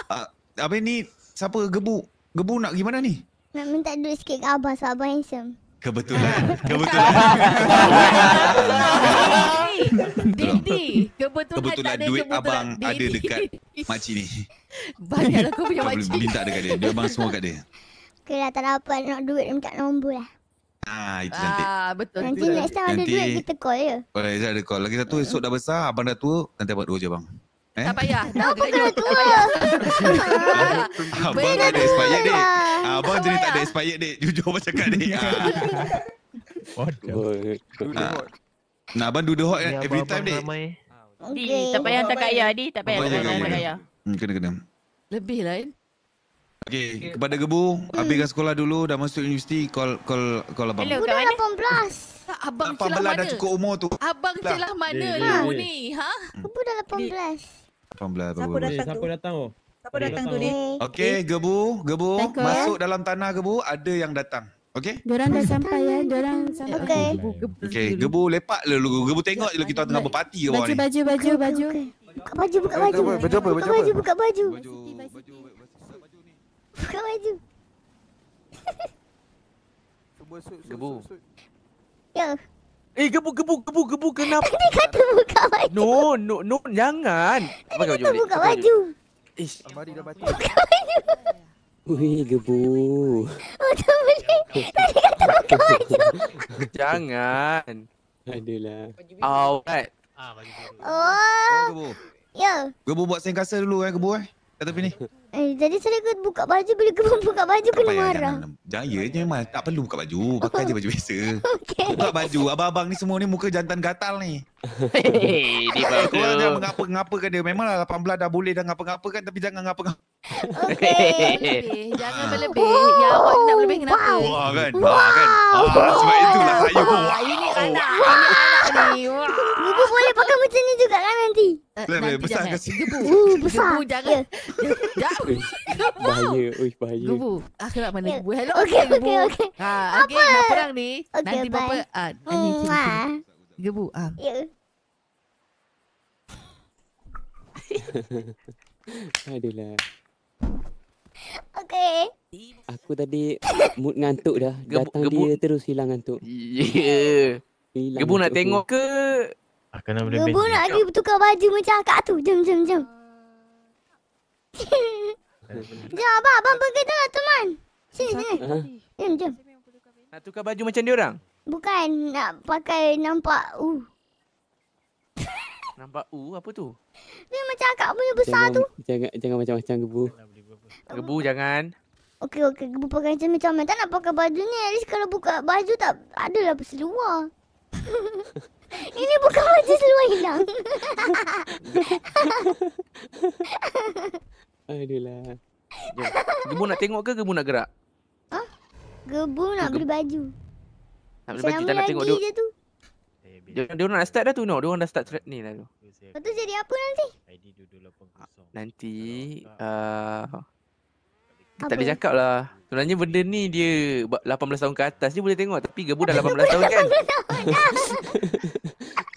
Ah, Habis ni siapa gebu? Gebu nak gimana ni? Nak minta duit sikit ke abang sebab abang handsome. Kebetulan. Kebetulan. Kebetulan, Kebetulan tak ada duit kebetulan. abang ada Daddy. dekat makcik ni. Banyaklah kau punya Kau boleh makcik. minta dekat dia. Dia abang semua kat dia. Okay lah tak dapat nak duit minta nombor lah. Ah, itu cantik. Ah, betul. Nanti betul. next time ada Nanti- duit kita call ya. Oh, Zat ada call. Lagi satu esok dah besar, abang dah tua, nanti abang dua je bang. Eh? Tak payah. Dah Apa kena tua? Abang tak ada tu expired date. Abang jadi tak ada expired date. Jujur abang cakap ni. Ah. Ah. Nah, abang do the hot eh, every time dek. Di, tak payah kat ayah. Di, tak payah Abang tak kat abang. ayah. Hmm, kena kena. Lebih eh. Okey, kepada Gebu, habiskan sekolah dulu, dah masuk universiti, call call call abang. Hello, Aku kat dah mana? 18. Tak, abang celah mana? dah cukup umur tu. Abang Lah. celah mana dia- ni? Ha? Aku dah 18. 18 Siapa baru. Eh, Datang siapa tu. datang tu? Siapa datang tu ni? Okay. Okey, Gebu, Gebu, Assalamualaikum. masuk dalam tanah Gebu, ada yang datang. Okey? Diorang dah sampai ya, diorang sampai. Okay. Okey, Gebu lepak le dulu. Gebu tengok je lu kita tengah berparti ke bawah Baju, ni. baju, baju, baju. Buka baju, buka baju. Baju apa? Baju apa? Buka Baju buka baju. Baju, baju, Buka baju. Gebu. Ya. Eh, gebu, gebu, gebu, gebu, kenapa? [LAUGHS] Dia kata buka baju. No, no, no, jangan. Pakai baju Kita balik. buka pakai baju. Ish, Almari dah baca. Buka baju. Ui, gebu. Oh, tak boleh. Tadi kata buka [LAUGHS] baju. jangan. Adalah. Alright. Oh, Oh. Gebu. Ya. Gebu buat sengkasa dulu eh, Gebu eh. kat tepi ni. Eh, jadi saya ikut buka baju bila kau [LAUGHS] buka baju Tak kena payah marah. jangan. Jaya je memang tak perlu buka baju. Pakai je baju biasa. [LAUGHS] Okay. Buka baju. Abang-abang ni semua ni muka jantan gatal ni. Hei, dia bagus. Korang jangan mengapa-ngapakan dia. Memanglah 18 dah boleh dah ngapa-ngapakan tapi jangan ngapa-ngapa. Berlebih. Jangan berlebih. Ya awak nak berlebih kenapa? Wah kan. Wah kan. Ah, sebab itulah saya pun. Ah, Ini anak. Ini anak ni. Wah. Ibu boleh pakai macam ni juga kan nanti? Lebih besar jangan. ke Gebu. Uh, besar. Gebu jangan. Jangan. Bahaya, oi bahaya. Gebu. Ah, kenapa mana gebu? Hello, Okey, okay, gebu. okey, okey. Ha, Apa? okey, nak perang ni. Okey, Nanti bye. bapa ah, ni sini, Mwah. sini. Gebu. Ah. Ya. [LAUGHS] Adalah. Okey. Aku tadi mood ngantuk dah. Gebu- Datang gebu- dia terus hilang ngantuk. Ya. Hilang Gebu nak ngantuk tengok aku. ke? Aku nak Gebu nak pergi tukar baju macam akak tu. Jom, jom, jom. Jom, abang. Abang pergi lah, teman. Sini, sini. Jom, jom. Nak tukar baju macam dia orang? Bukan nak pakai nampak uh. [LAUGHS] Nampak u apa tu? Dia macam akak punya besar Jangan, tu. jangan, jangan macam-macam gebu. Gebu jangan. Okey, okey. Gebu pakai macam macam Tak nak pakai baju ni. At least kalau buka baju tak adalah seluar. [LAUGHS] Ini bukan baju seluar hilang. [LAUGHS] Adalah. Gebu nak tengok ke gebu nak gerak? Gebu nak beli baju. Nak beli baju tak nak tengok dia. je tu. Dia dia orang nak start dah tu no. Dia orang dah start thread ni dah tu. Lepas tu jadi apa nanti? Nanti uh, Apa? tak boleh cakap lah. Sebenarnya benda ni dia ba- 18 tahun ke atas dia boleh tengok tapi Gebu dah 18 tahun kan. [LAUGHS] [LAUGHS]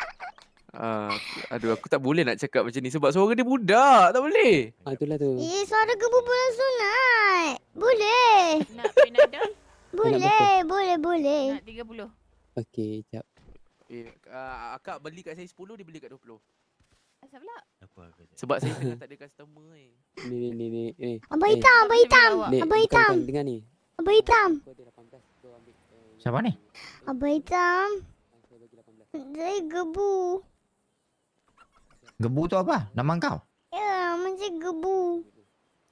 Ah, aduh aku tak boleh nak cakap macam ni sebab suara dia budak. Tak boleh. Ah, itulah tu. Eh, suara gebu bulan sunat. Boleh. Nak Penada? [LAUGHS] Boleh, boleh, boleh. Nak 30. Okey, jap. Eh, uh, akak beli kat saya 10 dia beli kat 20. Asal pula? Sebab saya tengah tak ada customer ni. Ni ni ni ni. ni. Abang Eh, hitam, abang hitam. ni, Abang hitam. kau Dengar ni. Abang hitam. Siapa ni? Abang hitam. Saya gebu. Gebu tu apa? Nama kau? Ya, macam gebu.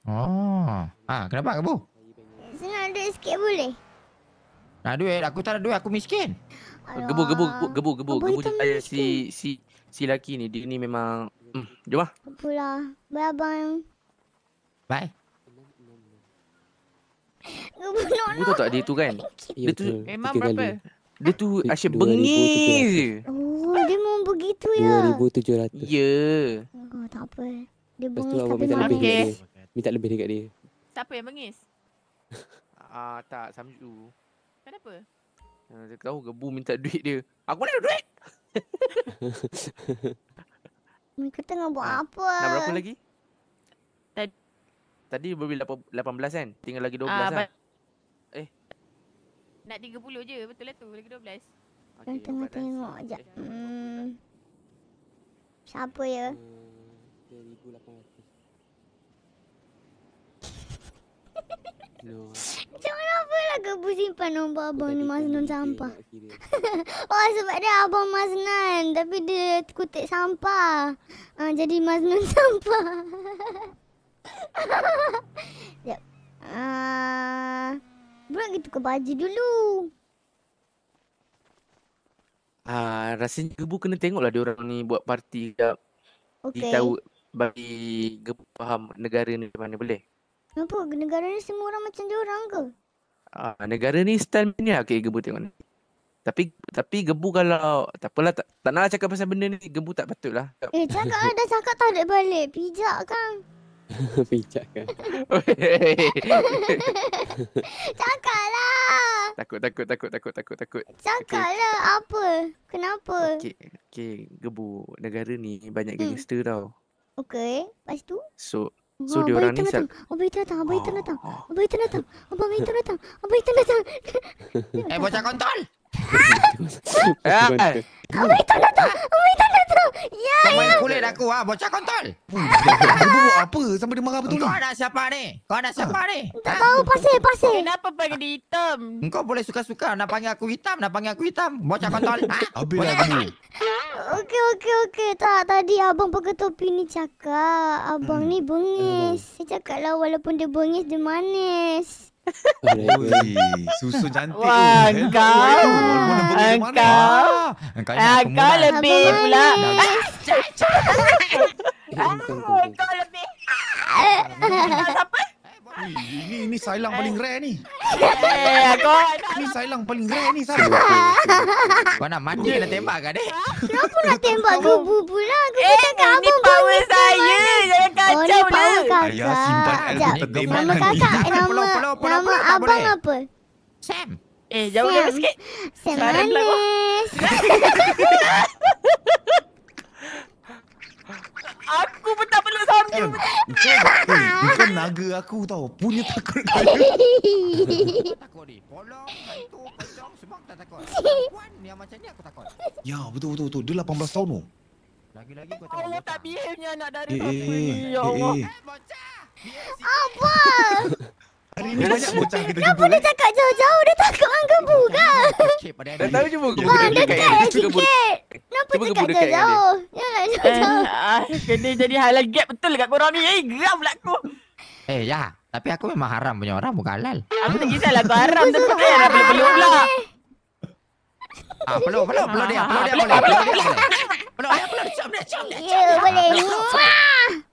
Oh. Ah, kenapa gebu? Saya nak duit sikit boleh? Nak duit? Aku tak ada duit, aku miskin. Gebu gebu gebu gebu gebu Abang gebu hitam saya ni si si si laki ni dia ni memang hmm, jom ah. Pula. Bye, abang. Bye. Gebu tahu tak dia tu kan? Ya, Dia tu. Memang Tiga berapa? kali. dia tu asyik 2700. bengis je. Oh, dia memang begitu ya. 2700. Ya. Oh, tak apa. Dia bengis tapi minta lebih dia. Minta lebih dekat dia. Siapa yang bengis? [LAUGHS] Ah tak Samju. Kenapa? Ah, Dia tahu gebu minta duit dia. Aku nak duit. Mereka tengah buat apa? Nak berapa lagi? Tadi Tadi berbeli lapan- 18 kan? Tinggal lagi 12 Ah, lah. ba- Eh, nak 30 je. Betul lah tu. Lagi 12. Yang tengah tengok je. Hmm. Siapa ya? 2800. No. Macam mana apa lah gebu simpan nombor abang ni Maznan sampah. [LAUGHS] oh sebab dia abang Maznan tapi dia kutip sampah. Ah, jadi Maznan sampah. [LAUGHS] Sekejap. Ah, Bro kita ke baju dulu. ah rasanya gebu kena tengok lah dia orang ni buat parti kejap. Okey. Dia tahu bagi gebu faham negara ni macam mana boleh? Kenapa? Negara ni semua orang macam dia orang ke? Ah, negara ni style ni lah okay, gebu tengok ni. Tapi tapi gebu kalau tak apalah tak, tak nak lah cakap pasal benda ni gebu tak patut lah. Eh cakap lah dah cakap tak ada balik. Pijak kan? [LAUGHS] Pijak kan. [LAUGHS] Cakap lah. takut takut takut takut takut takut. Cakap lah apa? Kenapa? Okey okey gebu negara ni banyak Hmm. gangster tau. Okey. Lepas tu? So so dia orang ni sel- datang. Abang Hitam datang. Abang Hitam datang. Abang Hitam datang. Abang Hitam datang. Abang Hitam datang. Eh, bocah kontol! Ah, Abang Hitam datang. Abang Hitam datang. Ya, Kau main ya. kulit aku ah, bocah kontol. Gebu buat apa sampai dia marah betul Kau ada siapa ni? Kau ada siapa ni? Tak tahu pasir, pasir. Kenapa panggil dia hitam? Engkau boleh suka-suka nak panggil aku hitam, nak panggil aku hitam. Bocah kontol. Ha? [LAUGHS] Habis lah gebu. [LAUGHS] Okey, okey, okey. Tak, tadi abang pakai topi ni cakap. Abang ni bengis. Saya cakap lah walaupun dia bengis, dia manis. Oi, susu cantik Wah, tu. engkau. Walaupun dia bengis dia manis. Engkau. Ah, Engkau ni Ah, aku kau muda. lebih pula. Ui, Ini ini sailang paling rare ni. Eh, kau Ni sailang paling rare ni Sam. Kau nak mandi nak tembak kan dek? Kenapa nak tembak gebu pula? Gebu Eh, cakap ni abang power saya. Jangan Oh, ni kacau power dia. kakak. Ayah simpan tu tertembak Nama kakak, nama, nama abang apa? Sam. Eh, jauh Sam. sikit. Sam Bang. manis. [LAUGHS] Aku pun tak perlu sambil. Kau, eh, kau naga aku tau. Punya takut kau. Takut ni. Polong, hantu, pocong, semua tak takut. Perempuan yang macam ni aku takut. Ya, betul betul betul. Dia 18 tahun tu. Lagi-lagi kau tengok Allah bocah. tak behave-nya anak dari Eh, eh, ni. eh, Ya eh, Allah. eh. Apa? Hari ni banyak bocah kita Kenapa jumpa dia eh. cakap jauh-jauh? Dia takut dengan gebu ke? Dah tahu cuba gebu Ah, dekat dia. Sikit. Kenapa cakap gebu dekat dengan dia. jauh-jauh? Janganlah Eh, jauh-jauh. ah, kena jadi halal gap betul kat korang ni. Eh, geram pula aku. Eh, ya. Tapi aku memang haram punya orang, bukan halal. Aku tak kisahlah kau haram tu. Eh, dah peluk-peluk pula. Ah, peluk, peluk, peluk dia, peluk dia, Peluk, boleh. peluk, Peluk dia, boleh. Peluk dia, peluk dia, cium dia, cium dia. Ya, boleh.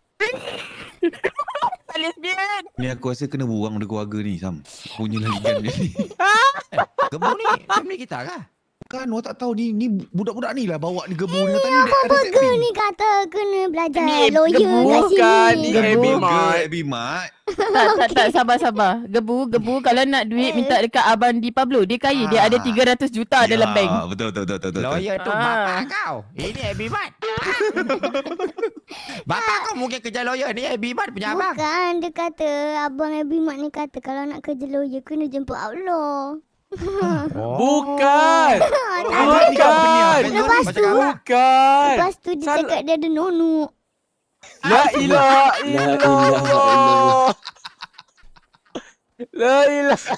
Lesbian. Ni aku rasa kena buang dia keluarga ni Sam. Punya lagi kan dia ni. [LAUGHS] Gebu ni, family kita kah? Kan awak tak tahu ni ni budak-budak ni lah bawa ni gebu ni tadi Apa setting. ni kata kena belajar Ni lawyer gebu kat sini. ni Gebu. Abby Mat. Abby Mat. [LAUGHS] Tak, tak, tak. Sabar, sabar. Gebu, gebu. Kalau nak duit, minta dekat Abang Di Pablo. Dia kaya. Dia ada 300 juta dalam bank. Ya, betul betul betul betul. betul. Lawyer tu Ah. bapak kau. Ini Abby Mat. [LAUGHS] bapak kau mungkin kerja lawyer ni Abby Mat punya abang. Bukan, dia kata Abang Abimak ni kata Kalau nak kerja lawyer Kena jemput Allah [LAUGHS] Bukan. Bukan Lepas tu Bukan. Lepas tu dia cakap dia ada nonok La ilaha La illallah. illallah. La ilaha.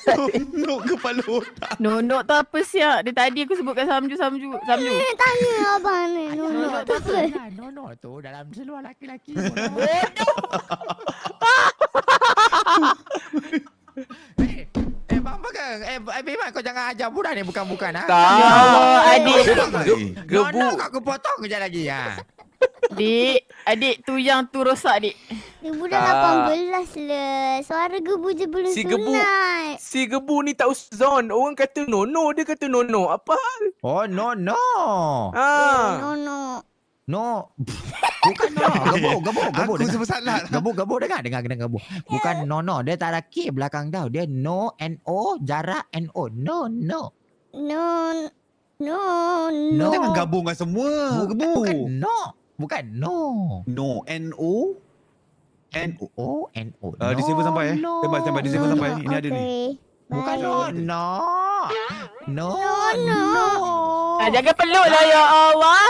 Nuk kepala otak. Nonok tu apa siap? Dia tadi aku sebutkan Samju, Samju, Samju. Eh, Tanya abang ni Nonok tu apa No, no, tu dalam seluar laki-laki. Pegang. [LAUGHS] [LAUGHS] Eh, Abby Mat kau jangan ajar budak ni bukan-bukan ha. Tak. Ya Allah, adik. No, Gebu. no, kau aku potong kejap lagi ha. Dik, adik tu yang tu rosak, dik. Dia budak Tak. 18 lah Suara gebu je belum Si gebu. sunat Si gebu ni tak uzon. Orang kata nono, dia kata nono. Apa hal? Oh, no, no. Ha. Nonok No. [LAUGHS] Bukan no. Gebu, gebu, gebu. Aku sebab salah. Gebu, gebu dengar, dengar, dengar gebu. Bukan no, no. Dia tak ada K belakang tau. Dia no, N-O, jarak N-O. No, no. No No No. No Jangan gabung dengan semua. Gebu. Bukan no. Bukan no. No. N O N O. O, N-O. Ah, disable sampai eh. Tembak tembak disable No, sampai. no, Ini ada ni. okay. Bukan Bye. no, no. No, no. no. Ah, jangan peluk lah, ya Allah.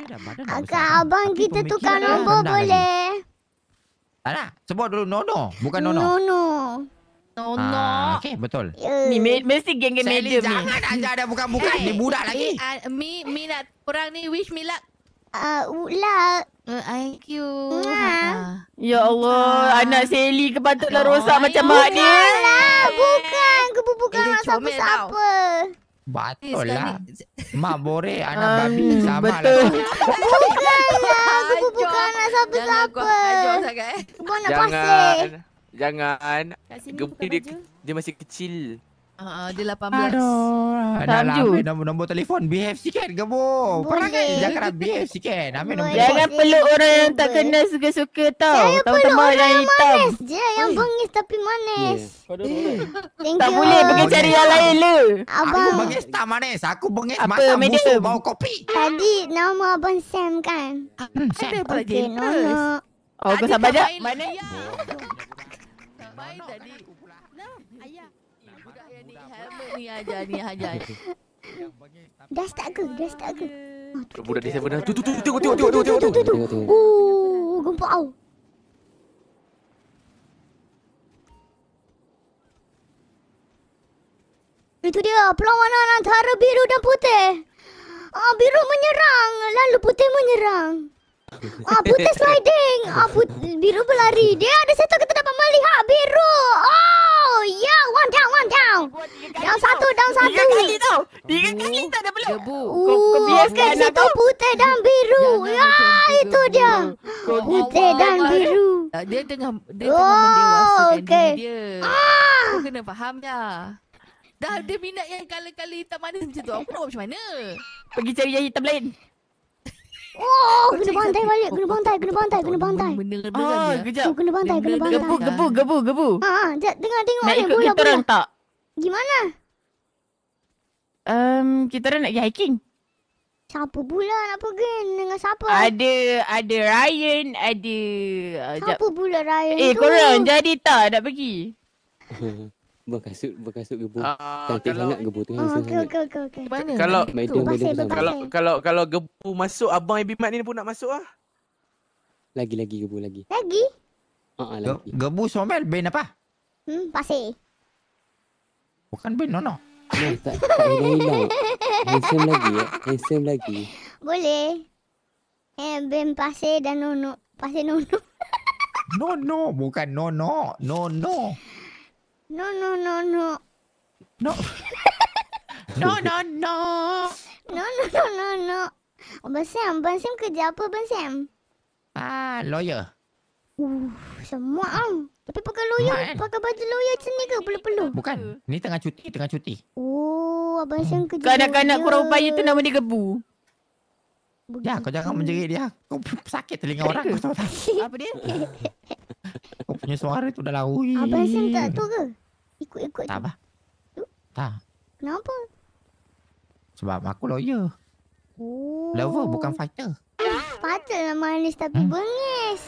Dia dah badan dah Akak besar. abang Tapi kita tukar nombor boleh Tak nak. Sebut dulu no, no. Bukan no, no. No no No, Ah, no. okay, betul. Ya. Ni me- mesti geng-geng Sally, medium ni. jangan ajar dia bukan-bukan. Dia budak lagi. Eh, uh, Mi, Mi nak korang ni wish me luck. Ah, ular Uh, thank you. Mwah. Ya Allah, anak Sally ke patutlah rosak macam mak dia. Bukanlah Bukan Kebu bukan Eh, dia nak siapa-siapa Betul lah. ni- [LAUGHS] Mak bore anak Um, babi sama betul. lah. Bukanlah Kebu bukan nak Jangan kau siapa-siapa ajar sangat eh. Kebu nak pasir Jangan. Jangan. Buka dia, baju. dia masih kecil. Ah, dia 18. Aduh. Dah ambil nombor-nombor telefon. Behave sikit ke bu? Perangai jangan behave sikit. Ambil nombor Jangan telefon. peluk orang yang tak kenal suka-suka tau. Saya peluk orang yang hitam. manis je. Yang bengis tapi manis. Thank Tak you. boleh pergi cari yang lain le. Aku Abang. bengis tak manis. Aku bengis Apa, masa musuh bawa kopi. Tadi nama abang Sam kan? Ada pula Okey, James. Nono. Oh, kau sabar tak main Mana? ayah? Tak main tadi. Nah, ayah. Eh, Budak yang ni helmet ni ajar ni ajar. Dah start ke? Dah start ke? Budak dia seven dah. Tu tu tu tengok tengok tengok tengok tengok. Tengok tengok. Oh, gempak tau. Itu dia perlawanan antara biru dan putih. Ah, biru menyerang, lalu putih menyerang. Ah, putih sliding. Ah, put- biru berlari. Dia ada satu kita dapat melihat biru. Oh, ya, yeah, one down, one down. Down satu, down satu. Tiga kali tau. Tiga kali tak ada peluk. Debu. Uh, biarkan okey, situ putih dan biru. Ya, itu dia. Putih dan biru. Dia tengah dia Oh, tengah mendewasakan okey. diri dia. Ah. Kau kena faham dah. Dah dia minat yang kala-kala hitam manis macam tu. Aku nak buat macam mana? Pergi cari yang hitam lain. Oh, kena bantai balik, kena bantai, kena bantai, kena bantai. Oh, dia. kejap. Oh, kena bantai, kena bantai. Gebu, gebu, gebu, gebu. Ha, jap tengok tengok Nak ni ikut bola kita orang tak? Gimana? Um, kita orang nak pergi hiking. Siapa pula nak pergi dengan siapa? Ada ada Ryan, ada jap. Siapa pula Ryan Eh, tu? korang jadi tak nak pergi? [LAUGHS] Berkasut, berkasut gebu. Ah, Cantik kalau- sangat gebu tu. Oh, okey sangat. okey okey okey. Mana? Kalau Medium, medium kalau kalau kalau gebu masuk abang Ibi Mat ni pun nak masuk ah. Lagi-lagi gebu lagi. Lagi? Ah, ah, Ge- lagi. Gebu Somel band apa? Hmm, pasir. Bukan band Nono. Tak, tak hilang-hilang. Handsome lagi ya. Handsome lagi. Boleh. Eh, Ben pasir dan nono. Pasir nono. Nono, bukan Nono. Nono. No no no no. No. [LAUGHS] No, no, no. No no no no no. Abang Sam, Abang Sam kerja apa Abang Sam? Ah, lawyer. Uh, semua ah. Tapi pakai lawyer, Mak, kan? pakai baju lawyer macam ni ke perlu-perlu? Bukan. Ni tengah cuti, tengah cuti. Oh, Abang Sam kerja Kanak-kanak kurang upaya tu nama dia gebu. Ya, kau jangan menjerit dia. Kau sakit telinga orang. [LAUGHS] Kau tahu tak? Apa dia? [LAUGHS] Kau punya suara tu dah laui. Abang Sam tak tu ke? Ikut-ikut Tak tu. apa. Tak. Kenapa? Sebab aku lawyer. Oh. Lover bukan fighter. Patutlah manis tapi Hmm. bengis.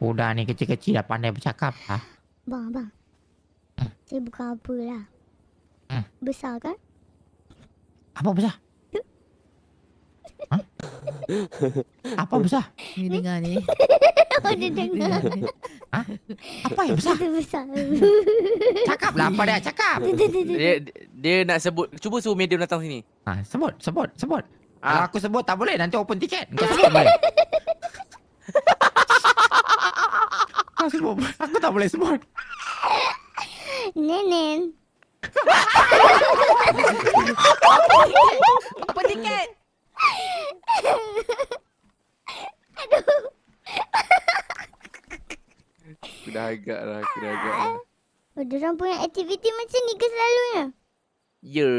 Udah ni kecil-kecil dah pandai bercakap. Ha? Bang, bang. Saya bukan apalah. Hmm. Besar kan? Apa besar? Ha? Apa besar? Ni dengar ni. [LAUGHS] oh, dia dengar. Apa yang besar? Itu besar. Cakap lah apa dia cakap. Dia dia nak sebut cuba suruh medium datang sini. Ha, sebut, sebut, sebut. Kalau Ah. aku sebut tak boleh nanti open tiket. Kau sebut boleh. Kau sebut. Aku tak boleh sebut. Nenen. Apa [LAUGHS] tiket? [LAUGHS] Aduh. Aku dah agak lah, aku dah agak lah. Oh, diorang punya aktiviti macam ni ke selalunya? Ya,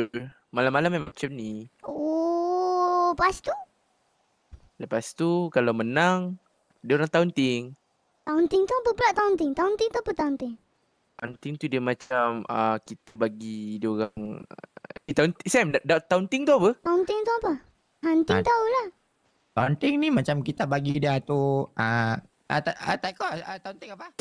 malam-malam memang macam ni. Oh, lepas tu? Lepas tu kalau menang, dia orang taunting. Taunting tu apa pula taunting? Taunting tu apa taunting? Taunting tu dia macam uh, kita bagi dia orang uh, taunting, Sam, da, da, taunting tu apa? Taunting tu apa? Hunting Ah. tahulah. Taunting ni macam kita bagi dia tu ah uh, tak tak kau uh, taunting apa? [LAUGHS]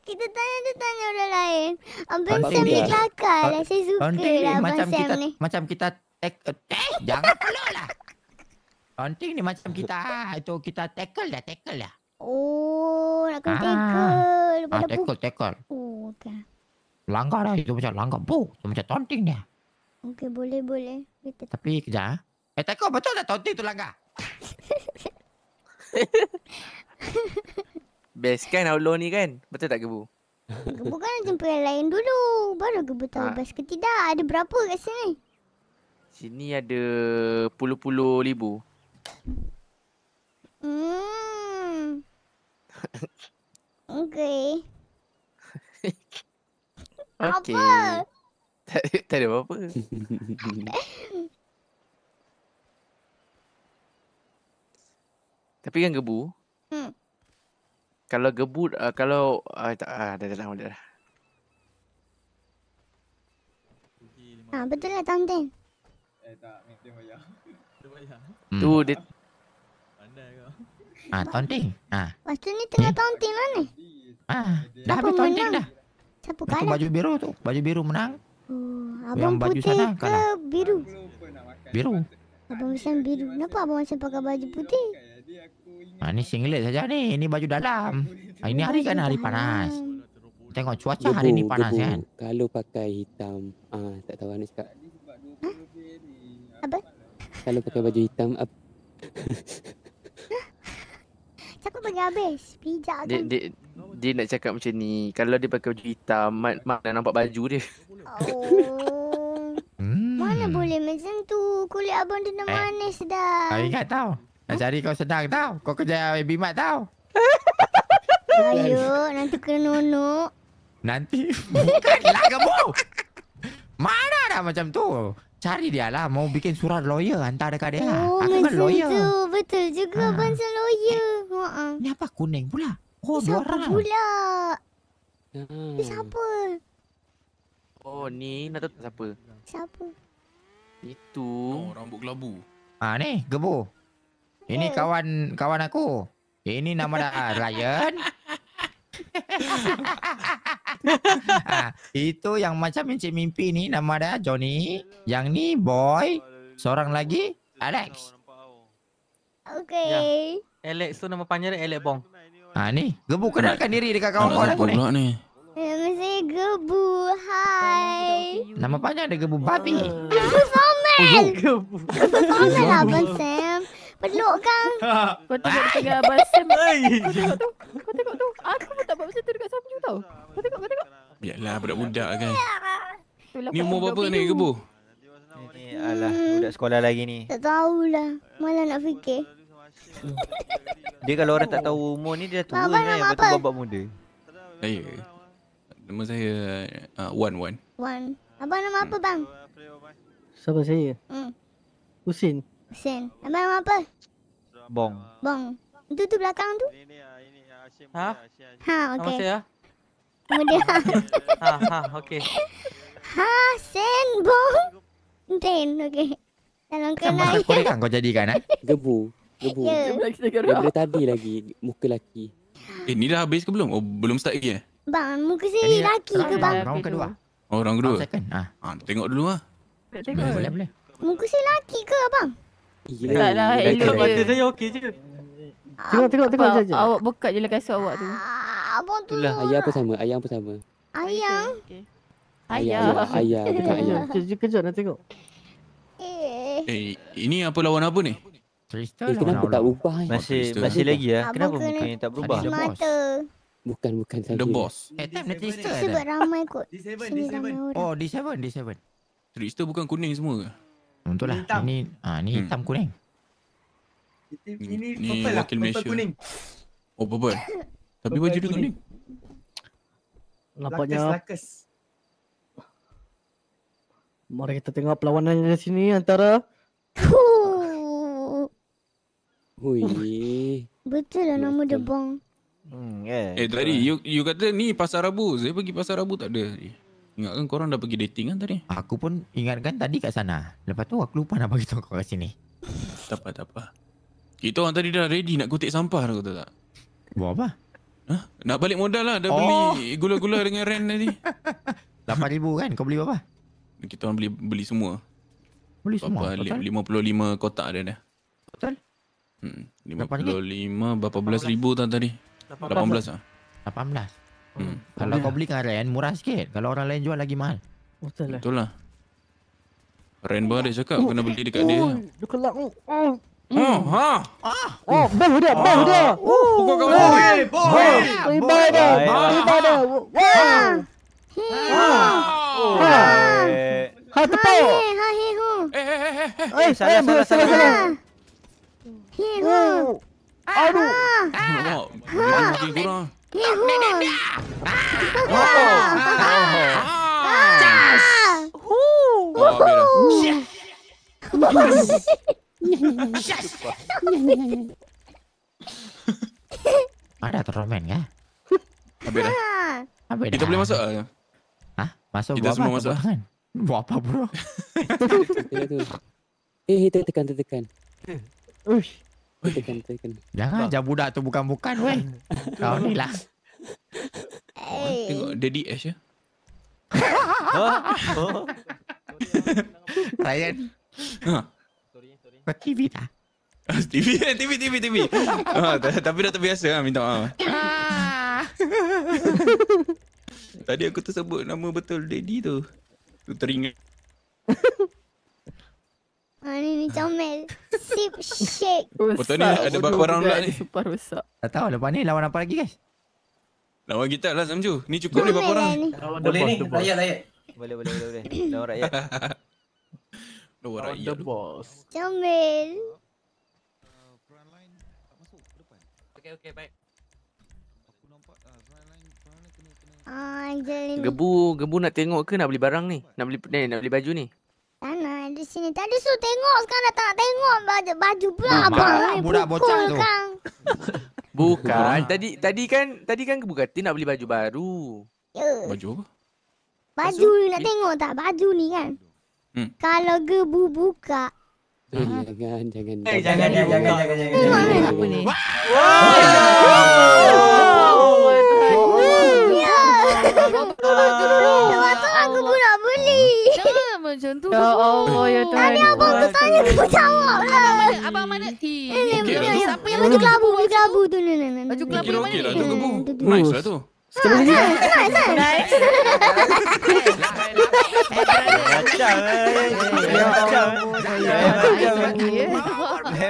Kita tanya dia tanya orang lain. Abang Sam ni kelakar lah. Saya suka Taunting ni lah Abang macam Sam kita ni. macam kita tek eh, jangan peluk lah. Taunting ni macam kita ah, itu kita tackle dah tackle dah. Oh, nak kena Ah. tackle. Ah, tackle tackle. Oh, okey. Langgar dah itu macam langgar. Bu, itu macam taunting dia. Okey, boleh, boleh. Kita Tapi kejap ah. Eh tackle betul tak taunting tu langgar? [LAUGHS] Best kan outlaw ni kan? Betul tak Gebu? Gebu kan nak jumpa yang lain dulu. Baru Gebu tahu Ah. best ke tidak. Ada berapa kat sini? Sini ada puluh-puluh ribu. Hmm. [LAUGHS] Okey. [LAUGHS] Okey. Apa? Tak, [LAUGHS] tak ada apa-apa. [LAUGHS] Tapi kan gebu. Hmm. Kalau gebu uh, kalau uh, tak ah dah dah dah dah. dah. Ha, betul lah Tamten. [LAUGHS] Hmm. Tu dia Ah, taunting. Ah, Lepas tu ni tengah taunting lah ni. ah, dah habis taunting dah. Siapa Itu kalah? baju biru tu. Baju biru menang. Oh, Yang abang baju putih sana ke kalah. biru? Biru. Abang macam biru. Kenapa abang macam pakai baju putih? Ah, ni singlet saja ni. Ini baju dalam. Ah, ini hari kan hari panas. Tengok cuaca hari ni panas gebu. kan. Kalau pakai hitam, ah tak tahu nak cakap. Apa? Kalau pakai baju hitam, ap- Cakap bagi habis. Pijak kan. dia, dia nak cakap macam ni. Kalau dia pakai baju hitam, mak, mak dah nampak baju dia. Oh. Hmm. Mana boleh macam tu. Kulit abang tu dah Eh. manis dah. Ah, ingat tau. Nak cari kau sedang tau. Kau kerja Baby Mat tau. Ayo, nanti kena nonok. Nanti bukanlah kamu. Mana dah macam tu. Cari dia lah. Mau bikin surat lawyer hantar dekat dia. Oh, Aku kan lawyer. tu. Betul juga abang macam lawyer. Ha. Ni apa kuning pula? Oh, dua Siapa orang. pula? ah. Dia siapa? Oh, ni nak tahu siapa? Siapa? Itu. Oh, rambut kelabu. Ah ni, gebu. Ini Eh. kawan kawan aku. Ini nama dia [LAUGHS] Ryan. ah, [LAUGHS] itu yang macam mencik mimpi ni nama dia Johnny. Yang ni Boy. Seorang lagi Alex. Okay. Alex tu nama panjang dia Alex Bong. Ah ni, gebu kenalkan diri dekat kawan-kawan aku ni. Pula ni. Nama saya Gebu. Hai. Nama panjang dia gebu babi. Gebu Somen. Gebu Somen lah Abang Sam. Peluk kan? Kau tengok tengah abang Sam. [LAUGHS] Kau tengok tu. Kau tengok tu. Aku pun tak buat macam tu dekat Samju tau. Kau tengok, kau tengok. Biarlah budak-budak kan. Itulah Ni umur berapa ni gebu? Ni alah budak sekolah lagi ni. Tak tahulah. Malah nak fikir. [LAUGHS] Dia kalau orang tak tahu umur ni dia tua Abang kan. nama Betul apa? babak muda. Saya. Nama saya uh, Wan Wan. Wan. Abang nama apa bang? Siapa saya? Hmm. Husin. Hussein. Abang nama apa? Bong. Bang. Itu tu belakang tu? Ha? Ha, Nama okey. saya? Nama dia. [LAUGHS] Ha ha okey. ha, Sen Bong. Ten, okey. Dalam kenal. kan [LAUGHS] kau jadikan eh? Gebu. Gebu. Ya. Daripada tadi lagi muka lelaki. Eh, ni dah habis ke belum? Oh, belum start lagi eh? Bang, muka saya lelaki ke bang? Round kedua. Oh, orang kedua? second. Ha. Ah, tengok dulu lah. Boleh, boleh, boleh. Muka saya lelaki ke abang? Tak lah, elok Mata je. saya okey je. Tengok, tengok, tengok saja. Awak buka je lah kasut awak tu. Abang tu Itulah ayah apa sama? Ayah apa sama? Ayah. Ayah. Ayah bukan ayah. Kejap, kejap nak tengok. Eh. Eh, ini apa lawan apa ni? Cerita Eh, kenapa tak ubah eh? Masih Twister. masih lagi ya. Abang Kenapa kena muka yang tak berubah? Mata. Bukan, bukan saya. The boss. Eh, time dia Twister Sebab ramai kot. Sini ramai orang. Oh, D7, D7. Trickster bukan kuning semua ke? Betul lah. Ini ah ni Hmm. hitam kuning. Ini, ni wakil Malaysia. Oh, purple. Tapi baju dia kuning. Nampaknya Mari kita tengok perlawanan di sini antara. Hui. Betul lah nama dia bang. Hmm, yeah. Eh, tadi you, you kata ni pasar Rabu. Saya pergi pasar Rabu tak ada. Eh, Ingatkan korang dah pergi dating kan tadi? Aku pun ingatkan tadi kat sana. Lepas tu aku lupa nak bagi tahu kau kat sini. Tak apa, tak apa. Kita orang tadi dah ready nak kutip sampah dah kata tak? Buat apa? Hah? Nak balik modal lah. Dah Oh. beli [LAUGHS] gula-gula dengan rent tadi. [LAUGHS] 8000 kan? Kau beli berapa? Kita orang beli beli semua. Beli semua. Li- 55 kotak ada dah. Total? Hmm. Berapa 55 berapa belas ribu tak tadi? 18 lah. 18. Hmm. Kalau kau beli dengan rent murah sikit. Kalau orang lain jual lagi mahal. Betul lah. Betul lah. Rent pun ada cakap kena beli dekat dia. Oh, dia kelak. Oh, oh. Oh, ha. Oh, bau dia, bau dia. Oh, Pukul kau. Boy, boy. Oh, ibai dia, Baik. ibai dia. Wow. Ha. Ha, tepuk. Ha he hu. Eh, eh, eh, eh. Eh, salah, eh, salah, salah, salah. salah. He hu. Oh. Aduh. Nampak? Beli makin kurang. Yehuh. Oh, habis dah. Ada terromen kan? Habis dah. Habis Kita dah. boleh masuk lah. Hah? Masuk Kita semua masuk. Buat apa bro? Tengok [LAUGHS] tu. [LAUGHS] Eh, tertekan, tertekan. Uish. Tertekan, tertekan. Jangan ajar budak tu bukan-bukan weh. [LAUGHS] Kau ni lah. Tengok Daddy Ash ya. [LAUGHS] Ryan. Ha. Kau TV tak? TV, TV, TV, TV. Ha, tapi dah terbiasa lah minta maaf. [LAUGHS] Tadi aku tersebut nama betul Daddy tu. Tu teringat. Ah, ni ni comel. Sip [LAUGHS] shake. Betul ni ada berapa round pula ni? Super rosak. Tak tahu lepas ni lawan apa lagi guys? Lawan kita lah Samju. Ni cukup ni berapa round? Boleh ni, layak layak. Boleh boleh boleh boleh. Lawan rakyat. [LAUGHS] Lawan rakyat. Comel. Okey okey baik. Ah. Gebu, gebu nak tengok ke nak beli barang ni? Nak beli ni, nak beli baju ni? Tak nak di sini. Tadi suruh tengok. Sekarang dah tak nak tengok baju, baju pula Bukan, abang. ni. budak bocah tu. [LAUGHS] Kang. Bukan. tadi tadi kan tadi kan gebu kata nak beli baju baru. Ya. Baju apa? Baju ni nak tengok tak? Baju ni kan. Hmm. Kalau gebu buka. Eh, jangan, jangan. Eh, jangan, jangan, jangan, jangan, jangan. Apa ni? Ya. Lepas tu aku pun nak beli. Jangan macam tu. Ya Allah, ya Tuhan. Tadi abang tu tanya aku jawab lah. Abang mana? Ni, Okey lah ni, tu. Siapa yang baju kelabu? Baju kelabu tu. Ni, ni, ni. Baju Ni kelabu yang okey mana lah ni? tu gebu. Nice lah tu. Ah, nice, nice, nice. Macam eh. Macam.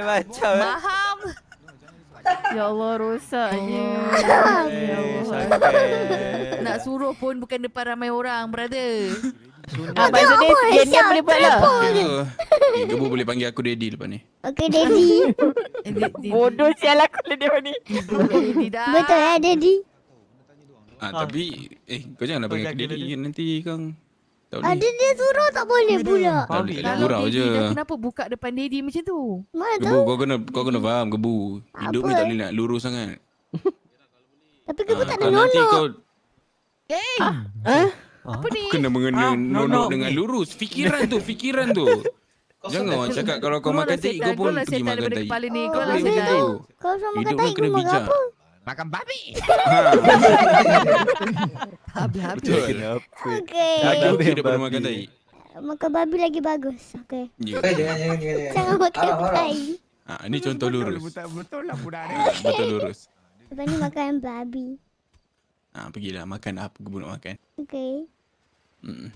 Macam. Faham. Ya Allah, rosaknya. Nak suruh pun bukan depan ramai orang, brother. Ah, maksud dia, dia, dia boleh buat lah. Eh, gebu boleh panggil aku Daddy lepas ni. Okey, Daddy. [LAUGHS] Bodoh sial aku lah dia ni. Betul ya, Daddy? Ah, tapi eh kau janganlah panggil aku Daddy nanti kang tahu Ada ni. dia suruh tak boleh pula. Tak boleh Kalau gurau je. kenapa buka depan Daddy macam tu? Mana Gebu tahu? kau kena kau kena faham gebu. Hidup ni tak boleh nak lurus sangat. Tapi gebu Ah, tak ada kalau nanti nonok. kau Eh, Ah. Apa ni? kena mengena Ah, nonok nonok dengan ni. lurus. Fikiran tu, fikiran tu. Jangan orang cakap kalau kau makan lah tai setan, kau pun lah pergi setan makan daripada tai. kepala ni. Oh, Keluar lah setan. Kau makan Hidup tai ni kena kau makan bijak. apa? Makan babi. Habis-habis. Betul. Okey. Lagi Babi, okey daripada babi. makan tai. Makan babi lagi bagus. Okey. Ya. Eh, jangan, jangan, jangan. jangan. Jangan makan tai. Ah, ni contoh lurus. Betul betul lah budak ni. Ah, betul lurus. Lepas ni makan babi. Ah, pergilah makan apa gebu nak makan. Okey. Hmm.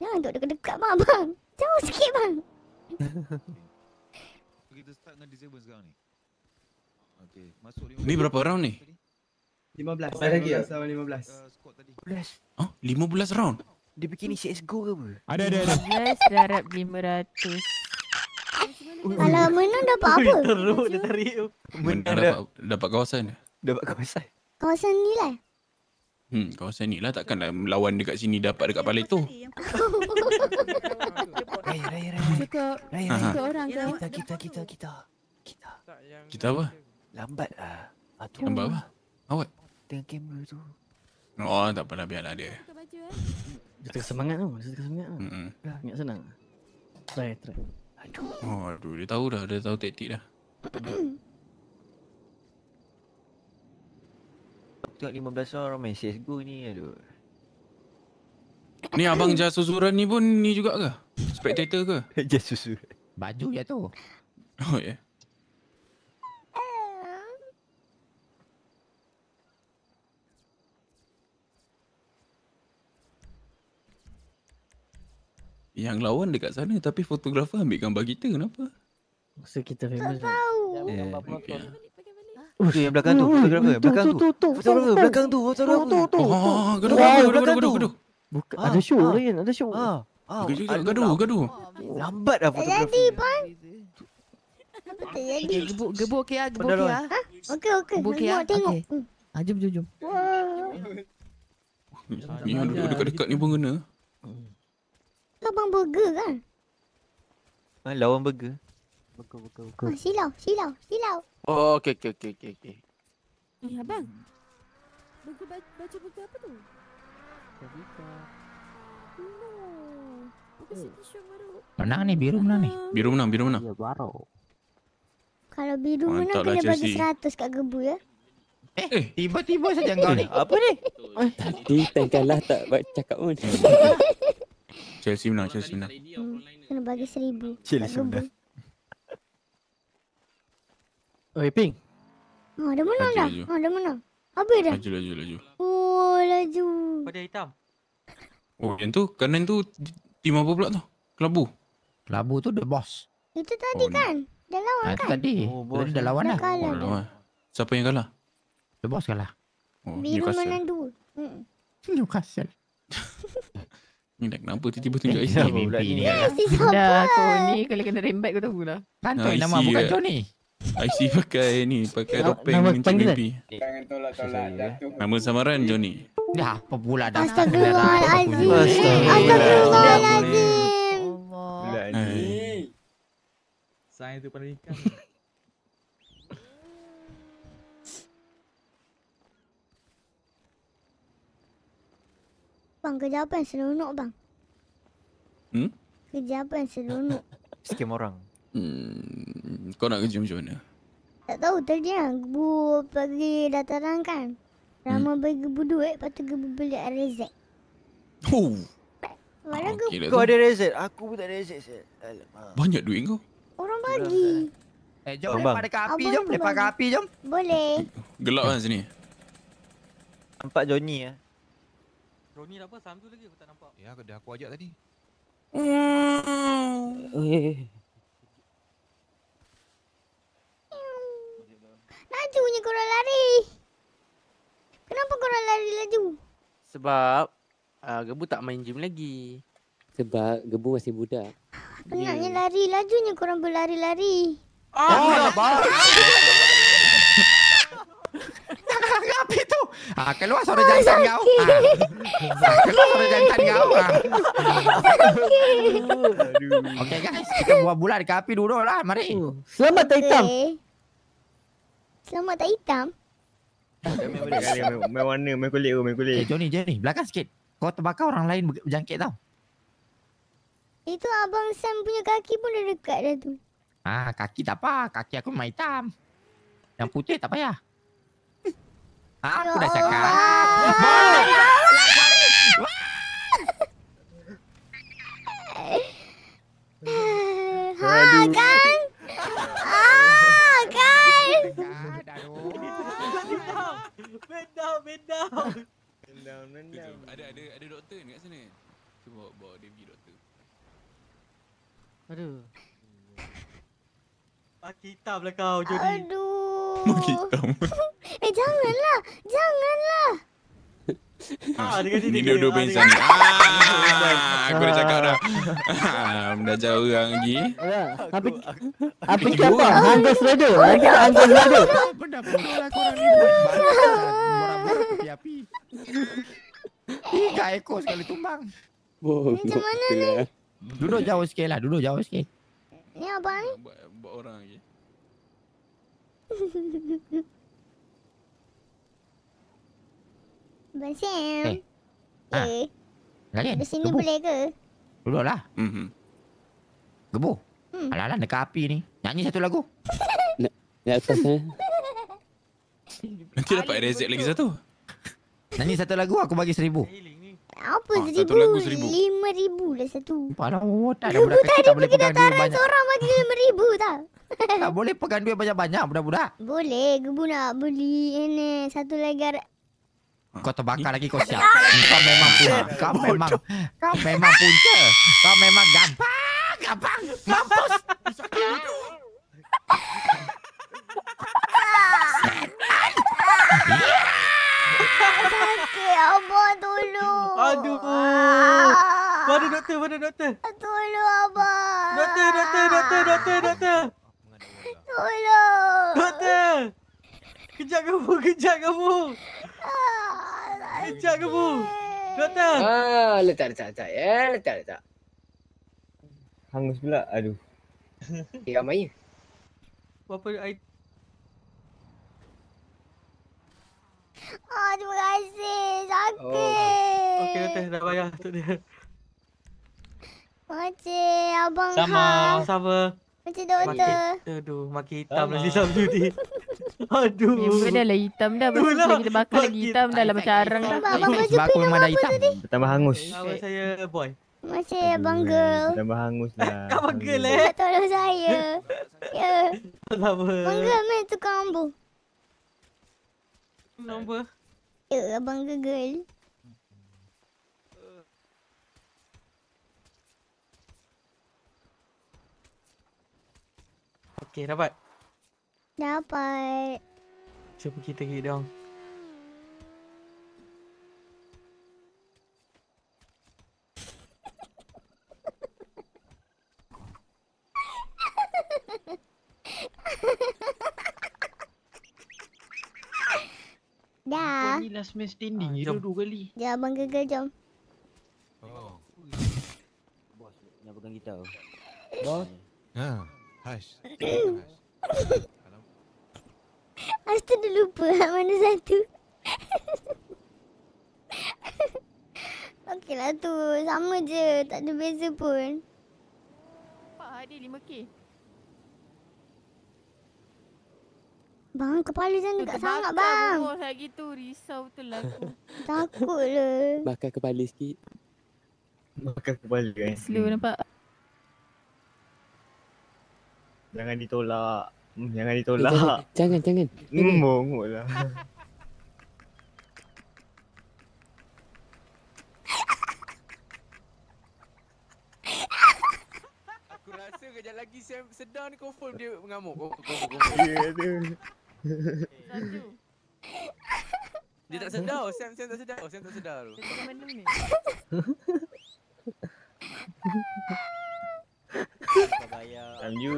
Jangan duduk dekat-dekat bang, bang. Jauh sikit bang. [LAUGHS] Kita start dengan disable sekarang ni. Okey, masuk Ni berapa round ni? 15. Ada lagi ya? Sama 15. Squad tadi. Oh, 15 round. Dia bikin ni CSGO ke apa? Ada, ada, ada. Yes, darab 500. Kalau menang dapat apa? Teruk dia tarik tu. Menang dapat dapat kawasan dia. Dapat kawasan. Kawasan ni lah. Hmm, kawasan ni lah takkanlah lawan dekat sini dapat dekat paling tu. Raya, raya, raya. Cukup. Raya, raya. Cukup orang ke? Kita, kita, kita, kita. Kita. Kita apa? Lambat lah. Ah, tu. Nampak apa? Awak? Tengok kamera tu. Oh, tak apalah biarlah dia. Dia tengah semangat tu. Dia tengah semangat tu. Hmm. Ingat senang. Try, try. Oh, aduh, dia tahu dah, dia tahu taktik dah. [CLEARS THROAT] tengok 15 orang main CSGO ni. Aduh. Ni abang Jas Susuran ni pun ni juga ke? Spectator ke? [LAUGHS] Jas susu. Baju je tu. Oh ya. Yeah. Yang lawan dekat sana tapi fotografer ambil gambar kita kenapa? Masa kita famous. Tahu. Eh. Okay. Tu yang belakang tu. Fotografer. Belakang tu. Fotografer. Belakang tu. Fotografer. Oh, gaduh, Wah, gaduh, gaduh, belakang gaduh, tu. gaduh. Bukan, Ah, ada show ah. lain, ada show. Ah. Ah, Gaduh, gaduh. Lambat lah Tak fotografer. jadi bang. Apa tak jadi? Gebu, gebu okey ah, gebu Benar, okey ah. Okey okey. Gebu okey ah. Tengok tengok. Hmm. Ah, jom, jom, jom. Ni yang duduk dekat-dekat ni pun kena. Abang burger kan? Ah, lawan burger. Buku, buku, Oh, silau, silau, silau. Oh, okay, okay, okay, okay, okay. Eh, abang. Buku baca, baca buku apa tu? No. Buku City Show baru. Menang ni, biru menang ni. Biru menang, biru menang. Ya, baru. Kalau biru menang Mantap lah kena bagi Chelsea. 100 kat gebu ya. Eh, tiba-tiba saja kau ni. Apa ni? Tadi time kalah tak buat cakap pun. Chelsea menang, Chelsea menang. Hmm. Kena bagi 1000 kat Chelsea gebu. menang. Oi, Ping. Oh, dah menang Laju, dah. laju. Oh, dah menang. Habis dah. Laju, laju, laju. Oh, laju. Pada hitam. Oh, yang tu, kanan tu tim apa pula tu? Kelabu. Kelabu tu the boss. Itu tadi kan? Dah lawan Ah, kan? tadi. Oh, Tadi dah lawan Dah dah. kalah Oh, dah. lawan. Siapa yang kalah? The boss kalah. Oh, Biru menang dua. Hmm. [LAUGHS] Newcastle. Ni dah kenapa tiba-tiba tunjuk mimpi ni. Si Dah siapa? kau ni kalau kena rembat kau tahu lah. Kantoi Ah, nama bukan ke? IC [LAUGHS] pakai ni, pakai Nama- topeng nama mencik panggilan? mimpi. Nama samaran Johnny. Dah apa pula dah. Astagfirullahalazim. Astagfirullahalazim. Hai. Sains tu pada ikan. Bang, kerja apa yang seronok bang? Hmm? Kerja apa yang seronok? Scam orang. Hmm, kau nak kerja macam mana? Tak tahu tadi lah Gebu pergi dataran kan Rama Hmm. bagi gebu duit Lepas tu gebu beli RZ Oh, Walau gebu dah Kau ada reset, aku pun tak ada. Alamak. Banyak duit kau. Orang bagi Eh, jom Abang. lepak dekat api Abang jom. tu Lepak kat bagi. api jom. Boleh Gelap kan sini? Nampak Johnny ah. Roni apa? Sam tu lagi aku tak nampak. Ya, aku dah aku ajak tadi. Eh, Lajunya korang lari Kenapa korang lari laju? Sebab uh, Gebu tak main gym lagi. sebab gebu masih budak. Penatnya lari Lajunya korang berlari-lari Oh, abang. Api tu. Ah, keluar suara jantan kau. Ah. Keluar suara jantan kau. Ah. Okey guys, kita buat bulat dekat api dulu lah. Mari. Selamat tak hitam. Selamat tak hitam Main warna, main kulit tu, main Eh, kulit. Johnny, Johnny, belakang sikit. Kau terbakar orang lain ber- berjangkit tau. Itu abang Sam punya kaki pun dah dekat dah tu Ah, kaki tak apa. Kaki aku memang hitam. Yang putih tak payah. Ah, aku dah cakap. Ha kan? Ah kan? Bendam, bendam. Ada ada ada doktor ni kat sana. Cuba bawa, bawa dia pergi doktor. Aduh. Maki hitam lah kau, Jody. Aduh Maki hitam. [LAUGHS] Eh janganlah Janganlah Ah, Ni dia. dua-dua Ah, pingsan ni. Ah, aku dah cakap dah. Ah, dah jauh orang lagi. Apa apa ke apa? Anggus Rider. Lagi Anggus Rider. Benda bodoh lah korang ni. Borak-borak api-api. Tiga ekor sekali tumbang. Macam mana tu lah. Duduk jauh sikit lah, duduk jauh sikit. Ni abang ni buat orang lagi. [LAUGHS] Abang Sam Eh. Ah. Eh Lain, Di sini gebu. boleh ke? Duduk lah. Mhm. Gebu. Hmm. Alah-alah dekat api ni. Nyanyi satu lagu. [LAUGHS] Nak atas eh. Nanti dapat reset lagi satu. Nyanyi satu lagu aku bagi seribu. Apa Ah, seribu? satu lagu seribu. Lima ribu lah satu Parah, oh, tak ada budak kecil tak boleh pegang duit banyak. seorang bagi lima ribu tau Tak boleh pegang duit banyak-banyak budak-budak. Boleh Gebu nak beli ini Satu lagi Kau terbakar lagi kau siap. [LAUGHS] Kau memang punca. Kau memang kau memang punca. Kau memang gampang, gampang. Mampus. Sakit abang tolong Aduh. Ah. Mana doktor, mana doktor? Tolong abang Doktor, doktor, doktor, doktor, doktor. Tolong Doktor. Kejap gebu, kejap gebu. Kejap gebu. Doktor. Ah, letak letak letak ya, letak letak. Hangus pula. Aduh. Eh, ramai ya. Berapa air? Ah, terima kasih. Sakit. Okey doktor, dah bayar untuk dia. Makcik, Abang Sama. Ha. Sama. Makcik doktor. Makin, aduh, makin hitam lagi Sabtu [LAUGHS] ni. Aduh. Member dah lah hitam dah. Lepas tu Itulah. bila kita bakar lagi hitam dah lah macam arang dah. Sebab aku memang dah hitam. Bertambah hangus. Nama saya Boy. Masih Abang Girl. Bertambah hangus lah. [LAUGHS] Abang Girl eh? Tak tolong saya. [LAUGHS] Ya. Lama. Abang Girl main tukang ambu. Nombor. Ya, Abang Girl Okey, dapat. Dapat. Cuba kita pergi dong. Dah. Ni last man standing je dua kali. Ya, Abang girl jom. Yang pegang kita. Bos. Ha. Hush. [CLEARS THROAT] Asta dah lupa [LAUGHS] mana satu. [LAUGHS] Okey lah tu. Sama je. Tak ada beza pun. Pak hadiah 5k. Bang, kepala jangan dekat sangat Terbakar bang. bos lagi tu. Risau betul lah aku. [LAUGHS] Takut lah. Bakar kepala sikit. Bakar kepala kan. Slow nampak. Jangan ditolak. Hmm, jangan Eh, ditolak. jangan, jangan, jangan. Hmm, bongok lah. Aku rasa kejap lagi Sam sedar ni confirm dia mengamuk. Confirm, confirm, confirm. Ya tu. Dia tak sedar. Sam, Sam tak sedar. Sam tak sedar tu. Mana ni? [LAUGHS] Samju.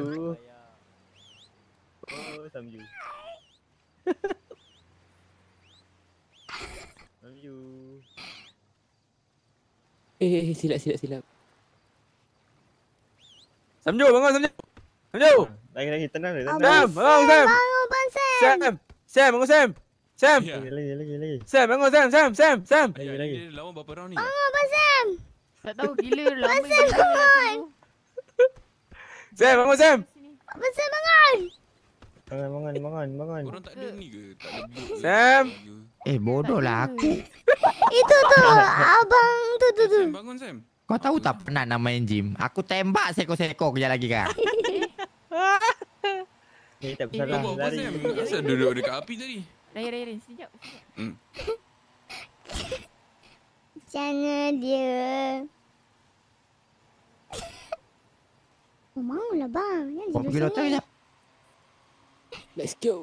Oh, Samju. Samju. Eh, eh, eh, silap, silap, silap. Samju, bangun Samju. Samju. Lagi lagi tenang dia. Sam, Tenang. bangun Sam. Bangun Bang Sam. Sam. Sam, bangun Sam. Sam. Lagi lagi lagi lagi. Sam, bangun Sam. Sam, Sam, Sam. Lagi lagi. Lawan berapa round ni? Bangun Bang Sam. Tak tahu gila lama Bang Sam bangun. Sam, bangun Sam. Bang Sam bangun. Bangun bangun bangun bangun. Korang tak ada ni ke? Tak ada? Sam. Eh bodoh lah aku. [LAUGHS] Itu tu. Abang tu tu tu. Bangun Sam. Kau tahu tak penat nak main gym? Aku tembak seko-seko kejap lagi kan. [LAUGHS] Eh, tak Kau bersalah. buat apa Lari. Sam? Asal duduk dekat api tadi? Rai, rai, rai. Sekejap. Hmm. [LAUGHS] Macam mana dia? Oh, bangunlah bang. Jangan Kau tidur pergi sangat. kejap. Let's go.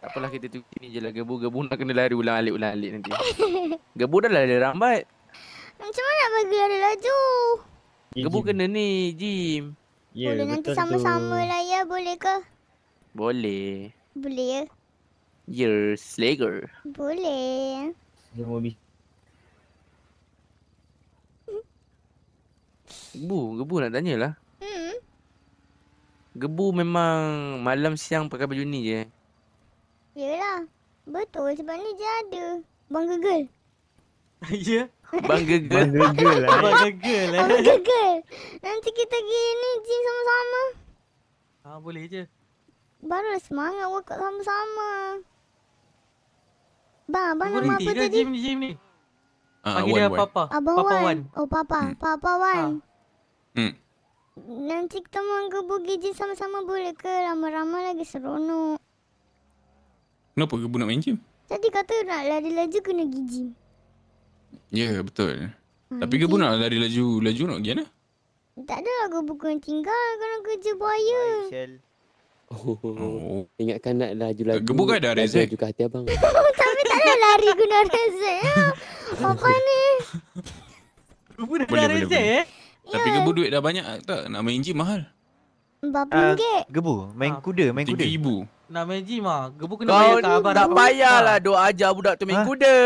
Tak apalah kita tunggu sini je lah gebu. Gebu nak kena lari ulang alik ulang alik nanti. [LAUGHS] Gebu dah lari rambat. Macam mana nak bagi lari laju? Gebu kena ni gym. Ya, boleh nanti betul tu. sama-sama lah ya. Boleh ke? Boleh. Boleh ya? Years later. Boleh. Semua bis. Gebu, gebu nak tanya lah. Hmm. Gebu memang malam siang pakai baju ni je. Yelah. Betul sebab ni je ada. Bang gegel. [LAUGHS] Ya. Bang gegel. Bang gegel lah. Abang gegel eh. Abang gegel. Nanti kita pergi ni gym sama-sama. Ah boleh je. Barulah semangat workout sama-sama. Bang, abang nama apa tadi? gym gym ni? Ah, Panggil dia. Papa. Abang Papa Wan. Wan. Oh, Papa. Hmm. Papa Wan. Hmm. Nanti kita pergi gym sama-sama boleh ke? Lama-lama lagi seronok. Kenapa gebu nak main gym? Tadi kata nak lari laju kena pergi gym. Ya, yeah, betul. Ha, Tapi gebu nak lari laju, laju nak pergi mana? Tak adalah gue bukan tinggal kena kerja buaya. Oh. Ingatkan nak laju-laju. Gebu kan ada laju rezek? Laju ke hati abang. [LAUGHS] Tapi tak ada lari guna rezek. [LAUGHS] Apa ni? Gebu dah boleh, rezek boleh. Tapi gebu duit dah banyak tak? Nak main gym mahal. Berapa Ah, ringgit? Gebu, main kuda, main kuda. RM3,000. Nak main gym ah. Gebu kena Kau bayar kat abang tak payahlah duk ajar budak tu main kuda.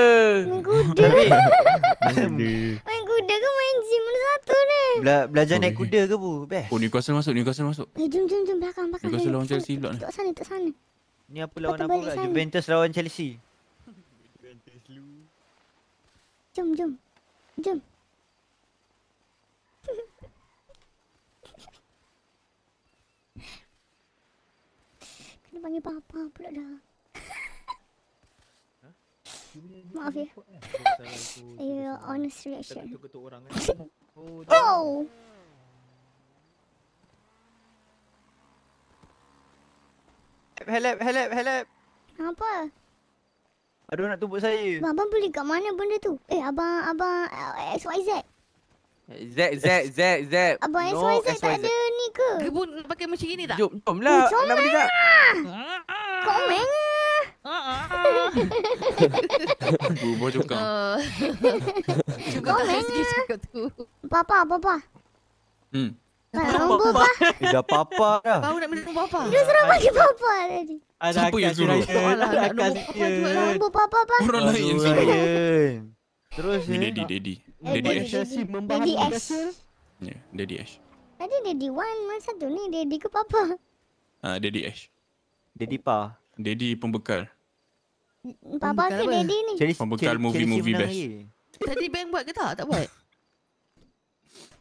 Main [LAUGHS] kuda. Kuda. main kuda ke main gym mana satu ni? Bela- belajar naik kuda ke bu? Best. Oh, Newcastle masuk, Newcastle masuk. Eh, jom, jom, jom. Belakang, belakang. Newcastle lawan. Chelsea pula ni. Tuk sana, tuk sana. Ni apa lawan apa pula? Juventus lawan Chelsea. Jom, jom. Jom. Panggil papa pula dah. Maaf ya. Ya, [LAUGHS] honest reaction. Oh! Help, help, help. Apa? Aduh nak tumbuk saya. Abang beli kat mana benda tu? Eh, abang, abang uh, XYZ. Z Z Z Z. Abang No, XYZ tak ada ni ke? Gebu nak pakai macam ni tak? Jom, jom lah. Jom Nak [LAUGHS] beli tak? Komen Berubah juga. Uh, Juga tak sikit cakap tu. Papa, papa. Hmm. Kalau papa. Eh, dah papa dah. Baru nak minum apa? Dia suruh panggil papa tadi. Ada Siapa yang suruh? Alah, nak nombor papa juga lah. Nombor papa apa? Orang lain Aduh, suruh. Terus Ni eh. Daddy, Daddy. Daddy Ash. Daddy. Ash. Ya, Daddy Ash. Tadi Daddy One, mana satu ni? Daddy ke papa? Ah, Daddy Ash. Daddy pa. Daddy pembekal. Papa ke? Daddy ni? Pembekal movie-movie best. Tadi bank buat ke tak? Tak buat.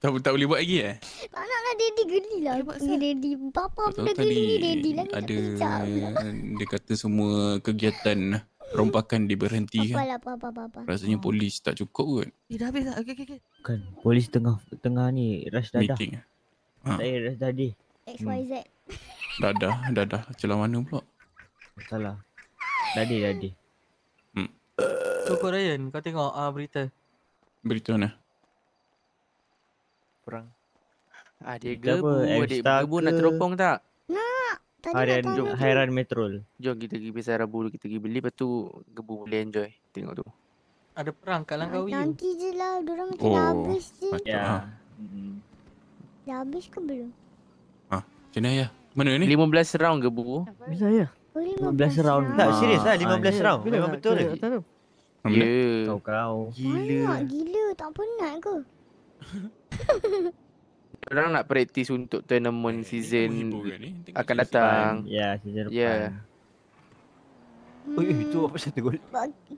Tak, tak boleh buat lagi eh? Tak nak lah Daddy geli lah. Daddy. Papa pula tadi geli Daddy lagi. tak ada dia kata semua kegiatan rompakan diberhentikan. Lah apa apa apa. Rasanya polis tak cukup kot Eh, dah habis tak? Okey, okey, okey. Kan polis tengah tengah ni rush dadah. meeting. Tak Ha, payah rush tadi. XYZ. dadah, dadah. Celah mana pula? Salah. Dadi dadi. So kau Ryan, kau tengok ah berita. Berita mana? Kurang. Adik Kita apa, gebu, adik F-Star gebu nak teropong tak? Tadi Harian nak tanya tu. Hairan Metrol. Jom kita pergi pasar Rabu dulu kita pergi beli lepas tu gebu boleh enjoy. Tengok tu. Ada perang kat Langkawi. Nanti je lah. Diorang macam Oh, dah habis je. Ya. ha. Dah habis ke belum? Macam mana ya? Mana ni? 15 round gebu. Bisa ya. Oh, 15 round. Tak serius lah 15 Ah, round. Memang betul ke? Ya. Kau kau. Banyak gila. Tak penat ke? [LAUGHS] Orang nak praktis untuk tournament season akan datang. Ya, season depan. Ya. Oh, eh, itu apa satu gol?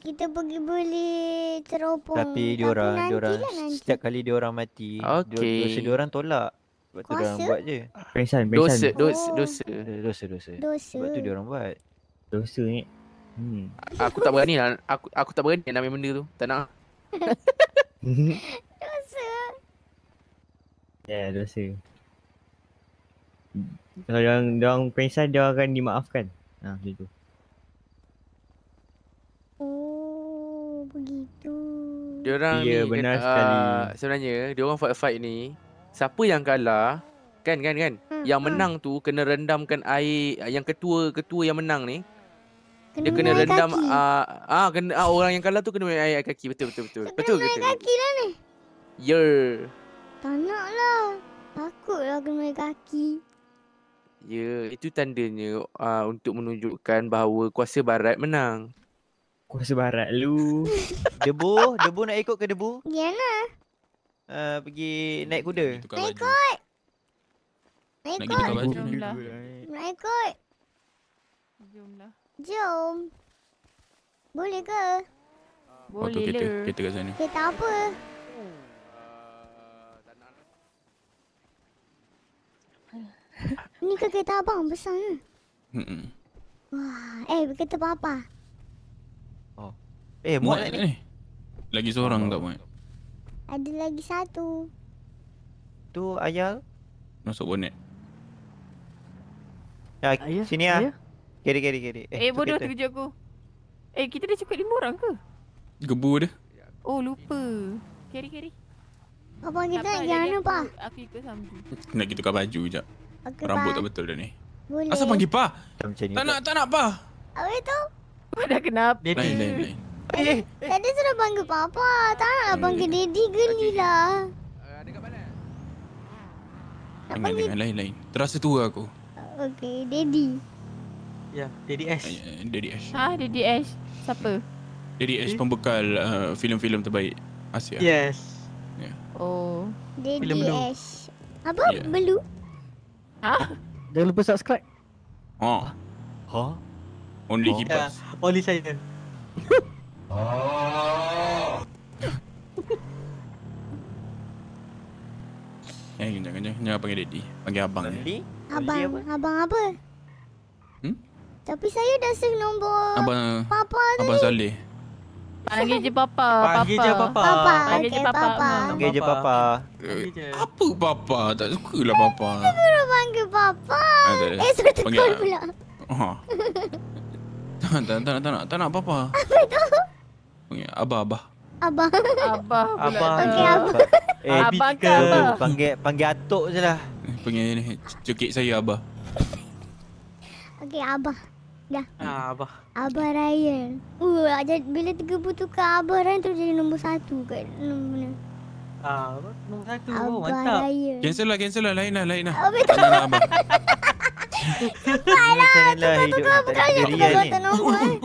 Kita pergi beli teropong. Tapi diorang, nanti diorang lah nanti. setiap kali diorang mati, Okey. dosa diorang tolak. Sebab tu diorang buat je. Pengsan, Dosa, pengsan. dosa, Oh. dosa. Dosa, dosa. Dosa. Sebab tu diorang buat. Dosa ni. Hmm. Aku tak berani lah. Aku aku tak berani nak main benda tu. Tak nak. [LAUGHS] Ya, dosa. Kalau diorang, diorang pengsan, diorang akan dimaafkan. Ha, macam tu. Oh, begitu. Diorang Ya, ni benar kena- sekali. sebenarnya diorang fight-fight ni siapa yang kalah kan kan kan Hmm, yang hmm. menang tu kena rendamkan air ah, yang ketua ketua yang menang ni Kena dia kena rendam kaki. ah ah kena ah, orang yang kalah tu kena minum air kaki betul betul betul betul Kena betul air kaki lah ni. ya Tak nak lah. Takut lah kena kaki. ya itu tandanya ah, untuk menunjukkan bahawa kuasa barat menang Kuasa barat lu. [LAUGHS] debu, debu nak ikut ke debu? Giana. Uh, pergi naik kuda. Tukar Nak baju. ikut. Nak ikut. baju. Jomlah. Nak ikut. Jomlah. Jom. Boleh ke? Boleh kereta, lah. kereta kat sana. Kereta apa? Ni ke kereta abang besar ni? Hmm. Wah, eh kereta papa. Eh, Muat ni? Lagi seorang tak muat. Ada lagi satu. tu ayah. Masuk bonet. Ya, Ayah, sini ah. Kiri kiri kiri. Eh, tu bodoh terkejut aku. Eh, kita dah cukup lima orang ke? Gebu dia. Oh, lupa. Carry, carry. Papa kita nak apa, pergi mana aku- pa? Aku ikut Samju. Nak pergi tukar baju jap. Okey Rambut pa. tak betul dah ni. Boleh. Asal panggil pa? Macam macam ni. Tak nak, tak nak pa. Apa itu? Dah kenapa? Lain, lain, lain. Eh, Tadi sudah panggil papa. Tak nak lah panggil daddy geli lah. Jangan, jangan. Lain-lain. Terasa tua aku. Okay, Daddy. Ya, Daddy Ash. Eh, Daddy Ash. Ha, Daddy Ash. Siapa? Daddy Ash pembekal uh, filem-filem terbaik Asia. Yes. Oh. Daddy Blue. Ash. Apa? Ya. Belu? Ha? Jangan lupa subscribe. Ha. Ha? Only Ya, kipas. Only saya. [LAUGHS] Eh, jangan, jangan, jangan panggil daddy. Panggil abang je. Abang, abang apa? Hmm? Tapi saya dah save nombor Abang, Papa abang Saleh. Panggil je papa. Panggil je papa. Papa, Panggil je papa. Panggil je papa. Apa papa? Tak sukalah papa. Suruh panggil papa. Ah. Eh, suruh Panggil tekul ab- pula. Ha. Tak, tak, tak, nak- tak nak, tak nak papa. Apa tu? Panggil abah, abah. Abah pula. Abang. Okey, abang. Eh, Abang ke ke abah? Panggil panggil atuk je lah. Panggil ni, cekik saya abah. Okey, abah. Dah. Ah, abah. Abah Ryan. Uh, jadi bila tiga tukar Abah Ryan tu jadi nombor satu kat nombor mana? Ah, apa? Nombor satu. Oh, Abah mantap. Ryan. Cancel lah, cancel lah. Lain lah, lain lah. Habis tu. Tak nak abah. Macam mana lah hidup Tukar tak bukan ada pendirian tukar nombor. eh.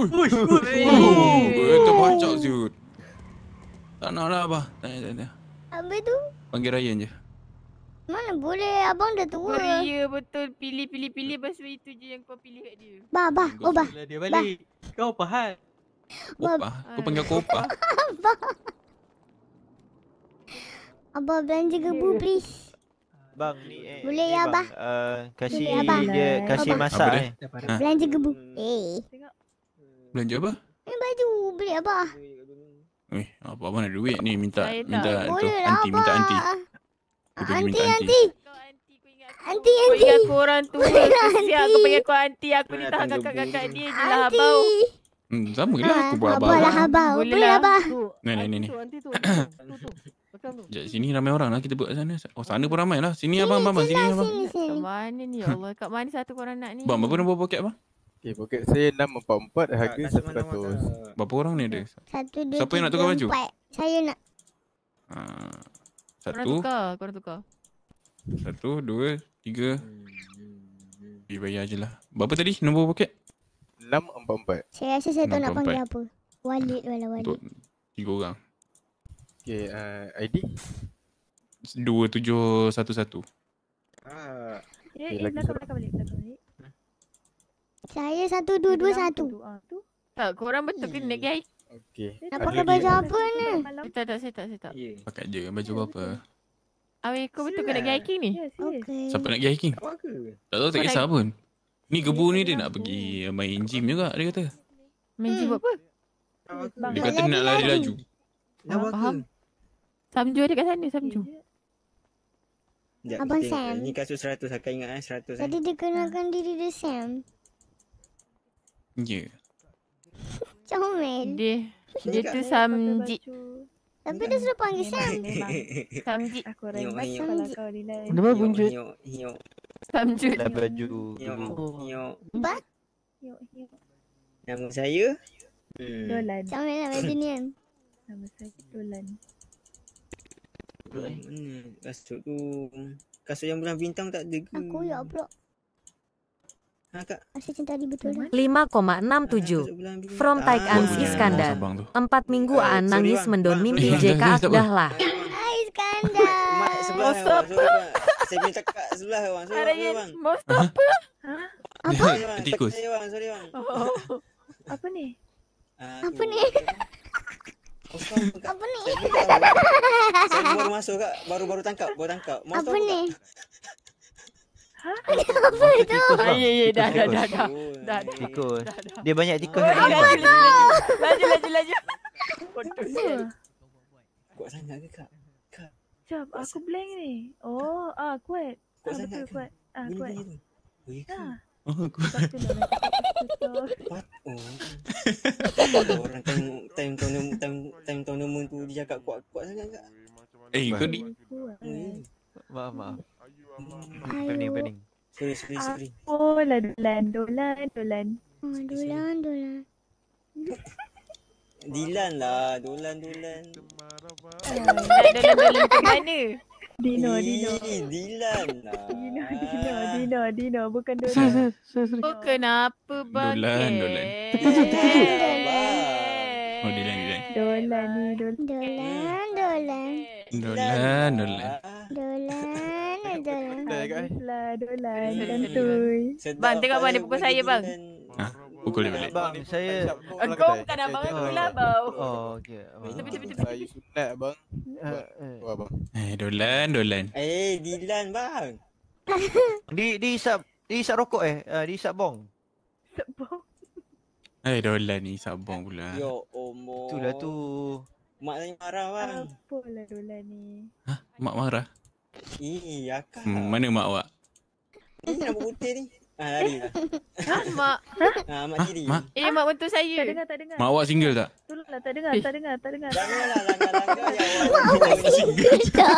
Oh, eh, terbacak siut. Tak nak lah abah. Tak nak, tak nak. Habis tu, Panggil Ryan je. Mana boleh abang dah tua. Korea betul pilih pilih pilih lepas tu itu je yang kau pilih kat dia. Bah, bah, oh bah. Bila dia balik. Kau apa hal? Opah. Kau panggil aku opah. [LAUGHS] Abah. Abah belanja gebu [LAUGHS] please. Bang ni eh. Boleh ya, bang, Abah? Uh, kasih Boleh, Abah? dia kasih Abah. masak dia? Ha. Belanja gebu. Eh, Belanja apa? ni baju beli abah. Eh, apa abang ada duit ni minta minta tu lah anti minta anti. Dia pergi Anti, minta anti. anti. Anti, Kau anti. ingat aku orang tua Kesian aunty. aku panggil kau aunty Aku ni tahan kakak-kakak dia je lah Anti. abau Hmm, sama lah aku buat abah. Abah lah abah. Boleh lah. abah. Ni ni ni. Tu, [COUGHS] anti anti. Sekejap, sini ramai orang lah kita buat kat sana. Oh, sana pun ramai lah. Sini abang, abang, abang. Sini abang. Sini, Kat sini. mana ni ya Allah Kat mana satu korang nak ni Bang, berapa nombor poket abang? Okay, poket saya 644 harga 100. Berapa orang ni ada? Satu, dua, Siapa yang nak tiga, tukar baju? empat. Saya nak. Ah, Korang satu, tukar Korang tukar satu, dua, tiga. Eh, bayar je lah. Berapa tadi nombor poket? 644. Saya rasa saya tahu nak panggil apa. Walid wala Untuk walid. tiga orang. Okay, uh, ID? Dua, tujuh, satu, satu. Ah, Eh, Okay, eh, lagi belakang, satu. belakang balik, belakang balik. Saya satu, dua, dua, satu. Ah. Tak korang betul ke nak okay. Nak pakai baju apa ni? Tak tak saya tak saya tak Pakai je baju apa. Awek kau betul ke nak gay hiking ni Okay. Siapa nak pergi hiking? Tak tahu, tak Kau kisah pun. Ni gebu ni dia nak pergi main gym juga dia kata. Main gym buat apa Bang, Dia kata nak lari laju. Ah, Faham Samju ada kat sana Samju Sekejap, Abang kita- Sam. Ni kasus 100 akan ingat eh 100 eh. Tadi dia kenalkan diri dia Sam. Ya. Comel. Dia Dia tu Samjit Tapi dia sudah panggil Sam. [LAUGHS] Samjit Aku kepala hiok. kau ni lah. Kenapa bunjut? Samjut Lah baju hiok, gebu. hiok. Ba? Hiok, hiok. Nama saya? Hmm. Dolan. Comel lah baju ni kan. Nama saya Dolan. Mana kasut tu? Kasut yang bulan bintang tak ada ke? Aku ya pula. Ha kak. Rasa cinta dia betul lah. 5,67 From Taik Ans Bagus, Iskandar tu. Empat minggu Aan nangis mendon mimpi. JK tak apa. dah Hai Iskandar. Sorry, bang. Saya punya cakap sebelah bang. Sorry bang. Bang. Bos tu apa. Tikus. Sorry bang. Oh. [LAUGHS] Apa ni? Ah, Apa ni? Oh. Apa ni? Saya baru masuk kak. Baru-baru tangkap. Baru tangkap. Apa ni? Apa Tikus Ah, ya, ya, dah, dah, dah, dah. Tikus. Dia banyak tikus Apa kat sini bang. tu? Laju, laju, laju. Kuat sangat ke kak? Kak. Sekejap, aku blank ni. Oh, ah kuat. Kuat Ah, sangat betul ke? kuat. Ah, kuat. tu. Boleh ke? Ah, Oh, tu lah nak Pat. Oh. Orang time time tournament time time tournament tu dia cakap kuat kuat sangat kak. Eh, kau di Hmm. Maaf maaf. Pening pening. Sorry sorry sorry. Oh lah Dolan, Dolan, Dolan. Oh, dolan, dolan. [LAUGHS] Dilan lah, Dolan Dolan. Nak dalam-dalam ke mana? Dino, Dino. Dilan lah. Dino, Dino, Dino, Dino. Bukan Dona. Oh, kenapa bangkit? Dolan, dolan. Oh, Dilan, Dilan. Dolan ni, Dolan. Dolan, dolan. Dolan, dolan. Dolan, dolan. Lah, Dolan. Santuy. Bang, tengok bang dia pukul saya bang. Ha, pukul dia balik. Bang, saya... Kau bukan abang aku lah bau. Oh, okey. Tepi, tepi, tepi. Saya sunat abang. Eh, Oh, abang. Eh, dolan, dolan. Eh, Dilan bang. [LAUGHS] Di di isap di isap rokok eh. Uh, di isap bong. Eh, dolan ni sabong pula. Ya Allah. Itulah tu. Mak saya marah bang. Apalah Dolan ni. Mak marah. Eh, akak. Hmm, mana mak awak? Ni rambut putih ni. Ah, lari lah. Ha, mak. Ah, mak tiri. Mak? Eh, mak mentua saya. Tak dengar, tak dengar. Mak awak single tak? Tolonglah, tak dengar, tak dengar, tak dengar. Janganlah langgar-langgar [LAUGHS] ya Mak awak single tak?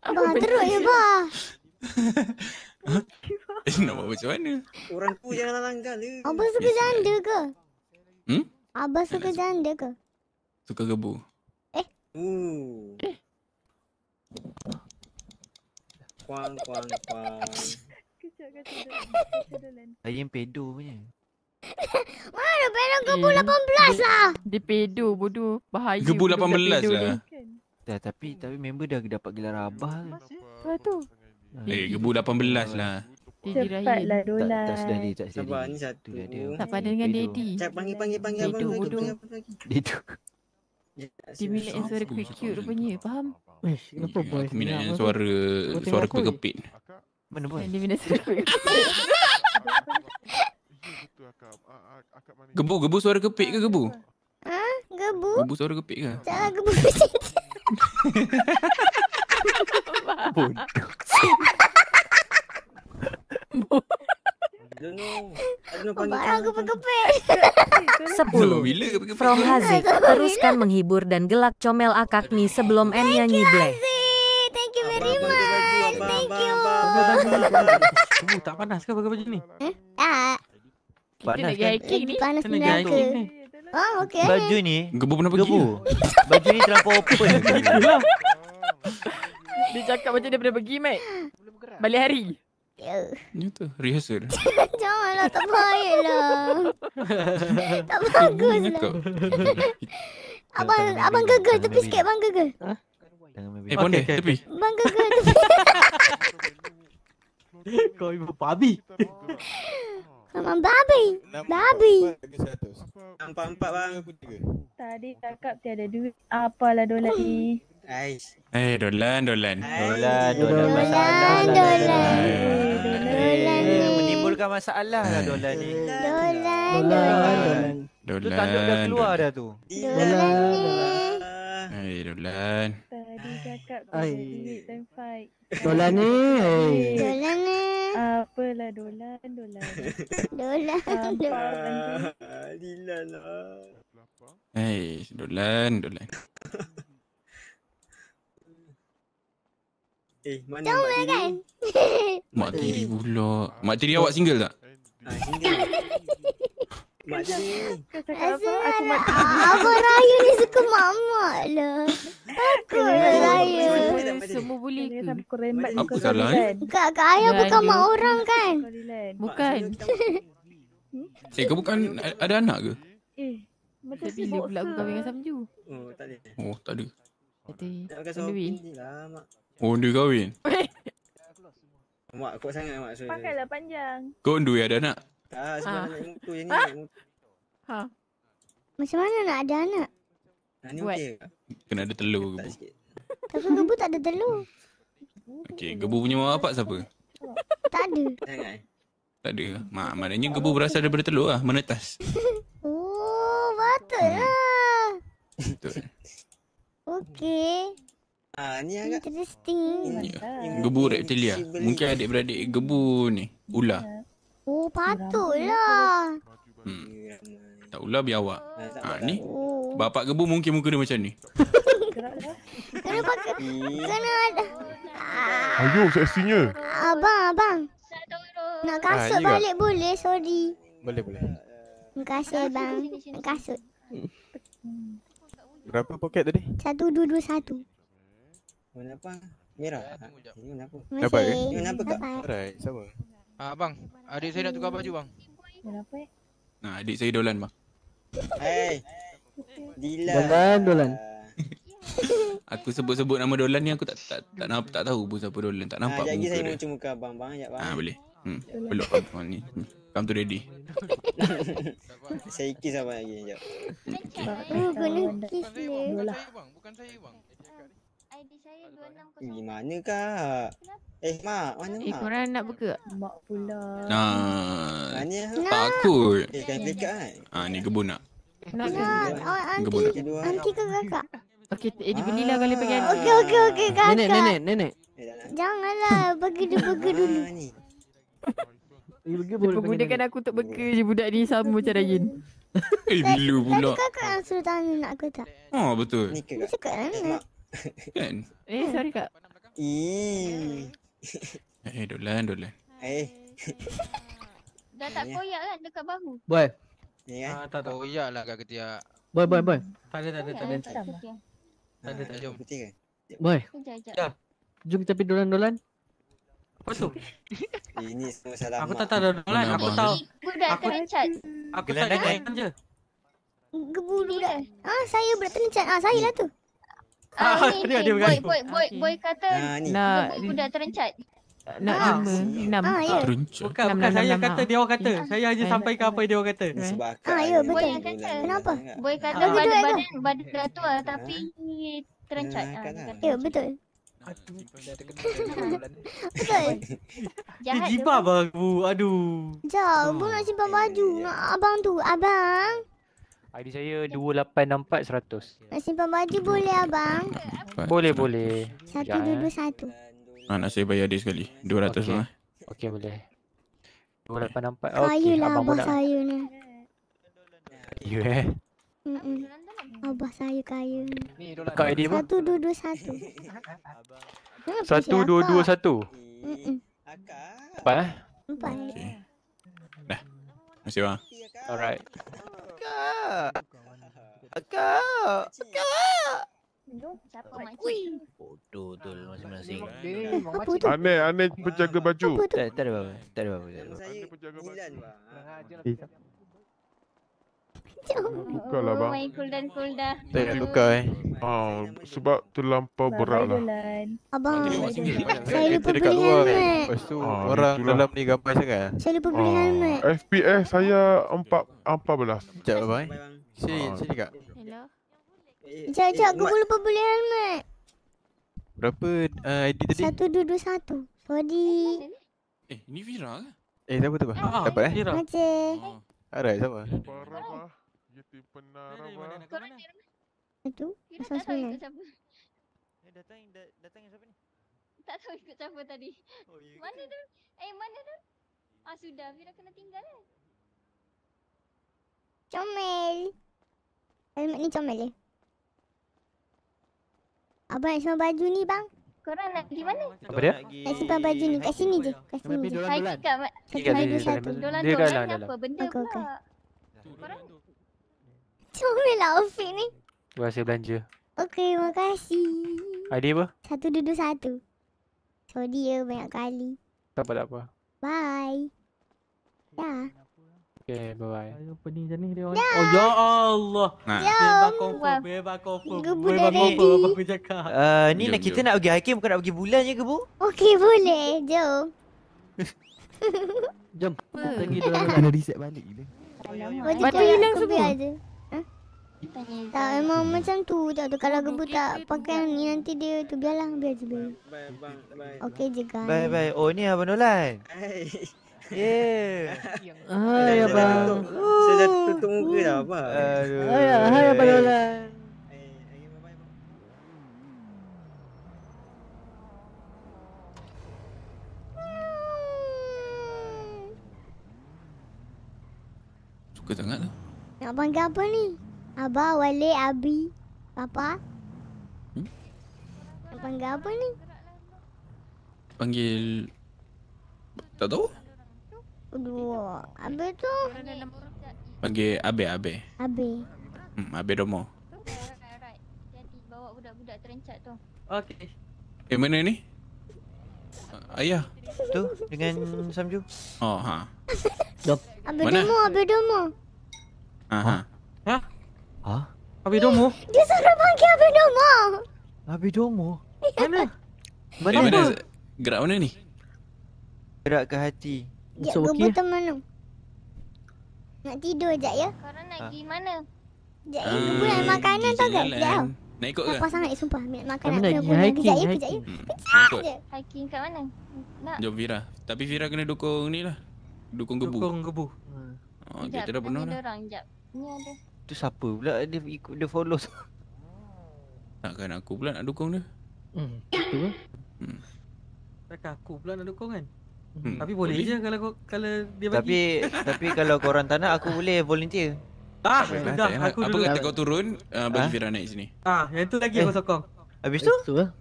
Abang teruk ya, bah. Eh, nak buat macam mana? Orang tu jangan langgar le. Abang suka janda ke? Hmm? Abang suka janda ke? Suka gebu. Uh. Kuang, kuang, kuang. Kejap, kejap, Dolan. Kejap, Dolan. Saya yang pedo punya. Mana pelang gebu 18 lah. Dia pedo bodoh. Bahaya. Gebu budak-budak 18 pedo lah. ni. Dah, tapi tapi member dah dapat gelar abah ke? Lepas tu. Eh, gebu 18 lah. Cepatlah Ryan. Tak, sedar dia, tak sedar Sabar, dia. ni satu. Dia. Tak pada dengan Pedo. daddy. Cak panggil, panggil, panggil abang Pedo lagi. bodoh. Panggil abang lagi. Dia Dia minat yang suara cute rupanya. Faham? Eh, kenapa boy? Aku minat yang suara suara tengok aku. kepit. Mana boy? Dia minat suara cute. [LAUGHS] Gebu, gebu suara kepit ke gebu? Ha? Gebu? Gebu suara kepit ke? Jangan gebu macam [LAUGHS] [LAUGHS] tu. Don't know. I don't know panggil Barang kau. kepek-kepek. 10. Bila bila From Haziq, teruskan menghibur dan gelak comel akak nih sebelum Enya nyible. Thank you very much. Thank you. Tak panas ke pakai baju ni? Ah, Kita Panas kan? panas neraka. ni. Oh, okey. Baju ni, Gebu pernah pergi. gebu. Baju ni terlampau open. [LAUGHS] Yelah. Dia cakap macam dia pernah pergi, Mac. Balik hari. Ya. Ya tu, rehearsal. [LAUGHS] Janganlah, tak baik lah. [LAUGHS] tak bagus lah. Kau. [LAUGHS] Abang, abang gegel tepi sikit, abang gegel. Eh, Ponde, Okey, okey, tepi. Abang gegel tepi. Kau ibu babi. Abang babi. Babi. Empat-empat bang. Tadi cakap tiada duit. Apalah Dolan ni. Ais. Eh, dolan, dolan. Dolan, dolan Dolan, masalah. dolan. Dolan Eh, ni. menimbulkan masalah lah Dolan ni. Dolan, Dolan, dolan. dolan. Tu tanduk dah keluar dah tu. Dolan ni. Eh, dolan. Tadi cakap fight. Dolan ni. eh. Dolan ni. Apalah Dolan, Dolan. Dolan. Ah, Dilan lah. Eh, dolan, dolan. Eh, mana Jauh mak lah tiri? kan? [LAUGHS] Mak tiri pula. Mak tiri awak single tak? Ah, single. [LAUGHS] Mak tiri ni. Kau cakap apa? Asal Aku mati. Abang Raya ni suka mamak lah. Takut lah Raya. Semua boleh ke? Apa salah, eh? Dylan. Kak, Kak Ayah bukan mak orang kan? Bukan. Eh, kau bukan ada anak ke? Eh, macam Tapi bila sibuk pula aku kahwin dengan Samju? Oh, tak ada. Oh, tak ada. Tak on the way. sopi ni lah, mak. Oh, dia kahwin. [LAUGHS] Mak kuat sangat mak. Sorry. Pakailah panjang. Kau undu ada anak? Ah, sebab Ah. nak mutu yang ni. Mutu. Ha. Macam mana nak ada anak? Ah, ni okey ke? Kena ada telur Tak gebu. sikit. Tapi gebu tak ada telur. Okey, gebu punya mak bapak siapa? Tak ada. Tak ada. Mak, maknanya gebu berasal daripada telur lah. Menetas. [LAUGHS] Oh, patutlah. Betul. Okey. Ah, ni agak Interesting. Ya. Gebu reptilia. Mungkin adik-beradik gebu ni. Ular. Oh, patutlah. Hmm. Tak ular biar awak. Ah, Ha, ni. Oh. Bapak gebu mungkin muka dia macam ni. [LAUGHS] Kena pakai. Kena ada. Ah, Ayo, seksinya. abang, abang. Nak kasut Ah, ke? balik boleh? Sorry. Boleh, boleh. Terima kasih, abang. Kasut. Berapa poket tadi? Satu, dua, dua, satu. Warna apa? Merah. Ini warna apa? Dapat ke? Ini warna apa kak? Alright, sama. Ah bang, adik saya nak tukar baju bang. Kenapa? Nah, adik saya Dolan bang. Hai. Dila. Dolan, Dolan. Aku sebut-sebut nama Dolan ni aku tak tak tak nampak tak tahu pun siapa Dolan. Tak nampak Ah, pun lagi muka saya dia. mau muka abang bang, ya bang. Ah boleh. Hmm. Peluk abang ni. Hmm. Come to ready. saya kiss abang lagi sekejap. Oh, kena kiss dia. Bukan saya bang. ID saya 26 Di mana kak? Eh mak, mana Eh, mak? korang nak buka? Mak pula. Nah. Mana? Takut. Eh, kan pekat kan? Ah ni kebun nak. Nak ke? Oh, Kebun nak. aunty. Aunty ke kakak? Okey, eh belilah kali pergi aunty. Okey, okey, okey kakak. Nenek, nenek, nenek. Janganlah, bagi dia [LAUGHS] burger dulu. Dia perbudakan aku untuk beka je budak ni sama macam Ryan. Eh bila pula. Tadi kakak yang suruh tanya nak ke tak? Oh betul. Dia cakap lah nak. Kan? [LAUGHS] Eh, sorry kak. Ih. Eh Dolan, Dolan. Eh. Dah tak koyak kan dekat bahu? Boy. Ya Ah, tak tak. Oh iyalah kak ketiak. Boy, boy, boy. Tak ada, tak ada, tak ada. Tak ada. Tak ada, tak ada. Jom. Kan? Boy. Ya. Jom kita pergi dolan-dolan. Apa tu? Ini semua salah Aku tak tahu Dolan, aku tahu. Budak Aku terencat. aku tak dengar je. Gebulu dah. Ah, saya budak terencat. Ah, saya lah tu. Ah, Ah, ni, ni. dia Boy, bergaduh. boy, boy, boy kata Ah, ni. Budak terencat. nak Ah. lima, enam. Ah, ya. Terencah. Bukan, bukan enam, saya enam, kata, ah. dia orang kata. Saya hanya Eh. sampaikan apa yang dia orang kata. Sebab akak Ah, ya, betul. bulan Yang kata. Kenapa? Boy kata Ah. badan Betul, badan badan dah tua tapi terencat. Ah, Ah, kan lah. kata. Ya, betul. [LAUGHS] Betul. Eh, [LAUGHS] Jahat dia. jiba bang, bu. Aduh. Jauh, bu nak simpan baju. Nak abang tu. Abang. ID saya 284 100. Nak simpan baju boleh abang? Boleh, boleh. Satu, dua, dua, satu. Ah, nak saya bayar dia sekali. 200 Okey. bang. eh. Okey, boleh. 284. Kaya Okey, lah abang pun abah nak. saya ni. Ya eh. Mm-mm. Abah saya kaya. Kak ID apa? Satu, dua, dua, satu. Kenapa [LAUGHS] Satu, si dua, akak? dua, satu. Mm-mm. Empat eh? Empat. Dah. Masih bang. Alright. Akak. Akak. Akak. Siapa makcik? Bodoh tu masing-masing. Apa tu? Aneh, aneh penjaga baju. Tak, tak ada apa-apa. Tak ada apa-apa. tak ada apa-apa. Saya Milan bang. Eh, Tukarlah bang. Main cool dan cool dah. Tak nak tukar eh. Ah, sebab terlampau berat lah. Abang, saya lupa beli helmet. Lepas tu orang dalam ni gambar sangat. Saya lupa beli helmet. Ah, FPS saya empat empat belas. Sekejap abang eh. Sini, Ah. sini kak. Hello. Sekejap, sekejap. Aku lupa beli helmet. Berapa uh, ID tadi? Satu, dua, dua, satu. Sorry. Eh, ni viral ke? Eh, siapa tu bang? Ah, Dapat eh? Terima kasih. Alright, sama. Satu. Kira Asal tak tahu ikut siapa. Datang datang siapa ni? Tak tahu ikut siapa tadi. Mana tu? Eh, mana tu? Ah, sudah. Fira kena tinggal kan? Comel. Helmet ni comel eh. Abang nak simpan baju ni bang. Korang nak pergi mana? Apa dia? Nak simpan baju ni. Kat sini je. Kat sini je. Hai kat hai, dia, dua, dia satu. dalam- Dolan Dia kat dolan dalam, ni apa benda pula? Korang Comel lah outfit ni. Gua hasil belanja. Okey, terima kasih. ID apa? Satu, dua, satu. Sorry ya banyak kali. Tak apa, tak apa. Bye. Dah. Okay, bye-bye. Ayo pening macam ni dia orang. Dah. Oh ya Allah. Nah. Bebas Jom. confirm, bebas confirm. Bebas dah confirm ready. apa aku cakap. Uh, ni Jom, nak kita jom. nak pergi hiking bukan nak pergi bulan je ke bu? Okey, boleh. Jom. Jom. [LAUGHS] Apa? Pergi dolan-dolan. Kena reset balik dia. Oh, dia Batu cakap hilang semua? Tak, memang macam tu. Tak tu kalau gebu tak pakai yang ni nanti dia tu biarlah. Biar je biar. Bye bang. Bye. Okey je guys. Bye bye. Oh ni Abang Nolan. Yeah. [LAUGHS] Hai abang. Saya dah tutup muka dah apa? Aduh. Hai hai abang dolan. Suka sangat tu. Nak panggil apa ni? Abah, Walik, Abi, Papa. Hmm? Nak panggil apa ni? Panggil... Tak tahu. Aduh, Abi tu. Panggil Abe, Abe. Abi. Hmm, Abe Domo. Alright, alright. Jadi bawa budak-budak terencat tu. Okey. Eh mana ni? Ayah. Tu dengan Samju. Oh ha. [LAUGHS] Abang Mana? Domo, Abang Domo. Ha ha. Ha? Ha? Abi Domo? Dia suruh panggil Abang Domo. Abi Domo. Mana? [LAUGHS] Mana? Eh, mana? Gerak mana ni? Gerak ke hati. Ya, So, okay. mana? Nak tidur sekejap ya. Korang nak Ah. pergi mana? Sekejap ya. Ah, Gebu nak makanan tau kan? Sekejap. Nak ikut ke? Lapar sangat eh, sumpah. Nak makan nak kena pergi pulang. hiking, Kejap ya, hiking. kejap ya. Hmm, Kejap ikut. je. Hiking kat mana? Nak. Jom Vira. Tapi Vira kena dukung ni lah. Dukung gebu. Dukung gebu. Oh, Sekejap, kita dah penuh dah. dorang, sekejap. Ni ada. Tu siapa pula dia ikut dia follow. [LAUGHS] Takkan aku pula nak dukung dia. Hmm, betul ke? Hmm. Takkan aku pula nak dukung kan? Hmm, Tapi boleh, boleh. je kalau kalau dia bagi. Tapi tapi kalau korang tak nak aku boleh volunteer. Ah, payah. Aku Apa dulu. kata kau turun, uh, bagi Ha? Vira naik sini. Ah, yang tu lagi aku sokong. Habis tu? Itu lah.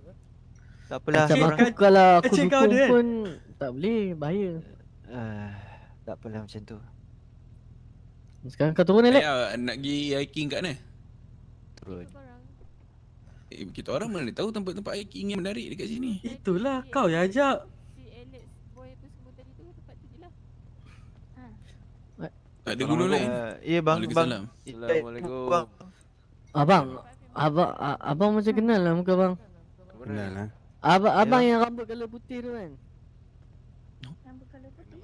Tak apalah. Macam aku kalau aku dukung kan? pun tak boleh, bahaya. Ah, tak apalah macam tu. Sekarang kau turun Alex. Ayah, nak pergi hiking kat mana? Turun. Eh, kita orang mana tahu tempat-tempat hiking yang menarik dekat sini. Itulah kau yang ajak. Tak ada gunung lain. Ya bang, bang. Assalamualaikum. Bang. Abang, abang, abang macam kenal lah muka abang. Kenal lah. Abang, Ya. abang yang rambut colour putih tu kan? Rambut colour putih.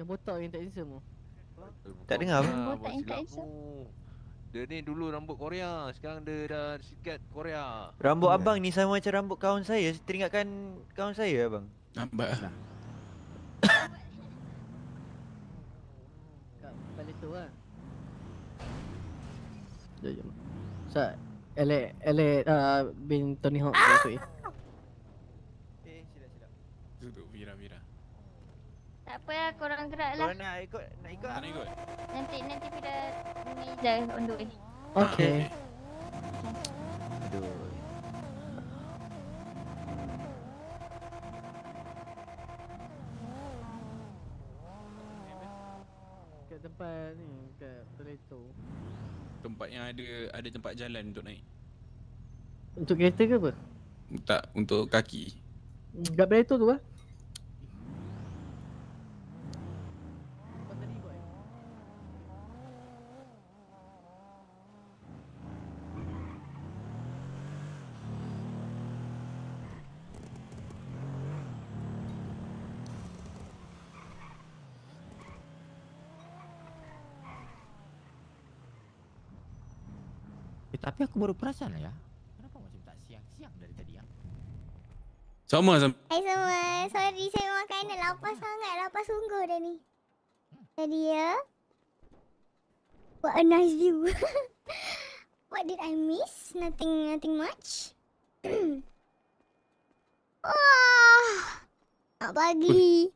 Yang botak yang tak handsome tu. Tak dengar apa? Botak handsome. Dia ni dulu rambut Korea, sekarang dia dah sikat Korea. Rambut abang ni sama macam rambut kawan saya. Teringatkan kawan saya abang. Nampak lah. Kat balik tu lah. Jom, jom. Sa, Alex, Alex uh, bin Tony Hawk ah! masuk eh. Duduk Vira, Vira. Tak apa lah, korang gerak lah. Korang nak ikut, nak ikut? Nak ikut. Nanti, nanti kita dengan Iza on the way. Okay. Aduh. Kat tempat ni, kat Toledo. Tempat yang ada ada tempat jalan untuk naik. Untuk kereta ke apa? Tak, untuk kaki. Kat Toledo tu lah. Eh, tapi aku baru perasan lah ya. Kenapa macam tak siang-siang dari tadi ya? Sama sama. Hai semua, sorry saya makan dah lapar sangat, lapar sungguh dah ni. Jadi ya. What a nice view. [LAUGHS] What did I miss? Nothing, nothing much. [CLEARS THROAT] Wah, nak pagi.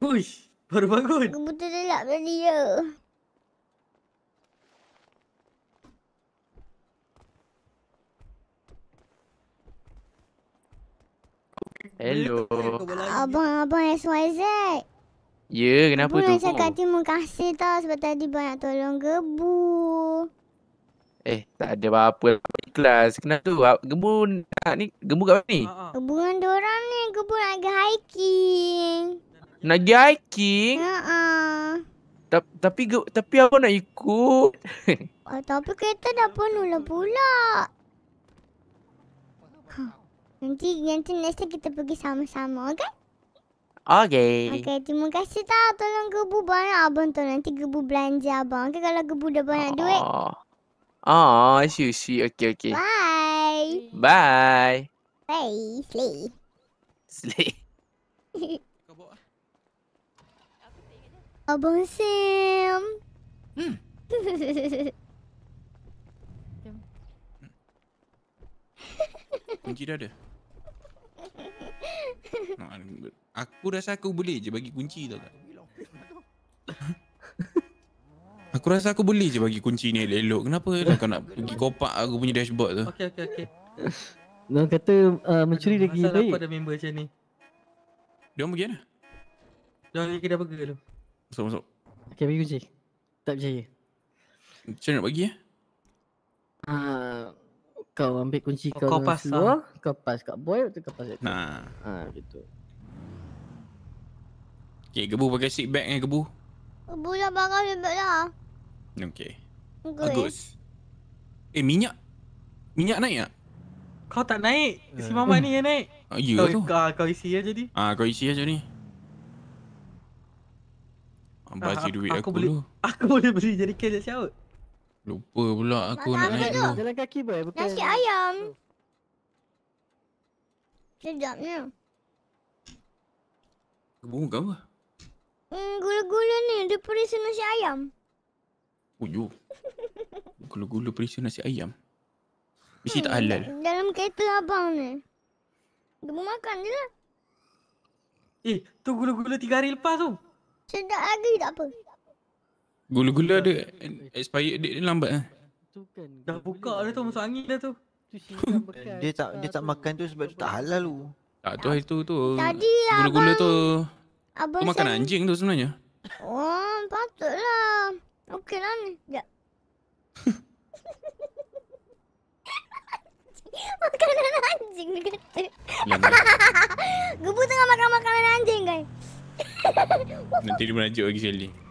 Uish, baru bangun. Aku betul lelap tadi ya. Hello. Abang-abang SYZ. Ya, kenapa Abang tu? nak cakap terima kasih tau sebab tadi banyak tolong gebu. Eh, tak ada apa-apa. Ikhlas. Kenapa tu? Gembu nak ni, gembu kat mana ni? Gebu dengan dorang ni, gebu nak pergi hiking. Nak pergi hiking? Haa. Ta- tapi tapi apa nak ikut? [LAUGHS] Oh, tapi kereta dah penuh lah pula. Nanti nanti next time kita pergi sama-sama, okay? Okay. Okay, terima kasih tau. Tolong gebu banyak abang tu. Nanti gebu belanja abang. Okay, kalau gebu dah banyak duit. Oh. Oh, sweet, sweet. Okay, okay. Bye. Bye. Bye. Slay. Slay. [LAUGHS] Abang Sam. Hmm. [LAUGHS] Kunci dah ada. [LAUGHS] Aku rasa aku boleh je bagi kunci tau tak? [LAUGHS] Aku rasa aku boleh je bagi kunci ni elok-elok. Kenapa dah kau nak pergi kopak aku punya dashboard tu? Okey, okey, okey. Orang kata uh, mencuri lagi baik. apa ada member macam ni? Dia orang pergi mana? Dia orang pergi kedai burger dulu. Masuk, masuk. Okay, bagi kunci. Tak percaya. Macam mana nak bagi eh? Uh, Kau ambil kunci Oh, kau, kau pasang. seluar, kau pas kat boy, tu kau pas kat kau. Nah. Ha, gitu. Okay, gebu pakai seat bag eh gebu. Bulan bakal sebab lah. Okay. Okay. Bagus. Eh minyak. Minyak naik tak? Kau tak naik. Si Mamat ni yang naik. Ah, ya kau, tu. Kau, kau isi aja ni. Ah, kau isi aja ni. Ah, Bagi Ah, duit aku aku, boleh- dulu. [LAUGHS] Aku boleh beli jadi kerja siapa? Lupa pula aku nak naik dulu. Jalan kaki boy, bukan. Nasi ayam. Sedapnya. Gebu kau apa? Hmm, gula-gula ni dia perisa nasi ayam. Oh, yo. [LAUGHS] Gula-gula perisa nasi ayam. Mesti tak halal. Dalam kereta abang ni. Dia mau makan je lah. Eh, tu gula-gula tiga hari lepas tu. Sedap lagi tak apa. Gula-gula ada expired date dia lambat eh. Dah buka dah tu masuk angin dah tu. [LAUGHS] Dia tak dia tak makan tu sebab tu tak halal tu. Tak tu hari tu tu. Tadi Gula-gula abang- tu. Abang Tu makan anjing tu sebenarnya. Oh, patutlah. Okey lah ni. Sekejap. [LAUGHS] makanan anjing dia kata. [LAUGHS] Gebu tengah makan makanan anjing guys. Nanti dia merajuk lagi sekali.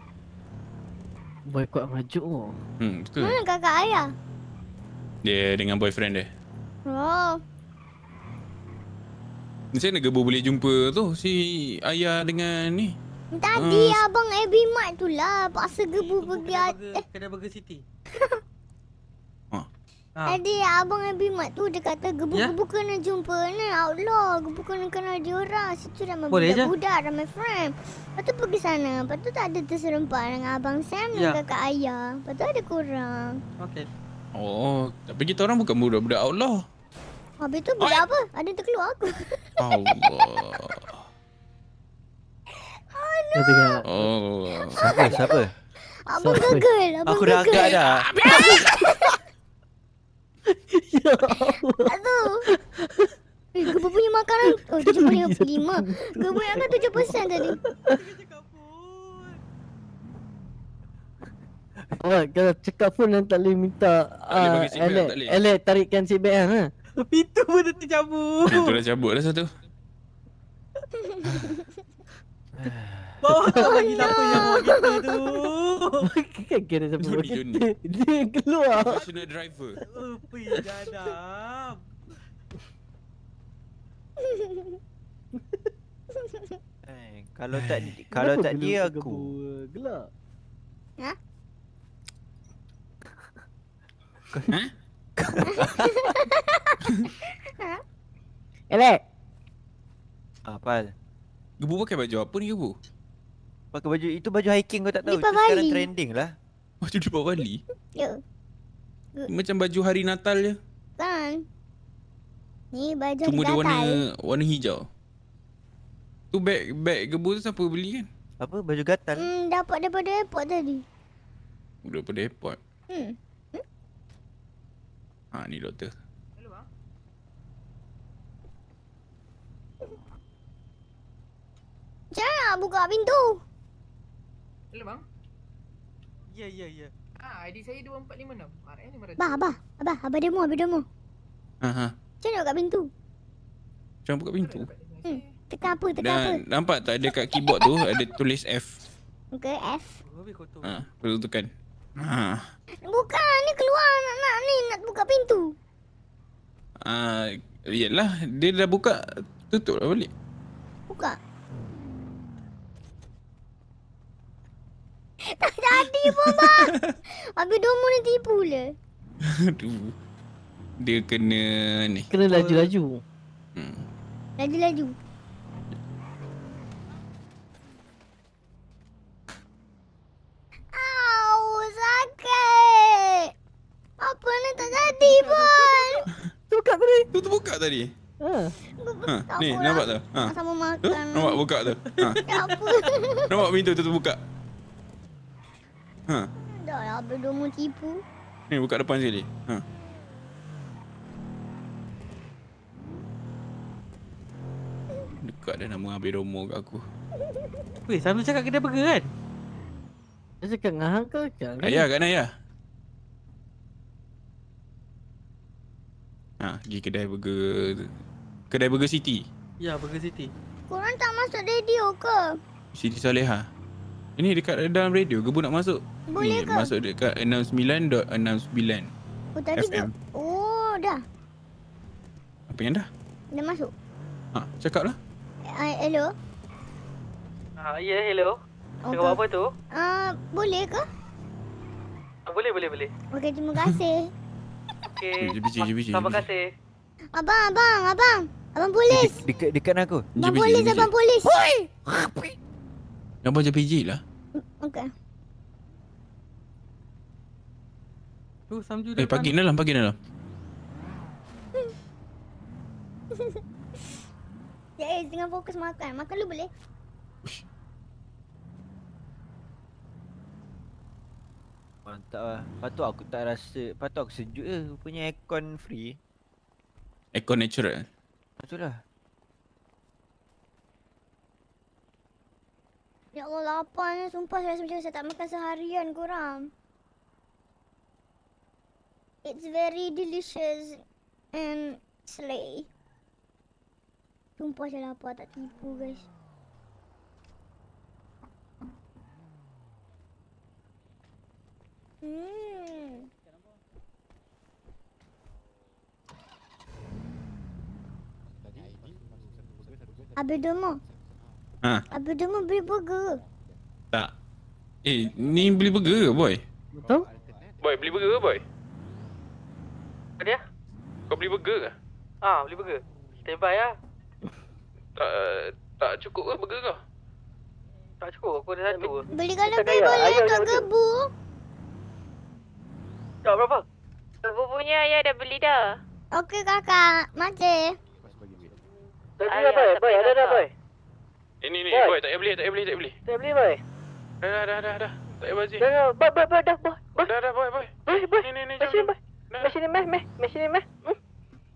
Boy kuat merajuk oh. Hmm, betul. Mana kakak ayah? Dia dengan boyfriend dia. Oh, Macam mana Gebu boleh jumpa tu si ayah dengan ni? tadi Ah, abang Abby Mart tu lah. Paksa gebu pergi. a- Eh, Kedai Burger City. [LAUGHS] Ha. tadi abang Abby Mart tu dia kata Ya? gebu-gebu kena jumpa ni outlaw. Gebu kena kenal dia orang. Situ ramai Boleh je. budak-budak, ramai friend. Lepas tu pergi sana. Lepas tu tak ada terserempak dengan abang Sam Ya. dan kakak ayah. Lepas tu ada korang. Okey. Oh, tapi kita orang bukan budak-budak outlaw. Habis tu budak apa? Ada yang terkeluar aku. Allah. Dia tengah Oh. Siapa? Siapa? Abang gagal. Abang Aku dah agak dah. [LAUGHS] Tak tu. Eh, gebu punya makanan. Oh, 7.55. Gebu yang kan 7% tadi. Oh, kalau cakap pun yang tak boleh minta Alec, tak boleh. Alec tarikkan seatbelt kan ha? Pintu pun dah tercabut. Itu dah cabut dah satu. [LAUGHS] Bawa kau bagi siapa yang bawa kita tu. [LAUGHS] Kan kira siapa Joni, buat Joni. kita Dia yang keluar Professional driver. Upi jadam. Eh, kalau tak kalau tak dia aku. Gelak Ha? Alec Apal. Gebu pakai baju apa ni Gebu? Pakai baju itu baju hiking kau tak tahu. Itu Deepavali. sekarang trending lah. [LAUGHS] Baju di Bali. Ya, Macam baju hari Natal je. kan. Ni baju Cuma dia gatal. warna warna hijau. Tu beg beg Gebu tu siapa beli kan? Apa baju gatal? Hmm, dapat daripada airport tadi. Daripada airport. Hmm. Ha ni doktor. Macam mana nak buka pintu? Hello bang. Ya, ya, ya. Ah, ID saya 2456. RM ni Abah, abah. Abah, abah demo, abah demo. Ha ha. Macam mana nak buka pintu? Macam buka pintu. Hmm. Tekan apa, tekan apa? Dan nampak tak ada kat keyboard tu ada tulis F. Okay, F. Ha, perlu tekan. Ha. Bukan, ni keluar nak, nak ni, nak buka pintu. Ah, yalah, dia dah buka tutup lah balik. Buka. Tak jadi pun, bang. [LAUGHS] Habis domo ni tipu le. Aduh. Dia kena ni. Kena laju-laju Laju-laju. Au, sakit. Apa ni tak jadi pun. Buka tadi. Tu terbuka tadi. Ha. Ha, ni apa lah. nampak tak? Ha. Sama Tu, makan. nampak buka tu. Ha. [LAUGHS] Tak apa. Nampak pintu tu terbuka. Ha. Dah lah, habis domo tipu. Ni buka depan sekali. Ha. Dekat dah nama Habis Romo kat aku. Weh, sambil cakap kedai burger kan? Dia cakap dengan hang ke kan? Ayah kat Naya. Ha, pergi kedai burger. Kedai burger City. Ya, Burger City. Korang tak masuk radio ke? Siti Saleha. Ini dekat dalam radio. Gebu nak masuk. Boleh ni, ke? Masuk dekat 69.69 Oh tadi FM. ke? Oh dah. Apa yang dah? Dah masuk. Ha, cakap lah. Uh, hello. Ah, ya, hello. Okay. Cakap apa tu? Uh, boleh ke? Ah, boleh, boleh, boleh. Okey, terima kasih. Okey. Terima kasih. abang, abang, abang. Abang polis. Dekat dekat aku. Abang polis, abang polis. Hoi. [LAUGHS] Abang JPJ lah. Okey. Tu Samju Eh, pagi dalam, pagi dalam. [LAUGHS] Ya, eh, tengah fokus makan. Makan lu boleh? Mantap lah. Patut aku tak rasa, patut aku sejuk je. Rupanya aircon free. Aircon natural. Betul lah. Ya Allah, lapar ni. Sumpah saya rasa macam saya tak makan seharian korang. It's very delicious and slay. Sumpah saya lapar, tak tipu guys. Hmm. Abang Domo. Ha, Abang Domo beli burger. tak. Eh, ni beli burger ke, boy? Betul? Boy, beli burger ke, boy? Apa dia? Kau beli burger ke? Ah, beli burger. Standby lah. Tak, tak cukup ke burger kau? Tak cukup, aku ada satu. Beli kalau Tak beli boleh jangan gebu. Tak berapa? Bubunya ayah dah beli dah. Okey kakak, mati. Dah, boy. Boy, ada dah, boy. Ini ni, Boy. boy, tak payah beli, tak payah beli, tak payah beli. Dah beli, boy. Dah, dah, dah, dah, dah. Tak payah bazi. Dah, dah. Boy, boy, boy, dah, boy. Boy. Dah, dah, boy, boy. Boy, boy. Ni, ni, ni, jom, sini, jom. boy. Mai sini, meh, meh. Mai sini, meh. Hmm?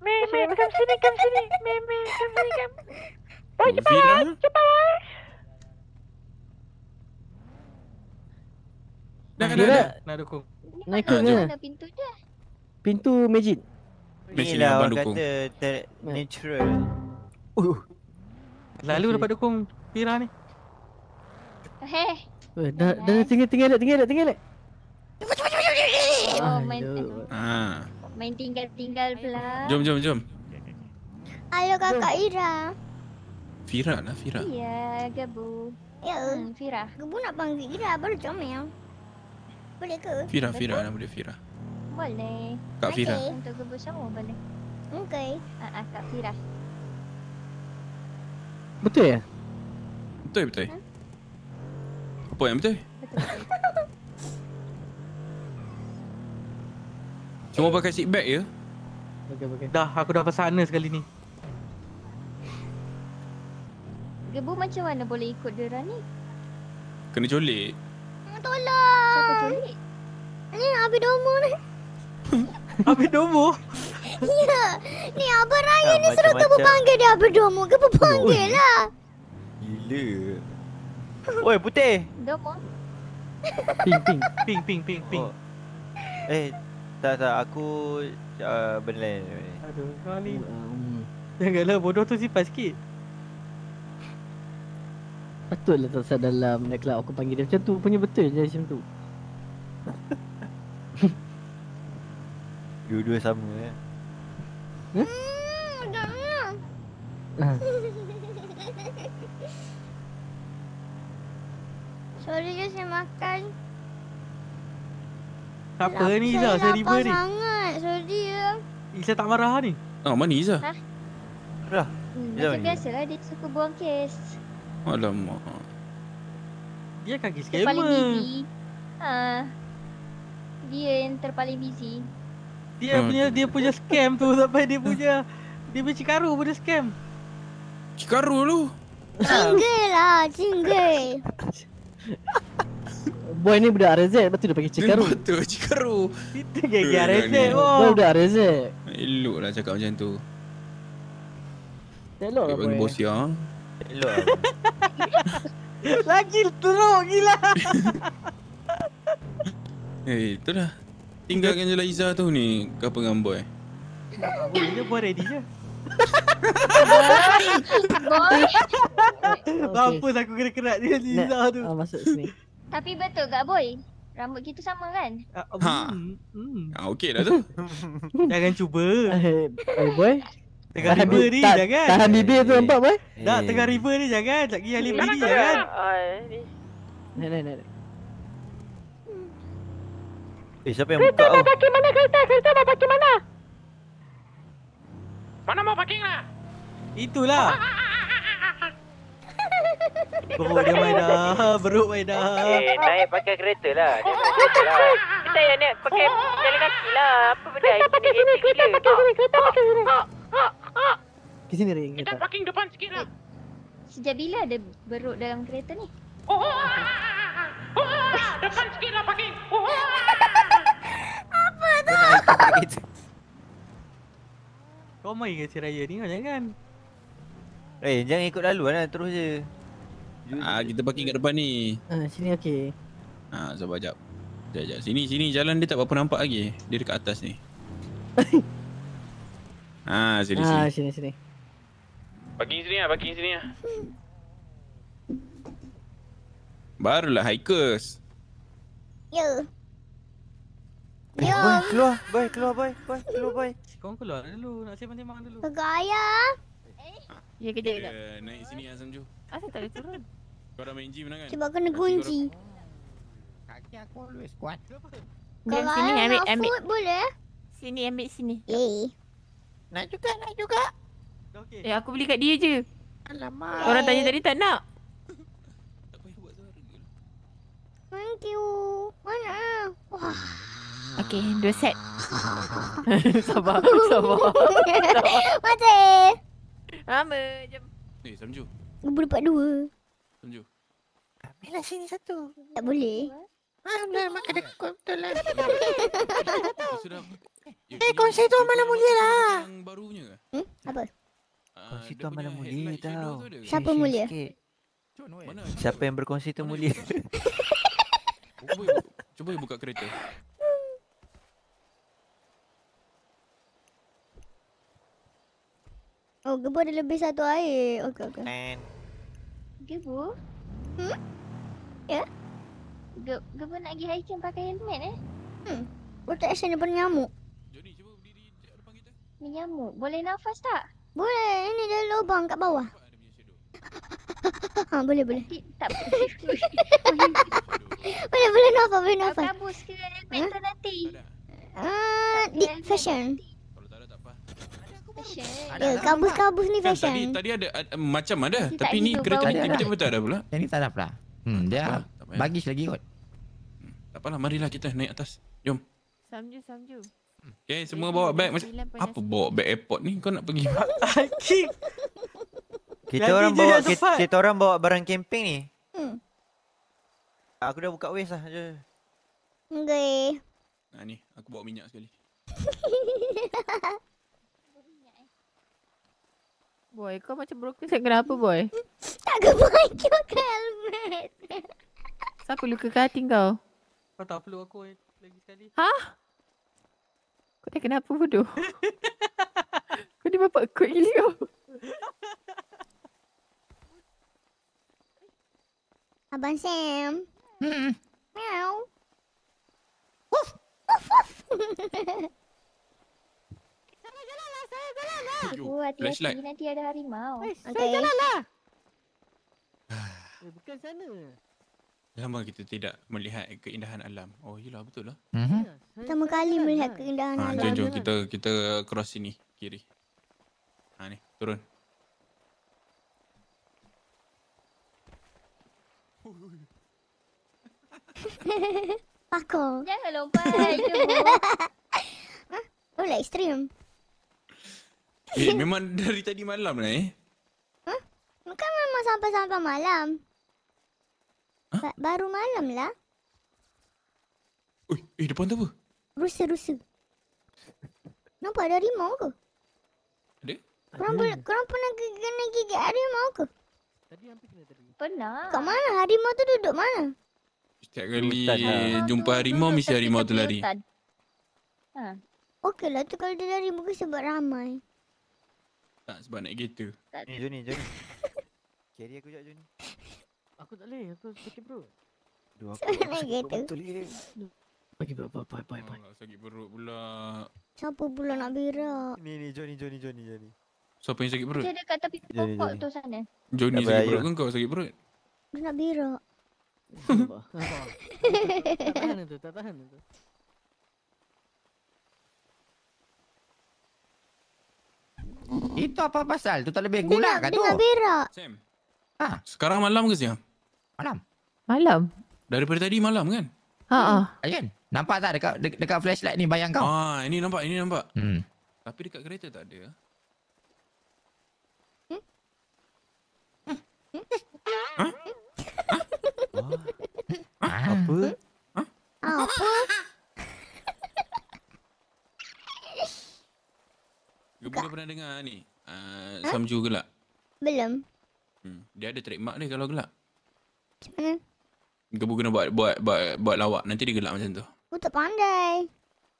Meh, meh, come sini, come sini. Meh, meh, come sini, come. [LAUGHS] Boy, cepat, cepat. Dah, dah, dah. nak dukung. Nak ikut ke? Mana pintu dia? Pintu masjid. Mesti Inilah abang orang dukung. kata ter- natural. Uh. Lalu dapat dukung Fira ni. Heh. Eh, dah dah tinggal tinggal dah, tinggal dah, tinggal dah. Oh, main, Ha. main tinggal-tinggal pula. Jom, jom, jom. Halo kakak Ira. Fira lah, Fira. Ya, Gabu. Ya. Hmm, Fira. Gebu nak panggil Ira baru comel. Boleh ke? Fira, Fira, nama dia Fira. Boleh. Kak Fira. Okey. Untuk Gabu sama boleh. Okey. Ah, ah, Kak Fira. Betul ya? Betul, betul. Apa yang betul? Cuma pakai seat belt je. Okey, okey. Dah, aku dah sana sekali ni. Gabu macam mana boleh ikut dia ni? Kena colik. Tolong. Siapa culik? Ni Abi Domo ni. Abi Domo? ya. Ni Abang Raya Ah, ni suruh Gebu macam-macam. panggil dia Abi Domo. Gebu panggil lah. Gila. Oi, putih. Domo. Ping, ping. Ping, ping, ping, ping. Oh. Eh, tak tak aku uh, benda lain. Aduh, kau ni. Um, Janganlah bodoh tu simpan sikit. Patutlah tak sadar dalam naik kelab aku panggil dia macam tu punya betul je macam tu. [LAUGHS] Dua-dua sama eh. Hmm, jangan. Ah. [LAUGHS] Sorry je saya makan. Apa Lap- ni saya Iza? Saya riba ni. sangat. Sorry ya. Iza tak marah ni. Ah, mana Iza? Ha? Dah. Hmm, macam biasalah dia suka buang kes. Alamak. Dia kaki Dia paling busy. Ha. Dia yang terpaling busy. Dia Hmm. punya dia punya scam tu [LAUGHS] sampai dia punya dia punya cikaru punya scam. Cikaru lu. Cinggir lah, cinggir. [LAUGHS] Boy ni budak RZ betul dia pakai cikaru. Betul, cikaru. Kita gigi RZ ni. Boy oh. budak RZ. Eloklah cakap macam tu. Elok lah boy. bos yang. Elok lah. [LAUGHS] Lagi teruk gila. Eh, itulah. Tinggalkan je lah Iza tu ni. Apa dengan boy? Dia buat ready je. [LAUGHS] Boy. Mampus aku kena kerat dia Liza tu. Ah, masuk sini. Tapi betul gak boy? Rambut kita sama kan? Ha. Hmm. Ah, okey dah tu. [LAUGHS] Jangan cuba. Eh, eh, boy. Tengah Tahan river ni jangan. tahan bibir tu nampak, boy? Tak, tengah river ni jangan. Tak pergi alih bini jangan. Nek, nek, nek. Eh siapa yang buka tau? parking mana kereta? Kereta mau parking mana? Mana mau parking lah? Itulah. Beruk dia main dah. Beruk main dah. Eh, naik pakai kereta lah. Dia naik kereta lah. Kita yang naik pakai jalan kaki lah. Apa benda? Kereta pakai sini, kereta pakai sini, kereta pakai sini. Ke sini ring Kita kita. parking depan sikit lah. Sejak bila ada beruk dalam kereta ni? Oh, oh, ah, ah, ah, oh, ah, depan sikit lah parking. Oh, ah. Apa tu? [LAUGHS] Kau main ke si Raya ni kau jangan. Eh, jangan ikut laluan lah. Terus je. Ah, kita parking kat depan ni. Ah, sini okey. Ah, sabar jap. Jap, jap. Sini, sini jalan dia tak apa nampak lagi. Dia dekat atas ni. [LAUGHS] ah, sini, Ah, sini. sini sini. Parking sini lah, parking sini lah. Barulah hikers. Ya. Eh, boy, keluar. Boy, keluar boy. Boy, keluar boy. Kau keluar dulu. Nak sembang-sembang dulu. Bergaya. Ya kejap kejap. Uh, naik sini lah Samju. Asal tak boleh turun? Kau dah main gym kan? Sebab kena kunci. Kaki aku always kuat. Jom Kalau sini ayah ambil nak ambil. food boleh? Sini ambil sini. Eh. Nak juga, nak juga. Eh aku beli kat dia je. Alamak. Orang tanya tadi tak nak. Thank you. Mana? Wah. Okey, dua set. [LAUGHS] sabar, sabar. [LAUGHS] Mati. Lama, jom. Eh, Samju. Ibu dapat dua. Samju. Ambillah sini satu. Tak boleh. Ah, dah makan dekat betul lah. Sudah. [LAUGHS] Eh, konsep tu mana mulia lah. Yang barunya ke? Hmm? Apa? Kongsi tu mana mulia tau. Siapa mulia? Siapa yang berkongsi tu mulia. Cuba buka kereta. Oh, gebu ada lebih satu air. Okey, okey. Gebu? Hmm? Ya? Ge Gebu nak pergi hiking pakai helmet eh? Hmm. Protection daripada nyamuk. Menyamuk. Boleh nafas tak? Boleh. Ini ada lubang kat bawah. [LAUGHS] ha, boleh, boleh. Tak boleh. [LAUGHS] boleh, boleh nafas, boleh Kau nafas. kabus ke helmet tu nanti? Ah, di fashion. Fashion. Ya, kabus-kabus ni Kan tadi fashion. tadi ada, ada macam ada tapi ni kereta ni tiba-tiba tak ada pula. Yang ni tak ada pula. Hmm, dia bagis lagi kot. Tak apalah marilah kita naik atas. Jom. Samju, samju. Okay, semua bawa beg macam apa bawa beg airport ni kau nak pergi? [LAUGHS] Kita Nanti orang bawa kita, kita orang bawa barang camping ni. Hmm. Aku dah buka waste lah je. Okay. Nah ni, aku bawa minyak sekali. [LAUGHS] Boy, kau macam broken set kenapa boy? [LAUGHS] tak ke helmet. Siapa luka ke hati kau? Kau tak perlu aku lagi sekali. Ha? Kau dah kenapa bodoh? [LAUGHS] kau ni bapak kau gila kau. Abang Sam. Hmm. Meow. [LAUGHS] Gebu hati-hati flashlight. nanti ada harimau. Okay. lah. [SIGHS] Eh, bukan sana. Lama kita tidak melihat keindahan alam. Oh, iyalah betul lah. Mhm. Pertama kali melihat keindahan Ha, alam. jom jom kita kita cross sini kiri. Ha ni, turun. [LAUGHS] Pakar. Jangan lompat, Gebu. [LAUGHS] Oh, like ekstrim. Eh, memang [LAUGHS] dari tadi malam lah eh. Bukan memang sampai-sampai malam. Ba- Baru malam lah. Eh, depan tu apa? Rusa-rusa. Nampak ada harimau ke? Ada? Korang, boleh, korang pernah ke- kena gigit harimau ke? Pernah. Kat mana? Harimau tu duduk mana? Setiap kali Hutan lah. jumpa harimau mesti harimau tu lari. Ha. Okey lah tu kalau dia lari mungkin sebab ramai. Tak sebab naik kereta. Ni Johnny, Johnny. Carry aku jap Johnny. Aku tak boleh, aku sakit perut. Duh, aku, [LAUGHS] naik kereta. betul ni. Bagi bye bye bye bye. bye. Alah, sakit perut pula. Siapa pula nak berak? Ni ni Johnny, Johnny, Johnny, Johnny. Siapa yang sakit perut? Dia dekat tepi pokok tu sana. Johnny Tak sakit perut ke kau sakit perut? Dia nak berak. Tak tahan tu, tak tahan tu. Itu apa pasal? Tu tak lebih gula kan dia tu? nak berak. Sam. Ha, Sekarang malam ke siang? malam. Malam. Daripada tadi malam kan? Ha ah. Ayan, nampak tak dekat de- dekat flashlight ni bayang kau? Ah, ini nampak, ini nampak. Hmm. Tapi dekat kereta tak ada. Apa? Apa? Gebu dah pernah dengar ni? Uh, Samju gelak. Belum. Hmm. Dia ada trademark dia kalau gelak. Macam mana? Gebu kena buat buat buat buat lawak nanti dia gelak macam tu. Aku tak pandai.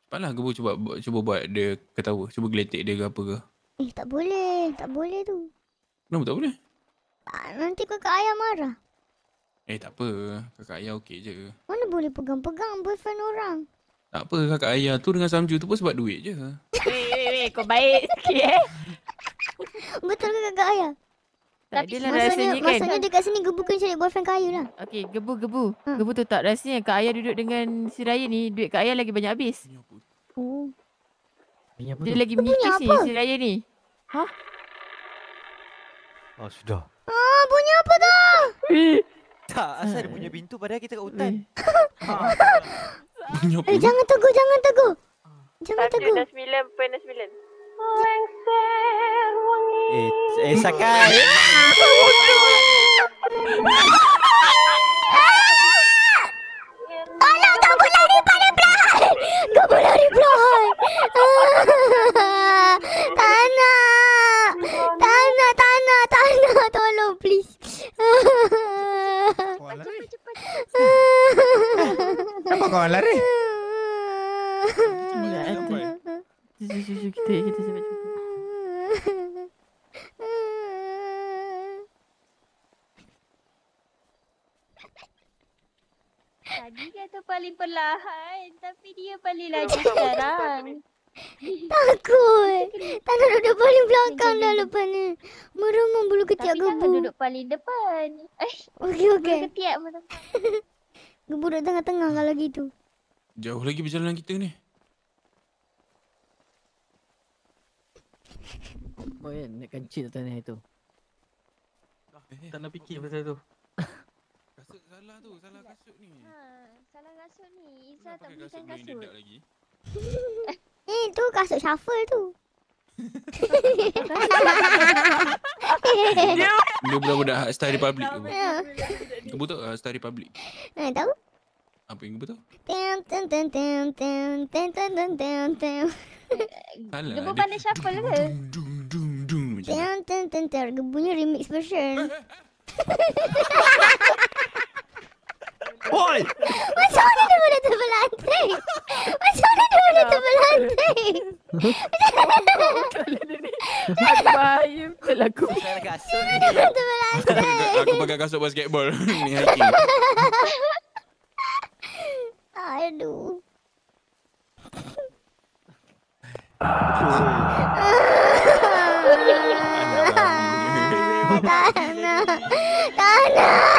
Cepatlah Gebu cuba buat- cuba buat dia ketawa. Cuba geletek dia ke apa ke. Eh tak boleh. Tak boleh tu. Kenapa tak boleh? Ah, Nanti kakak ayah marah. Eh tak apa. Kakak ayah okey je. Mana boleh pegang-pegang boyfriend orang? Tak apa kakak ayah tu dengan Samju tu pun sebab duit je. Weh, weh, weh, kau baik sikit eh. Betul ke kakak ayah? Tak adalah maksudnya, rasanya kan. maksudnya dekat sini gebu kena cari boyfriend kaya lah. Okey, gebu gebu. Gebu tu tak rasanya Kak Ayah duduk dengan si Raya ni, duit Kak Ayah lagi banyak habis. Oh. Dia tu? lagi menikis ni apa? si Raya ni. Hah? Oh, sudah. Ah, bunyi apa tu? Tak, asal dia hmm. punya pintu padahal kita kat hutan. Hmm. ha. [LAUGHS] eh, jangan tegur, jangan tegur. Ah. Jangan tegur. Dah sembilan, poin. Eh, eh, Sakai. [LAUGHS] Tolong, kau boleh lari pada pelahan. Kau [LAUGHS] boleh lari pelahan. Ah. Kenapa kau orang lari? Hati. Jom, jom, jom, kita kita sampai jumpa. Tadi kata paling perlahan tapi dia paling laju sekarang. Takut. Tak nak duduk paling belakang dah lepas ni. Meremang bulu ketiak Tapi jangan gebu. duduk paling depan. Eh, Okey, okey. bulu ketiak tak [LAUGHS] Gebu duduk tengah-tengah kalau gitu. Jauh lagi perjalanan kita ni. Kau kan nak kancil atas ni tu. Tak nak fikir pasal tu. Kasut salah tu, salah kasut ni. Ha, salah kasut ni. Isa tak Pakai belikan kasut main kasut. dedak lagi. [LAUGHS] Eh, tu kasut shuffle tu. [LAUGHS] Dia budak-budak Hak Star Republic ke? Ya. Kebu tahu Hak Star Republic? Eh, tahu? Apa yang kebu tahu? Tem tem tem tem tem tem tem tem tem tem. Salah. Gebu dia- pandai shuffle ke? Dung dung macam tu. Tem tem tem tem. Gebunya remix version. [LAUGHS] Oi! Macam mana dia boleh terbelanting? Macam mana dia boleh terbelanting? Aku bahaya betul aku. Salah kasut ni. Terbelanting. Aku pakai kasut basketball. ni hiking. Aduh. Tanah. Tanah.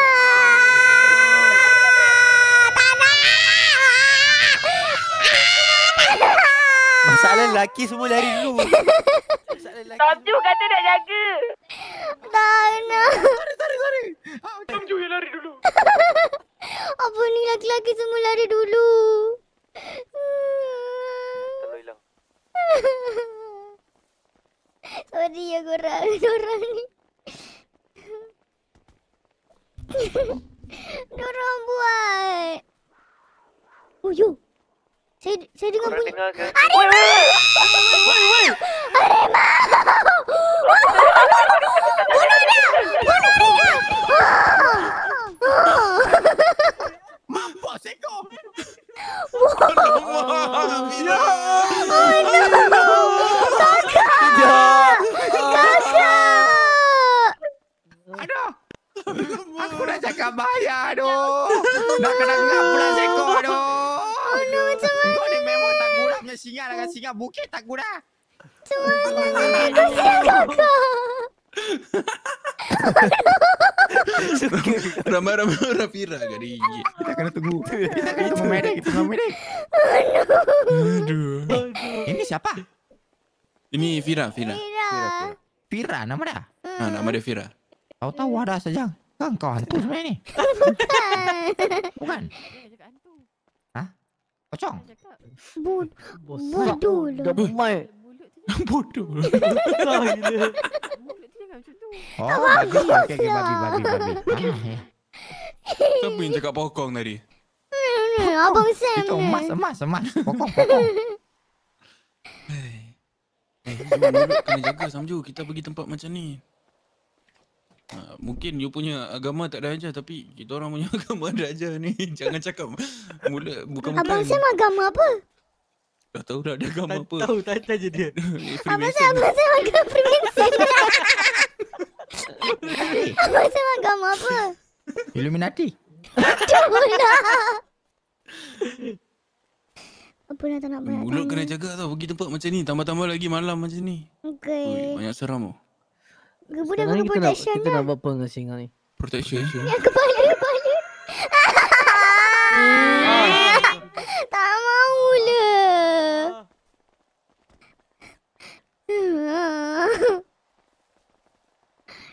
Masalah lelaki semua lari dulu. [LAUGHS] Masalah lelaki. Samju kata nak jaga. Tanah. Sorry, sorry, sorry. Samju yang lari dulu. [LAUGHS] Apa ni laki-laki semua lari dulu? Hilang. [LAUGHS] Sorry ya korang, korang ni. Dorang buat. Oh, yo. Saya saya dengar bunyi. Ari. Ari. Bunuh dia. Bunuh dia. Mampus kau. Aku dah cakap bahaya aduh. Nak kena ngap pula seko aduh. Oh no, it's punya singa dengan singa bukit tak guna. Macam mana? Kasihan kakak. Ramai-ramai orang Fira kat DJ. Kita kena tunggu. Kita kena tunggu medik, kita tunggu medik. Aduh. Ini siapa? Ini Fira, Fira. Fira. Fira nama dia. Ha, nama dia Fira. Tahu-tahu ada saja. Kan kau hantu sebenarnya ni. Bukan. Pocong. Bod bodoh lah. Mai. Bodoh. Kau gila. Oh, babi. Okey, okey, babi, babi, babi. Ah, eh. Siapa yang cakap pokong tadi? Hmm, Abang Sam Itu emas, emas, emas. Pokong, pokong. Eh, Samju, mulut kena jaga Samju. Kita pergi tempat macam ni. Ha, mungkin you punya agama tak ada ajar tapi kita orang punya [LAUGHS] agama ada ajar ni. Jangan cakap mulut bukan-bukan. Abang Sam agama apa? Dah tahu dah dia agama apa. Tahu tak tanya dia. [LAUGHS] Abang Sam, Abang Sam agama Freemason. [LAUGHS] Abang Sam agama apa? Illuminati. Aduh lah. Apa nak tak nak banyak Mulut kena jaga tau pergi tempat macam ni. Tambah-tambah lagi malam macam ni. Okay. Banyak seram tau. Gebu Sekarang ni kita nak kita dah. nak buat apa dengan singa ni? Protection. Yang kepala, kepala. tak mau lah.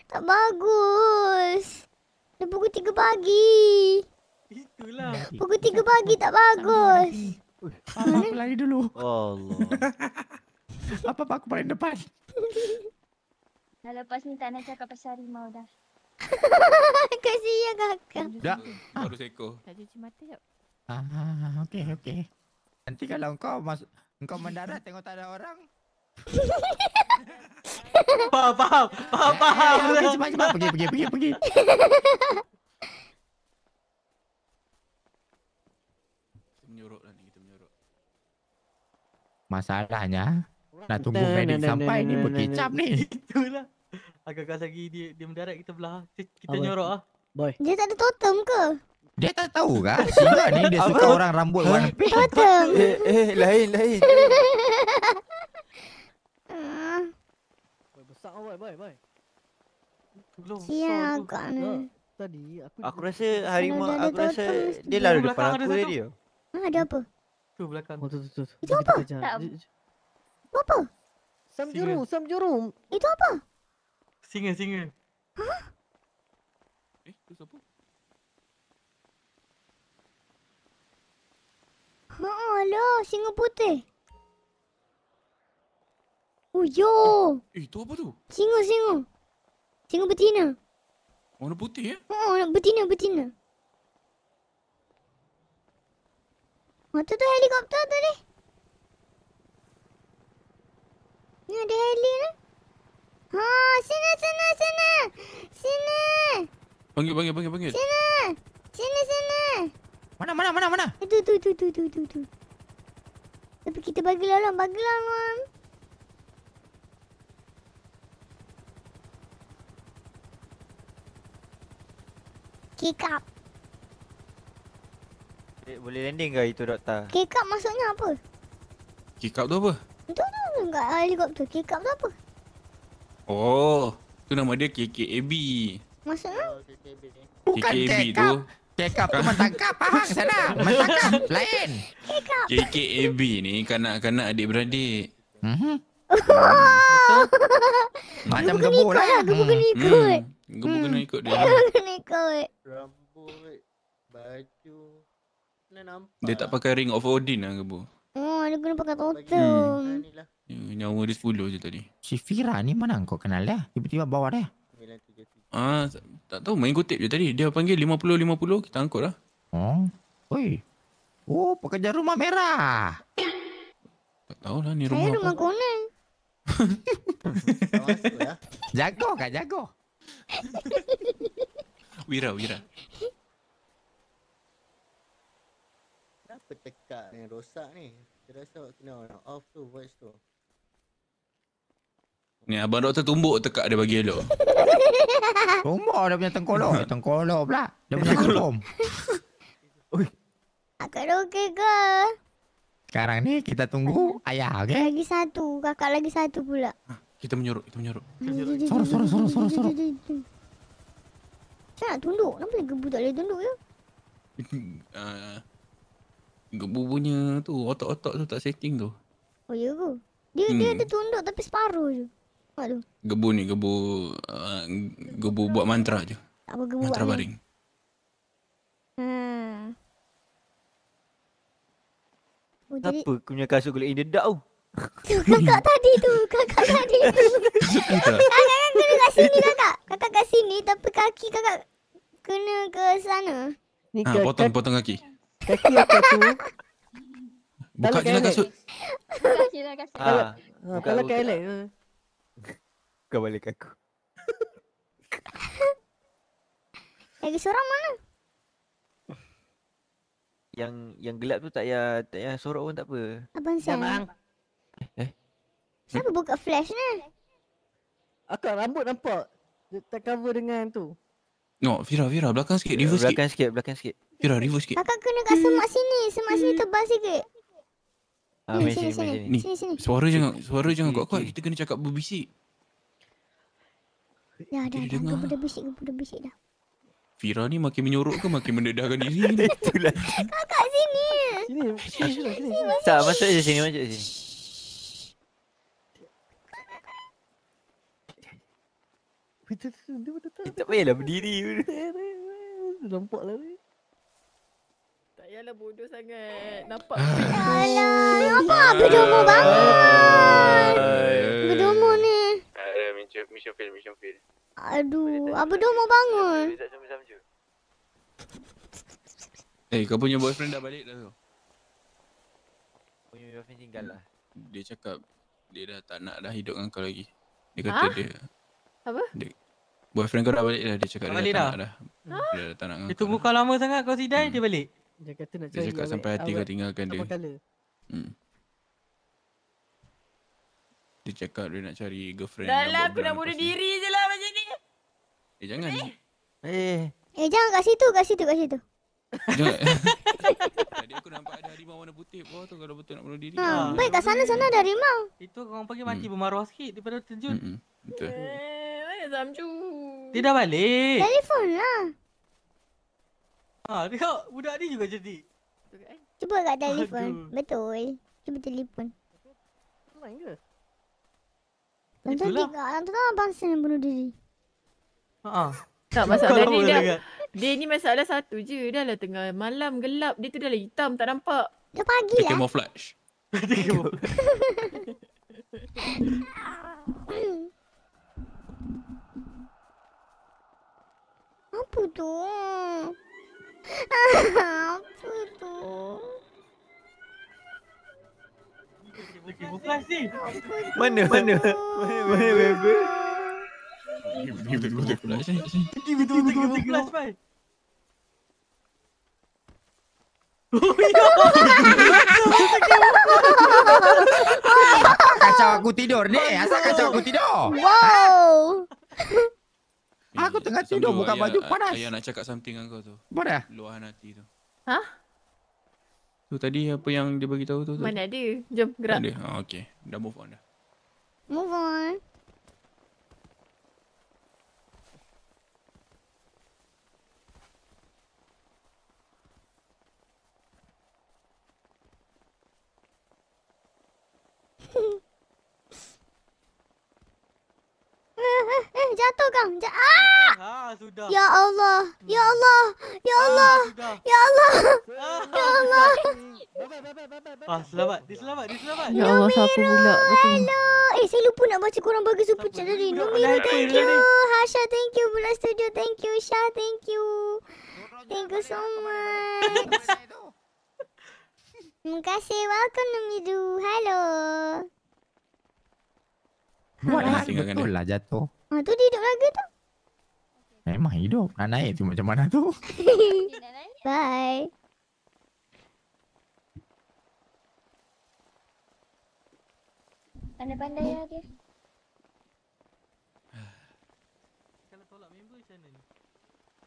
tak bagus. Dah pukul 3 pagi. Itulah. Pukul 3 pagi tak bagus. Aku lari dulu. [LAUGHS] Allah. Apa-apa aku paling depan. [LAUGHS] Dah lepas ni tak nak cakap pasal harimau dah. [LAUGHS] Kasihan kakak. Dah. Baru seekor. Tak cuci mata jap. Ah, okey, okey. Nanti kalau kau masuk kau mendarat tengok tak ada orang. [LAUGHS] Faham, faham. Faham, faham. Eh, okey, cepat cepat pergi pergi pergi pergi. Menyorok lah ni, kita menyorok. Masalahnya nak tunggu medik sampai ni berkicap ni. Itulah. Agak-agak lagi dia dia mendarat kita belah. Kita, kita Abang. nyorok ah. Boy. Dia tak ada totem ke? Dia tak tahu kah? Singa ni dia suka Apa? orang rambut warna pink. Totem. Eh, eh, lain, lain. Boy, besar kau boy, boy, boy. Belum. Siang agak ni. Tadi aku Aku rasa harimau, dia aku rasa dia dia lalu depan aku tadi. tau. Ah, ada apa? Tu belakang. Oh, tu tu tu. Itu apa? Tak. Apa? Sam Singa. juru, sam juru. Itu apa? Singa, singa. Eh, tu siapa? Ha lah, singa putih. Oh yo, Eh, tu apa tu? singa singa. Singa betina. Warna putih eh? Oh, betina betina. Oh, tu tu helikopter tadi. Ni ada heli ni. Ha, sini sini sini. Sini. Panggil, panggil, panggil, panggil. Sini. Sini sini. Mana mana mana mana? Tu tu tu tu tu tu tu. Tapi kita bagi lalang, bagi lalang. Kick up. Eh, Boleh landing ke itu doktor? Kick up maksudnya apa? Kick up tu apa? Itu tu enggak helikopter. Kick up tu apa? Oh, tu nama dia KKAB. Maksudnya? Bukan KKAB tu. up tu mentangkap Pahang [LAUGHS] sana. Mentangkap lain. KKAB ni kanak-kanak adik-beradik. Mhm. Gebu [LAUGHS] Macam kena gebu ikut lah. lah. Gebu kena ikut. Hmm. Gebu kena ikut dia. Gebu kena ikut. Rambut, baju. Dia tak pakai ring of Odin lah gebu. Oh, dia kena pakai totem. Ni lah. Ya, Nyawa dia 10 je tadi. Si Fira ni mana kau kenal dia? Tiba-tiba bawa dia. 977. Ah, tak, tahu main kutip je tadi. Dia panggil 50-50, kita angkut lah. Oh. Oi. Oh, pekerja rumah merah. Tak tahu lah ni Saya rumah rumah apa. kuning. Jago kah jago? Wira, Wira. Kenapa tekak ni rosak ni? Saya rasa awak kena on off tu voice tu. Ni abang doktor tumbuk tekak dia bagi elok. [LAUGHS] Rumah dia punya tengkolok. [LAUGHS] Tengkolok pula. Dia punya kolom. Nak karaoke ke? Sekarang ni kita tunggu ayah, okey? Lagi satu. Kakak lagi satu pula. Kita menyuruh, kita menyuruh. Sorok, sorok, sorok, sorok, sorok. Saya nak tunduk. Kenapa lagi gebu tak boleh tunduk ya? Uh, gebu punya tu, otak-otak tu tak setting tu. Oh ya ke? Dia dia Hmm. ada tunduk tapi separuh je. Nampak tu? Gebu ni, gebu uh, gebu buat mantra je. Tak apa gebu Mantra ni. baring. Hmm. Oh, jadi Apa aku punya kasut kulit in the dark tu? tu kakak tadi tu. Kakak tadi tu. [LAUGHS] kakak kan kena kat sini kakak. Kakak kat sini tapi kaki kakak kena ke sana. Ni Ha, potong, potong kaki. Kaki aku tu. Buka je lah kasut. Kasihlah kasih. Ah, Ha, buka, kalau buka. kat Alex. ha. Kau balik aku. [LAUGHS] Lagi seorang mana? Yang yang gelap tu tak payah tak payah sorok pun tak apa. Abang Sam. Eh? Siapa buka flash ni? Akak rambut nampak. Dia tercover dengan tu. No, Fira, Fira, belakang sikit, reverse sikit. Belakang sikit, belakang sikit. Fira, reverse sikit. Kakak kena kat semak sini. Semak sini tebal sikit. Ah, Ni, sini, sini, sini. sini. Ni, Sini, sini. suara jangan, suara jangan kuat-kuat. Kita kena cakap berbisik. Dah, dah, dah. Gebu dah bisik, gebu dah bisik dah. Fira ni makin menyorok ke makin mendedahkan diri ni? [LAUGHS] Itulah. Kakak sini. Sini, sini, sini. sini. Tak, masuk je sini, masuk je sini. Betul, betul, betul, betul. Tak payahlah berdiri. Nampak lah ni. Payahlah bodoh sangat. [LAUGHS] Nampak. Alah, apa berdomo banget. Berdomo ni. Ada mission, mission fail, mission fail. Aduh, apa domo bangun. Tak sama-sama je. Eh, kau punya boyfriend dah balik dah tu. Punya girlfriend tinggal lah. Dia cakap dia dah tak nak dah hidup dengan kau lagi. Dia kata Ha? dia Apa? dia, boyfriend kau dah balik dah. Dia cakap Dah dia dah tak dah? nak dah. Dia dah tak nak dengan Dia kau. tunggu kau lama sangat kau sidai, dia balik. Dia kata nak Dia cari cakap awet- sampai hati kau awet- tinggalkan dia. Apa colour? Hmm. Dia cakap dia nak cari girlfriend. Dah lah, aku nak bunuh diri je lah macam ni. Eh, jangan. Eh. Eh, jangan kat situ, kat situ, kat situ. Jangan. [LAUGHS] Tadi aku nampak ada harimau warna putih bawah tu kalau betul nak bunuh diri. Ha, baik kat sana-sana ada harimau. Itu orang pergi mati bermaruah sikit daripada terjun. Hmm, betul. Eh, mana Zamju? Dia dah balik. Telefon lah. Ha, tengok budak ni juga jadi. Cuba kat telefon. Aduh. Betul. Cuba telefon. Online ke? Tonton Itulah. tiga, tonton abang Sam yang bunuh diri. Ha. Tak masalah ni dah. sangat. Dia ni masalah satu je. Dah lah tengah malam gelap. Dia tu dah lah hitam tak nampak. Dah pagi Dia lah. camouflage. [LAUGHS] [LAUGHS] Apa tu? Apa tu? [LAUGHS] Mana, mana? Mana, mana, mana? Ni. sini. Pergi betul-betul camouflage, Pai. Kacau aku tidur ni. Asal kacau aku tidur? Wow. Aku tengah Sambil tidur buka ayah- baju panas. Ayah nak cakap something dengan kau tu. Mana? Luahan hati tu. Ha? Tu tadi apa yang dia bagi tahu tu? tu? Mana ada? Jom gerak. ada. Ha, okay. Dah move on dah. Move on. Eh, [LAUGHS] eh, jatuh kang. Ja ah! Ha, sudah. Ya Allah. Ya Allah. Ya Allah. sudah. Ya Allah. Ya Allah. Ah, selamat. Dia selamat, dia selamat. Ya Allah, siapa pula? Betul. Hello. Eh, saya lupa nak baca korang bagi super chat tadi. Numira, thank you. Hasha, thank you. Bulan Studio, thank you. Syah, thank you. Thank you so much. [LAUGHS] Terima kasih. Welcome, Numiru. Hello. Buat Dah lah, tinggalkan betul dia. lah jatuh. Ah, tu dia hidup lagi tu. Memang hidup. Nak naik tu macam mana tu? [LAUGHS] Bye. Pandai-pandai lah dia. Kalau tolak member macam mana ni? Ha ha ha. Ha ha ha.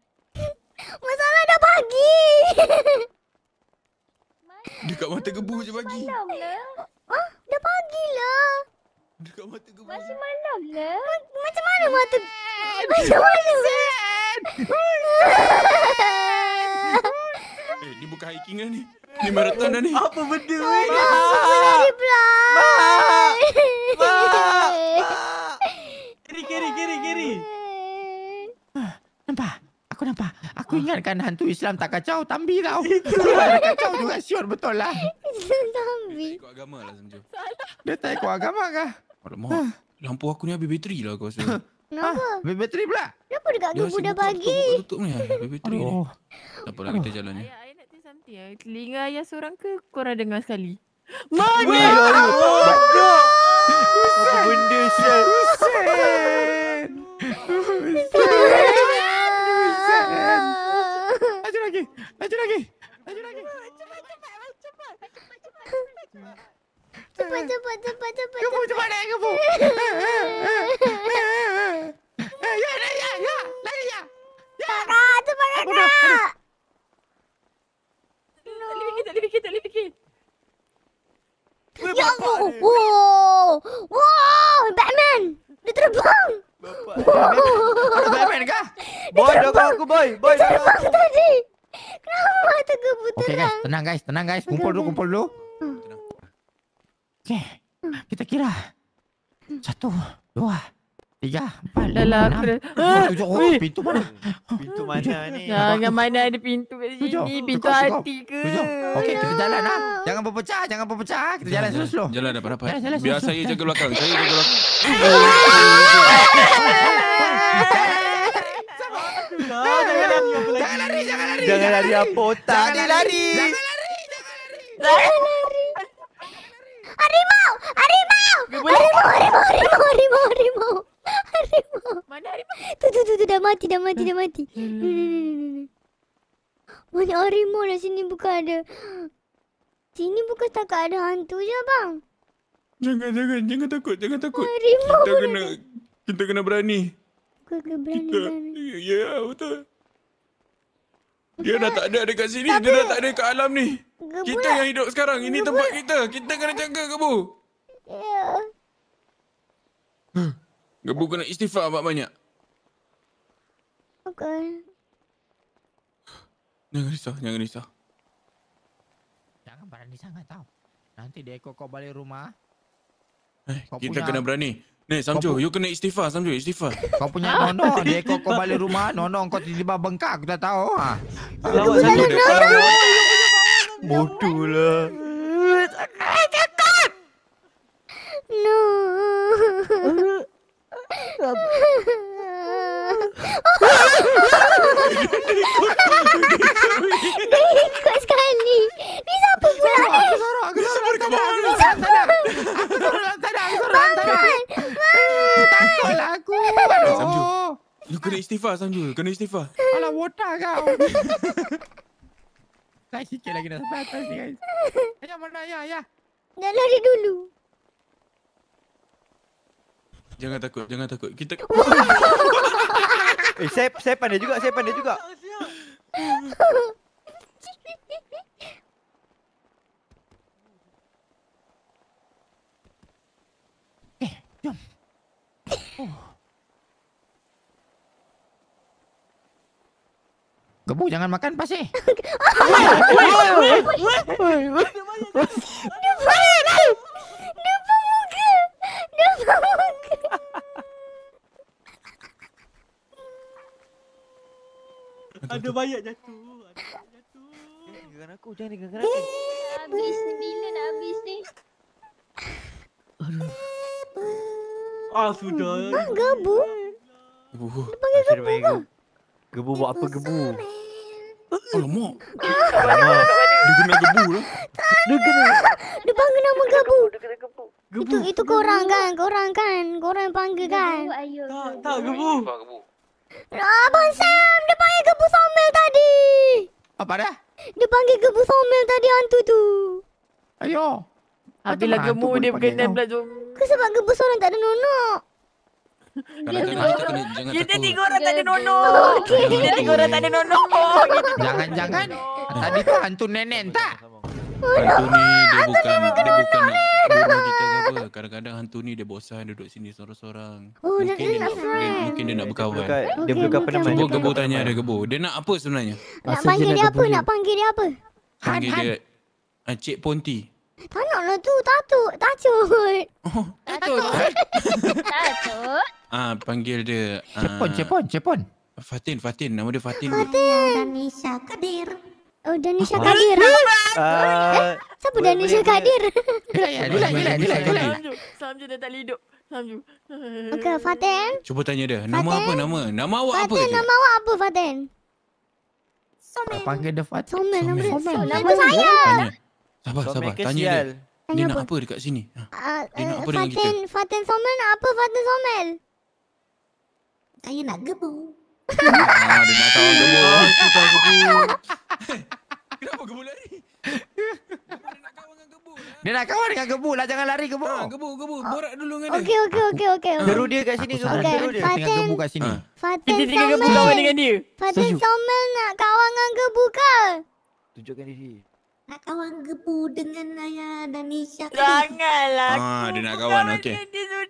Masalah dah pagi. [LAUGHS] Dekat mata gebu je pagi. Malam lah. Ah, dah pagi lah. Dekat mata gebu. Masih malam lah. Macam mana mata? Macam mana? [LAUGHS] Eh, ni bukan hiking dah ni. Ni marathon dah ni. Apa benda ni? Lari [LAUGHS] pelan. Kiri, kiri, kiri, kiri. Nampak? Aku nampak. Aku ingatkan hantu Islam tak kacau. Tambi [LAUGHS] tau. Dia kacau juga siot betul lah. Tambi. Ikut agama lah Samju. Dia tak ikut agama kah? Alamak. Lampu aku ni habis bateri lah aku rasa. [LAUGHS] Kenapa? Habis bateri pula? Kenapa dekat Dia dah buka, pagi? buka, Tutup ni habis bateri ni. Oh. Tak apalah kita jalan ni. Ayah, ayah nak tanya something ya. Telinga ayah seorang ke korang dengar sekali? Mana? Bodoh. Apa benda sial? Laju Laju lagi. Laju lagi. Cepat, cepat, cepat, cepat. Gebu cepat naik gebu. Eh, ya, ya, ya, ya. Lari ya. Kakak, cepat kakak. Tak boleh fikir, tak boleh fikir, tak boleh fikir. Ya Allah. Wow. Wow. Batman. Dia terbang. Ada Batman kah? Boy, dokong aku, boy. Boy, Dia dokong terbang aku. tadi. Kenapa mata gebu Okey guys, terang? tenang guys, tenang guys. Kumpul dulu, kumpul dulu. Okey. Kita kira. Satu, dua, tiga, empat, Dah lah, lima, aku enam, dah- tujuh, Ah, tujuh. Oh, pintu mana? Pintu mana ni? Jangan mana ada pintu kat Tujuh. sini. Pintu Cukup, cukup. hati ke? Tujuh. Okey, kita jalan ah. Jangan berpecah, jangan berpecah. Kita jalan slow-slow. Jalan dapat-dapat. Jalan, jalan, Biar slow-slow. saya jaga belakang. Saya jaga belakang. [LAUGHS] Jangan lari, jangan lari. Jangan lari apa otak ni lari. Harimau! Harimau! Harimau, harimau, harimau, harimau, harimau. Harimau. Mana harimau? Tu, tu, tu, tu, dah mati, dah mati, dah mati. Ni. Banyak harimau dah sini bukan ada. Sini bukan setakat ada hantu je bang. Jangan, jangan. Jangan takut. Jangan takut. Harimau Kita kena... Kita kena berani. Kau kena berani, Kita... berani. Ya, betul. Dia dah tak ada dekat sini. Dia dah tak ada dekat alam ni. Gebu Kita yang hidup sekarang. Ini tempat kita. Kita kena jaga Gebu. Ya. Gebu kena istighfar banyak-banyak. Okay. Jangan risau. Jangan risau. Jangan berani sangat tau. Nanti dia ikut kau balik rumah. Eh, Kau kita punya- kena berani. Ni, Samju. You kena istighfar, Samju. Istighfar. Kau punya nono, dia ikut kau balik rumah. Nono kau tiba-tiba bengkak. Aku tak tahu. Ha. Lawak Samju. Bodoh lah. No. Dia ikut sekali. Ni siapa pula ni? Aku sorok, aku sorok dah. Aku sorok dah. Aku sorok lantai dah. Aku sorok Samju. You kena istighfar, Samju. Kena istighfar. Alah, wotak kau. Guys, sikit lagi dah sampai atas ni guys. Ayah mana ayah, ayah? Dah lari dulu. Jangan takut. Jangan takut. Kita... Eh, saya saya pandai juga, saya pandai juga. Gebu jangan makan pasir. [LAUGHS] Muka. Ada banyak jatuh. Ada banyak jatuh. Jangan aku, jangan dengar aku. Habis ni bila nak habis ni? Ah, sudah. Bang gebu. Gebu. Masih dia panggil gebu. Gebu buat apa gebu? Alamak. Alamak. Dia kena gebu lah. Dia kena. Dia panggil nama gebu. Itu itu korang kan, korang kan, korang yang panggil kan. Tak, tak gebu. Abang Sam, dia panggil gebu somel tadi. Apa dah? Dia panggil gebu somel tadi hantu tu. Ayo. Habislah gemuk hantu dia berkenan pula jom. Ke sebab gebu seorang tak ada nonok. Kadang-kadang kita kena jangan Kita takut. tiga orang tak ada nonok. Kita tiga orang tak ada. Kita Jangan-jangan tadi tu hantu nenek tak? Hantu ni dia bukan dia bukan kita ke apa. Kadang-kadang hantu ni dia bosan duduk sini seorang-seorang. Oh, Mungkin dia nak nak dia, mungkin dia nak berkawan. Dia bukan. peneman. Cuba gebu tanya dia gebu. Dia nak apa sebenarnya? Nak panggil dia apa? Nak panggil dia apa? Panggil dia uh, Cik Ponti. Tak nak lah tu, tatuk, tacut. Tatuk. Tatuk. [LAUGHS] Ah, panggil dia uh, Cepon, cepon, cepon. Fatin, Fatin. Nama dia Fatin. Fatin. Danisha Kadir. Oh, Danisha Oh. Kadir. Ah, Siapa Danisha Kadir? Relax, relax, relax, relax. Samju, Samju dah tak boleh hidup. Samju. Okey, Fatin. Cuba tanya dia. Nama apa nama? Nama awak apa? Fatin, je? nama awak apa Fatin? Panggil dia Fatin. Somel, nama dia. Somel. Nama saya. Tanya. Sabar, Suami sabar. Tanya dia. Tanya Dia apa? nak apa dekat sini? Ha. Ah, Dia nak eh, apa dengan kita? Fatin, Fatin Somel nak apa Fatin Somel? Saya nak gebu. Ah, dia nak kawan gebu. [LAUGHS] Kita gebu. [LAUGHS] Kenapa gebu lari? Dia nak kawan dengan gebu lah, jangan lari gebu. Ha, gebu, gebu. Borak dulu dengan dia. Okey, okey, okey, okey. Seru dia kat sini Aku gebu. Seru dia. dengan Fatin. gebu kat sini. Ha. Fatin Kita tiga gebu kawan Somel. dengan dia. Fatin. Somel nak kawan dengan gebu ke? Tunjukkan diri. Nak kawan gebu dengan ayah Danisha Kadir. Janganlah. Ah, dia nak kawan. Okey.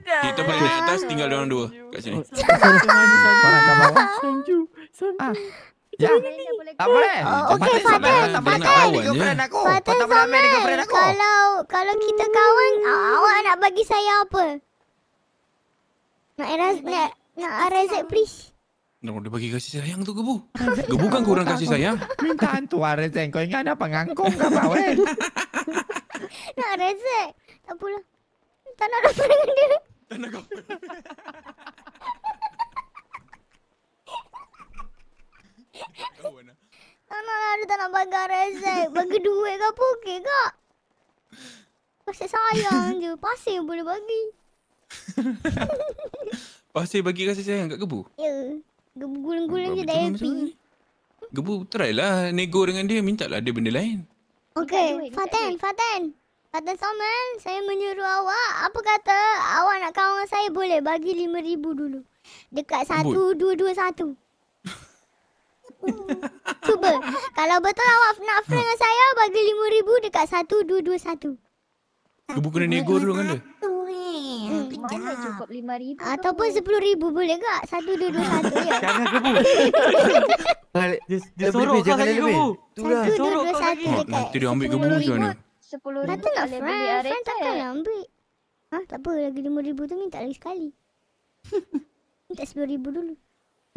Kita balik naik atas tinggal dia orang dua kat sini. Orang kat bawah. Samju. Samju. Ah. Ya. Tak boleh. Oh, okey, Fatin, tak boleh aku. Tak boleh ambil dengan Somel. girlfriend aku. Kalau kalau kita kawan, awak nak bagi saya apa? Nak Eraz, nak nak Razak please. Nak dia bagi kasih sayang tu gebu. Gebu kan kurang kasih sayang. Minta hantu Arzen. Kau ingat ada pengangkung ke apa weh? [LAUGHS] Nak Razak. Tak apalah. Tak nak dapat dengan dia. Tak nak kau. Tak nak lah, dia tak nak bagi Razak. Bagi duit ke apa okey kak? Pasal sayang je. Pasir boleh bagi. [LAUGHS] Pasir bagi kasih sayang kat gebu. Ya. Guling-guling je dah happy. Gebu try lah nego dengan dia. Minta lah dia benda lain. Okey, Fatin, Fatin. Fatin Somel, saya menyuruh awak. Apa kata awak nak kawan dengan saya boleh bagi RM5,000 dulu. Dekat satu, dua, dua, satu. [LAUGHS] Cuba. Kalau betul awak nak friend dengan saya, bagi RM5,000 dekat satu, dua, dua, satu. Gebu kena nego dulu dengan dia. Tu eh. Mana cukup RM5,000 Ataupun RM10,000 boleh tak? Satu, dua, dua, satu ya. Jangan gebu. [LAUGHS] Dia, dia sorok kau lagi. Itulah. Satu, dua, sorok dua, satu dekat. nanti dia ambil gebu macam mana? RM10,000 Kata nak boleh beli friend, friend arek takkan nak ambil. Ha, tak apa. Lagi RM5,000 tu minta lagi sekali. [LAUGHS] minta RM10,000 dulu.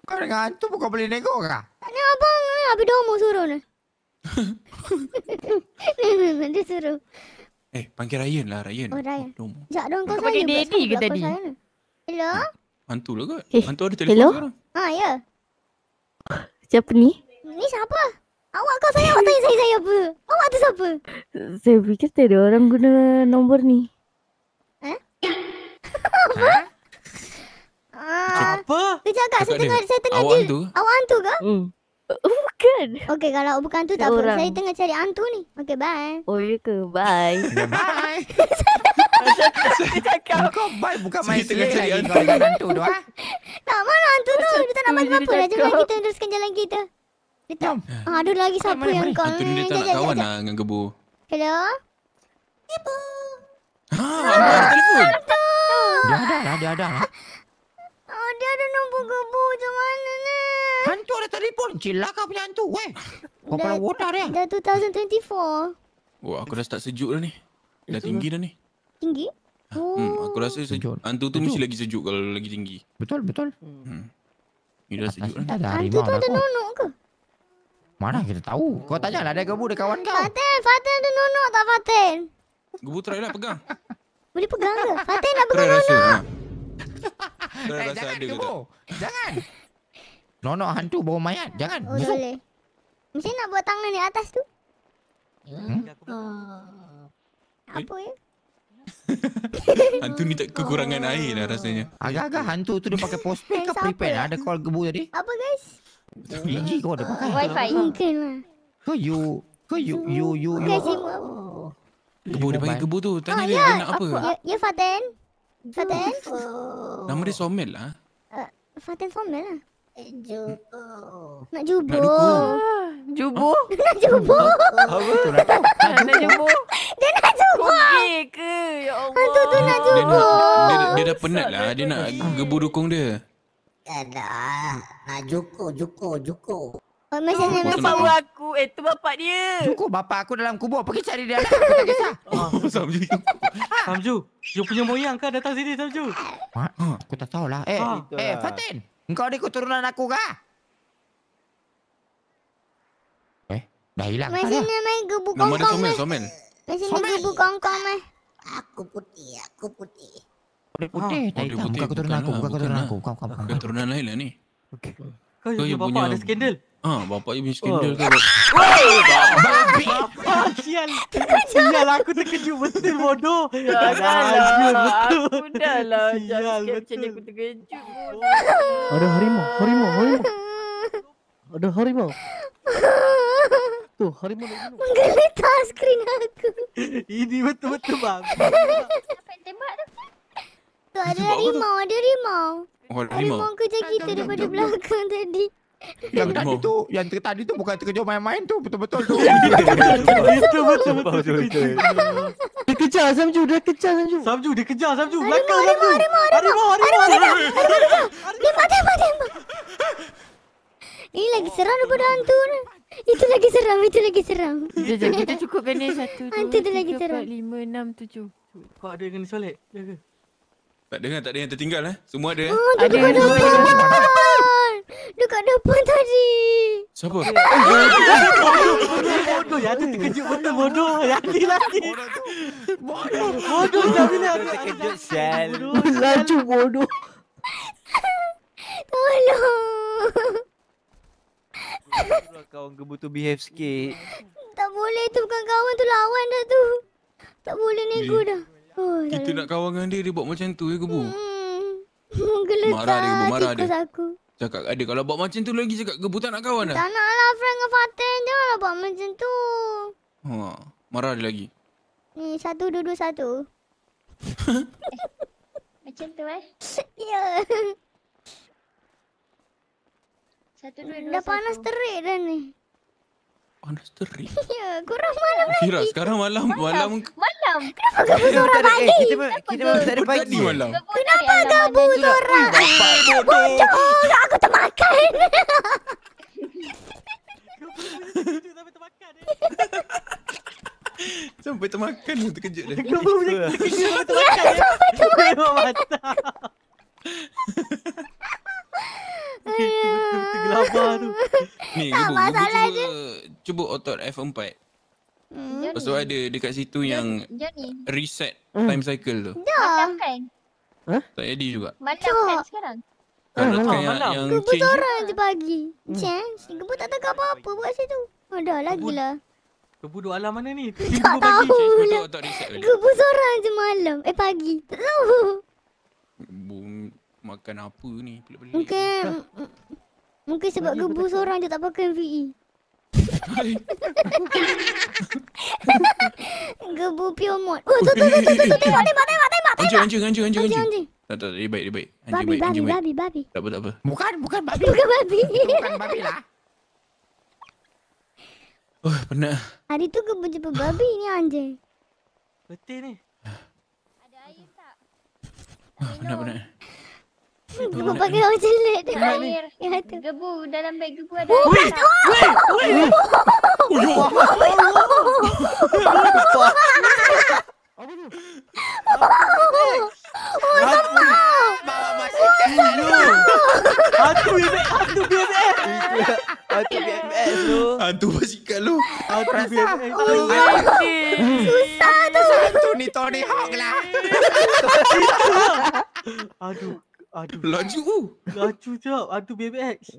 Kau dengan hantu pun kau boleh nego ke? Tak ni abang. Habis dah mau suruh ni. [LAUGHS] Dia suruh. Eh, panggil Ryan lah, Ryan. Oh, Ryan. Sekejap dong kau Kau saya. panggil buat daddy ke tadi? kau? Hello? Hantu lah kot. Eh, Hantu ada telefon hello? sekarang. Ha, ya. Siapa ni? Ni siapa? Awak kau saya, awak tanya saya saya apa? Awak tu siapa? Saya fikir tadi orang guna nombor ni. [LAUGHS] Ah, Apa? dia cakap saya tengah saya tengah awak deal. hantu? Awak hantu ke? Hmm. Bukan. Okey, kalau bukan hantu tak apa. Saya tengah cari hantu ni. Okey, bye. Oh, ya ke? Bye. [LAUGHS] Bye. Dia cakap. Kau bye bukan main tengah cari lagi hantu. kau tu ah. Tak, mana hantu tu? Dia tak nak bagi dah. Jom cakap. kita teruskan jalan kita. Dia tak. Jom. Ah, ada lagi siapa yang kau Hantu ni dia ni? tak nak kawan lah dengan gebu. Hello? Ha, hantu ada telefon. Dia ada lah, dia ada lah. Oh, dia ada nombor gebu macam mana ni? Hantu ada telefon. Cilaka punya hantu weh. Kau pernah botak dia. Dah 2024. Oh, aku dah start sejuk dah ni. Dah tinggi dah ni. Tinggi? Oh. Hmm, aku rasa sejuk. Sejuk. Hantu tu mesti lagi sejuk kalau lagi tinggi. Betul, betul. Hmm. Ni dah sejuk dah. ada Hantu tu ada nonok ke? Mana kita tahu. Kau tanyalah dia gebu dia kawan kau. Fatin, Fatin ada nonok tak Fatin? Gebu try lah pegang. Boleh pegang ke? Fatin nak pegang nonok. Eh, rasa jangan ada. Jangan. Nonok hantu bawa mayat. Jangan. Oh, tak boleh. Mesti nak buat tangan di atas tu. Hmm? Oh. Apa ya? [LAUGHS] Hantu ni tak kekurangan air lah rasanya. Agak-agak hantu tu dia pakai postpaid ke prepaid? ya? Ada call gebu tadi? Apa guys? 3G kau ada pakai? Wifi. Mungkin lah. Ke you ke you you you you Guys, you Gebu dia panggil gebu tu. Tanya Oh, dia ya. dia nak apa? Ya, ya Faten. Faten. Nama dia Somel lah. Uh, Faten Somel lah. Jubo. Nak jubo. Nak dukung. Jubo? [LAUGHS] Nak jubo. Nak nak jubo? Dia nak jubo. Okey ke? Ya Allah. Hantu tu nak Dia, jubo. dia, dia, dia dah penat lah. Dia nak gebu dukung dia. Ada. Nak juko, juko, juko. Oh, macam Oh, mana tu Bapak nak- aku. Eh, tu bapak dia. Cukup bapak aku dalam kubur. Pergi cari dia. Aku tak kisah. [LAUGHS] Samju. Samju, you punya moyang kah datang sini Samju? Ha, aku tak tahulah. Eh, Ah. eh Fatin. Engkau ni keturunan aku kah? Eh, dah hilang. Macam mana main gebu Nama dia kongkong Somel, meh? Somel. Macam mana gebu kongkong meh? Aku putih, aku putih. Dia putih. Oh, Tak dia hitam. putih. Bukan keturunan aku. lah, Bukan keturunan lah. aku. Bukan. Keturunan lain lah ni. Kau punya bapak ada skandal. Ah, bapak punya skandal Oh. ke? Babi. Ah, sial. Sial aku terkejut betul bodoh. Janganlah. Aku dah lah. Sial, sikit macam betul. aku terkejut. Ada harimau, harimau, harimau. Ada harimau. Tu, harimau nak bunuh. Menggeletar skrin aku. Ini betul-betul bang. Siapa yang tembak tu? Tu ada harimau, ada harimau. Oh, ada Harimau harimau. kejar kita daripada belakang tadi. Yang tadi tu, yang tadi tu bukan terkejut main-main tu. Betul-betul tu. Betul betul betul. Dia kejar Samju, dia kejar Samju. Samju dia kejar Samju. Harimau, Belakang harimau, Samju. harimau, harimau. Harimau. Harimau. [LAUGHS] Tembak, tembak, tembak. Ini lagi seram daripada hantu ni. Itu lagi seram, itu lagi seram. Sekejap. Kita cukupkan ni. Satu, dua, tiga, empat, lima, enam, tujuh. Kau ada dengan solat. Jaga. Tak ada kan? Tak ada yang tertinggal eh? Semua ada eh? Oh, Ada, dekat depan. Dekat depan tadi. Siapa? Bodoh ya, tu terkejut betul bodoh. Lagi lagi. Bodoh. Bodoh dah bila aku Terkejut sial. Laju bodoh. Tolong. Kawan gebu tu behave sikit. Tak boleh tu bukan kawan tu lawan dah tu. Tak boleh nego dah. Oh, Kita nak kawan dengan dia, dia buat macam tu ya gebu. Menggeletar [LAUGHS] Marah dia, Gebu, marah dia. aku. Cakap ada kalau buat macam tu lagi cakap gebu tak nak kawan dah. Tak nak lah Frank dengan Fatin. Janganlah buat macam tu. Ha, marah dia lagi. Ni, satu, dua, dua, satu. [LAUGHS] Macam tu eh. Ya. Satu, dua, dua, Dah panas satu. terik dah ni. Panas terik. Ya, korang malam Kira lagi. sekarang malam malam Malam. Kenapa Kita seorang eh, pagi? kita kita tak ada pagi. tadi malam. Kenapa gebu seorang? Bodoh, aku termakan. Sampai termakan tu terkejut dia. Gebu punya terkejut Ya, makan. sampai termakan. [LAUGHS] Betul-betul gelabah tu. [LAUGHS] Ni Tak gebu, gebu masalah cuba cuba otot F4. Hmm. Lepas tu ada dekat situ yang Johnny. reset Hmm. time cycle tu. Malam kan? Tak jadi juga. Malam kan sekarang? Yang, yang Gebu change seorang je pagi. Chance, gebu tak tahu apa-apa buat situ. Oh, dah lagi lah. Gebu duduk alam mana ni? Tak Gebu tahu lah. Gebu seorang je malam. Eh, pagi. Tak tahu. Gebu makan apa ni pelik-pelik. Mungkin... [LAUGHS] Mungkin sebab gebu seorang je tak pakai VE. [LAUGHS] gebu pure mode. Oh, tu, tu, tu, tu, tu, tu, tembak, tembak, tembak, tembak, Anjing, anjing, anjing, anjing, Anjing, anjing. Tak, tak, dia baik, dia baik. Anjing Babi, baik, babi, anjing baik. babi, babi. Tak apa, tak apa. Bukan, bukan babi. [LAUGHS] Bukan babi. Bukan babi lah. Oh, penat. Hari tu gebu jumpa babi ni anjing. Betul ni. Ada air tak? Oh, penat, penat. Gebu pakai orang celik. Ada air. Ya, tu. Gebu dalam beg gebu ada Oh, tak? Oh, sembah. Hantu BMS tu. Basikal lu. Hantu. Oh, ya. Susah tu. Hantu ni Tony Hawk lah. [LAUGHS] Aduh. Aduh. Laju. Laju jap. Hantu BBX.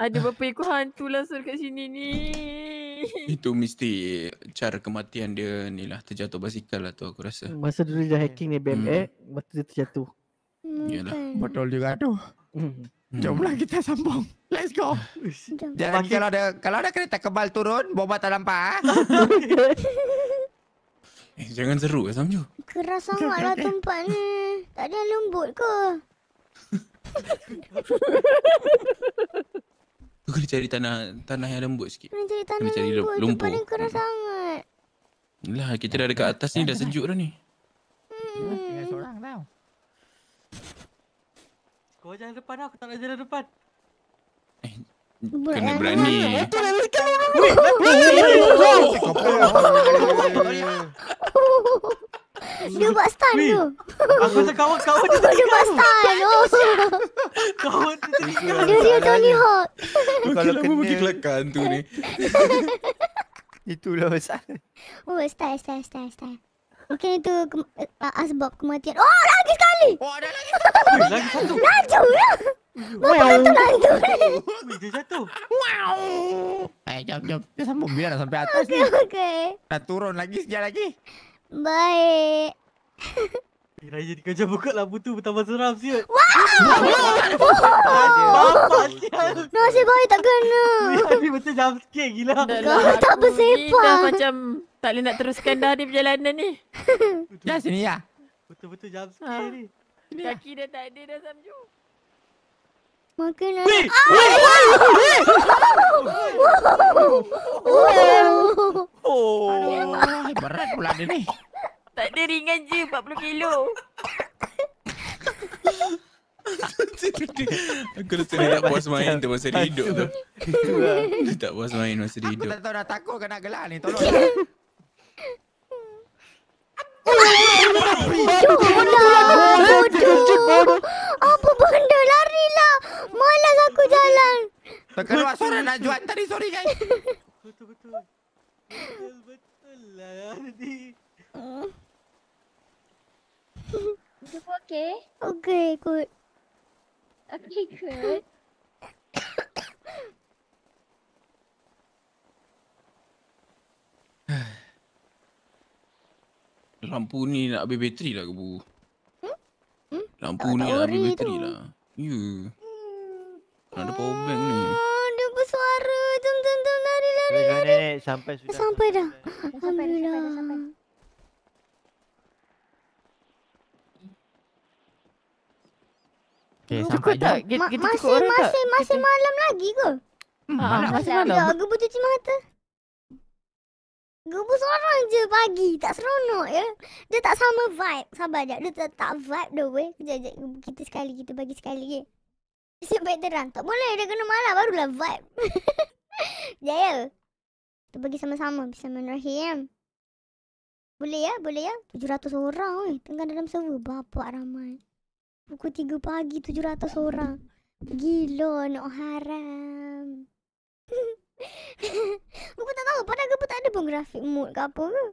Ada berapa ekor hantu langsung kat sini ni. Itu mesti cara kematian dia ni lah terjatuh basikal lah tu aku rasa. Masa dulu dia hacking ni BMX, lepas tu dia terjatuh. Yalah. Betul juga tu. Hmm. Jomlah kita sambung. Let's go. Jangan kalau ada kalau ada kereta kebal turun, boba tak nampak. ah. [LAUGHS] Eh, jangan seru eh Samju. Keras sangat lah tempat ni. Tak ada lembut ke? Tu kena cari tanah tanah yang lembut sikit. Kena cari tanah Kena cari lembut. Tempat lumpur. ni keras sangat. Lah kita dah dekat atas ni dah sejuk dah ni. Tinggal seorang tau. Kau jalan depan aku tak nak jalan depan. Kena berani. Dia buat stun tu. Aku macam kawan-kawan [LAUGHS] [LAUGHS] dia Dia buat stun. Oh. Kawan dia Dia real Tony Hawk. Kalau kena pergi kelakar tu ni. [LAUGHS] Itulah pasal. Oh, style, style, style, style. Mungkin itu ke, uh, asbab kematian. Oh, lagi sekali. Oh, ada lagi Lagi satu. Laju ya. Berapa betul laju ni? Ui, dia jatuh. Wow. Eh, jom, jom. Kita sambung biar sampai atas Okey, ni. okey. Dah turun lagi sekejap lagi. Baik. Eh, Raya kau jangan buka lampu tu bertambah seram siut. Bapak sial. Nasib baik tak kena. Tapi betul jump scare gila. Kau tak Ni dah bersepah. macam tak boleh nak teruskan dah di perjalanan ni. [LAUGHS] Ya, sini ya. Betul-betul jump scare ni. Kaki dah tak ada dah Samju. Makin nak. Weh! Oh, berat pula dia ni. Tak ada ringan je 40 kilo. Aku rasa dia tak puas main tu masa dia hidup tu. Dia tak puas main masa dia Aku hidup. tak tahu dah takut kena gelak ni. Tolong. Bodoh. Apa benda larilah. Malas aku jalan. Terkeluar suara Najwan tadi. Sorry guys. Betul-betul. Betul-betul lah ni. Jumpa okey? Okey, good. Okey, good. Lampu ni nak habis bateri lah ke bu? Lampu Tak ni nak habis bateri tu. lah. Ya. Nak ada power bank ni. Oh, dia bersuara. Jom, jom, jom. Lari, lari, lari. nenek sampai sudah. Sampai dah. Alhamdulillah. Okay, Cukup sampai tak? dah. Ma- Kita masih, cukup orang tak? masih, masih malam lagi ke? Hmm, Ah, malam. masih Ya, malam. gebu cuci mata. Gebu seorang je pagi. Tak seronok ya. Dia tak sama vibe. Sabar jap. Dia tak, tak vibe dah weh. Kejap, kejap. Gebu kita sekali. Kita bagi sekali ke. Siap baik terang. Tak boleh. Dia kena malam. Barulah vibe. [LAUGHS] Jaya. Kita bagi sama-sama. Bismillahirrahmanirrahim. Boleh ya? Boleh ya? 700 orang weh. Tengah dalam server. Bapak ramai. Pukul 3 pagi 700 orang. Gila nak haram. [LAUGHS] [LAUGHS] Aku tak tahu padahal Gebu tak ada pun grafik mode ke apa ke.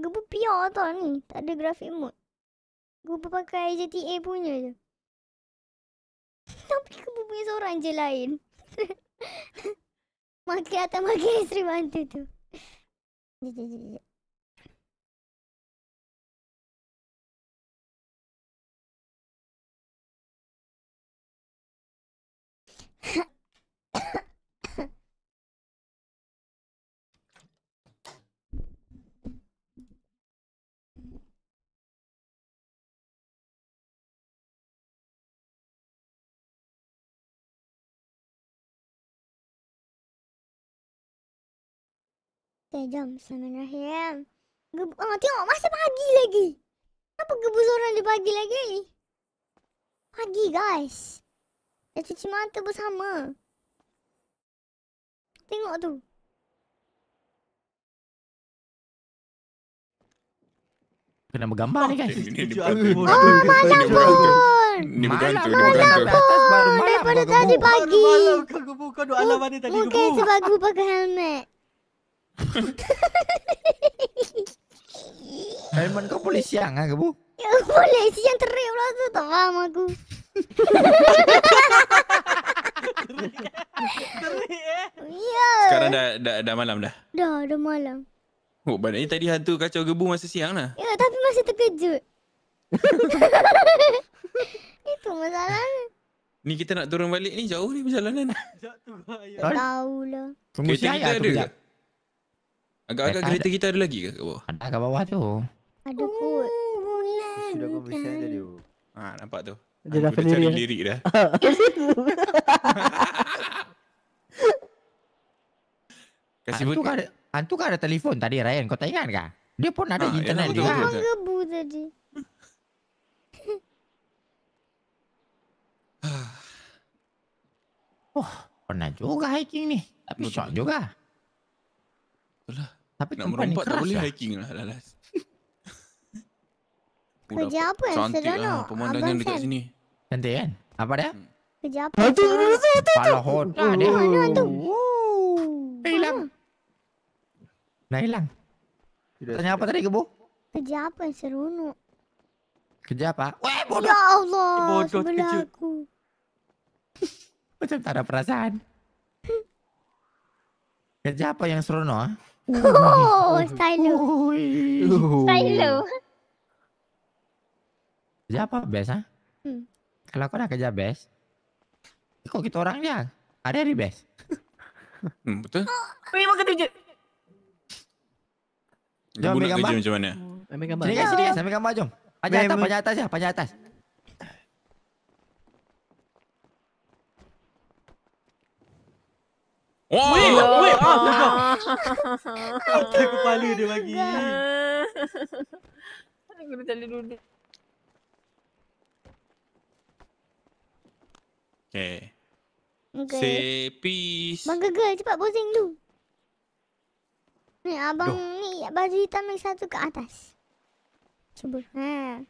Gebu pure tau ni. Tak ada grafik mode. Gebu pakai GTA punya je. [LAUGHS] Tapi Gebu punya seorang je lain. [LAUGHS] makin atas makin isteri bantu tu. Jep, jep, jep, jep. Okay, jom. Bismillahirrahmanirrahim. Gebu, ah, tengok masih pagi lagi. Kenapa gebu seorang dia pagi lagi? Pagi guys. Dah cuci mata bersama. Tengok tu. Kena bergambar ni guys. Dia aku bergantung. Oh, malam pun. Ni bergantung. Ni Malam malam Daripada tadi pagi. Malam kau gebu kau duk alam mana tadi Mungkin sebab gebu pakai helmet. [LAUGHS] Helmet kau boleh siang ah kebu. Ya boleh siang terik pula tu. Tak faham aku. Ya. Sekarang dah, dah, dah malam dah. Dah, dah malam. Oh, maknanya tadi hantu kacau gebu masa siang lah. Ya, tapi masih terkejut. [LAUGHS] Itu masalahnya. Ni kita nak turun balik ni jauh ni perjalanan. Tak tahulah. Tunggu Kereta siang kita ya, ada ke? Agak-agak Kereta kereta kita ada lagi ke kat bawah? Ada kat bawah tu. Ada kot. Sudah conversation tadi. oh. Ha, nampak tu. Dia dah Aku dah cari familiar. lirik dah. [LAUGHS] Kasih Hantu kan ada, hantu kan ada telefon tadi Ryan. Kau tak ingat kah? Dia pun ada ya, internet betul, juga. betul, Abang gebu tadi. Pernah juga hiking ni. Tapi syok juga. Betul lah. Tapi Nak merompak tak boleh lah. hiking lah lalas. [LAUGHS] Kerja apa yang Cantik seronok? lah pemandangan Abang dekat Sam? sini. Cantik kan? Apa dia? Kerja apa yang seronok? Kepala hotak dia. Oh, mana hantu? Hilang. Dah hilang. Tanya apa tadi kebu? Kerja apa yang seronok? Kerja apa? Weh bodoh. Ya Allah, Bodoh, sebelah terkejut. aku. [LAUGHS] Macam tak ada perasaan. [LAUGHS] Kerja apa yang seronok ah? Oh, stylo. Stylo. Kerja apa best ah? Hmm. Kalau kau dah kerja best, kok kita orang dia ada di best. [LAUGHS] Hmm, betul. Weh, makan tunjuk. Jom ambil nak gambar. macam mana? Ambil gambar. Sini guys, sini guys, ambil gambar jom. Panjat atas, panjat atas ya, panjat atas. Wah! Weh, weh, ah, Ah. [LAUGHS] Kepala dia bagi. Aku nak cari duduk. Okay. Okay. Say peace. Bang Gegel, cepat posing dulu. Ni abang ni baju hitam yang satu ke atas. Cuba. Ha.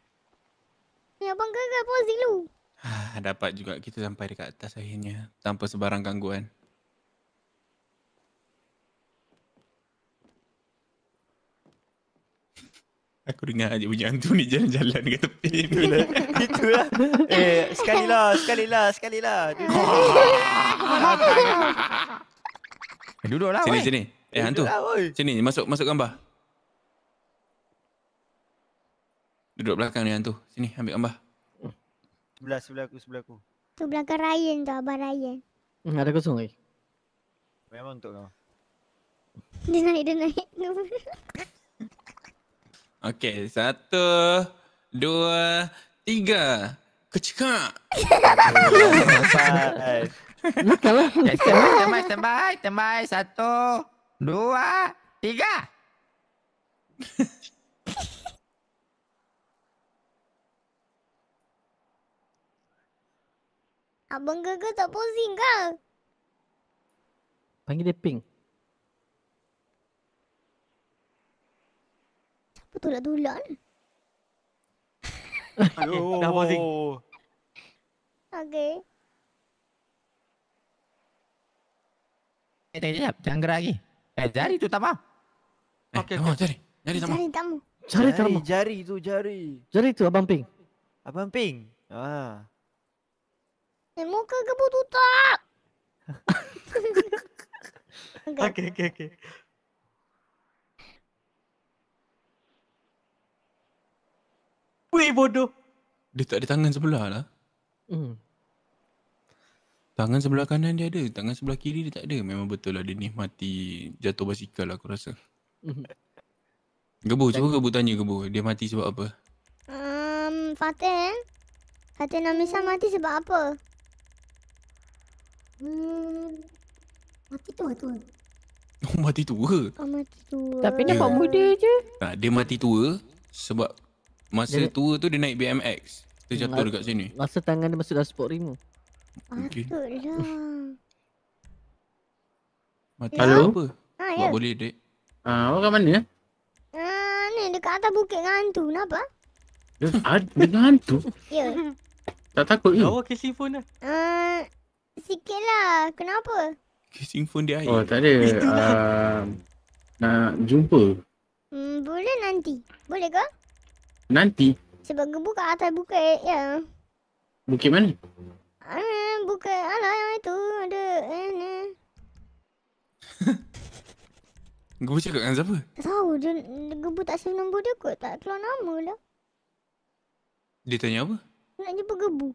Ni abang Gegel posing dulu. Ah, dapat juga kita sampai dekat atas akhirnya tanpa sebarang gangguan. Aku dengar aje bunyi hantu ni jalan-jalan kat tepi [LAUGHS] ni. Itulah. Eh, sekali lah, sekali lah, sekali lah. Eh, Duduklah Sini sini. Eh hantu. Duduklah, woi. Sini masuk masuk gambar. Duduk belakang ni hantu. Sini ambil gambar. Sebelah, sebelah aku, sebelah aku. Tu belakang Ryan tu, abang Ryan. Hmm, ada kosong lagi. Memang untuk kau. Dia naik, dia naik. Okey, satu, dua, tiga. Kecekak. Okay, by, stand by. Satu, dua, tiga. abang Gegel tak posing ke? Panggil dia pink. Apa tolak-tolak ni? Aduh. [LAUGHS] Dah posing. Okay. Eh, tengok sekejap. Jangan gerak lagi. Eh, jari tu tak mau. Okey, okay, cari. Cari tak Cari tamu. Jari Jari, mau. jari tu, jari. Jari tu abang pink. Abang Pink. Ah. Eh, muka tutup. okay. [LAUGHS] Okey, okey, okey. Weh, bodoh. Dia tak ada tangan sebelah lah. Hmm. Tangan sebelah kanan dia ada. Tangan sebelah kiri dia tak ada. Memang betul lah dia nikmati jatuh basikal aku rasa. Mhm. Gebu, cuba Gebu tanya Gebu. Dia mati sebab apa? Um, Fatih eh? Fatih Namisa mati sebab apa? Hmm. Mati tua tua. Oh, mati tua. Oh, mati tua. Tapi nampak muda je. Tak, dia mati tua sebab masa Dia- tua tu dia naik BMX. Dia jatuh dekat sini. Masa tangan dia masuk dalam sport rimau. Mungkin. Patutlah. Mati Hello? sebab apa? Ah, Buat ya. boleh, dek. Ah, awak kat mana? Ah, ni dekat atas bukit dengan hantu. Kenapa? Ah, dengan hantu? Ya. Tak takut ke? Awak kisi phone lah. Ah, sikit lah. Kenapa? Casing phone dia air. Oh, tak ada. Uh, nak jumpa. Hmm, boleh nanti. Boleh ke? Nanti. Sebab gebu kat atas bukit. Ya. Bukit mana? Ah, bukan. Alah yang itu ada. Eh, ni. Gebu cakap dengan siapa? Tak tahu dia gebu tak save nombor dia kot. Tak keluar nama lah. Dia tanya apa? Nak jumpa gebu.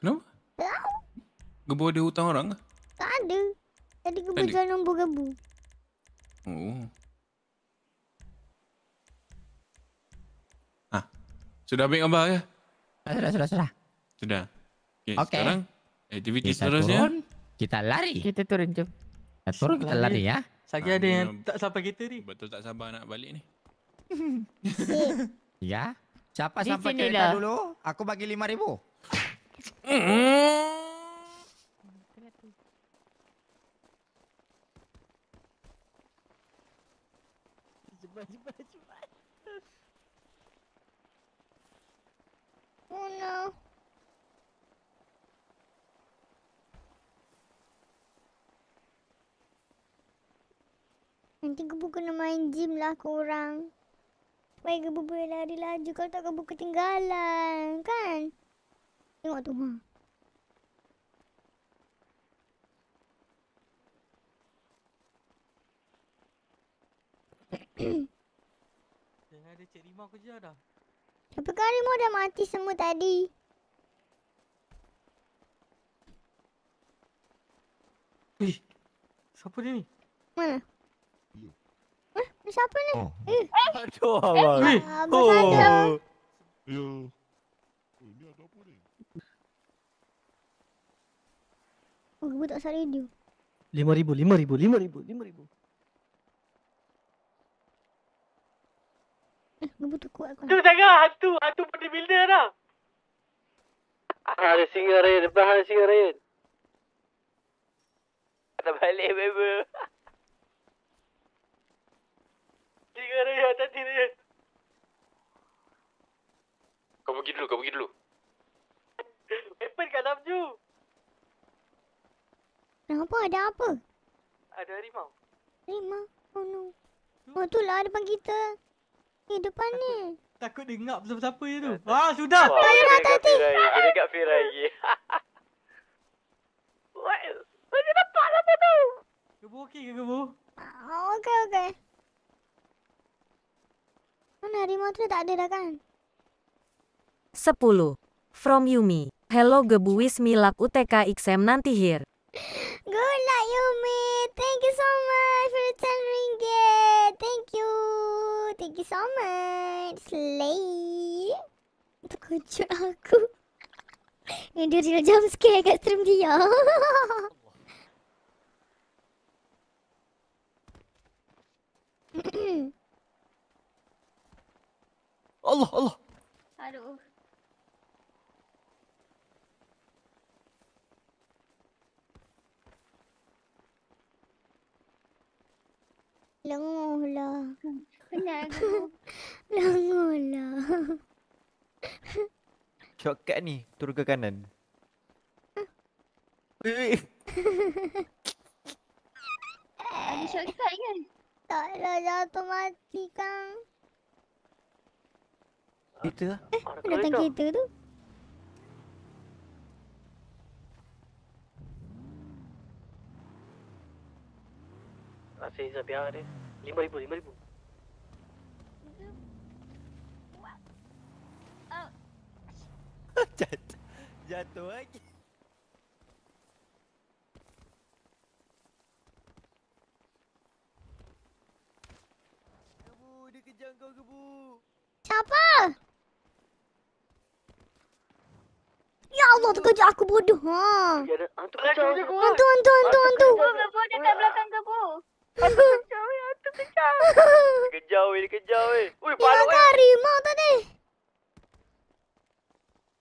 Kenapa? Tak tahu. Gebu ada hutang orang ke? Tak ada. Tadi gebu jual nombor gebu. Oh. Sudah ambil gambar ke? Sudah, sudah, sudah. Sudah. Okay, Okey. sekarang aktiviti Kita seterusnya. turun, kita lari. Kita turun, jom. Kita turun, kita lari ya. Lagi ada yang tak sampai kita ni. Betul tak sabar nak balik ni. [LAUGHS] Ya. Siapa Di sampai kereta dah. dulu? Aku bagi lima ribu. [LAUGHS] Cepat, cepat, cepat. Oh no. Nanti gebu kena main gym lah korang. Baik gebu boleh lari laju kalau tak gebu ketinggalan kan? Tengok tu ha. [COUGHS] Jangan ada cik rimau kerja dah. Apakah harimau dah mati semua tadi? Ih, siapa dia ni? Mana? Eh, ni siapa ni? Oh. Eh, aduh abang. Eh, abang oh. Ya. Oh, ini ada apa ni? Oh, aku tak salah radio. 5,000, 5,000, 5,000, 5,000. Eh, Lembu tu kuat aku. Tu jaga hantu, hantu pun builder dah. Ada singa rain, depan ada singa rain. Kata balik member. [LAUGHS] singa rain, atas tiri. Kau pergi dulu, kau pergi dulu. Weapon kat dalam tu. Kenapa? Ada apa? Ada harimau. Harimau? Oh no. Oh tu lah depan kita. Eh, depan ni. Takut dia ngap siapa-siapa je tu. Ah, sudah. Tak payah hati-hati. Dia dekat Firai lagi. Macam dapat apa tu? Gebu okey ke Gebu? Oh, okey, okey. Mana harimau tu tak ada dah kan? 10. From Yumi. Hello Gebu wish me luck UTK XM nanti here. Good luck, Yumi. Thank you so much for the 10 ringgit. Thank you. Thank you so much. Slay. Terkejut aku. Ini dia real jump scare kat stream dia. Allah, Allah. Aduh. Lenguh lah. Penat aku. [LAUGHS] Langolah. Shortcut ni, turun ke kanan. Ah. Wait, wait. Ada shortcut kan? Tak lah, jatuh mati kan. Kereta lah. Eh, datang kereta tu? Masih Izzah biar dia. RM5,000, RM5,000. [LAUGHS] Jatuh. Jatuh lagi. Gebu, dia kejar kau Gebu. Siapa? Ya Allah terkejut aku bodoh. Ha. Ada hantu kejar. Hantu, hantu, hantu, hantu. Gebu dekat belakang gebu. [LAUGHS] Kejar weh, dia kejar weh. Ui, Dia kan harimau tadi.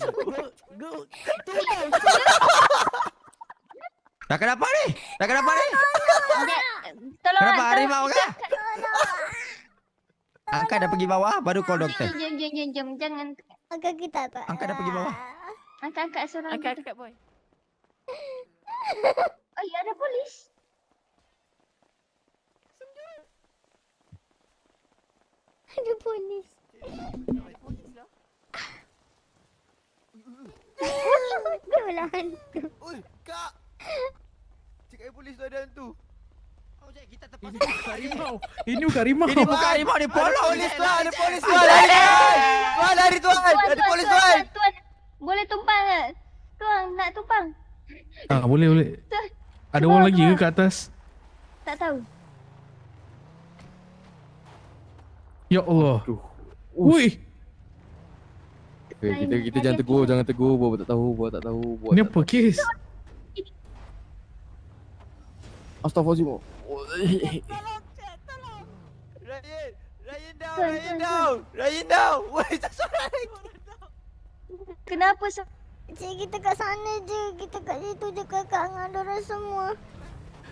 Go, go. Turun. Dah kenapa ni? Dah kenapa ni? Tolong Kenapa harimau tolong. kah? Angkat dah pergi bawah baru call doktor. Jom, jom, jom, jom. Jangan. Angkat kita tak. Angkat dah pergi bawah. Angkat, angkat seorang. Angkat, angkat boy. Oh, ya ada polis. Ada polis. Betul lah hantu. Oi, kak. Cakap polis tu ada hantu. Kita terpaksa Harimau. Ini bukan harimau. Ini bukan harimau, ni polis. Polis tuan, ada polis tuan. Tuan, Lari lari. tuan. Tuan lari tuan. Ada polis tuan, tuan. tuan, tuan. Boleh tumpang tak? Tuan, nak tumpang? Ah, boleh boleh. Tuan, Ada orang lagi ke kat atas? tak tahu. Ya Allah. Woi, Okay, kita kita jangan tegur, jangan tegur, buat tak tahu, buat tak tahu, buat ni apa kes? Astaghfirullahaladzim. Ryan, Ryan down, Ryan down. Ryan down. Woi, tak seorang lagi. [LAUGHS] Kenapa se... Cik, kita kat sana je. Kita kat situ je kakak dengan dorang semua.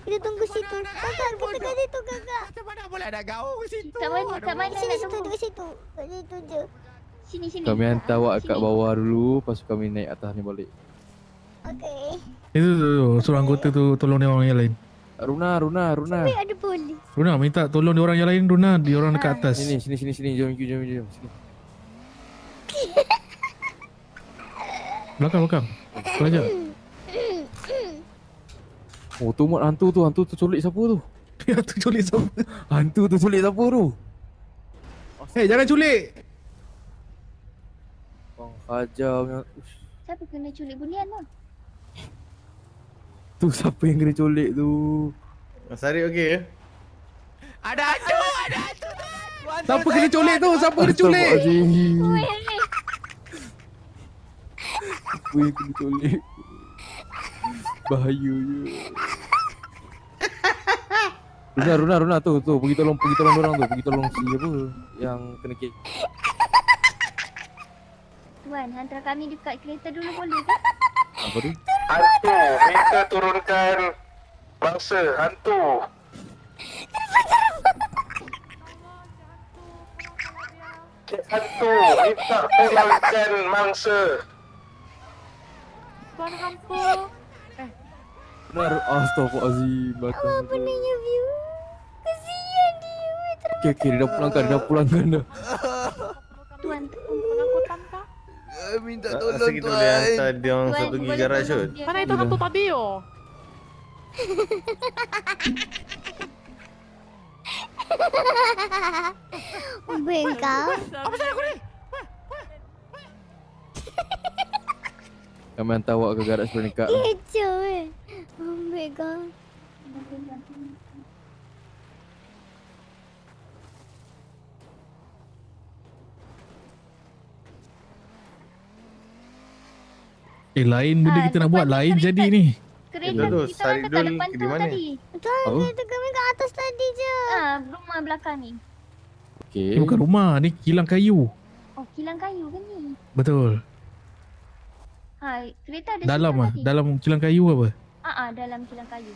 Kita tunggu situ. Kakak, kita kat situ kakak. Macam mana boleh ada gaung kat situ? Kat mana? Kat mana Sini nak situ, tunggu? dekat situ. Kat situ je. Sini, sini. Kami hantar awak kat bawah dulu, lepas tu kami naik atas ni balik. Okay. Itu tu, tu, suruh anggota tu tolong dia orang yang lain. Runa, Runa, Runa. Tapi ada polis. Runa minta tolong dia orang yang lain Runa, dia orang dekat atas. Sini, sini, sini, sini, jom, jom, jom, sini. [LAUGHS] Belakang belakang. Pelajak. Oh, tu mat hantu tu, hantu tu culik siapa tu? [LAUGHS] hantu culik siapa? Hantu tu culik siapa tu? Eh, jangan culik. Hajar punya Siapa kena culik bunian tu? Tu siapa yang kena culik tu? Mas Arif okey ke? Ada hantu, ada hantu. Siapa kena culik tu? Siapa kena culik? Astaghfirullahaladzim. Weh, weh. Siapa yang kena culik? Bahaya je. Runa, Runa, Runa tu, tu pergi tolong, pergi tolong orang tu, pergi tolong si apa yang kena kek. Tuan, hantar kami dekat kereta dulu boleh ke? Apa tu? Hantu, minta turunkan bangsa hantu. Cik hantu, minta pulangkan mangsa. Tuan hampa. Benar, astaghfirullahaladzim. Belakang Apa nanya view? Kesian dia. Okay, okay, dia dah pulangkan, dia dah pulangkan dah. Tuan, kah? Minta tolong kita boleh tuan. hantar dia orang Tuan, satu pergi garaj kot. Mana itu hantu tadi oh? Baik kau. Apa saya aku ni? Kami hantar awak ke garaj sebelah nikah. Kecoh eh. Baik kau. Eh, lain benda Ah, kita nak buat, lain jadi ni. Kereta tu, kita orang dekat Saridul depan di tu mana? tadi. Apa? kita kami kat atas tadi je. Ah, rumah belakang ni. Okay. Ni bukan rumah, ni kilang kayu. Oh, kilang kayu ke ni? Betul. Ha, kereta ada Dalam ah, tadi. dalam kilang kayu apa? Ah, ah, dalam kilang kayu.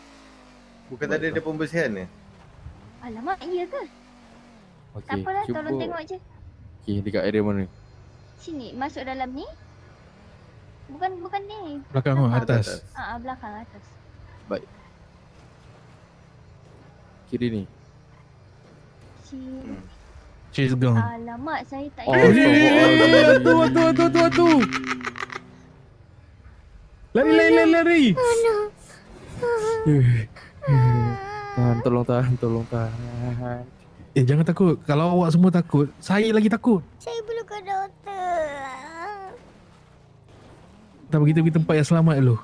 Bukan tadi ada pembersihan ni? Alamak, iya ke? Okay, Tak apalah, cuba. tolong tengok je. Okay, dekat area mana? Sini, masuk dalam ni. Bukan bukan ni. Belakang tu, atas. Ah, ah, belakang atas. Baik. Kiri ni. Si Chase gun. Alamak, saya tak Oh, ingat. eh, eh, eh, Hantu, hantu, hantu, hantu, hantu. Lari, lari, lari, lari. Oh no. Tahan, tolong tahan, tolong tahan. Eh, jangan takut. Kalau awak semua takut, saya lagi takut. Saya perlu ke Tak pergi pergi tempat yang selamat dulu.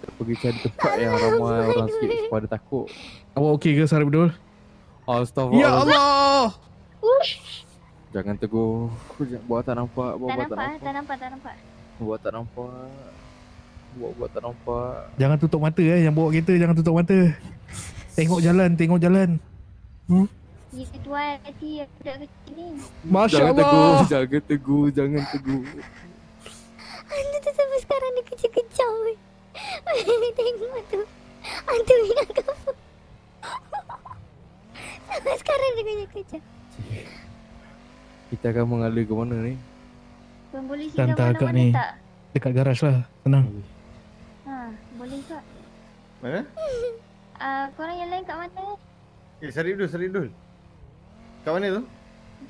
Kita pergi cari tempat yang ramai orang sikit pada takut. Awak okey ke Sarah Abdul? Astaghfirullah. Ya Allah. Jangan tegur. Jangan buat tak nampak. Buat Tak buat tak nampak, tak nampak, tak nampak. Buat tak nampak. Buat buat tak nampak. Jangan tutup mata eh. Yang bawa kereta jangan tutup mata. Tengok jalan, tengok jalan. Hmm? Ya, tuan, hati ada kecil ni. Masya jangan Allah. tegur. Jangan tegur. Jangan tegur. Hantu tu sampai sekarang dia kecil-kecau weh. [LAUGHS] Tengok tu. Hantu minat kamu. [LAUGHS] Sampai sekarang dia kejar-kejar. Kita akan mengalir ke mana ni? Tuan boleh agak mana-mana ni. tak? Dekat garaj lah. Tenang. Ha, boleh tak? Mana? [LAUGHS] Ah, korang yang lain kat mana? Eh, Sarip dulu, Sarip dulu. Kat mana tu?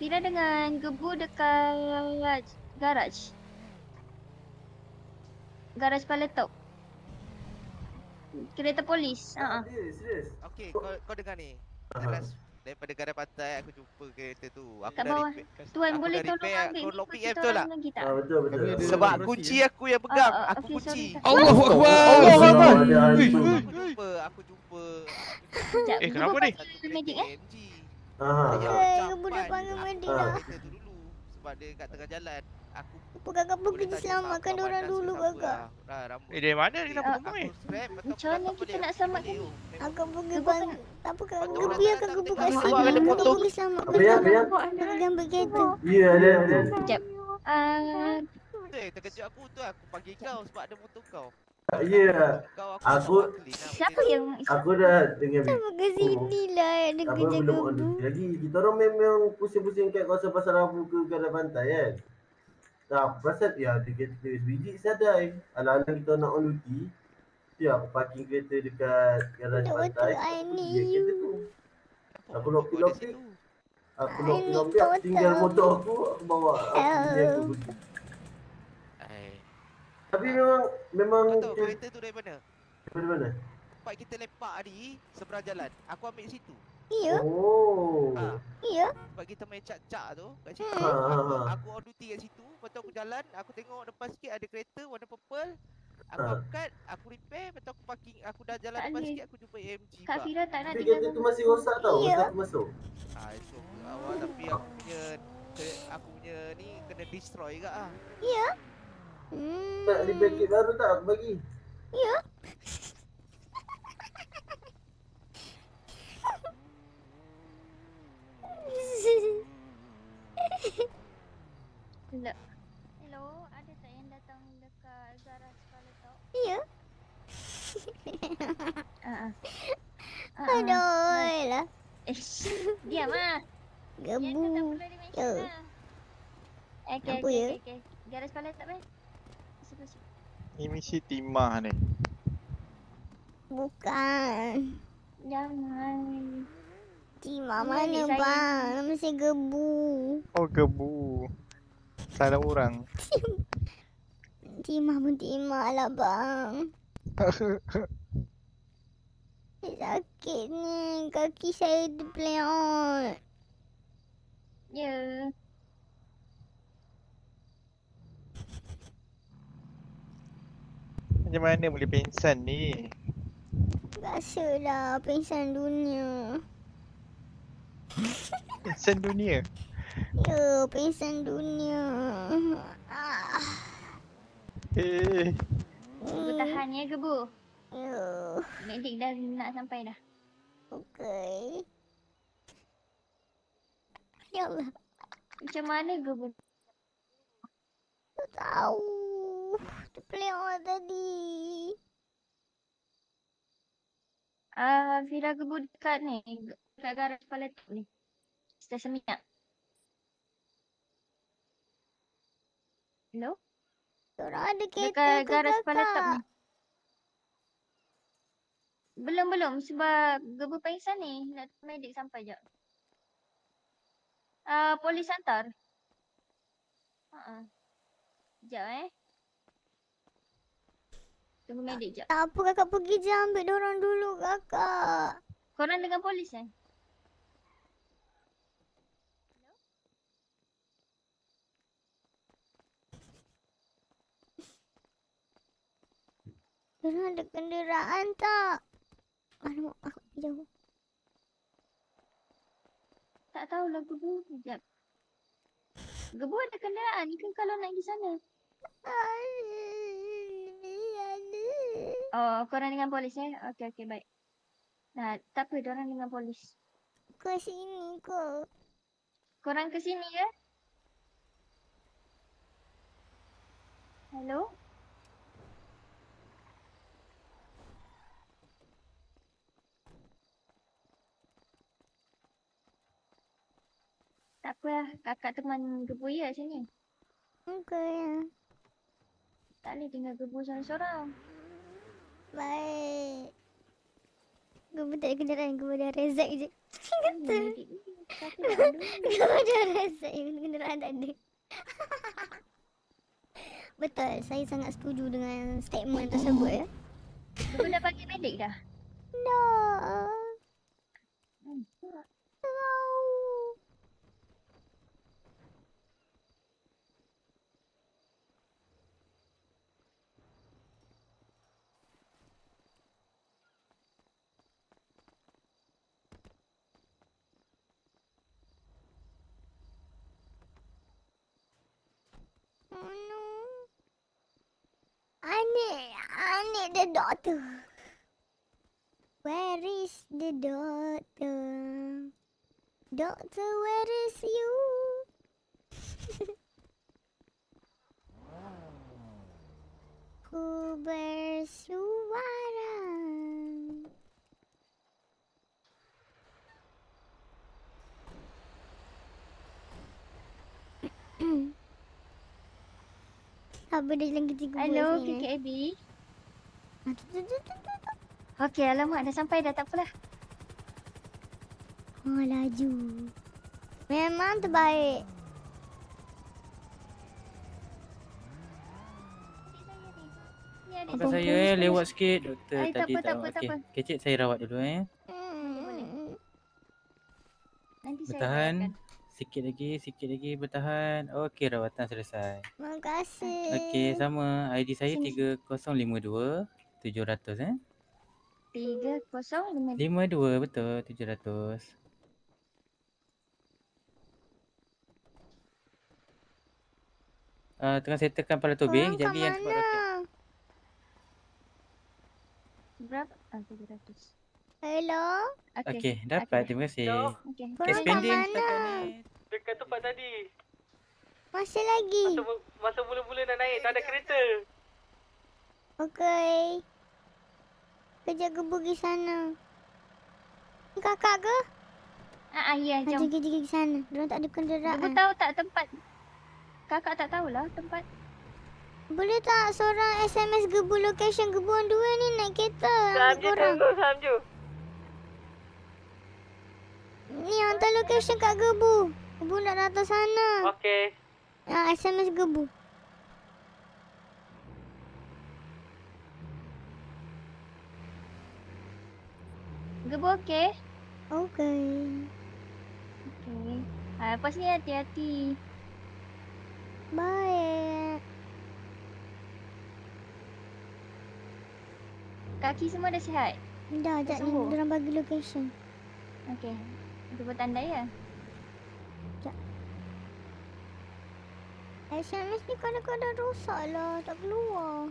Fira dengan Gebu dekat garaj. Garaj Paletok. Kereta polis. Ha ah. Okey, kau kau dengar ni. Jelas daripada garang pantai aku jumpa kereta tu. Aku Kat dah bawah. repair. Tuan aku boleh tolong ambil lock kunci PM kita betul tak? lagi tak? Ah, betul, betul. Sebab kunci aku yang pegang. Ah, ah, Aku okey, kunci. Allahu Akbar. Allahu Akbar. Aku jumpa, aku jumpa. Sekejap. Eh, kenapa ni? medik eh? Ah. Eh, kamu dah panggil Ah. dah. Sebab dia kat tengah jalan. Aku Apa kakak pergi selamatkan orang dulu kakak? rambut. Eh, dari mana kenapa Ah, kembang ni? Macam mana kita nak selamatkan ni? Aku pergi bang. Apa kak? Aku biar kakak buka sini. kena Kakak potong. pergi selamatkan ya, ya? orang. Pergi ambil kereta. Ya, ada ada. Sekejap. Ah, Eh, terkejut aku tu aku panggil kau sebab ada motor kau. Ya. Kau aku Aku siapa yang aku dah dengar Sama ke sini lah. Ada Apa kerja kamu. duty lagi. Kita orang memang pusing-pusing kat kawasan pasar Rabu ke Gadai Pantai kan. Nah, pasal ya ada kereta sebiji sadai. Alang-alang kita nak on duty. Ya, aku parking kereta dekat garaj Betul pantai. betul. Aku kereta tu. Aku lopi-lopi. Aku lopi-lopi, aku tinggal motor aku, aku bawa aku pergi aku pergi. Tapi memang memang Tahu kereta tu dari mana? Dari mana? Tempat kita lepak tadi seberang jalan. Aku ambil situ. Iya. Oh. Ha. Iya. Sebab kita main cak-cak tu kat situ. Ha, ha, Aku, ha. aku on duty kat situ. Lepas tu aku jalan, aku tengok depan sikit ada kereta warna purple. Aku Ha. angkat, aku repair, lepas tu aku parking, aku dah jalan Tak depan sikit aku jumpa AMG Kak. Fira tak nak tinggal kereta tu masih aku. rosak tau Iya. aku masuk. Ah, itu awal tapi aku punya aku punya ni kena destroy ke ah. Iya. Hmm. Tak ada paket baru tak aku bagi. Iya. Hello. Hello, ada tak yang datang dekat garaj Paletok? Iya. Ah. ah. Aduh lah. Eh, diam ah. Gebu. Ya. Okey, Apa okey, ya? okey, okey. Garaj Paletok kan? Sebelah situ. Ni misi timah ni. Bukan. Jangan. Mana adik saya. bang? Nama saya Gebu. Oh gebu. Salah orang. [LAUGHS] Cima pun Cima lah bang. [LAUGHS] Sakit ni. Kaki saya terpeleot. Ya. Macam mana boleh pingsan ni? Biasalah pingsan dunia. Pingsan dunia. Ya, pingsan dunia. Ah. Eh. Gebu tahan ya, Gebu. Ya. Medik dah nak sampai dah. Okey. Ya Allah. Macam mana Gebu? Tak tahu. Terpeleot tadi. Ah, Fira Gebu dekat ni. Dekat garaj Paletok ni. Stesen minyak. Hello? Orang ada kereta Dekat ke garaj kakak? Paletok ni. Belum belum sebab Gebu pingsan ni. Nak medik sampai jap. Ah, polis hantar. Ha Sekejap eh. Tunggu medik jap. Tak apa kakak pergi je ambil dorang dulu kakak. Korang dengan polis eh? Dorang ada kenderaan tak? Alamak, aku pergi jauh. Tak tahulah Gebu. Sekejap. Gebu ada kenderaan ke kalau nak pergi sana? Oh, korang dengan polis eh? Okey, okey, baik. Nah, tak apa, dorang dengan polis. Ke sini ke? Korang ke sini ke? Hello? Tak apa lah. Kakak teman gebu ya sini. Okay. Tak boleh tinggal gebu seorang-seorang. Baik. Gue tak ada [LAUGHS] kenderaan, gue ada rezek je. Kata. Gue ada rezek, kenderaan tak ada. [LAUGHS] Betul, saya sangat setuju dengan statement tersebut ya. Gebu dah bagi medik dah? Dah. Hmm. Oh no. I need, I need the doctor. Where is the doctor? Doctor, where is you? Who bears suara? Apa dia dalam ketiga Hello, Okey, alamak dah sampai dah tak apalah. Oh, laju. Memang terbaik. Makan saya eh, lewat sikit doktor Ay, tak tadi apa, tak apa, tak Okey, apa. kecil saya rawat dulu eh. Nanti saya Bertahan. rawatkan. Sikit lagi, sikit lagi bertahan. Okey, rawatan selesai. Terima kasih. Okey, sama. ID saya 3052 700 eh. Tiga kosong lima 52 betul, 700. Uh, tengah settlekan pada tobing. Korang kat lagi yang roket. mana? berapa? Ah, tujuh ratus. Hello? Okey, dapat. Terima kasih. Okey. Korang kat Expanding mana? setakat ni. Dekat tempat tadi. Masih lagi. Masa, masa mula-mula nak naik tak ada kereta. Okey. Kerja gebu pergi sana. Ni kakak ke? Ah, ah ya, jom. jom. Pergi pergi ke sana. Diorang tak ada kenderaan. Ibu tahu tak tempat? Kakak tak tahulah tempat. Boleh tak seorang SMS gebu location gebu orang dua ni naik kereta ambil Samju tunggu, Samju. Ni hantar location kat gebu. Gebu nak datang sana. Okey. Ah, SMS gebu. Gebu okey? Okey. Okey. Ah, lepas ni hati-hati. Baik. Kaki semua dah sihat? Dah, Dah jap ni diorang bagi location. Okey. Gebu tanda ya? SMS ni kadang-kadang rosak lah. Tak keluar.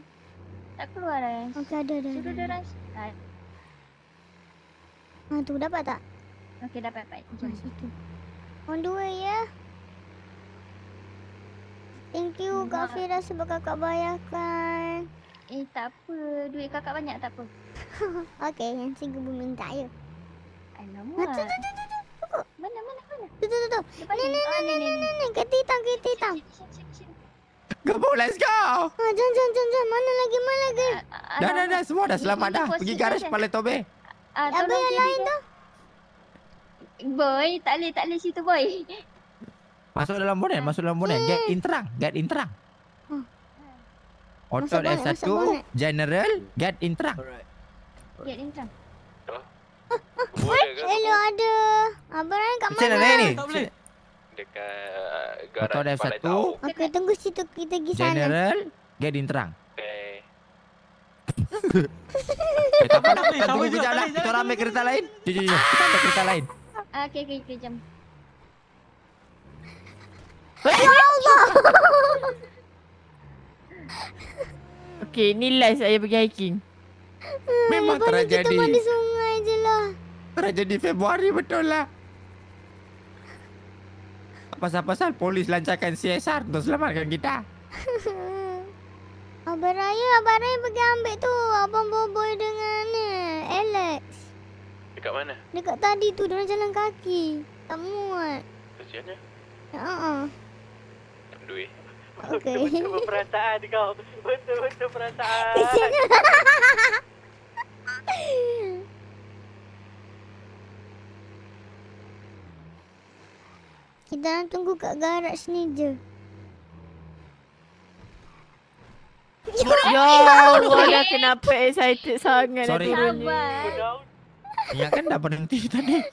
Tak keluar dah. Okey, ada, ada. Suruh dia orang. Ah, Ha, tu dapat tak? okey dapat dapat. Ha, situ. On the way ya. Thank you Kak Fira sebab kakak bayarkan. Eh tak apa. Duit kakak banyak tak apa. [LAUGHS] Okey, yang si gebu minta ya. Alamak. Ha, tu, tu, tu, tu, tu. Mana mana mana? Tu, tu, tu, tu. Depan Ni, ni. ni, Ah, ni, ni, ni, ni, ni, ni. Kereta hitam, kereta hitam. Gebu, let's go. Ha, jom, jom, jom, jom. Mana lagi, mana lagi? Dah, dah, dah. Semua dah selamat dah. Pergi garaj kepala tobe. Ah, Apa tolong yang lain tu? Boy, tak boleh, tak boleh situ boy. Masuk dalam bonet, masuk dalam bonet. Get in terang, get in terang. Hmm. Masuk bonet, S1, masuk bonet. general, get in terang. Get in terang. Hello, ada. Abang Ryan kat Macam mana? mana ni? Dekat Auto garaj F1, Okey, tunggu situ. Kita pergi sana. general, get in terang. Eh, tak apa lah. Tunggu kejap lah. Kita orang ambil kereta lain. Jom, jom, jom. Kita ambil kereta lain. Ah, okey, okey, okey, jom. Ya Allah. [LAUGHS] Okey, ni last saya pergi hiking. Memang ni kita mandi sungai je lah. Tragedi Februari betul lah. Pasal-pasal polis lancarkan CSR untuk selamatkan kita. [LAUGHS] Abang Raya, Abang Raya pergi ambil tu. Abang Boboy dengan ni, Alex. Dekat mana? Dekat tadi tu, diorang jalan kaki. Tak muat. Kesiannya. Haa. Duit. Okey. [LAUGHS] Betul perasaan kau. Betul-betul perasaan. Kesian. [LAUGHS] Kita orang tunggu kat garaj ni je. Ya Allah dah kenapa excited sangat Sorry. turunnya. Ya kan dah berhenti [LAUGHS] tadi.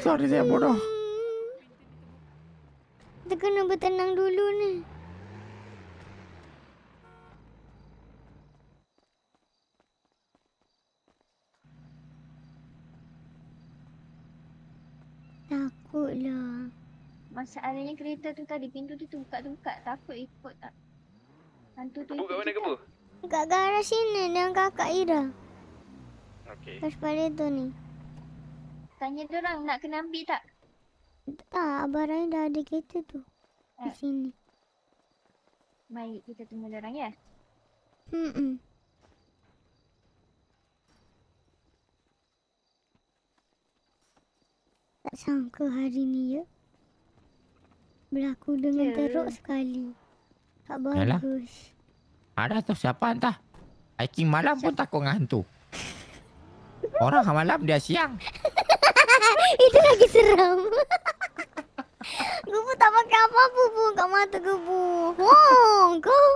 Sorry saya bodoh. Kita kena bertenang dulu ni. Takutlah. Masalahnya kereta tu tadi pintu tu terbuka-terbuka. Takut ikut tak. Hantu tu kat mana kebu? Kat garaj sini dengan kakak Ira. Okey. Garaj Paleto ni. Tanya dia orang nak kena ambil tak? Tak, Abang Ryan dah ada kereta tu. Di Eh. sini. Baik, kita tunggu dia orang ya. Hmm. Tak sangka hari ni ya. Berlaku dengan Ya. teruk sekali. Tak Yalah. bagus. Ada tu siapa entah. Hiking malam pun takut dengan hantu. Orang malam dia siang. [LAUGHS] Itu lagi seram. [LAUGHS] Gubu tak pakai apa-apa pun kat mata Gubu. Wong, kau.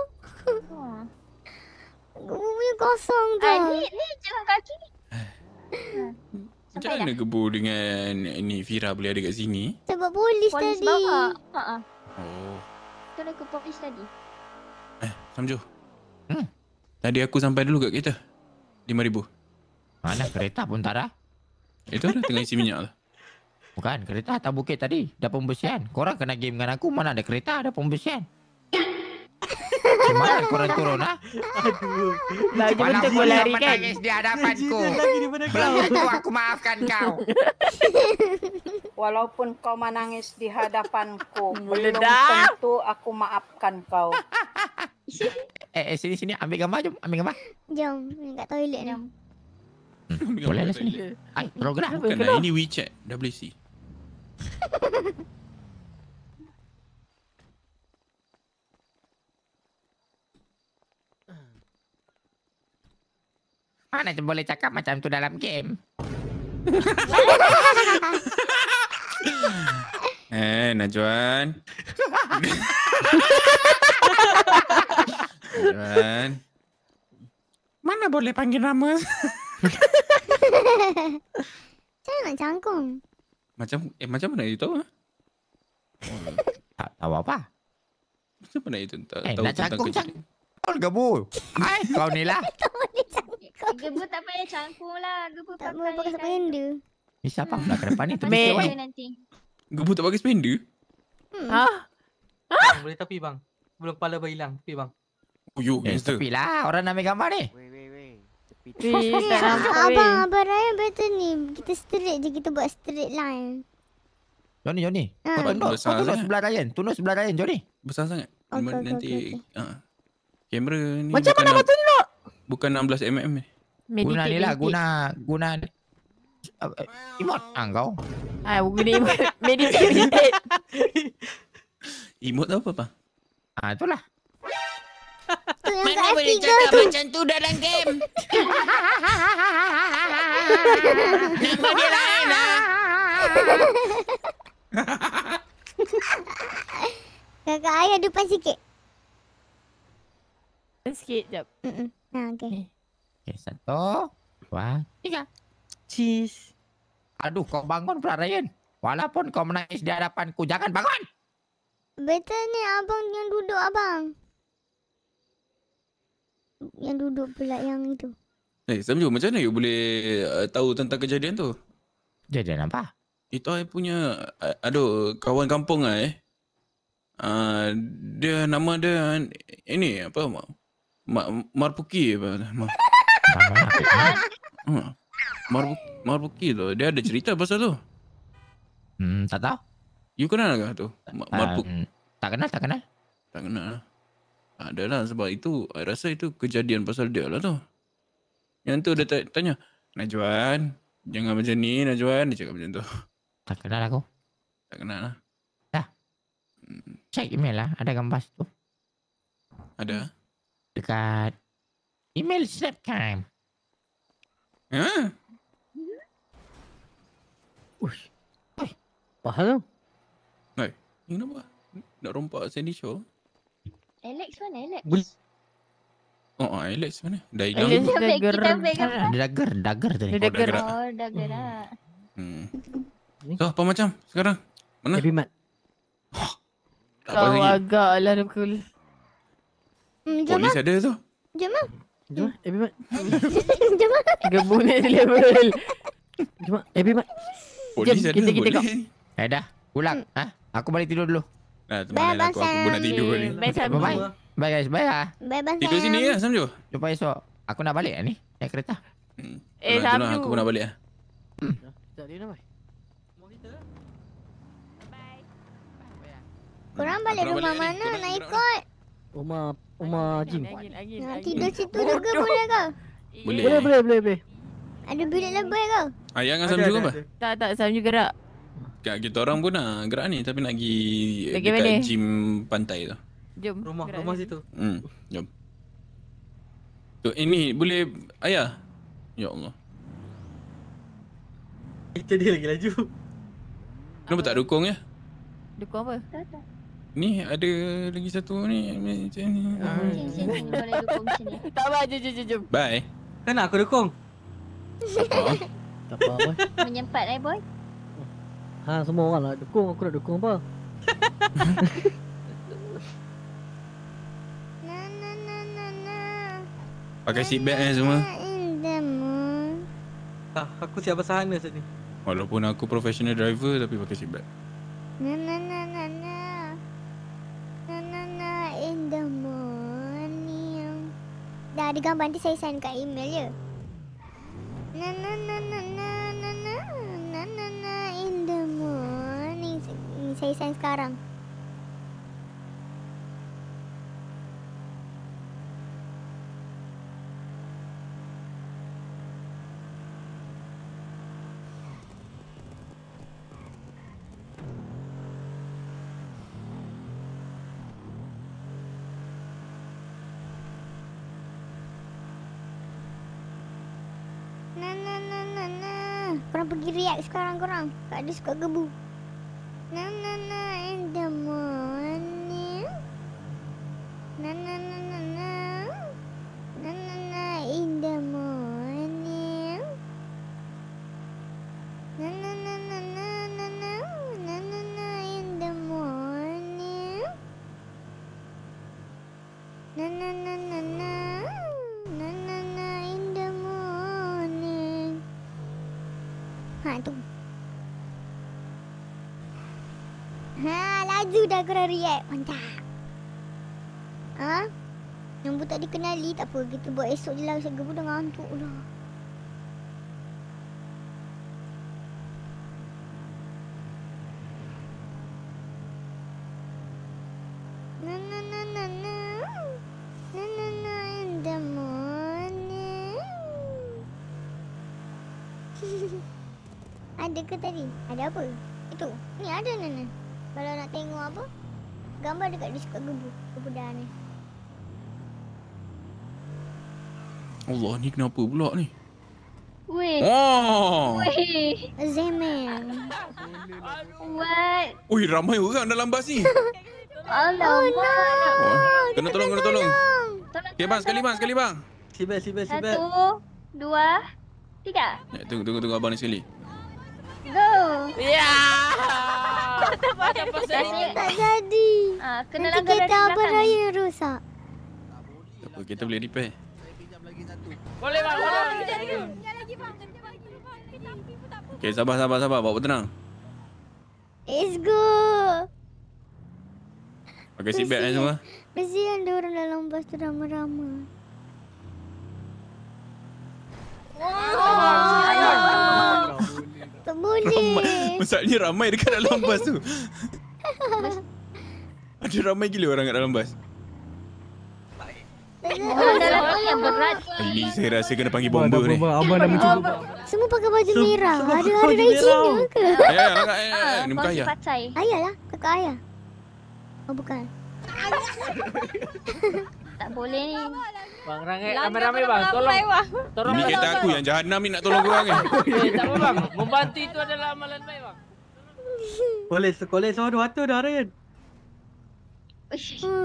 [LAUGHS] Gubu punya kosong tu. Ah, ni, ni jangan kaki ni. [SIGHS] Macam mana kebu dengan ni Fira boleh ada kat sini? Sebab polis, Polis tadi. bawa. Ha ah. Oh. Kita nak ke polis tadi. Samju. Hmm. Tadi aku sampai dulu kat kereta. RM5,000. Mana kereta pun tak ada. Itu dah tengah isi minyak lah. Bukan, kereta atas bukit tadi. Dah pembersihan. Korang kena game dengan aku. Mana ada kereta, ada pembersihan. Gimana korang turun, ha? Aduh. Lagi betul kau pula lari kan? menangis di hadapanku. Belum tentu aku maafkan kau. [LAUGHS] Walaupun kau menangis di hadapanku, belum tentu aku maafkan kau. [LAUGHS] Eh, eh, sini, sini. Ambil gambar, jom. Ambil gambar. Jom, ni kat toilet ni. Boleh lah sini. Ay, program. Bukan lah, ini WeChat. WC. [LAUGHS] Mana tu boleh cakap macam tu dalam game? [LAUGHS] Eh, Najwan. [LAUGHS] Najwan. Mana boleh panggil nama? Saya nak cangkung. Macam eh macam mana you tahu? ah? [LAUGHS] Tak tahu apa. Macam mana itu tahu, Eh, tahu nak cangkung, kejadian? Kau gebu. Ay, kau ni lah. Gebu tak payah cangkung lah. Gebu Tak pakai boleh pakai sepender. Ni siapa pula ke depan ni? Nanti. Gebu tak pakai spender? Ha? Bang, boleh tapi bang. Belum kepala berhilang. Tapi bang. Oh, you Eh, tepi lah. Orang nak ambil gambar ni. Weh, tak nampak weh. Abang, Abang Ryan better ni. Kita straight je. Kita buat straight line. Joni, Joni. Ha. Kau tunduk. Kau tunduk sebelah Ryan. Tunduk sebelah Ryan, Joni. Besar sangat. Okey, nanti okey, ah, kamera ni Macam mana kau tunduk? Bukan 16 mm ni. Guna Meditate, ni lah. Guna, guna. Uh, Imot. Ah, kau. Ah, guna emote. [LAUGHS] Meditate, meditate. [LAUGHS] Emote tu apa bang? Ah, itulah. Tu yang Mana boleh F3 cakap tu. macam tu dalam game? Nama dia lain lah. Kakak ayah depan sikit. Sikit jap. Mm-mm. Ha, okay. Okay, satu, dua, tiga. Cheese. Aduh, kau bangun pula Ryan. Walaupun kau menangis di hadapanku, jangan bangun. Betul ni abang yang duduk abang. Yang duduk pula yang itu. Eh, Samju, macam mana you boleh uh, tahu tentang kejadian tu? Kejadian apa? Itu I punya, uh, aduh, kawan kampung lah eh. Uh, dia nama dia ini apa ma, ma, Marpuki apa nama. Hmm. Marpu, Marpuki tu dia ada cerita pasal tu. Hmm, tak tahu. You kenal ke tu? Ma, Marpuk. Um, tak kenal, tak kenal. Tak kenal. Ada lah sebab itu I rasa itu kejadian pasal dia lah tu. Yang tu dia ta- tanya, Najwan, jangan macam ni Najwan. Dia cakap macam tu. Tak kenal aku. Tak kenal lah. Dah. Cek email lah. Ada gambar tu. Ada? dekat email snap time. Ha? Ush. Eh, pahal. Hai. ni kenapa? Nak rompak Sandy Shaw? Alex mana Alex? Bul Oh, oh, Alex mana? Dah hilang. Alex dah ger. Dah dagar, dagar tadi. Dah dagar. Oh, dah oh, hmm. Lah. Hmm. So, apa macam sekarang? Mana? Lebih mat. Oh, Kau agak lah dia pukul. Hmm, jom Polis lah. ada tu. Jom lah. Jom, Happy Mat. [LAUGHS] Jom lah. Gebu level. Jom, Happy Mat. Polis Jom, ada kita- kita boleh. Eh dah, pulang. Ha? Aku balik tidur dulu. Nah, teman aku, aku pun nak tidur ni. Bye, Sam. Bye. Bye guys, bye lah. Bye bye. Tidur sini ya, Samju. Jumpa esok. Aku nak balik lah ni. Naik kereta. Eh, Itulah, Samju. Aku pun nak balik lah. Tak dia nak Korang balik rumah mana nak ikut? Rumah rumah Jim. Nak tidur situ juga boleh ke? Boleh. Boleh, boleh, boleh, boleh. Ada bilik lebih ke? Ayah dengan Samju apa? Tak, tak. Samju gerak. Kat kita orang pun nak gerak ni tapi nak pergi dekat mana? gym pantai tu. Jom. Rumah, gerak rumah situ. Hmm, jom. Tu ini boleh ayah. Ya Allah. Kita dia lagi laju. Kenapa tak dukung ya? Dukung apa? Ni ada lagi satu ni macam ni. Boleh dukung macam ni. [LAUGHS] Tak apa, jom, jom, jom. Bye. Kan aku dukung. Apa? Tak apa [LAUGHS] apa. Menyempat eh boy. Ha, semua orang lah dukung. Aku nak dukung apa? [LAUGHS] Pakai seat belt eh semua. Ah, aku siap bersahana sini. Walaupun aku professional driver tapi pakai seat belt. Na na na na na. Na Dah ada gambar nanti saya send kat email je. Na na na na na na na na na na in the morning. Ni saya send sekarang. Na na na na na. Sekarang korang. Kak ada suka gebu. Na na na in the dah korang react. Mantap. Ha? Nombor tak dikenali tak apa. Kita buat esok je lah. Saya gebu dah ngantuk dah. Morning. [LAUGHS] ada ke tadi? Ada apa? Itu. Ni ada Nana. Kalau nak tengok apa? Gambar dekat suka gebu. Kemudahan ni. Allah ni kenapa pula ni? Weh. Oh. Weh. Zemen. What? Ui ramai orang dalam bas ni. [LAUGHS] Allah. Oh, no. Oh, kena tolong, kena tolong. Okay bang, sekali bang, sekali bang. Sibel, sibel, sibel. Satu, dua, tiga. Ya, tunggu, tunggu, tunggu abang ni sekali. Go. Ya. Dapat dapat Nasi- Tak jadi. Ah, kena Nanti kereta abang raya yang rosak. Tak apa, kita boleh repair. Boleh bang, boleh. Okay, sabar, sabar, sabar. Bawa tenang. Let's go. Pakai seat belt eh semua. Kesian dia orang dalam bas tu ramai-ramai. Tak boleh. Masalahnya ramai dekat dalam [LAUGHS] bas tu. Ada ramai gila orang kat dalam bas. Oh, dalam tu yang berat. Ini saya rasa kena panggil bomber ni. Abang dah mencuba. Semua pakai baju merah. Ada ada merah. Cina ke? Ayah, ayah, ayah, ayah, ayah. Ni muka Kongsi ayah. Ayah lah, kakak ayah. Oh bukan. [LAUGHS] Tak boleh ni. Bang, rangai, ramai-ramai bang. Tolong. bang. Tolong. Ini kereta aku yang jahanam ni nak tolong korang kan. [LAUGHS] Eh, tak apa bang. Membantu itu adalah amalan baik bang. Kolej sekolej sama dua tu dah Ryan.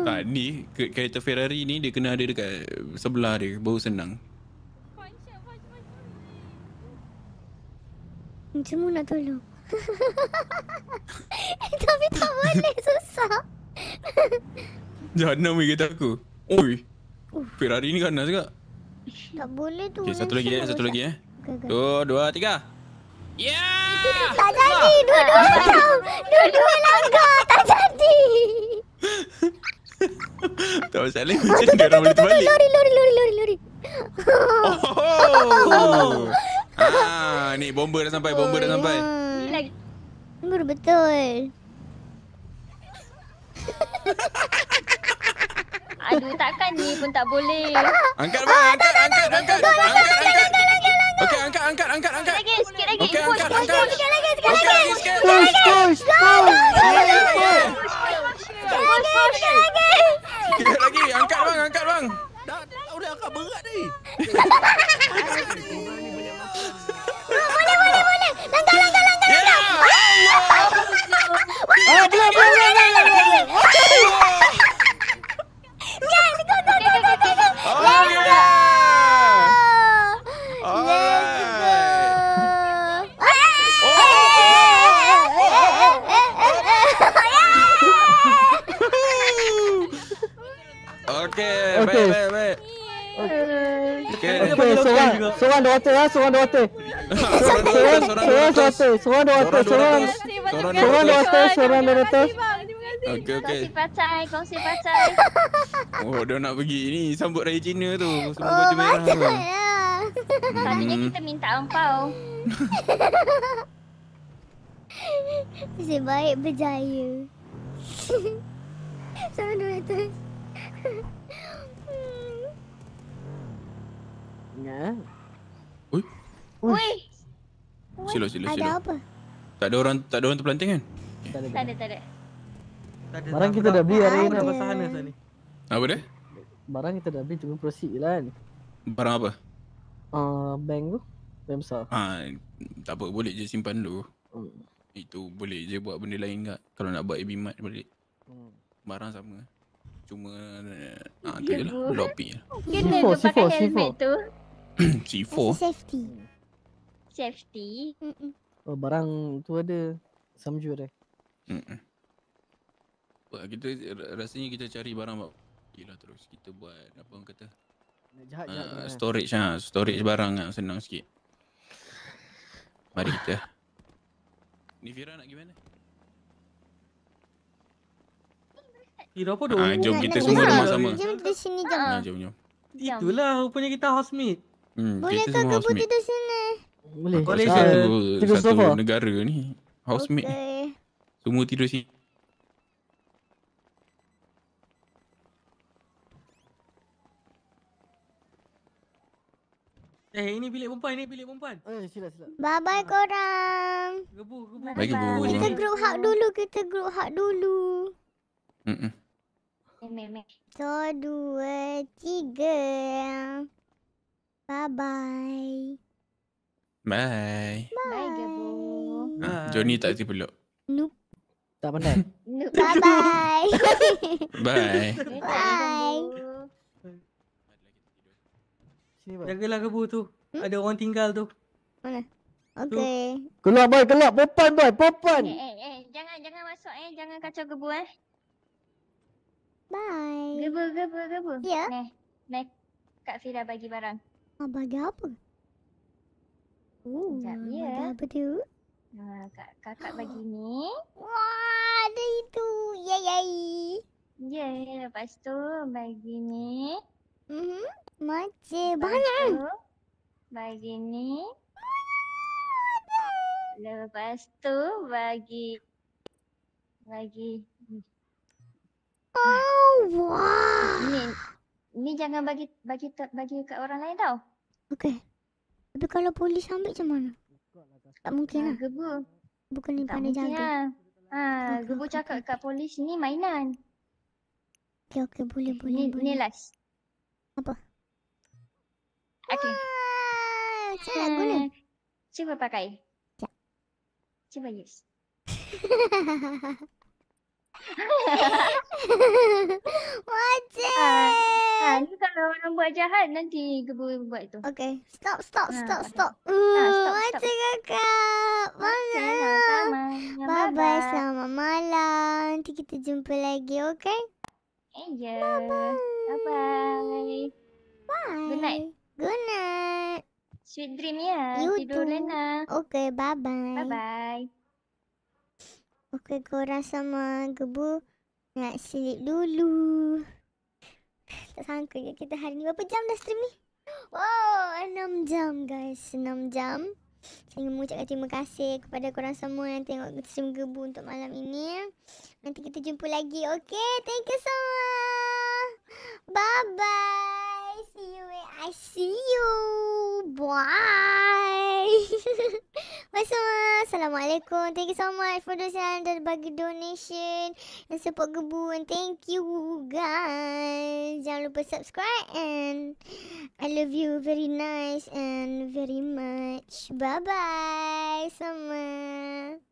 Tak, ni ke- kereta Ferrari ni dia kena ada dekat sebelah dia baru senang. Semua nak tolong. [LAUGHS] Tapi tak boleh susah. Jahanam ni kereta aku. Oi. Ferrari ni ganas juga. Tak boleh tu. Okay, satu lagi eh, satu lagi eh. Dua, dua, tiga. Tak jadi. Dua-dua [LAUGHS] macam. Dua-dua langgar. Tak jadi. Tak masalah macam dia orang boleh terbalik. Lori, lori, lori, lori, lori. Oh. [LAUGHS] Ah, ni bomba dah sampai, bomba dah sampai. Lagi. Betul. [LAUGHS] Aduh, takkan ni pun tak boleh. Angkat bang, angkat, angkat, angkat. Angkat, angkat. Okey, angkat, angkat, angkat, angkat. Lagi, sikit lagi. Okey, Push, angkat, push, angkat. push. Sikit lagi, sikit Okey, lagi. lagi sikit. Push, push, Sikit lagi, angkat bang, angkat bang. Dah, dah boleh angkat berat ni. Boleh, boleh, boleh. Langgar, langgar, langgar, langgar. Ah, boleh, boleh, boleh, boleh, boleh. Yes, go, go, go, go, go, go. Let's go. Okey, Okey. baik, baik, baik. Okey, Okey. seorang, seorang dua water ah, seorang dua water. Seorang, Okey, okey. Kongsi pacai, kongsi pacai. [LAUGHS] Oh, dia nak pergi ni sambut raya Cina tu. Semua baju merah tu. Selalunya Hmm. kita minta ampau. Nasib [LAUGHS] baik berjaya. [LAUGHS] Sama dua tu. Ya. Oi, Weh, sila sila Ada sila. apa? Tak ada orang tak ada orang terpelanting kan? tak ada, tak ada. Barang kita dah beli hari ni. Ada sana sana. Apa dia? Barang kita dah beli cuma proceed je lah kan. Barang apa? Uh, bank tu. Bank besar. Ha, tak apa, boleh je simpan dulu. Itu boleh je buat benda lain tak? Kalau nak buat AB Mart balik. Barang sama. Cuma ah tu je lah, lopi je. Kena C4, tu pakai C4, helmet tu. [COUGHS] C4. Safety. Safety. Oh, barang tu ada samju dia. Mm-mm. Buat kita ra- rasanya kita cari barang buat Gila terus kita buat apa orang kata Jahat, jahat, uh, jahat. storage ha storage barang lah senang sikit. Mari kita. Ni Fira nak pergi mana? Kira apa Ah, jom Nak- kita nak semua rumah sana. sama. Jom di sini jom. Ha, jom jom. Itulah rupanya kita housemate. Hmm, Boleh kita kau housemate. tidur sini? Boleh. Boleh satu, satu negara ni housemate. Okay. Semua tidur sini. Eh ini bilik perempuan, ini bilik perempuan. Eh, sila sila. Bye bye korang. Gebu, gebu. Bagi bu. Kita group hug dulu, kita group hug dulu. Mek. So, dua, tiga. Bye bye. Bye. Bye, Gebu. Ah, Johnny tak tipu peluk. Nope. Tak pandai. [LAUGHS] Noob. Bye [LAUGHS] bye. Bye. bye. Sini boy. Jagalah gebu tu. Ada orang tinggal tu. Mana? Okay. Keluar boy, keluar. Popan boy, popan. Eh, eh, eh. Jangan, jangan masuk eh. Jangan kacau gebu eh. Bye. Gebu, gebu, gebu. Ya. Neh, neh. Kak Fira bagi barang. Ah, bagi apa? Oh, Sekejap, bagi ya. apa tu? Ha, kak, kakak bagi ni. [GASPS] Wah, ada itu. Yay, yay. Ya, lepas tu bagi ni. Mhm. Macam Lepas banyak. bagi ni. Lepas tu bagi bagi Oh, wah. ni ni jangan bagi bagi bagi kat orang lain tau. Okay. Tapi kalau polis ambil macam mana? Tak mungkin lah. Gebu. Bukan ni pandai jaga. lah. Ha, Okey, gebu okey, cakap kat polis ni mainan. Okay, okay. Boleh, boleh, Ni, boleh. ni last. Apa? Okay. Ah, Macam nak guna? Cuba pakai. Cuba use. Macam. Ah, ni kalau orang buat jahat nanti gebu buat tu. Okay. Stop, stop, Ah, stop, okay. stop. Ah, stop, stop. kakak. Mana? Ya, Bye-bye. bye-bye. Selamat malam. Nanti kita jumpa lagi, okay? Eh, ya. Bye-bye. Bye. Good night. Good night. Sweet dream ya. You Tidur too. Lena. Okay, bye-bye. Bye-bye. Okay, korang sama gebu nak sleep dulu. Tak sangka je kita hari ni berapa jam dah stream ni? Wow, 6 jam guys. 6 jam. Saya ingin mengucapkan terima kasih kepada korang semua yang tengok stream gebu untuk malam ini. Nanti kita jumpa lagi. Okay, thank you so much. Bye-bye. See you I see you. Bye. [LAUGHS] Bye. Assalamualaikum. Thank you so much for those yang dah bagi donation and support Gebu. And thank you guys. Jangan lupa subscribe and I love you very nice and very much. Bye-bye semua.